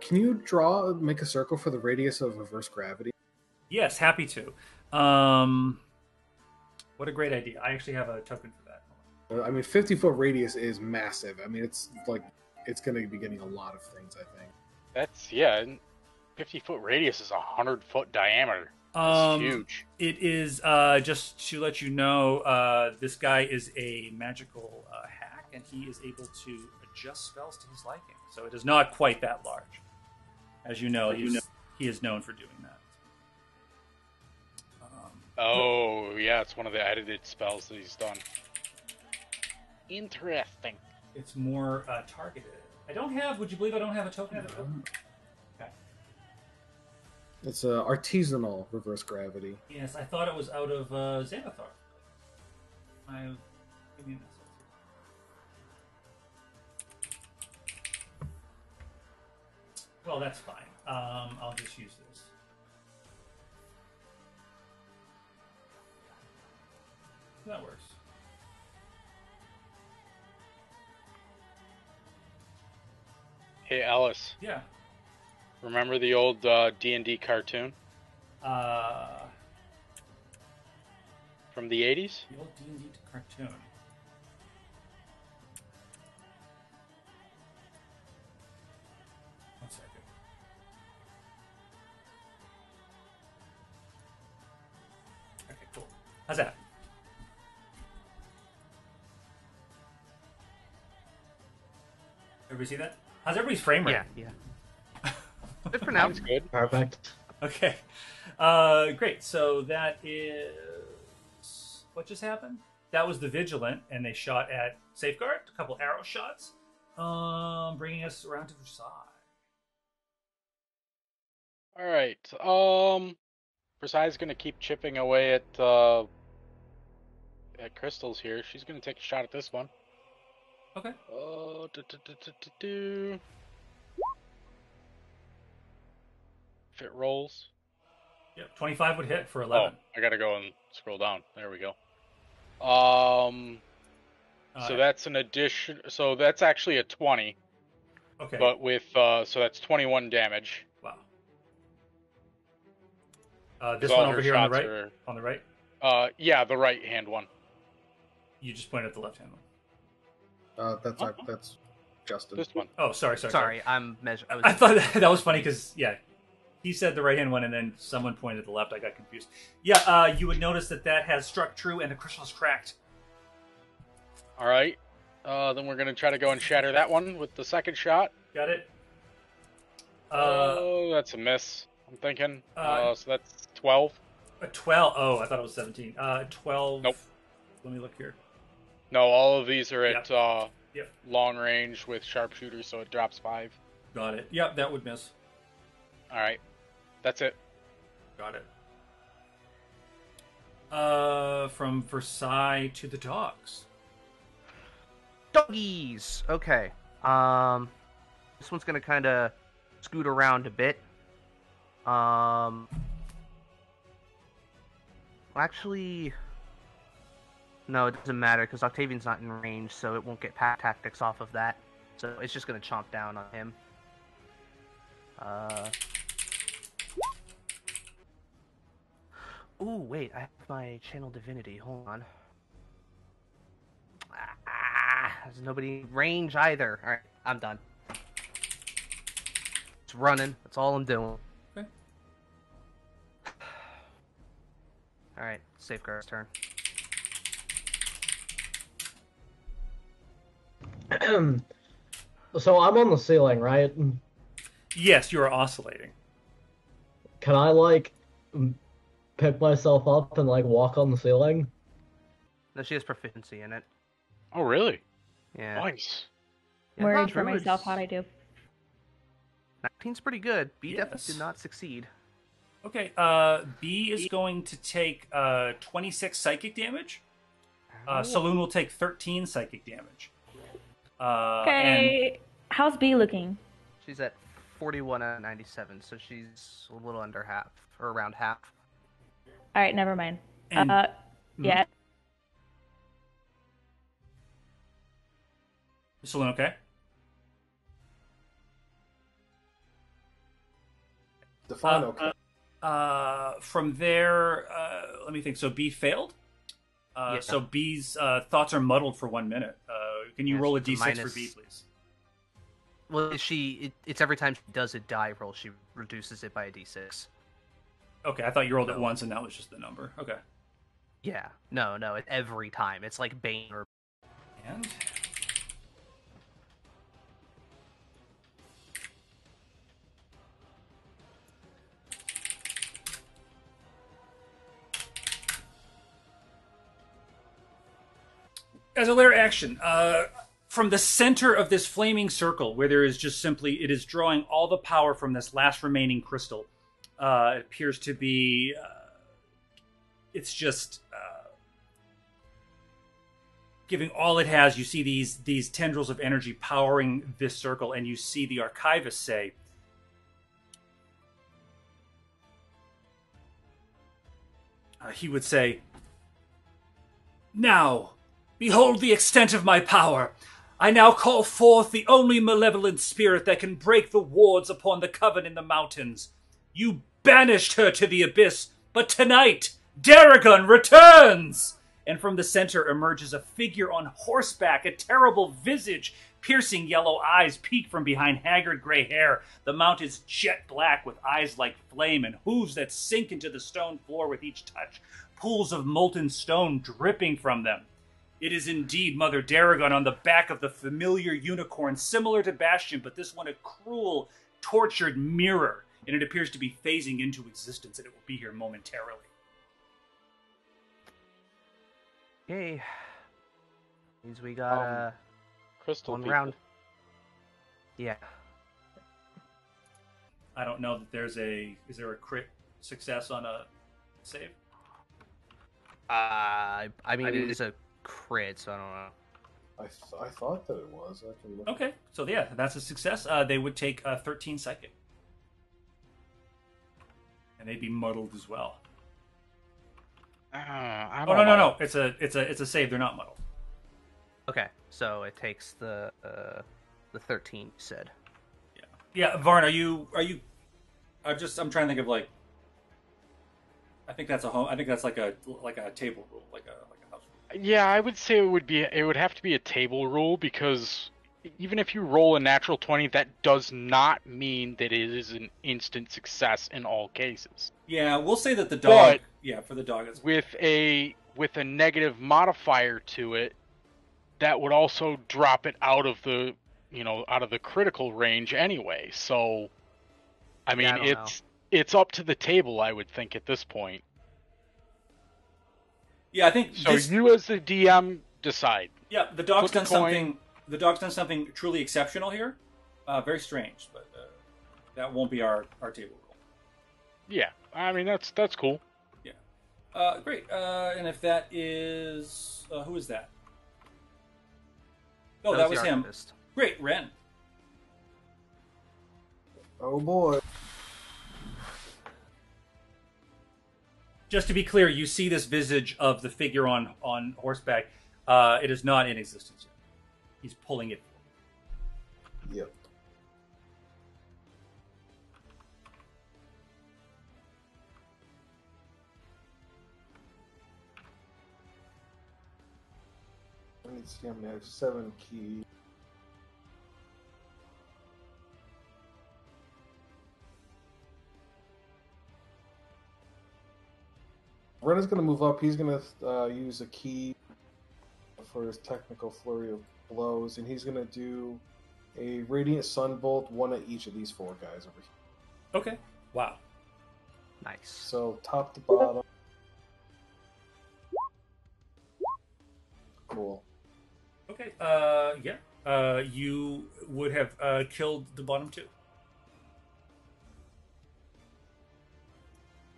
[SPEAKER 4] Can you draw, make a circle for the radius of reverse gravity?
[SPEAKER 1] Yes, happy to. Um, what a great idea. I actually have a token for that.
[SPEAKER 4] Uh, I mean, 50 foot radius is massive. I mean, it's like, it's going to be getting a lot of things, I think.
[SPEAKER 7] That's yeah. and Fifty foot radius is a hundred foot diameter. It's
[SPEAKER 1] Um,
[SPEAKER 7] huge.
[SPEAKER 1] It is uh, just to let you know, uh, this guy is a magical uh, hack, and he is able to adjust spells to his liking. So it is not quite that large. As you know, he's, he is known for doing that.
[SPEAKER 7] Oh yeah, it's one of the edited spells that he's done. Interesting.
[SPEAKER 1] it's more uh, targeted. I don't have. Would you believe I don't have a token for that? Okay.
[SPEAKER 4] It's a artisanal reverse gravity.
[SPEAKER 1] Yes, I thought it was out of uh, Xanathar. I give me. Well, that's fine. Um, I'll just use this. That works.
[SPEAKER 7] Hey Alice,
[SPEAKER 1] Yeah.
[SPEAKER 7] remember the old uh, D&D cartoon
[SPEAKER 1] Uh,
[SPEAKER 7] from the 80s?
[SPEAKER 1] the old D and D cartoon. One second. Okay, cool. How's that? Everybody see that? How's everybody's frame rate?
[SPEAKER 2] Yeah, yeah. Good for now.
[SPEAKER 7] Sounds good.
[SPEAKER 3] Perfect.
[SPEAKER 1] Okay. Uh, great. So that is what just happened. That was the vigilant, and they shot at safeguard. A couple arrow shots, um, bringing us around to Versailles.
[SPEAKER 7] All right. Um, Versailles is gonna keep chipping away at uh, at crystals here. She's gonna take a shot at this one.
[SPEAKER 1] Okay.
[SPEAKER 7] Oh, do, do, do, do, do. If it rolls.
[SPEAKER 1] Yep. Twenty-five would hit for
[SPEAKER 7] Oh,
[SPEAKER 1] eleven.
[SPEAKER 7] I gotta go and scroll down. There we go. Um, so
[SPEAKER 1] Uh,
[SPEAKER 7] that's an addition. So that's actually a twenty,
[SPEAKER 1] okay.
[SPEAKER 7] but with uh, so that's twenty-one damage.
[SPEAKER 1] wow. Uh, this one over here on the right.
[SPEAKER 7] are-
[SPEAKER 1] On the right.
[SPEAKER 7] uh, yeah, the right-hand one.
[SPEAKER 1] You just pointed at the left-hand one.
[SPEAKER 4] Uh, that's that's Justin.
[SPEAKER 7] This one.
[SPEAKER 1] Oh, sorry, sorry.
[SPEAKER 2] Sorry, I'm measure. I was.
[SPEAKER 1] I thought that, that was funny because yeah, he said the right hand one, and then someone pointed at the left. I got confused. Yeah, uh, you would notice that that has struck true, and the crystal is cracked.
[SPEAKER 7] All right. Uh, then we're gonna try to go and shatter that one with the second shot.
[SPEAKER 1] Got it. Uh,
[SPEAKER 7] oh, that's a miss. I'm thinking.
[SPEAKER 1] Uh,
[SPEAKER 7] Uh, so that's 12.
[SPEAKER 1] A 12. Oh, I thought it was 17. Uh, 12.
[SPEAKER 7] Nope.
[SPEAKER 1] Let me look here.
[SPEAKER 7] No, all of these are at uh,
[SPEAKER 1] Yep.
[SPEAKER 7] long range with sharpshooters, so it drops 5.
[SPEAKER 1] Got it. Yep, that would miss.
[SPEAKER 7] Alright. That's it.
[SPEAKER 1] Got it. Uh, from Versailles to the dogs.
[SPEAKER 2] Doggies. Okay. Um, this one's gonna kind of scoot around a bit. Um, actually, no, it doesn't matter because Octavian's not in range, so it won't get pack tactics off of that. So it's just gonna chomp down on him. Uh. Ooh, wait, I have my channel divinity. Hold on. Ah, there's nobody in range either. Alright, I'm done. It's running. That's all I'm doing.
[SPEAKER 1] Okay.
[SPEAKER 2] Alright, safeguard's turn.
[SPEAKER 3] so I'm on the ceiling, right?
[SPEAKER 1] Yes, you are oscillating.
[SPEAKER 3] Can I like pick myself up and like walk on the ceiling?
[SPEAKER 2] No, she has proficiency in it.
[SPEAKER 7] Oh, really?
[SPEAKER 2] Yeah.
[SPEAKER 7] Nice.
[SPEAKER 2] Yeah,
[SPEAKER 6] Worried
[SPEAKER 2] druids-
[SPEAKER 6] for myself, how'd I do?
[SPEAKER 2] 19's pretty good. B
[SPEAKER 1] Yes.
[SPEAKER 2] definitely did not succeed.
[SPEAKER 1] Okay, uh, B is going to take uh, 26 psychic damage. Uh, Saloon will take 13 psychic damage. Uh, and
[SPEAKER 6] Okay, how's B looking?
[SPEAKER 2] She's at 41 out of 97, so she's a little under half, or around half.
[SPEAKER 6] All right, never mind.
[SPEAKER 1] And-
[SPEAKER 6] uh,
[SPEAKER 1] Mhm.
[SPEAKER 6] yeah.
[SPEAKER 1] Saloon, okay?
[SPEAKER 4] Define
[SPEAKER 1] Uh,
[SPEAKER 4] okay.
[SPEAKER 1] Uh, from there, uh, let me think. So B failed. Uh,
[SPEAKER 2] Yeah.
[SPEAKER 1] So B's uh, thoughts are muddled for one minute. Can you roll a
[SPEAKER 2] so it's
[SPEAKER 1] d6
[SPEAKER 2] a
[SPEAKER 1] for
[SPEAKER 2] minus-
[SPEAKER 1] B, please?
[SPEAKER 2] Well, she it, it's every time she does a die roll, she reduces it by a d6.
[SPEAKER 1] Okay, I thought you rolled it once and that was just the number. Okay.
[SPEAKER 2] Yeah, no, no, every time. It's like Bane or
[SPEAKER 1] And as a lair action, uh, from the center of this flaming circle, where there is just simply, it is drawing all the power from this last remaining crystal. Uh, it appears to be, uh, it's just uh, giving all it has. You see these these tendrils of energy powering this circle, and you see the archivist say, uh, he would say, Now, behold the extent of my power. I now call forth the only malevolent spirit that can break the wards upon the coven in the mountains. You banished her to the abyss, but tonight, Daragon returns! And from the center emerges a figure on horseback, a terrible visage, piercing yellow eyes peek from behind haggard gray hair. The mount is jet black with eyes like flame and hooves that sink into the stone floor with each touch, pools of molten stone dripping from them. It is indeed Mother Daragon on the back of the familiar unicorn, similar to Bastion, but this one a cruel, tortured mirror, and it appears to be phasing into existence, and it will be here momentarily.
[SPEAKER 2] Okay. Means we got
[SPEAKER 7] Um,
[SPEAKER 2] uh,
[SPEAKER 7] Crystal
[SPEAKER 2] one
[SPEAKER 7] people.
[SPEAKER 2] round. Yeah.
[SPEAKER 1] I don't know that there's a. Is there a crit success on a save?
[SPEAKER 2] Uh, I mean,
[SPEAKER 4] I
[SPEAKER 2] it
[SPEAKER 4] did-
[SPEAKER 2] is a crit, so I don't know.
[SPEAKER 4] I, th- I thought that it was. I can look.
[SPEAKER 1] Okay, so yeah, that's a success. Uh, they would take uh, 13 second. And they'd be muddled as well.
[SPEAKER 7] Uh, I
[SPEAKER 1] Oh
[SPEAKER 7] don't
[SPEAKER 1] no no no! It's a it's a it's a save. They're not muddled.
[SPEAKER 2] Okay, so it takes the uh, the 13 you said.
[SPEAKER 1] Yeah, yeah, Varn, are you are you? I'm just I'm trying to think of like. I think that's a home. I think that's like a like a table rule, like a
[SPEAKER 7] Yeah, I would say it would be it would have to be a table rule because even if you roll a natural 20 that does not mean that it is an instant success in all cases.
[SPEAKER 1] Yeah, we'll say that the dog.
[SPEAKER 7] But-
[SPEAKER 1] yeah, for the dog, it's
[SPEAKER 7] With a with a negative modifier to it that would also drop it out of the, you know, out of the critical range anyway. So I mean,
[SPEAKER 2] Yeah, I don't
[SPEAKER 7] it's it's up to the table, I would think, at this point.
[SPEAKER 1] Yeah, I think
[SPEAKER 7] So
[SPEAKER 1] this-
[SPEAKER 7] you, as the DM, decide.
[SPEAKER 1] Yeah, the dog's
[SPEAKER 7] Flip
[SPEAKER 1] done
[SPEAKER 7] the
[SPEAKER 1] something. The dog's done something truly exceptional here. Uh, very strange, but uh, that won't be our our table rule.
[SPEAKER 7] Yeah, I mean that's that's cool.
[SPEAKER 1] Uh, great. Uh, and if that is uh, who is that? Oh, that was
[SPEAKER 2] the
[SPEAKER 1] him. Great, Ren.
[SPEAKER 4] Oh boy.
[SPEAKER 1] Just to be clear, you see this visage of the figure on on horseback. Uh, it is not in existence yet. He's pulling it.
[SPEAKER 4] Yep. I need to see how many seven keys. Ren is going to move up. He's going to uh, use a ki for his technical flurry of blows, and he's going to do a radiant sunbolt, one at each of these four guys over here.
[SPEAKER 1] Okay. Wow.
[SPEAKER 2] Nice.
[SPEAKER 4] So top to bottom. Cool.
[SPEAKER 1] Okay. Uh, yeah. Uh, you would have uh, killed the bottom two.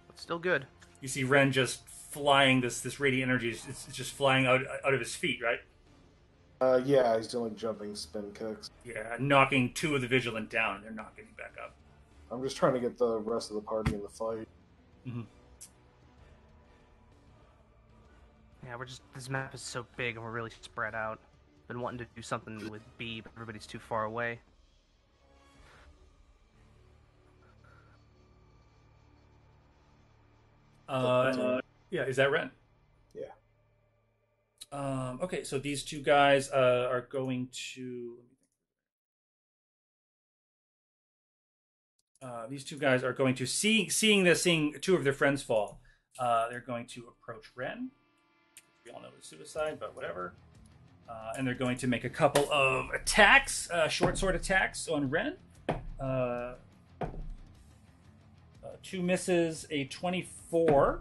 [SPEAKER 2] But still good.
[SPEAKER 1] You see Ren just flying. This this radiant energy is it's it's just flying out out of his feet, right?
[SPEAKER 4] Uh, yeah, he's doing like jumping spin kicks.
[SPEAKER 1] Yeah, knocking two of the vigilant down. They're not getting back up.
[SPEAKER 4] I'm just trying to get the rest of the party in the fight.
[SPEAKER 2] Yeah, we're just this map is so big and we're really spread out. Been wanting to do something with B, but everybody's too far away.
[SPEAKER 1] Uh, yeah, is that Ren?
[SPEAKER 4] Yeah.
[SPEAKER 1] Um, okay, so these two guys uh, are going to. Uh, these two guys are going to see seeing this, seeing two of their friends fall. Uh, they're going to approach Ren. We all know it's suicide, but whatever. Uh, and they're going to make a couple of attacks, uh, short sword attacks on Ren. Uh, uh, two misses, a 24.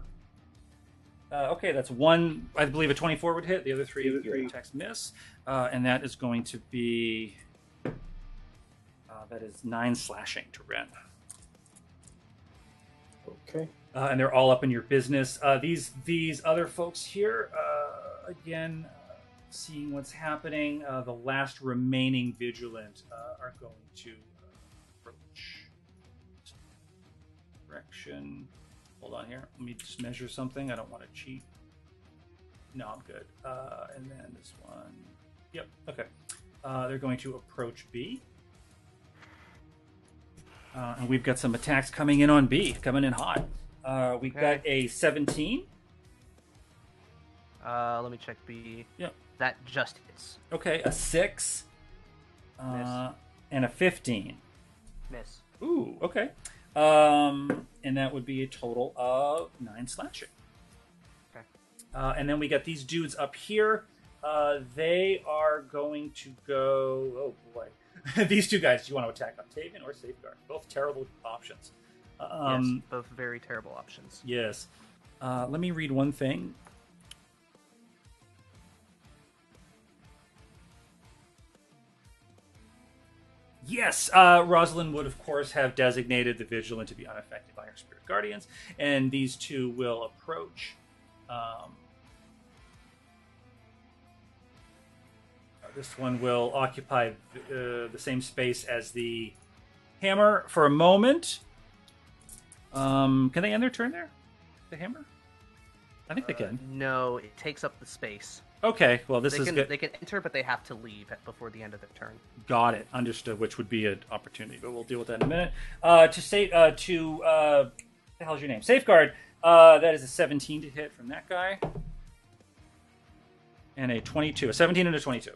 [SPEAKER 1] Uh, okay, that's one. I believe a 24 would hit. The other three, the three attacks miss. Uh, and that is going to be. Uh, that is nine slashing to Ren.
[SPEAKER 4] Okay.
[SPEAKER 1] uh, and they're all up in your business. Uh, these these other folks here, uh, again, uh, seeing what's happening. Uh, the last remaining vigilant uh, are going to direction. Hold on here. Let me just measure something. I don't want to cheat. No, I'm good. Uh, and then this one. Yep. Okay. Uh, they're going to approach B. Uh, and we've got some attacks coming in on B, coming in hot. Uh, we've got a 17.
[SPEAKER 2] Uh, let me check B.
[SPEAKER 1] Yeah.
[SPEAKER 2] That just hits.
[SPEAKER 1] Okay, a 6. Uh, and a 15.
[SPEAKER 2] Miss.
[SPEAKER 1] Ooh, okay. Um, and that would be a total of 9 slashing.
[SPEAKER 2] Okay.
[SPEAKER 1] Uh, and then we got these dudes up here. Uh, they are going to go. Oh boy. these two guys, do you want to attack Octavian or Safeguard? Both terrible options. Um,
[SPEAKER 2] yes, both very terrible options.
[SPEAKER 1] Yes. Uh, let me read one thing. Yes, uh, Rosalind would, of course, have designated the Vigilant to be unaffected by her Spirit Guardians, and these two will approach. Um, uh, this one will occupy uh, the same space as the hammer for a moment. Um, can they end their turn there? The hammer? I think they can.
[SPEAKER 2] No, it takes up the space.
[SPEAKER 1] Okay, well this
[SPEAKER 2] they
[SPEAKER 1] is
[SPEAKER 2] can
[SPEAKER 1] good.
[SPEAKER 2] they can enter, but they have to leave before the end of their turn.
[SPEAKER 1] Got it. Understood. Which would be an opportunity, but we'll deal with that in a minute. Uh, to say uh, to uh, the hell's your name? Safeguard. Uh, that is a 17 to hit from that guy, and a 22. A 17 and a 22.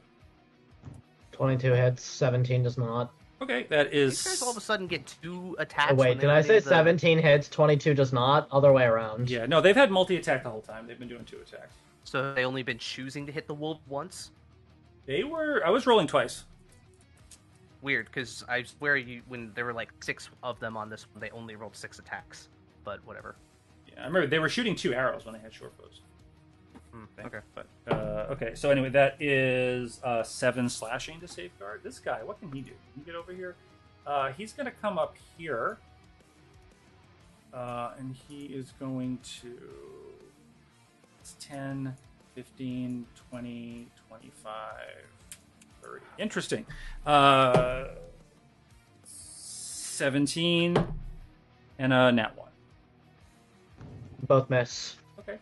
[SPEAKER 3] 22 hits, 17 does not.
[SPEAKER 1] Okay, that is.
[SPEAKER 2] These guys all of a sudden get two attacks.
[SPEAKER 3] Oh, wait, did I say
[SPEAKER 2] in the-
[SPEAKER 3] 17 hits, 22 does not? Other way around.
[SPEAKER 1] Yeah, no, they've had multi attack the whole time. They've been doing two attacks.
[SPEAKER 2] So they only been choosing to hit the wolf once.
[SPEAKER 1] They were. I was rolling twice.
[SPEAKER 2] weird because I swear you when there were like six of them on this one, they only rolled six attacks. But whatever.
[SPEAKER 1] Yeah, I remember they were shooting two arrows when they had short bows.
[SPEAKER 2] Hmm, okay.
[SPEAKER 1] But uh, okay, so anyway, that is uh, seven slashing to safeguard. This guy, what can he do? Can he get over here? Uh, he's going to come up here, uh, and he is going to. It's 10, 15, 20, 25, 30. Interesting. Uh, 17 and a nat 1.
[SPEAKER 3] Both miss.
[SPEAKER 1] Okay.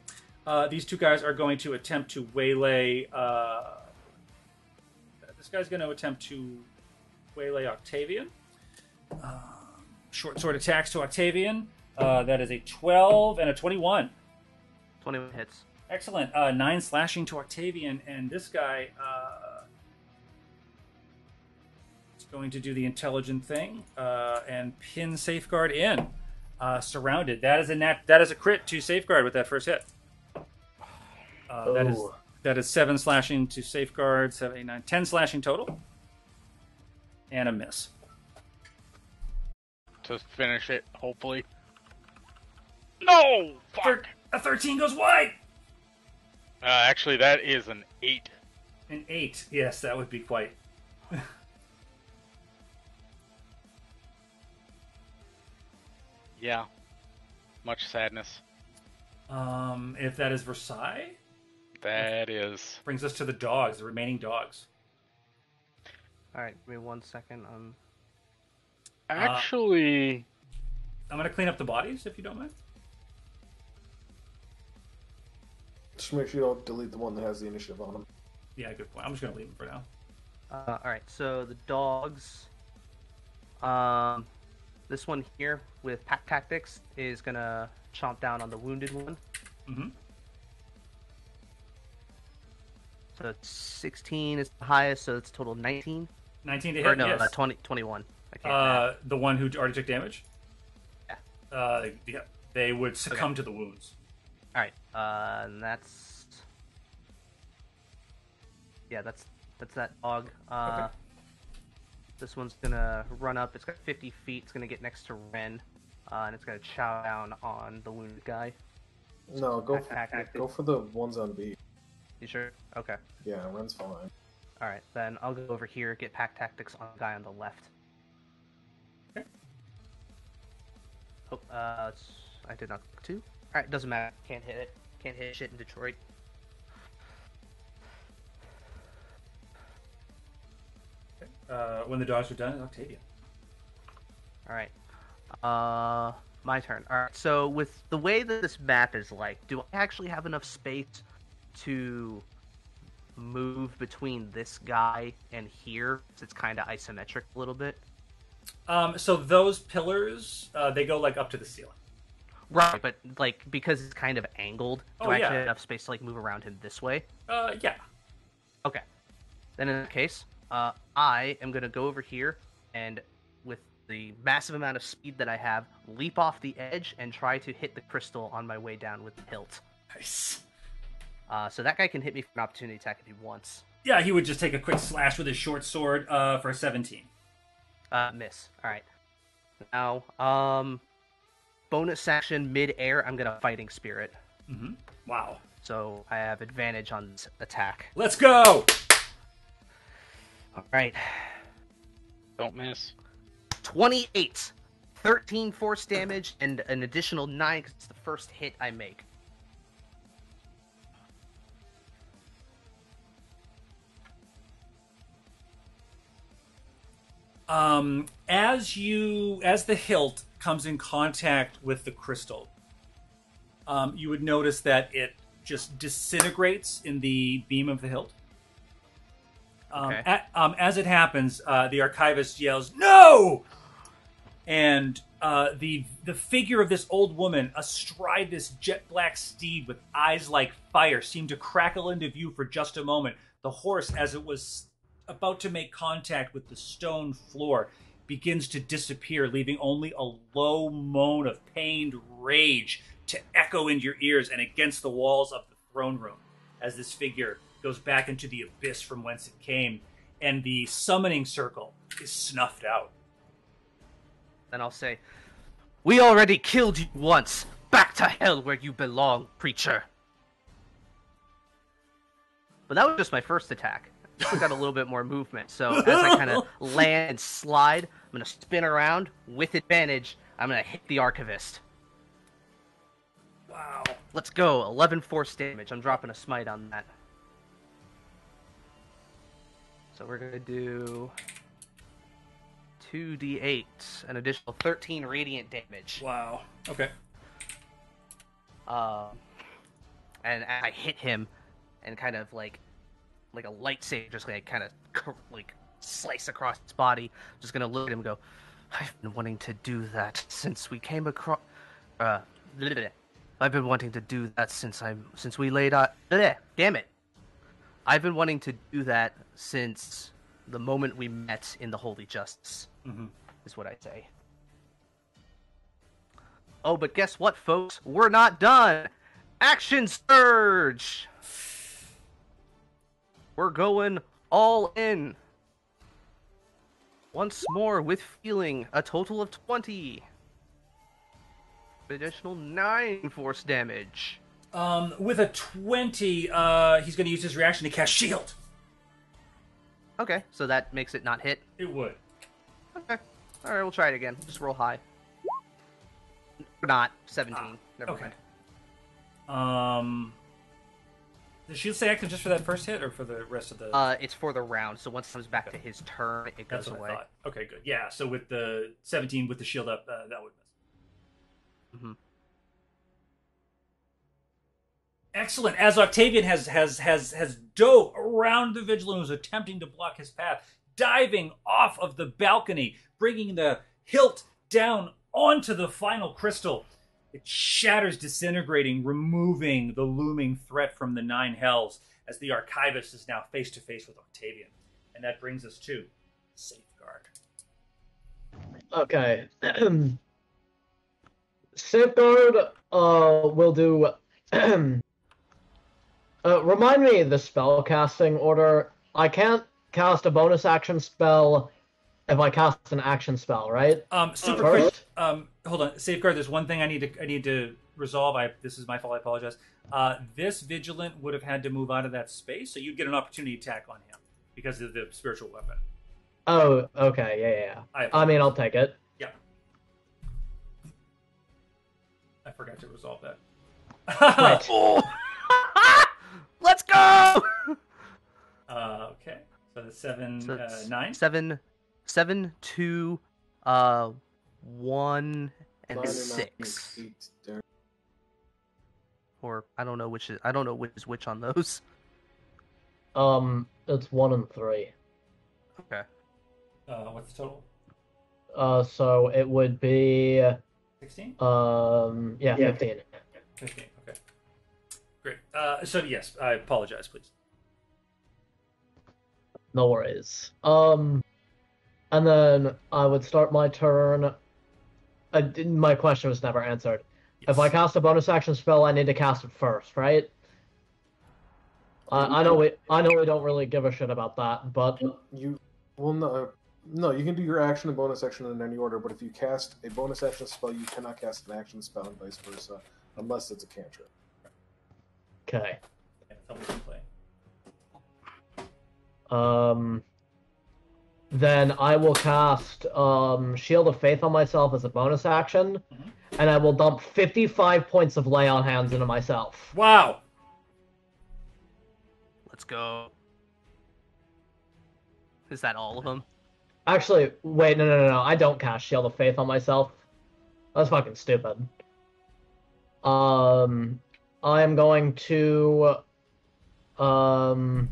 [SPEAKER 1] Uh, these two guys are going to attempt to waylay. Uh, this guy's going to attempt to waylay Octavian. Um, short sword attacks to Octavian. Uh, that is a 12 and a 21.
[SPEAKER 2] Twenty-one hits.
[SPEAKER 1] Excellent. Uh, nine slashing to Octavian, and this guy uh, is going to do the intelligent thing uh, and pin safeguard in. Uh, surrounded. That is a nat. That is a crit to safeguard with that first hit. Uh, that is
[SPEAKER 3] Oh.
[SPEAKER 1] that is seven slashing to safeguard. Seven, eight, nine, ten slashing total, and a miss.
[SPEAKER 7] To finish it, hopefully. No! Fuck!
[SPEAKER 1] Thir- a thirteen goes wide.
[SPEAKER 7] Uh, actually, that is an 8.
[SPEAKER 1] An eight. Yes, that would be quite.
[SPEAKER 7] Yeah. Much sadness.
[SPEAKER 1] Um, if that is Versailles,
[SPEAKER 7] That is.
[SPEAKER 1] brings us to the dogs, the remaining dogs.
[SPEAKER 2] All right, give me one second. Um,
[SPEAKER 7] Actually.
[SPEAKER 1] I'm gonna clean up the bodies if you don't mind.
[SPEAKER 4] Just make sure you don't delete the one that has the initiative on them.
[SPEAKER 1] Yeah, good point. I'm just gonna leave them for now.
[SPEAKER 2] Uh, all right, so the dogs. Um, this one here with pack tactics is gonna chomp down on the wounded one.
[SPEAKER 1] Mm-hmm.
[SPEAKER 2] So it's 16 is the highest, so it's total 19.
[SPEAKER 1] 19 to
[SPEAKER 2] Or
[SPEAKER 1] hit.
[SPEAKER 2] no,
[SPEAKER 1] yes.
[SPEAKER 2] uh, 20, 21. I can't
[SPEAKER 1] Uh, the one who already took damage.
[SPEAKER 2] Yeah.
[SPEAKER 1] Uh, yeah. They would succumb to the wounds.
[SPEAKER 2] All right, uh, and that's yeah, that's that's that Og. Uh,
[SPEAKER 1] Okay.
[SPEAKER 2] This one's gonna run up. It's got 50 feet. It's gonna get next to Ren, uh, and it's gonna chow down on the wounded guy.
[SPEAKER 4] No, go for, go for the ones on B.
[SPEAKER 2] You sure? Okay.
[SPEAKER 4] Yeah, Ren's fine.
[SPEAKER 2] All right, then I'll go over here get pack tactics on the guy on the left.
[SPEAKER 1] Okay.
[SPEAKER 2] Oh, uh, I did not click two. All right, doesn't matter. Can't hit it. Can't hit shit in Detroit.
[SPEAKER 1] Uh, when the dogs are done, it's Octavian.
[SPEAKER 2] All right. Uh, my turn. All right. So with the way that this map is like, do I actually have enough space to move between this guy and here? It's kind of isometric a little bit.
[SPEAKER 1] Um, so those pillars, uh, they go like up to the ceiling.
[SPEAKER 2] Right, but like because it's kind of angled, do
[SPEAKER 1] Oh,
[SPEAKER 2] I actually
[SPEAKER 1] yeah.
[SPEAKER 2] have enough space to like move around him this way?
[SPEAKER 1] Uh, yeah.
[SPEAKER 2] Okay. Then in that case, uh, I am gonna go over here and with the massive amount of speed that I have, leap off the edge and try to hit the crystal on my way down with the hilt.
[SPEAKER 1] Nice.
[SPEAKER 2] Uh, so that guy can hit me for an opportunity attack if he wants.
[SPEAKER 1] Yeah, he would just take a quick slash with his short sword uh, for a 17.
[SPEAKER 2] Uh, miss. All right. Now, um, bonus action mid-air, I'm gonna fighting spirit,
[SPEAKER 1] Mm-hmm. Wow.
[SPEAKER 2] so I have advantage on this attack.
[SPEAKER 1] Let's go.
[SPEAKER 2] All right.
[SPEAKER 7] Don't miss.
[SPEAKER 2] 28 13 force damage and an additional 9 because it's the first hit i make
[SPEAKER 1] Um, as you, as the hilt comes in contact with the crystal, um, you would notice that it just disintegrates in the beam of the hilt. Um,
[SPEAKER 2] Okay.
[SPEAKER 1] a- um, as it happens, uh, the archivist yells, "No!" and uh, the the figure of this old woman astride this jet black steed with eyes like fire seemed to crackle into view for just a moment. The horse, as it was about to make contact with the stone floor, begins to disappear, leaving only a low moan of pained rage to echo into your ears and against the walls of the throne room as this figure goes back into the abyss from whence it came. And the summoning circle is snuffed out.
[SPEAKER 2] Then I'll say, We already killed you once. Back to hell where you belong, preacher. But that was just my first attack. One got a little bit more movement. So as I kind of land and slide, I'm gonna spin around with advantage. I'm gonna hit the archivist.
[SPEAKER 1] Wow.
[SPEAKER 2] Let's go. 11 force damage. I'm dropping a smite on that. So we're gonna do 2d8, an additional 13 radiant damage.
[SPEAKER 1] Wow. Okay.
[SPEAKER 2] Um, and I hit him, and kind of like, like a lightsaber, just like kind of like slice across its body. Just gonna look at him and go. I've been wanting to do that since we came across. Uh, bleh. I've been wanting to do that since I'm since we laid out. Bleh, damn it! I've been wanting to do that since the moment we met in the Holy Justice.
[SPEAKER 1] Mhm.
[SPEAKER 2] Is what I say. Oh, but guess what, folks? We're not done. Action surge. We're going all in. Once more with feeling, a total of 20. Additional 9 force damage.
[SPEAKER 1] Um, with a 20, uh, he's going to use his reaction to cast Shield.
[SPEAKER 2] Okay, so that makes it not hit.
[SPEAKER 1] It would.
[SPEAKER 2] Okay. Alright, we'll try it again. Just roll high. Not 17. Never
[SPEAKER 1] okay.
[SPEAKER 2] mind.
[SPEAKER 1] Um, does Shield stay active just for that first hit or for the rest of the.
[SPEAKER 2] Uh, it's for the round, so once it comes back to his turn, it goes away.
[SPEAKER 1] Okay, good. Yeah, so with the 17 with the shield up, uh, that would miss.
[SPEAKER 2] hmm
[SPEAKER 1] Excellent. As Octavian has has has has dove around the vigilant who's attempting to block his path, diving off of the balcony, bringing the hilt down onto the final crystal. It shatters, disintegrating, removing the looming threat from the nine hells as the archivist is now face to face with Octavian. And that brings us to safeguard.
[SPEAKER 3] Okay. Safeguard uh will do uh remind me the spell casting order. I can't cast a bonus action spell if I cast an action spell, right?
[SPEAKER 1] Um, super
[SPEAKER 3] First?
[SPEAKER 1] quick. Um, hold on, safeguard. There's one thing I need to I need to resolve. I this is my fault. I apologize. Uh, this vigilant would have had to move out of that space, so you'd get an opportunity attack on him because of the spiritual weapon.
[SPEAKER 3] Oh, okay, yeah, yeah, yeah.
[SPEAKER 1] I
[SPEAKER 3] I mean, I'll take it.
[SPEAKER 1] yeah. I forgot to resolve that.
[SPEAKER 3] Right.
[SPEAKER 2] Let's go!
[SPEAKER 1] Uh, okay, so the seven,
[SPEAKER 2] So
[SPEAKER 1] uh, nine.
[SPEAKER 2] Seven, seven, two, uh, one, and
[SPEAKER 4] Nine
[SPEAKER 2] six. Or I don't know which is I don't know which is which on those.
[SPEAKER 3] Um, it's one and three.
[SPEAKER 2] Okay.
[SPEAKER 1] Uh, what's the total?
[SPEAKER 3] Uh, so it would be
[SPEAKER 1] Sixteen.
[SPEAKER 3] um, yeah,
[SPEAKER 9] Yeah.
[SPEAKER 3] fifteen.
[SPEAKER 1] Fifteen. Okay. Great. Uh, so yes, I apologize, please.
[SPEAKER 3] No worries. Um, and then I would start my turn. Uh, d- my question was never answered. If I cast a bonus action spell, I need to cast it first, right? I I know we I know we don't really give a shit about that, but
[SPEAKER 4] You well no no you can do your action and bonus action in any order, but if you cast a bonus action spell, you cannot cast an action spell and vice versa, unless it's a cantrip.
[SPEAKER 3] okay.
[SPEAKER 1] Yeah, that's how we play.
[SPEAKER 3] Um, then I will cast um Shield of Faith on myself as a bonus action,
[SPEAKER 1] Mhm.
[SPEAKER 3] and I will dump fifty-five points of Lay on Hands into myself.
[SPEAKER 1] Wow.
[SPEAKER 2] Let's go. Is that all of them?
[SPEAKER 3] Actually, wait, no, no, no, no. I don't cast Shield of Faith on myself. That's fucking stupid. Um, I am going to, um,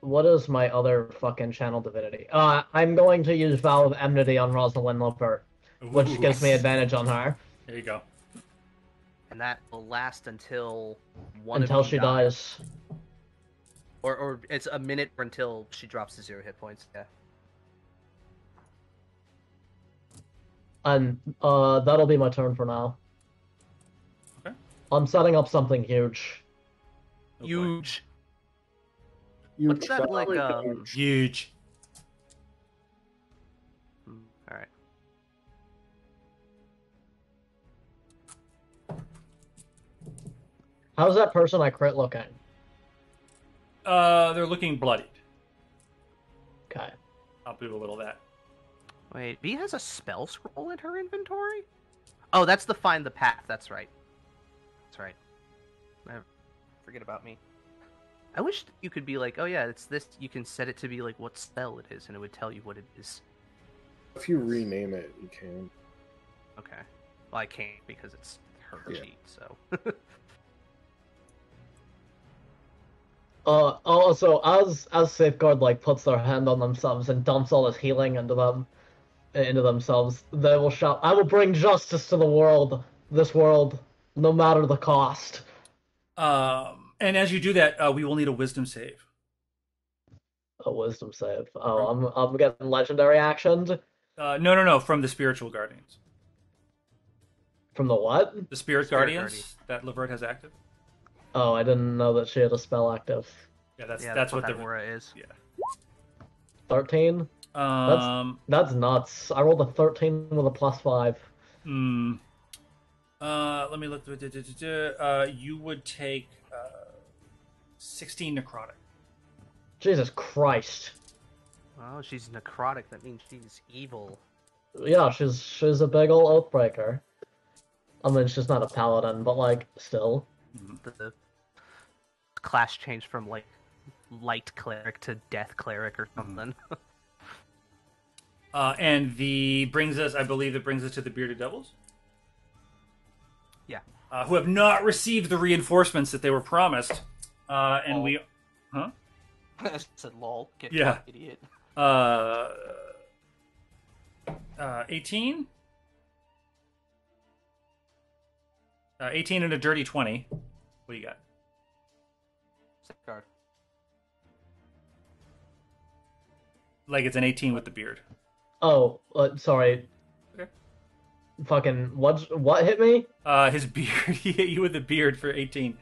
[SPEAKER 3] what is my other fucking channel divinity? Uh, I'm going to use Vow of Enmity on Rosalind Lopert, which
[SPEAKER 1] Ooh.
[SPEAKER 3] gives me advantage on her
[SPEAKER 1] There you go.
[SPEAKER 2] And that will last until one
[SPEAKER 3] until
[SPEAKER 2] of
[SPEAKER 3] she
[SPEAKER 2] die.
[SPEAKER 3] dies.
[SPEAKER 2] Or or it's a minute until she drops to zero hit points. Yeah.
[SPEAKER 3] And uh, that'll be my turn for now.
[SPEAKER 1] Okay.
[SPEAKER 3] I'm setting up something huge.
[SPEAKER 1] Oh, boy.
[SPEAKER 2] Huge What's that like? Um...
[SPEAKER 1] Huge. All right.
[SPEAKER 3] How's that person I crit looking?
[SPEAKER 1] Uh, they're looking bloodied.
[SPEAKER 3] Okay.
[SPEAKER 1] I'll do a little of that.
[SPEAKER 2] Wait, B has a spell scroll in her inventory? Oh, that's the find the path. That's right. That's right. Forget about me. I wish you could be like, oh yeah, it's this. You can set it to be like what spell it is, and it would tell you what it is.
[SPEAKER 4] If you rename it, you can.
[SPEAKER 2] Okay. Well, I can't because it's her
[SPEAKER 4] Yeah.
[SPEAKER 2] cheat. So.
[SPEAKER 3] Uh, also, as as Safeguard like puts their hand on themselves and dumps all this healing into them, into themselves, they will shout, "I will bring justice to the world, this world, no matter the cost."
[SPEAKER 1] Um, and as you do that, uh, we will need a wisdom save.
[SPEAKER 3] A wisdom save. Oh, I'm I'm getting legendary actions
[SPEAKER 1] Uh, no, no, no, from the spiritual guardians.
[SPEAKER 3] from the what?
[SPEAKER 1] The spirit,
[SPEAKER 2] Spirit
[SPEAKER 1] guardians that Levert has active.
[SPEAKER 3] Oh, I didn't know that she had a spell active.
[SPEAKER 1] Yeah, that's
[SPEAKER 2] yeah,
[SPEAKER 1] that's, what,
[SPEAKER 2] that
[SPEAKER 1] the
[SPEAKER 2] aura is.
[SPEAKER 1] yeah.
[SPEAKER 3] Thirteen.
[SPEAKER 1] Um,
[SPEAKER 3] That's nuts. I rolled a thirteen with a plus five.
[SPEAKER 1] hmm. Uh, let me look. Uh, you would take 16 necrotic.
[SPEAKER 3] Jesus Christ.
[SPEAKER 2] Well, she's necrotic. That means she's evil.
[SPEAKER 3] Yeah, she's she's a big old oathbreaker. I mean, she's not a paladin, but like, still.
[SPEAKER 2] The class changed from like light cleric to death cleric or mm-hmm. something.
[SPEAKER 1] uh, and the brings us, I believe, it brings us to the bearded devils.
[SPEAKER 2] Yeah,
[SPEAKER 1] uh, who have not received the reinforcements that they were promised. Uh, and
[SPEAKER 2] Oh.
[SPEAKER 1] we, huh?
[SPEAKER 2] I Said lol. Get
[SPEAKER 1] Yeah.
[SPEAKER 2] fucked, idiot.
[SPEAKER 1] Uh, uh, 18? Uh, 18 and a dirty 20. What do you got?
[SPEAKER 2] Safeguard.
[SPEAKER 1] Like it's an 18 with the beard.
[SPEAKER 3] Oh, uh, sorry.
[SPEAKER 1] Okay.
[SPEAKER 3] Fucking what? What hit me?
[SPEAKER 1] Uh, his beard. he hit you with the beard for 18.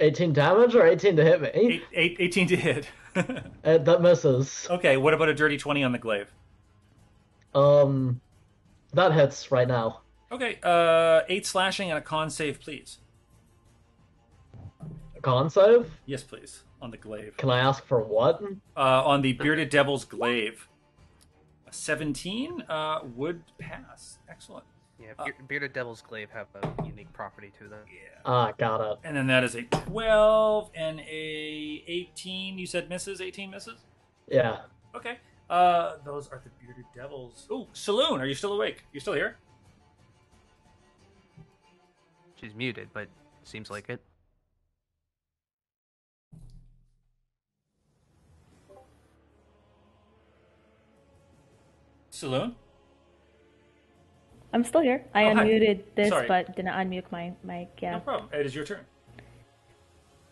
[SPEAKER 3] Eighteen damage or eighteen to hit me?
[SPEAKER 1] Eight, eight, 18 to hit.
[SPEAKER 3] Uh, that misses.
[SPEAKER 1] okay, what about a dirty 20 on the glaive?
[SPEAKER 3] Um, that hits right now.
[SPEAKER 1] Okay, uh, 8 slashing and a con save, please.
[SPEAKER 3] Con save?
[SPEAKER 1] Yes, please. On the glaive.
[SPEAKER 3] Can I ask for what?
[SPEAKER 1] Uh, on the bearded devil's glaive. A 17 uh, would pass. Excellent.
[SPEAKER 2] Yeah,
[SPEAKER 1] Uh,
[SPEAKER 2] bearded devil's glaive have a unique property to them.
[SPEAKER 1] Yeah.
[SPEAKER 3] Ah, got it.
[SPEAKER 1] And then that is a 12 and a 18. You said misses? 18 misses?
[SPEAKER 3] Yeah.
[SPEAKER 1] Okay. Uh, those are the bearded devils. Oh, Saloon, are you still awake? You still here?
[SPEAKER 2] She's muted, but seems like it.
[SPEAKER 1] Saloon?
[SPEAKER 6] I'm still here. I
[SPEAKER 1] Oh, hi.
[SPEAKER 6] unmuted this,
[SPEAKER 1] Sorry.
[SPEAKER 6] but didn't unmute my mic. Yeah.
[SPEAKER 1] No problem. It is your turn.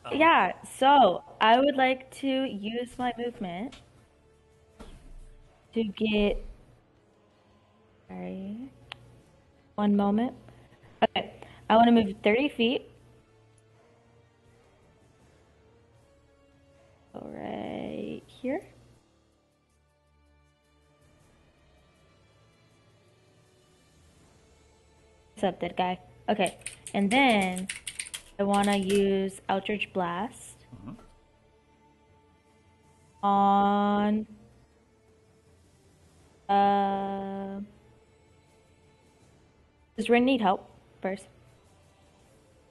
[SPEAKER 1] Um,
[SPEAKER 6] Yeah, so I would like to use my movement to get. Sorry. One moment. Okay. I want to move 30 feet. All right here. What's up, dead guy? Okay. And then I want to use Eldritch Blast
[SPEAKER 1] Mhm.
[SPEAKER 6] on. Uh, does Rin need help first?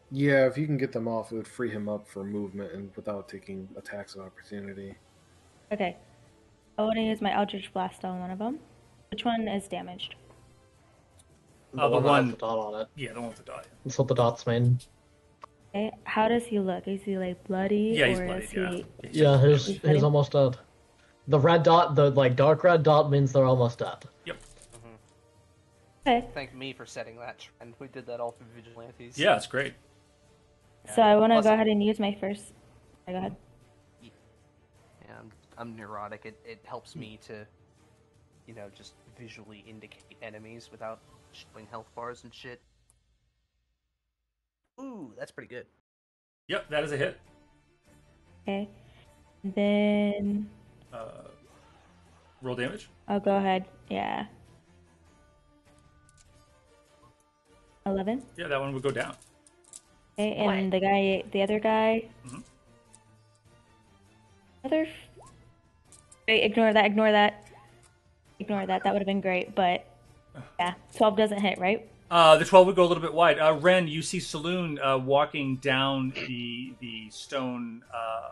[SPEAKER 4] Yeah, if you can get them off, it would free him up for movement and without taking attacks of opportunity.
[SPEAKER 6] Okay. I want to use my Eldritch Blast on one of them. Which one is damaged?
[SPEAKER 1] Uh, the
[SPEAKER 3] that has
[SPEAKER 1] one-
[SPEAKER 3] the dot on it.
[SPEAKER 1] Yeah, the one with the dot.
[SPEAKER 3] That's what the dots mean.
[SPEAKER 6] Okay. How does he look? Is he like bloody?
[SPEAKER 1] Yeah, he's
[SPEAKER 6] or
[SPEAKER 1] bloodied,
[SPEAKER 6] is
[SPEAKER 1] yeah.
[SPEAKER 6] he...
[SPEAKER 3] Yeah, he's
[SPEAKER 6] He's
[SPEAKER 3] he's almost dead. The red dot, the like dark red dot, means they're almost dead. Yep.
[SPEAKER 6] Okay.
[SPEAKER 2] Thank me for setting that trend. We did that all through vigilantes.
[SPEAKER 1] Yeah, it's great.
[SPEAKER 6] So I want to
[SPEAKER 2] Plus-
[SPEAKER 6] go ahead and use my first. Go ahead.
[SPEAKER 2] Yeah, I'm, I'm neurotic. It, it helps me to, you know, just visually indicate enemies without showing health bars and shit. Ooh, that's pretty good.
[SPEAKER 1] Yep, that is a hit.
[SPEAKER 6] Okay. Then
[SPEAKER 1] Uh, roll damage.
[SPEAKER 6] I'll go ahead. Yeah. 11.
[SPEAKER 1] Yeah, that one would go down.
[SPEAKER 6] Okay, and the guy, the other guy.
[SPEAKER 1] Mhm.
[SPEAKER 6] Other. Wait, ignore that. Ignore that. Ignore that. That would have been great, but yeah, twelve doesn't hit, right?
[SPEAKER 1] Uh, the 12 would go a little bit wide. Uh, Ren, you see Saloon uh, walking down the the stone uh,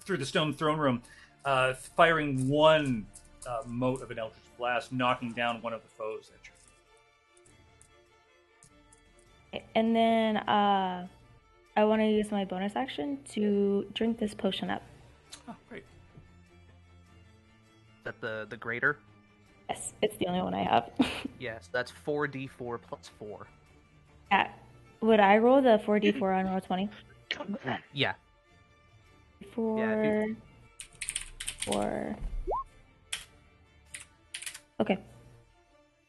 [SPEAKER 1] through the stone throne room, uh, firing one uh, mote of an eldritch blast, knocking down one of the foes. That you're...
[SPEAKER 6] And then uh, I want to use my bonus action to drink this potion up.
[SPEAKER 1] Oh, great.
[SPEAKER 2] That the the greater.
[SPEAKER 6] Yes, it's the only one I have.
[SPEAKER 2] Yes, that's four d four plus four.
[SPEAKER 6] yeah. Would I roll the four d four on roll twenty?
[SPEAKER 2] Yeah.
[SPEAKER 6] Four. Four. Okay,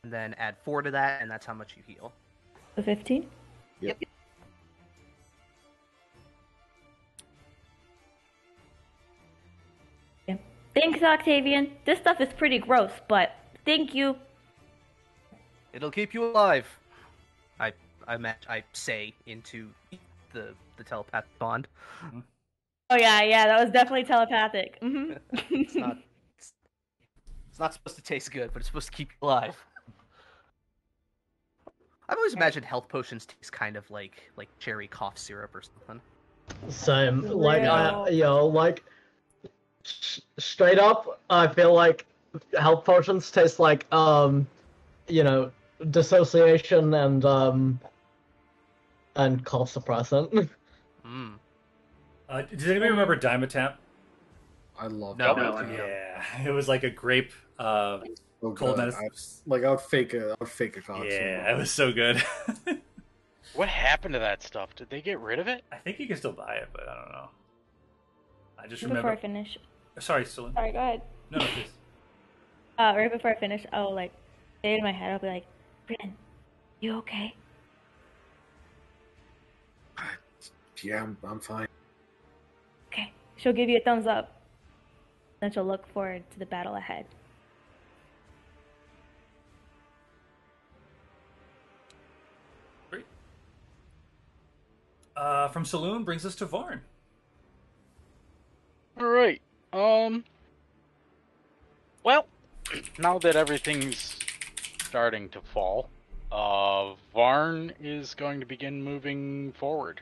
[SPEAKER 2] And then add four to that, and that's how much you heal.
[SPEAKER 6] so fifteen.
[SPEAKER 4] Yep.
[SPEAKER 6] Yeah. Thanks, Octavian. This stuff is pretty gross, but thank you.
[SPEAKER 2] It'll keep you alive. I I match I say into the the telepath bond.
[SPEAKER 6] Oh yeah, yeah, that was definitely telepathic. hmm
[SPEAKER 2] It's not it's, it's not supposed to taste good, but it's supposed to keep you alive. I've always imagined health potions taste kind of like like cherry cough syrup or something.
[SPEAKER 3] Same. Like I,
[SPEAKER 6] Real.
[SPEAKER 3] you know, like s- straight up, I feel like health potions taste like um, you know, dissociation and um, and cough suppressant.
[SPEAKER 2] Mm.
[SPEAKER 1] Uh, does anybody remember Dimetapp?
[SPEAKER 4] I love
[SPEAKER 2] No,
[SPEAKER 4] that.
[SPEAKER 2] no,
[SPEAKER 1] Yeah, it was like a grape. Uh,
[SPEAKER 4] So
[SPEAKER 1] Cold
[SPEAKER 4] good.
[SPEAKER 1] medicine.
[SPEAKER 4] I- like I would fake a, I would fake a cough.
[SPEAKER 1] yeah, it was so good.
[SPEAKER 7] What happened to that stuff? Did they get rid of it?
[SPEAKER 1] I think you can still buy it, but I don't know. I just
[SPEAKER 6] Before I
[SPEAKER 1] remember.
[SPEAKER 6] finish.
[SPEAKER 1] Sorry, Saloon.
[SPEAKER 6] Sorry, go ahead.
[SPEAKER 1] No, no, please.
[SPEAKER 6] Uh, right before I finish, I'll like say in my head, I'll be like, Rin, you okay?
[SPEAKER 4] Yeah, I'm, I'm fine.
[SPEAKER 6] Okay. She'll give you a thumbs up. Then she'll look forward to the battle ahead.
[SPEAKER 1] Great. Uh, from Saloon brings us to Varn.
[SPEAKER 7] All right. Um. Well, now that everything's starting to fall, uh, Varn is going to begin moving forward.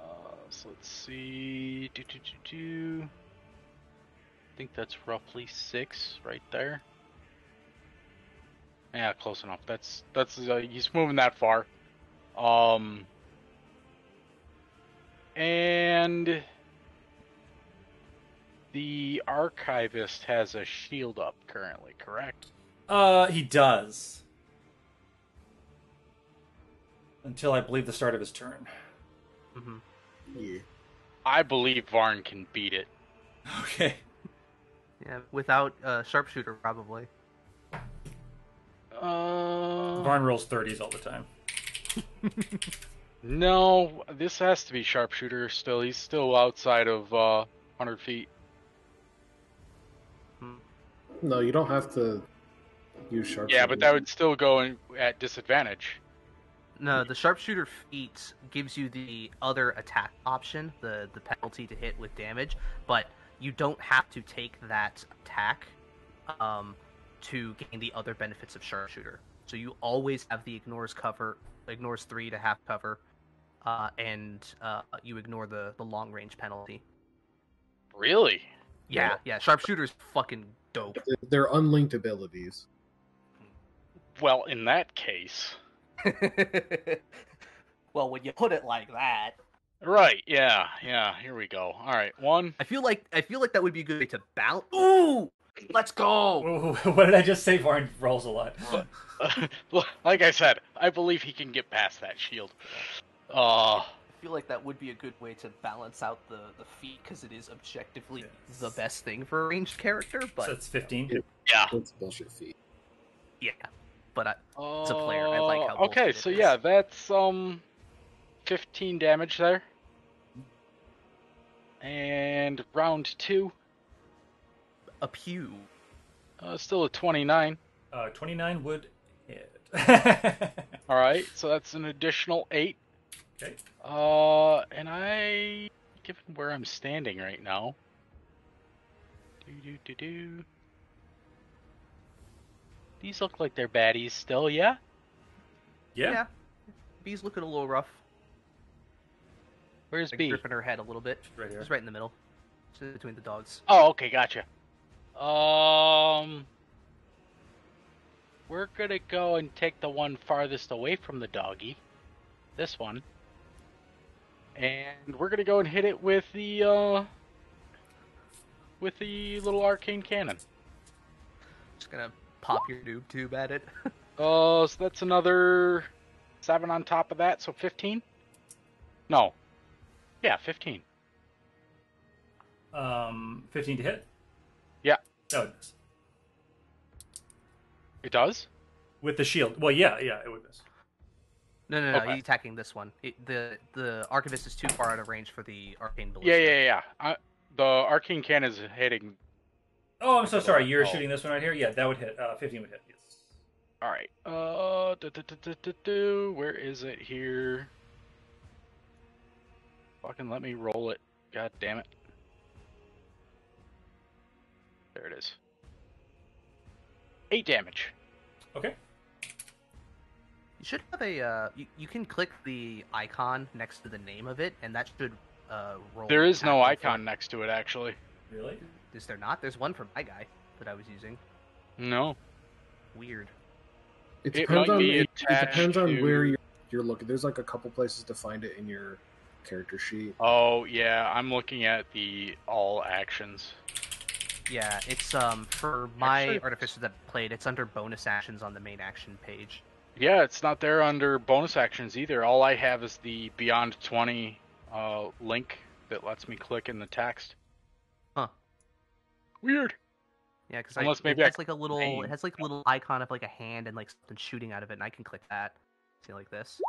[SPEAKER 7] Uh, so let's see. Do, do, do. I think that's roughly six right there. Yeah, close enough. That's that's uh, he's moving that far. Um. And the archivist has a shield up currently, correct?
[SPEAKER 1] Uh, he does. Until I believe the start of his turn.
[SPEAKER 2] Mm hmm
[SPEAKER 4] Yeah.
[SPEAKER 7] I believe Varn can beat it.
[SPEAKER 1] Okay.
[SPEAKER 2] Yeah, without uh, sharpshooter probably.
[SPEAKER 7] Uh,
[SPEAKER 1] Varn rolls 30s all the time.
[SPEAKER 7] no, this has to be sharpshooter still. He's still outside of uh, 100 feet.
[SPEAKER 4] No, you don't have to use sharp.
[SPEAKER 7] Yeah, but that would still go in at disadvantage.
[SPEAKER 2] No, the sharpshooter feat gives you the other attack option, the the penalty to hit with damage, but you don't have to take that attack um, to gain the other benefits of sharpshooter. So you always have the ignores cover, ignores three to half cover, uh, and uh, you ignore the the long range penalty.
[SPEAKER 7] Really?
[SPEAKER 2] Yeah, yeah, sharpshooter's fucking dope.
[SPEAKER 4] They're- They're unlinked abilities.
[SPEAKER 7] Well, in that case.
[SPEAKER 2] well, when you put it like that,
[SPEAKER 7] Right, yeah, yeah, here we go. Alright, one.
[SPEAKER 2] I feel like I feel like that would be a good way to balance. Ooh, let's go.
[SPEAKER 1] what did I just say? Varn rolls a lot.
[SPEAKER 7] like I said, I believe he can get past that shield. Uh,
[SPEAKER 2] I feel like that would be a good way to balance out the the feat because it is objectively the best thing for a ranged character. But
[SPEAKER 1] so it's 15.
[SPEAKER 7] yeah.
[SPEAKER 4] That's bullshit feat.
[SPEAKER 2] yeah, but I, As a player, I like how
[SPEAKER 7] Uh, Okay, so
[SPEAKER 2] is.
[SPEAKER 7] yeah, that's um, 15 damage there. And round two,
[SPEAKER 2] a pew.
[SPEAKER 7] uh, still a 29.
[SPEAKER 1] Uh, 29 would hit.
[SPEAKER 7] All right, so that's an additional eight.
[SPEAKER 1] Okay.
[SPEAKER 7] Uh, and I, given where I'm standing right now, do do do do. These look like they're baddies still, yeah.
[SPEAKER 1] yeah.
[SPEAKER 2] Bee's looking a little rough.
[SPEAKER 7] Where's
[SPEAKER 2] Like
[SPEAKER 7] B?
[SPEAKER 2] gripping her head a little bit.
[SPEAKER 1] Right here.
[SPEAKER 2] Just right in the middle. Just between the dogs.
[SPEAKER 7] Oh, okay, gotcha. Um, we're gonna go and take the one farthest away from the doggy. This one. And we're gonna go and hit it with the uh with the little arcane cannon.
[SPEAKER 2] Just gonna pop your noob tube at it.
[SPEAKER 7] Uh so that's another seven on top of that, so fifteen? No. Yeah, fifteen.
[SPEAKER 1] Um, 15 to hit.
[SPEAKER 7] Yeah.
[SPEAKER 1] That would miss.
[SPEAKER 7] It does?
[SPEAKER 1] With the shield. Well, yeah, yeah, it would miss.
[SPEAKER 2] No, no, no.
[SPEAKER 7] Okay.
[SPEAKER 2] He's attacking this one. It, the the archivist is too far out of range for the arcane ballista.
[SPEAKER 7] Yeah, yeah, yeah. I, the arcane cannon is hitting
[SPEAKER 1] Oh, I'm so sorry. You're
[SPEAKER 7] Oh.
[SPEAKER 1] shooting this one right here? Yeah, that would hit. Uh, 15 would hit. Yes.
[SPEAKER 7] All right. Uh, du- du- du. where is it here? Fucking let me roll it. God damn it. There it is. Eight damage.
[SPEAKER 1] Okay.
[SPEAKER 2] You should have a. Uh, you, you can click the icon next to the name of it, and that should uh, roll.
[SPEAKER 7] There is no
[SPEAKER 2] attack roll
[SPEAKER 7] icon next to it, actually.
[SPEAKER 1] Really?
[SPEAKER 2] Is there not? There's one for my guy that I was using.
[SPEAKER 7] No.
[SPEAKER 2] Weird.
[SPEAKER 4] It
[SPEAKER 7] It
[SPEAKER 4] depends
[SPEAKER 7] might
[SPEAKER 4] on it, it depends on
[SPEAKER 7] attached
[SPEAKER 4] where you're, you're looking. There's like a couple places to find it in your character sheet.
[SPEAKER 7] Oh yeah, I'm looking at the all actions.
[SPEAKER 2] Yeah, it's um for my
[SPEAKER 7] Actually-
[SPEAKER 2] artificer that played. It's under bonus actions on the main action page.
[SPEAKER 7] Yeah, it's not there under bonus actions either. All I have is the Beyond 20 uh, link that lets me click in the text.
[SPEAKER 2] Huh.
[SPEAKER 7] Weird.
[SPEAKER 2] Yeah, because
[SPEAKER 7] Unless
[SPEAKER 2] it
[SPEAKER 7] maybe I
[SPEAKER 2] has like a little.
[SPEAKER 7] name.
[SPEAKER 2] It has like a little icon of like a hand and like something shooting out of it, and I can click that. See like this.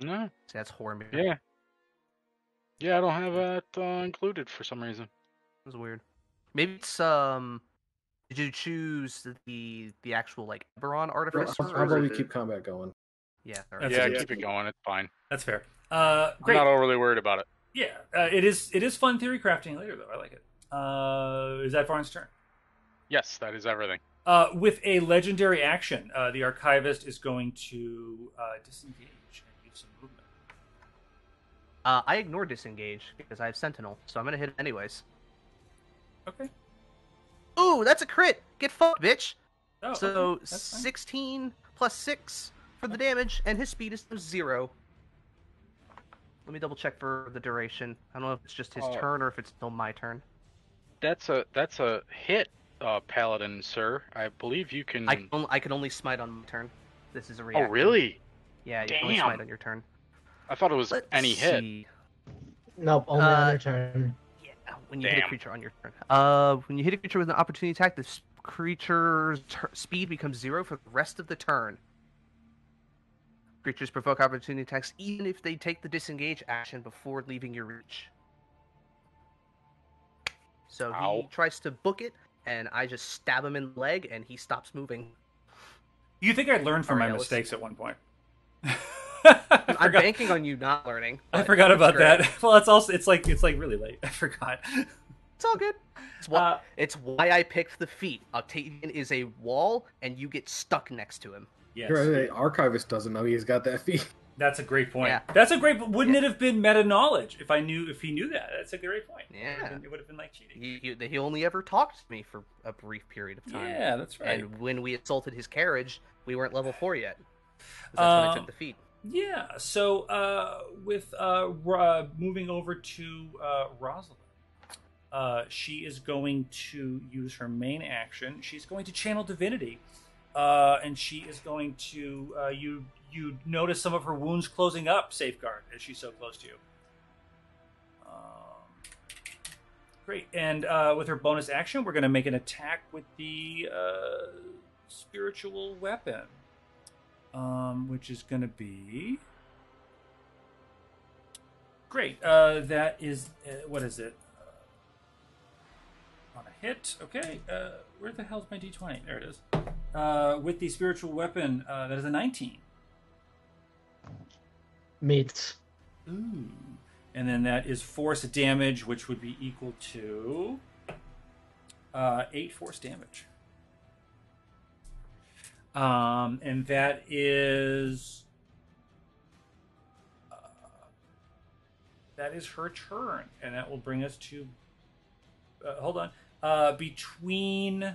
[SPEAKER 7] No.
[SPEAKER 2] See that's horror.
[SPEAKER 7] Yeah. Yeah, I don't have that uh, included for some reason.
[SPEAKER 2] That's weird. Maybe it's um. Did you choose the the actual like Eberron
[SPEAKER 4] How,
[SPEAKER 2] artificer?
[SPEAKER 4] how about we
[SPEAKER 2] it-
[SPEAKER 4] keep combat going?
[SPEAKER 2] Yeah. alright.
[SPEAKER 1] That's
[SPEAKER 7] yeah, keep it going. It's fine.
[SPEAKER 1] That's fair. Uh,
[SPEAKER 7] I'm not overly worried about it.
[SPEAKER 1] Yeah, uh, it is. It is fun theory crafting later, though. I like it. Uh, is that Varn's turn?
[SPEAKER 7] Yes, that is everything.
[SPEAKER 1] Uh, with a legendary action, uh, the archivist is going to uh, disengage and use some movement.
[SPEAKER 2] Uh, I ignore disengage because I have Sentinel, so I'm gonna hit it anyways.
[SPEAKER 1] Okay.
[SPEAKER 2] Ooh, that's a crit! Get fucked, bitch!
[SPEAKER 1] Oh,
[SPEAKER 2] so
[SPEAKER 1] okay,
[SPEAKER 2] 16 plus 6 for the damage, and his speed is zero. Let me double check for the duration. I don't know if it's just his
[SPEAKER 7] Oh.
[SPEAKER 2] turn or if it's still my turn.
[SPEAKER 7] That's a that's a hit, uh, paladin, sir. I believe you can.
[SPEAKER 2] I can only, I can only smite on my turn. This is a
[SPEAKER 7] oh, really?
[SPEAKER 2] Yeah, you can only smite on your turn.
[SPEAKER 7] I thought it was
[SPEAKER 2] Let's
[SPEAKER 7] any hit.
[SPEAKER 2] see.
[SPEAKER 3] Nope, only
[SPEAKER 2] Uh,
[SPEAKER 3] on your turn.
[SPEAKER 2] Yeah, when you hit a creature on your turn. Uh, when you hit a creature with an opportunity attack, the creature's tur speed becomes zero for the rest of the turn. Creatures provoke opportunity attacks even if they take the disengage action before leaving your reach. So he tries to book it, and I just stab him in the leg, and he stops moving.
[SPEAKER 1] You think I learned from my
[SPEAKER 2] Sorry, Ellis.
[SPEAKER 1] mistakes at one point? I
[SPEAKER 2] I'm banking on you not learning.
[SPEAKER 1] I forgot
[SPEAKER 2] it's
[SPEAKER 1] about
[SPEAKER 2] great.
[SPEAKER 1] that. Well, it's also it's like it's like really late. I forgot.
[SPEAKER 2] It's all good. It's why,
[SPEAKER 1] Uh,
[SPEAKER 2] it's why I picked the feat. Octavian is a wall, and you get stuck next to him.
[SPEAKER 1] yes,
[SPEAKER 4] The archivist doesn't know he's got that feat.
[SPEAKER 1] that's a great point.
[SPEAKER 2] Yeah.
[SPEAKER 1] That's a great. Wouldn't it have been meta knowledge if I knew if he knew that? That's a great point. It would have
[SPEAKER 2] Yeah.
[SPEAKER 1] been, it would have been like cheating.
[SPEAKER 2] He, he, he only ever talked to me for a brief period of time.
[SPEAKER 1] Yeah, that's right.
[SPEAKER 2] And when we assaulted his carriage, we weren't level four yet. That's when I
[SPEAKER 1] Um,
[SPEAKER 2] took the feat.
[SPEAKER 1] Yeah. So uh, with uh, uh, moving over to uh, Rosalind, uh, she is going to use her main action. She's going to channel divinity, uh, and she is going to uh, you you notice some of her wounds closing up. Safeguard as she's so close to you. Um, great. And uh, with her bonus action, we're going to make an attack with the uh, spiritual weapon um, which is going to be great. Uh, that is uh, what is it? Uh, on a hit. Okay. Uh, where the hell's my d20? There it is. uh, with the spiritual weapon. Uh, that is a 19.
[SPEAKER 3] Meets.
[SPEAKER 1] Ooh. And then that is force damage, which would be equal to uh, 8 force damage. Um, and that is. Uh, that is her turn. And that will bring us to. Uh, hold on. Uh, between.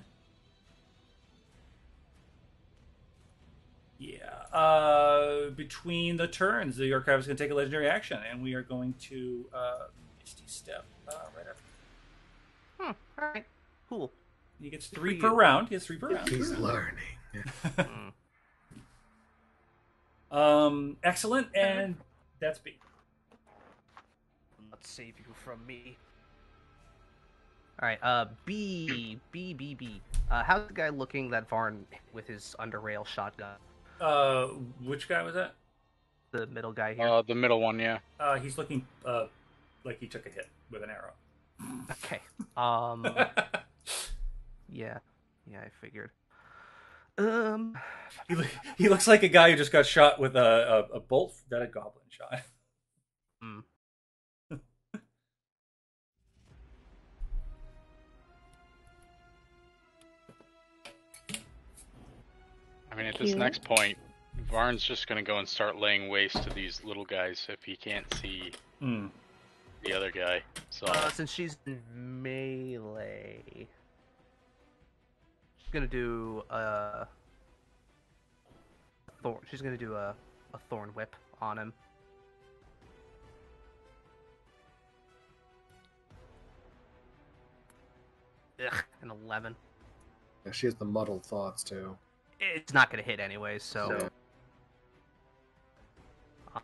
[SPEAKER 1] Yeah. Uh, between the turns, the archive is going to take a legendary action, and we are going to uh, Misty Step uh, right after.
[SPEAKER 2] Hmm. All right. Cool.
[SPEAKER 1] He gets three per
[SPEAKER 2] you.
[SPEAKER 1] round. He has three per round.
[SPEAKER 4] He's learning.
[SPEAKER 2] Hmm.
[SPEAKER 1] Um, excellent, and that's B.
[SPEAKER 2] Let's save you from me. All right. Uh, B B B B. Uh, how's the guy looking that Varn with his under rail shotgun?
[SPEAKER 1] Uh, which guy was that?
[SPEAKER 2] The middle guy here.
[SPEAKER 7] Uh, the middle one, yeah.
[SPEAKER 1] Uh, he's looking uh like he took a hit with an arrow.
[SPEAKER 2] okay. Um. yeah. Yeah, I figured. Um.
[SPEAKER 1] he, he looks like a guy who just got shot with a a, a bolt that a goblin shot.
[SPEAKER 2] Hmm.
[SPEAKER 7] I mean, at this
[SPEAKER 6] Cute.
[SPEAKER 7] next point, Varn's just gonna go and start laying waste to these little guys if he can't see
[SPEAKER 1] Hmm.
[SPEAKER 7] the other guy. So
[SPEAKER 2] Uh, since she's in melee, she's gonna do a thorn. She's gonna do a a thorn whip on him. Ugh, an eleven.
[SPEAKER 4] Yeah, she has the muddled thoughts too.
[SPEAKER 2] It's not gonna hit anyways. So,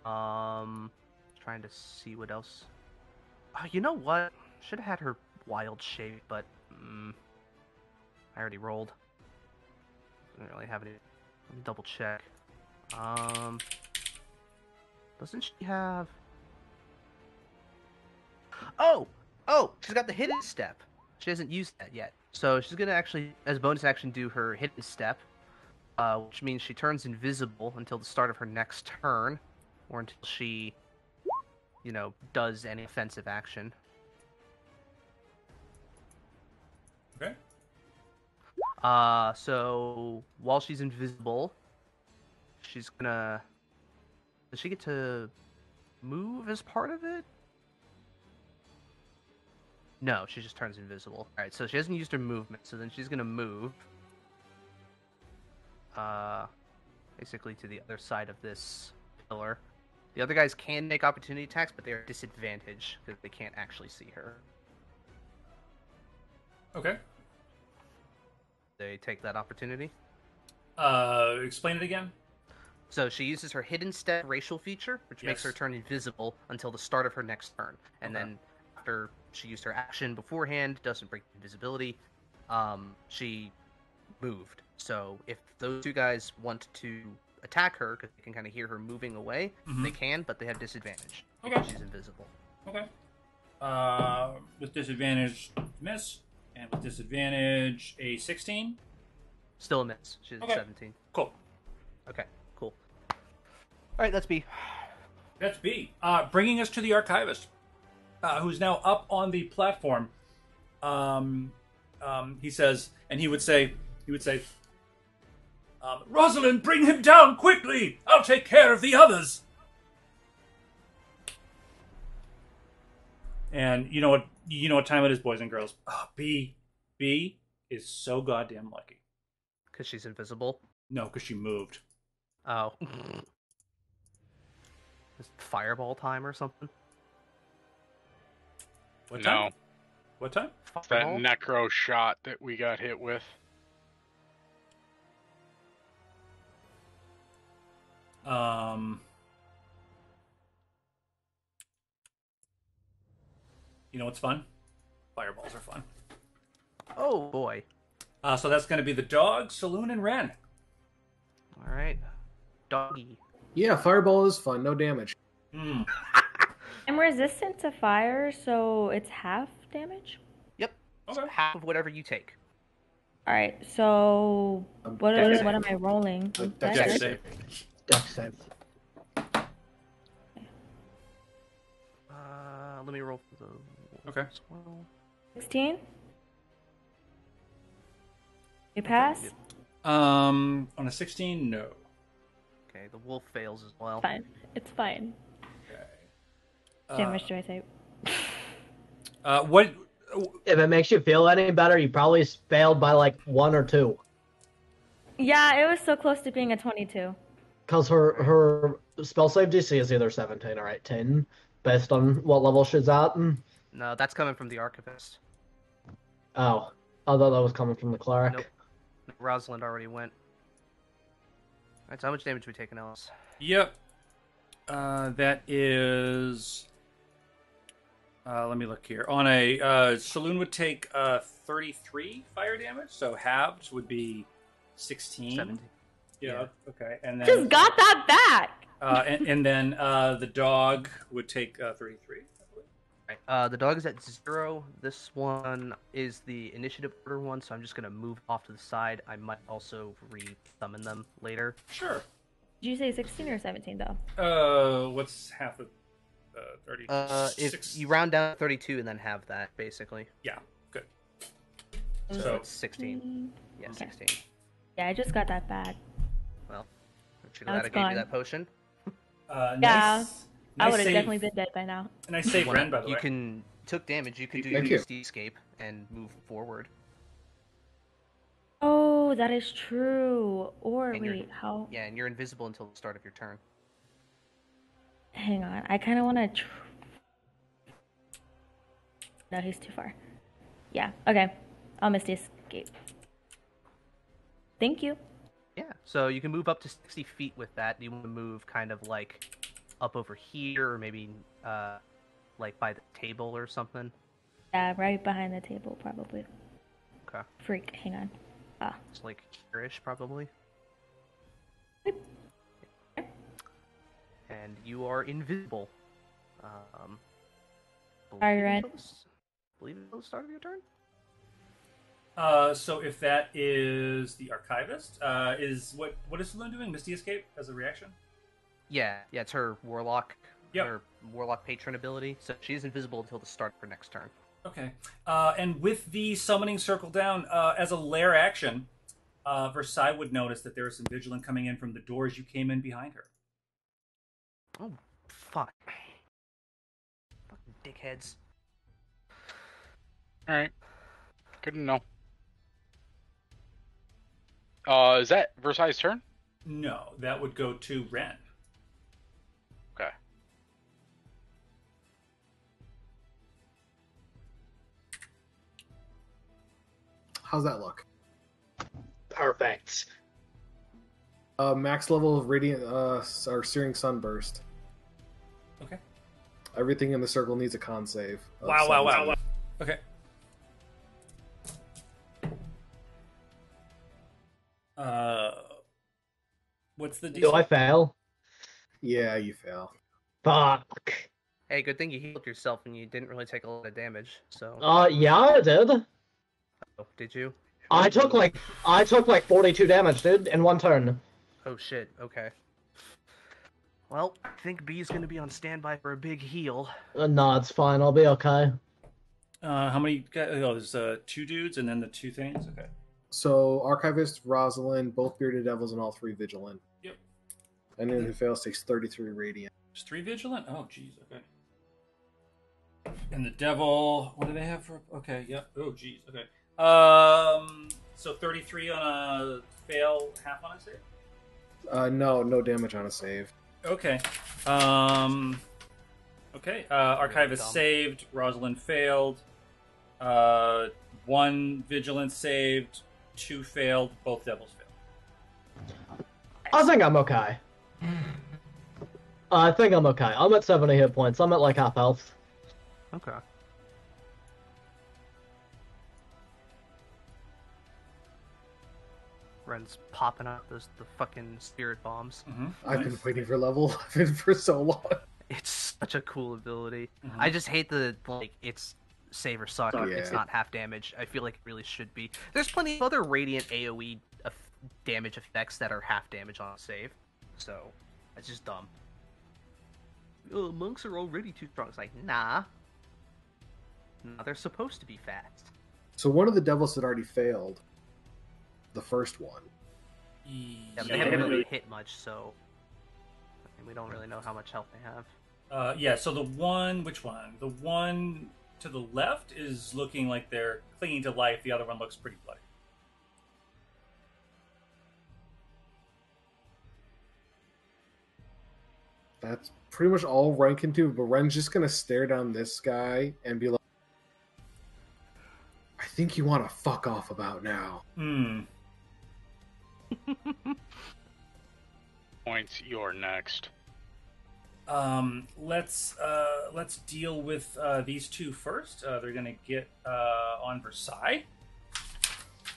[SPEAKER 2] um, trying to see what else. Oh, you know what? Should have had her wild shape, but mm, I already rolled. Didn't really have any. Let me double check. Um, doesn't she have? Oh, oh, she's got the hidden step. She hasn't used that yet, so she's gonna actually, as a bonus action, do her hidden step, uh, which means she turns invisible until the start of her next turn, or until she, you know, does any offensive action.
[SPEAKER 1] Okay.
[SPEAKER 2] Uh, so while she's invisible, she's gonna. Does she get to move as part of it? No, she just turns invisible. Alright, so she hasn't used her movement, so then she's gonna move. Uh, basically to the other side of this pillar. The other guys can make opportunity attacks, but they're disadvantaged because they can't actually see her.
[SPEAKER 1] Okay.
[SPEAKER 2] They take that opportunity.
[SPEAKER 1] Uh, explain it again.
[SPEAKER 2] So she uses her hidden step racial feature, which makes her turn invisible until the start of her next turn. And
[SPEAKER 1] Okay.
[SPEAKER 2] then after she used her action beforehand, doesn't break invisibility, um, she moved. So if those two guys want to attack her, because they can kind of hear her moving away,
[SPEAKER 1] Mhm.
[SPEAKER 2] they can, but they have disadvantage
[SPEAKER 1] Okay.
[SPEAKER 2] she's invisible.
[SPEAKER 1] Okay. Uh, with disadvantage, miss, and with disadvantage, a sixteen.
[SPEAKER 2] Still a miss. She's
[SPEAKER 1] Okay.
[SPEAKER 2] at 17.
[SPEAKER 1] Cool.
[SPEAKER 2] Okay, cool. All right, that's B.
[SPEAKER 1] That's B. Uh, bringing us to the archivist, uh, who's now up on the platform. Um, um, he says, and he would say, he would say, um, Rosalind, bring him down quickly. I'll take care of the others. And you know what? You know what time it is, boys and girls. Oh, B, B is so goddamn lucky.
[SPEAKER 2] Because she's invisible.
[SPEAKER 1] No, because she moved.
[SPEAKER 2] Oh. Is fireball time or something?
[SPEAKER 1] What
[SPEAKER 7] no,
[SPEAKER 1] time? What time?
[SPEAKER 7] that
[SPEAKER 2] Fireball?
[SPEAKER 7] necro shot that we got hit with.
[SPEAKER 1] Um, you know what's fun? Fireballs are fun.
[SPEAKER 2] Oh boy.
[SPEAKER 1] Uh, so that's going to be the dog, saloon, and Ren.
[SPEAKER 2] All right. Doggy.
[SPEAKER 4] Yeah, fireball is fun, no damage.
[SPEAKER 1] Hmm.
[SPEAKER 6] I'm resistant to fire, so it's half damage.
[SPEAKER 2] Yep.
[SPEAKER 1] Okay.
[SPEAKER 2] Half of whatever you take.
[SPEAKER 6] All right. So
[SPEAKER 4] Um,
[SPEAKER 6] what are,
[SPEAKER 4] save.
[SPEAKER 6] what am I rolling?
[SPEAKER 4] Uh,
[SPEAKER 6] Dex?
[SPEAKER 4] dex
[SPEAKER 1] Dex
[SPEAKER 4] save.
[SPEAKER 1] save.
[SPEAKER 3] Dex save.
[SPEAKER 2] Uh, let me roll for the.
[SPEAKER 1] Okay.
[SPEAKER 6] Sixteen. You pass.
[SPEAKER 1] Um, on a 16, no.
[SPEAKER 2] Okay, the wolf fails as well.
[SPEAKER 6] Fine. It's fine.
[SPEAKER 1] Okay.
[SPEAKER 6] How
[SPEAKER 1] Uh,
[SPEAKER 6] much do I say?
[SPEAKER 1] uh, what?
[SPEAKER 3] If it makes you feel any better, you probably failed by like one or two.
[SPEAKER 6] Yeah, it was so close to being a twenty-two.
[SPEAKER 3] Because her her spell save DC is either 17 or 18, based on what level she's at. And...
[SPEAKER 2] No, that's coming from the archivist.
[SPEAKER 3] Oh, I thought that was coming from the cleric.
[SPEAKER 2] Nope. Rosalind already went. Alright, so how much damage we taking, Ellis?
[SPEAKER 1] Yep. Uh, that is. Uh, let me look here. On a uh, saloon would take uh, 33 fire damage, so halved would be 16.
[SPEAKER 2] 70.
[SPEAKER 1] Yeah. Okay. And then
[SPEAKER 6] Just got that back.
[SPEAKER 1] uh, and, and then uh, the dog would take uh, 33. I believe.
[SPEAKER 2] Right. Uh, the dog is at zero. This one is the initiative order one, so I'm just gonna move off to the side. I might also re-summon them later.
[SPEAKER 1] Sure.
[SPEAKER 6] Did you say sixteen or seventeen though?
[SPEAKER 1] Uh, what's half of uh, 30?
[SPEAKER 2] Uh, if you round down 32 and then have that, basically.
[SPEAKER 1] Yeah. Good.
[SPEAKER 2] So,
[SPEAKER 1] So-
[SPEAKER 2] it's 16. Yeah,
[SPEAKER 6] Okay.
[SPEAKER 2] 16.
[SPEAKER 6] Yeah, I just got that back.
[SPEAKER 2] Well, aren't you glad I
[SPEAKER 6] it's
[SPEAKER 2] gave you that potion?
[SPEAKER 1] Uh,
[SPEAKER 6] Yeah,
[SPEAKER 1] nice,
[SPEAKER 6] I would have definitely been dead by now.
[SPEAKER 1] And I save
[SPEAKER 2] Well,
[SPEAKER 1] Ren, by the
[SPEAKER 2] you
[SPEAKER 1] way.
[SPEAKER 2] You can took damage. You can do
[SPEAKER 4] Thank
[SPEAKER 2] your
[SPEAKER 4] you.
[SPEAKER 2] Escape and move forward.
[SPEAKER 6] Oh, that is true. Or
[SPEAKER 2] And
[SPEAKER 6] wait, how?
[SPEAKER 2] Yeah, and you're invisible until the start of your turn.
[SPEAKER 6] Hang on, I kind of want to. Tr- no, he's too far. Yeah. Okay, I'll miss the escape. Thank you.
[SPEAKER 2] Yeah, so you can move up to 60 feet with that. Do you want to move kind of like up over here, or maybe uh, like by the table or something?
[SPEAKER 6] Yeah, right behind the table, probably.
[SPEAKER 2] Okay.
[SPEAKER 6] Freak. Hang on. Ah.
[SPEAKER 2] It's like here-ish, probably. And you are invisible. Um,
[SPEAKER 6] Sorry,
[SPEAKER 2] believe
[SPEAKER 6] Red.
[SPEAKER 2] until the s- Believe until the start of your turn.
[SPEAKER 1] Uh, so if that is the archivist, uh, is what what is Saloon doing? Misty Escape as a reaction?
[SPEAKER 2] Yeah, yeah, it's her warlock,
[SPEAKER 1] Yep.
[SPEAKER 2] her warlock patron ability. So she's invisible until the start of her next turn.
[SPEAKER 1] Okay. Uh, and with the summoning circle down, uh, as a lair action, uh, Versailles would notice that there is some vigilant coming in from the doors you came in behind her.
[SPEAKER 2] Oh, fuck. Fucking dickheads.
[SPEAKER 7] Alright. Good to know. Uh, is that Versailles' turn?
[SPEAKER 1] No, that would go to Ren.
[SPEAKER 4] How's that look?
[SPEAKER 3] Perfect.
[SPEAKER 4] Uh, max level of radiant uh, or searing sunburst.
[SPEAKER 1] Okay.
[SPEAKER 4] Everything in the circle needs a con save.
[SPEAKER 1] Wow, wow, wow, wow. Okay. Uh, what's the
[SPEAKER 3] Do I fail?
[SPEAKER 4] Yeah, you fail.
[SPEAKER 3] Fuck.
[SPEAKER 2] Hey, good thing you healed yourself and you didn't really take a lot of damage. So,
[SPEAKER 3] Uh, yeah, I did.
[SPEAKER 2] Oh, did you?
[SPEAKER 3] I took like I took like 42 damage, dude, in one turn.
[SPEAKER 2] Oh shit. Okay. Well, I think B's gonna be on standby for a big heal.
[SPEAKER 3] Uh, no, it's fine. I'll be okay.
[SPEAKER 1] Uh, how many? guys- Oh, there's uh, two dudes and then the two things. Okay.
[SPEAKER 4] So Archivist, Rosalind, both bearded devils, and all three vigilant.
[SPEAKER 1] Yep.
[SPEAKER 4] Anyone who fails takes 33 radiant.
[SPEAKER 1] There's three vigilant. Oh, jeez. Okay. And the devil. What do they have for? Okay. Yep. Oh, jeez. Okay. Um. So 33 on a fail, half on a save.
[SPEAKER 4] Uh, no, no damage on a save.
[SPEAKER 1] Okay. Um. Okay. Uh, Archivist
[SPEAKER 2] dumb.
[SPEAKER 1] saved. Rosalind failed. Uh, one vigilance saved. Two failed. Both devils failed.
[SPEAKER 3] I think I'm okay. I think I'm okay. I'm at 70 hit points. I'm at like half health.
[SPEAKER 2] Okay. Ren's popping out those the fucking spirit bombs.
[SPEAKER 1] Mm-hmm.
[SPEAKER 4] I've been waiting for level 11 for so long.
[SPEAKER 2] It's such a cool ability.
[SPEAKER 1] Mhm.
[SPEAKER 2] I just hate the like it's save or suck.
[SPEAKER 4] Oh,
[SPEAKER 2] It's not half damage. I feel like it really should be. There's plenty of other radiant AOE eff- damage effects that are half damage on save, so that's just dumb. Oh, monks are already too strong. It's like, nah. Nah, they're supposed to be fast.
[SPEAKER 4] So one of the devils had already failed. The first one.
[SPEAKER 2] Yeah, they haven't really
[SPEAKER 1] really-
[SPEAKER 2] hit much, so and we don't really know how much health they have.
[SPEAKER 1] Uh, yeah, so the one, which one? The one to the left is looking like they're clinging to life. The other one looks pretty bloody.
[SPEAKER 4] That's pretty much all Ren can do, but Ren's just gonna stare down this guy and be like I think you wanna fuck off about now.
[SPEAKER 1] Hmm.
[SPEAKER 7] Points, you're next.
[SPEAKER 1] Um, let's uh, let's deal with uh, these two first. Uh, they're gonna get uh, on Versailles,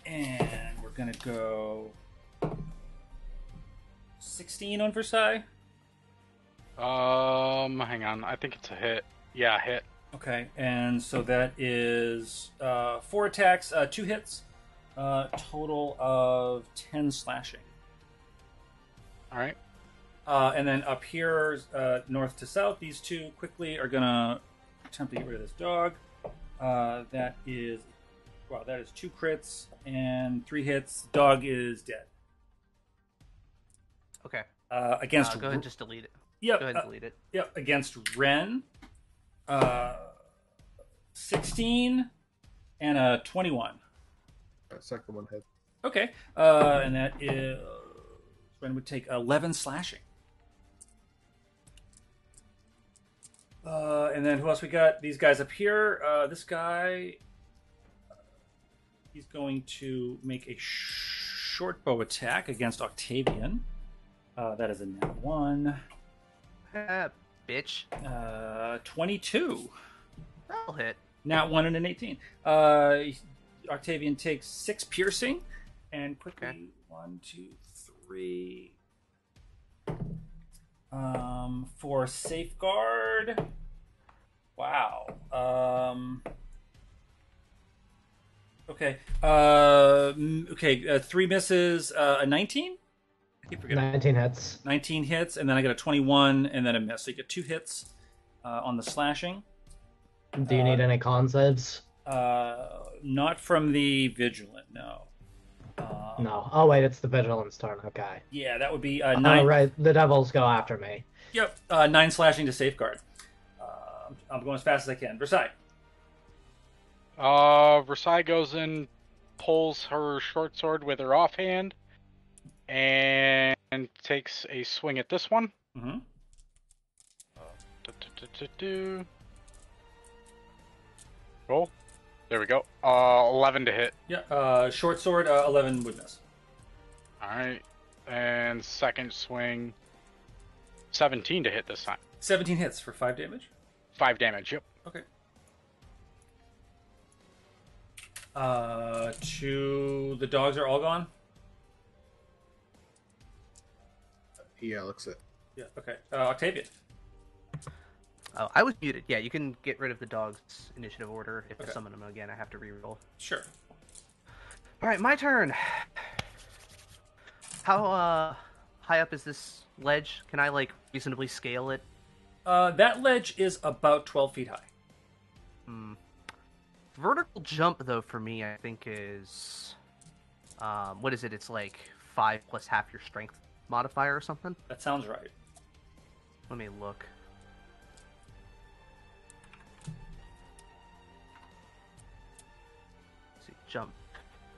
[SPEAKER 1] and we're gonna go sixteen on Versailles.
[SPEAKER 7] Um, hang on. I think it's a hit. Yeah, hit.
[SPEAKER 1] Okay, and so that is uh, four attacks, uh, two hits, uh, total of 10 slashing.
[SPEAKER 7] All right.
[SPEAKER 1] Uh, and then up here, uh, north to south, these two quickly are going to attempt to get rid of this dog. Uh, that is, wow, that is two crits and three hits. Dog is dead.
[SPEAKER 2] Okay.
[SPEAKER 1] Uh, uh against.
[SPEAKER 2] Uh, go ahead and just delete it.
[SPEAKER 1] Yep.
[SPEAKER 2] Go ahead and uh, delete it.
[SPEAKER 1] Yep. Against Ren, uh, 16 and a
[SPEAKER 4] 21. Second one hit.
[SPEAKER 1] Okay, uh, and that is when would take eleven slashing. Uh, and then who else we got? These guys up here. Uh, this guy, he's going to make a sh- short bow attack against Octavian. Uh, that is a net one.
[SPEAKER 2] Uh, bitch.
[SPEAKER 1] Uh, twenty-two.
[SPEAKER 2] That'll hit.
[SPEAKER 1] Nat one and an eighteen. Uh, Octavian takes six piercing, and quickly
[SPEAKER 2] Okay.
[SPEAKER 1] one, two, three. Um, for safeguard. Wow. Um. Okay. Uh. Okay. Uh, three misses. Uh, a nineteen. I keep forgetting.
[SPEAKER 3] 19 hits.
[SPEAKER 1] 19 hits, and then I got a 21, and then a miss. So you get two hits uh, on the slashing.
[SPEAKER 3] Do you need any con saves?
[SPEAKER 1] Uh, not from the vigilant, no. Uh,
[SPEAKER 3] No. Oh wait, it's the Vigilant's turn. Okay.
[SPEAKER 1] Yeah, that would be uh,
[SPEAKER 3] Oh
[SPEAKER 1] nine.
[SPEAKER 3] right, the devils go after me.
[SPEAKER 1] Yep, uh, nine slashing to safeguard. Uh, I'm going as fast as I can. Versailles.
[SPEAKER 7] Uh, Versailles goes in, pulls her short sword with her offhand, and takes a swing at this one.
[SPEAKER 1] Mm-hmm.
[SPEAKER 7] Du-du-du-du-du. Roll. There we go. Uh, 11 to hit.
[SPEAKER 1] Yeah, uh, short sword, uh, 11 would miss.
[SPEAKER 7] Alright. And second swing, 17 to hit this time.
[SPEAKER 1] 17 hits for 5 damage.
[SPEAKER 7] 5 damage, yep.
[SPEAKER 1] Okay. Uh, two. The dogs are all gone?
[SPEAKER 4] Yeah, looks it.
[SPEAKER 1] Yeah, okay. Uh, Octavian.
[SPEAKER 2] Oh, I was muted. Yeah, you can get rid of the dog's initiative order. If
[SPEAKER 1] Okay.
[SPEAKER 2] I summon them again, I have to reroll.
[SPEAKER 1] Sure.
[SPEAKER 2] All right, my turn. How uh high up is this ledge? Can I like reasonably scale it?
[SPEAKER 1] Uh, that ledge is about 12 feet high.
[SPEAKER 2] Hmm. Vertical jump though for me, I think is um what is it? It's like five plus half your strength modifier or something.
[SPEAKER 1] That sounds right.
[SPEAKER 2] Let me look.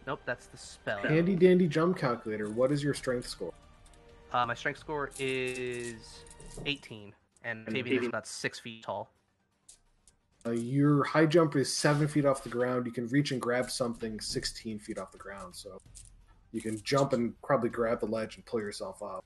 [SPEAKER 2] Nope, that's the spell.
[SPEAKER 4] Handy dandy jump calculator. What is your strength score?
[SPEAKER 2] Uh, my strength score is 18, and Octavian is about six feet tall.
[SPEAKER 4] Uh, your high jump is seven feet off the ground. You can reach and grab something 16 feet off the ground. So you can jump and probably grab the ledge and pull yourself up.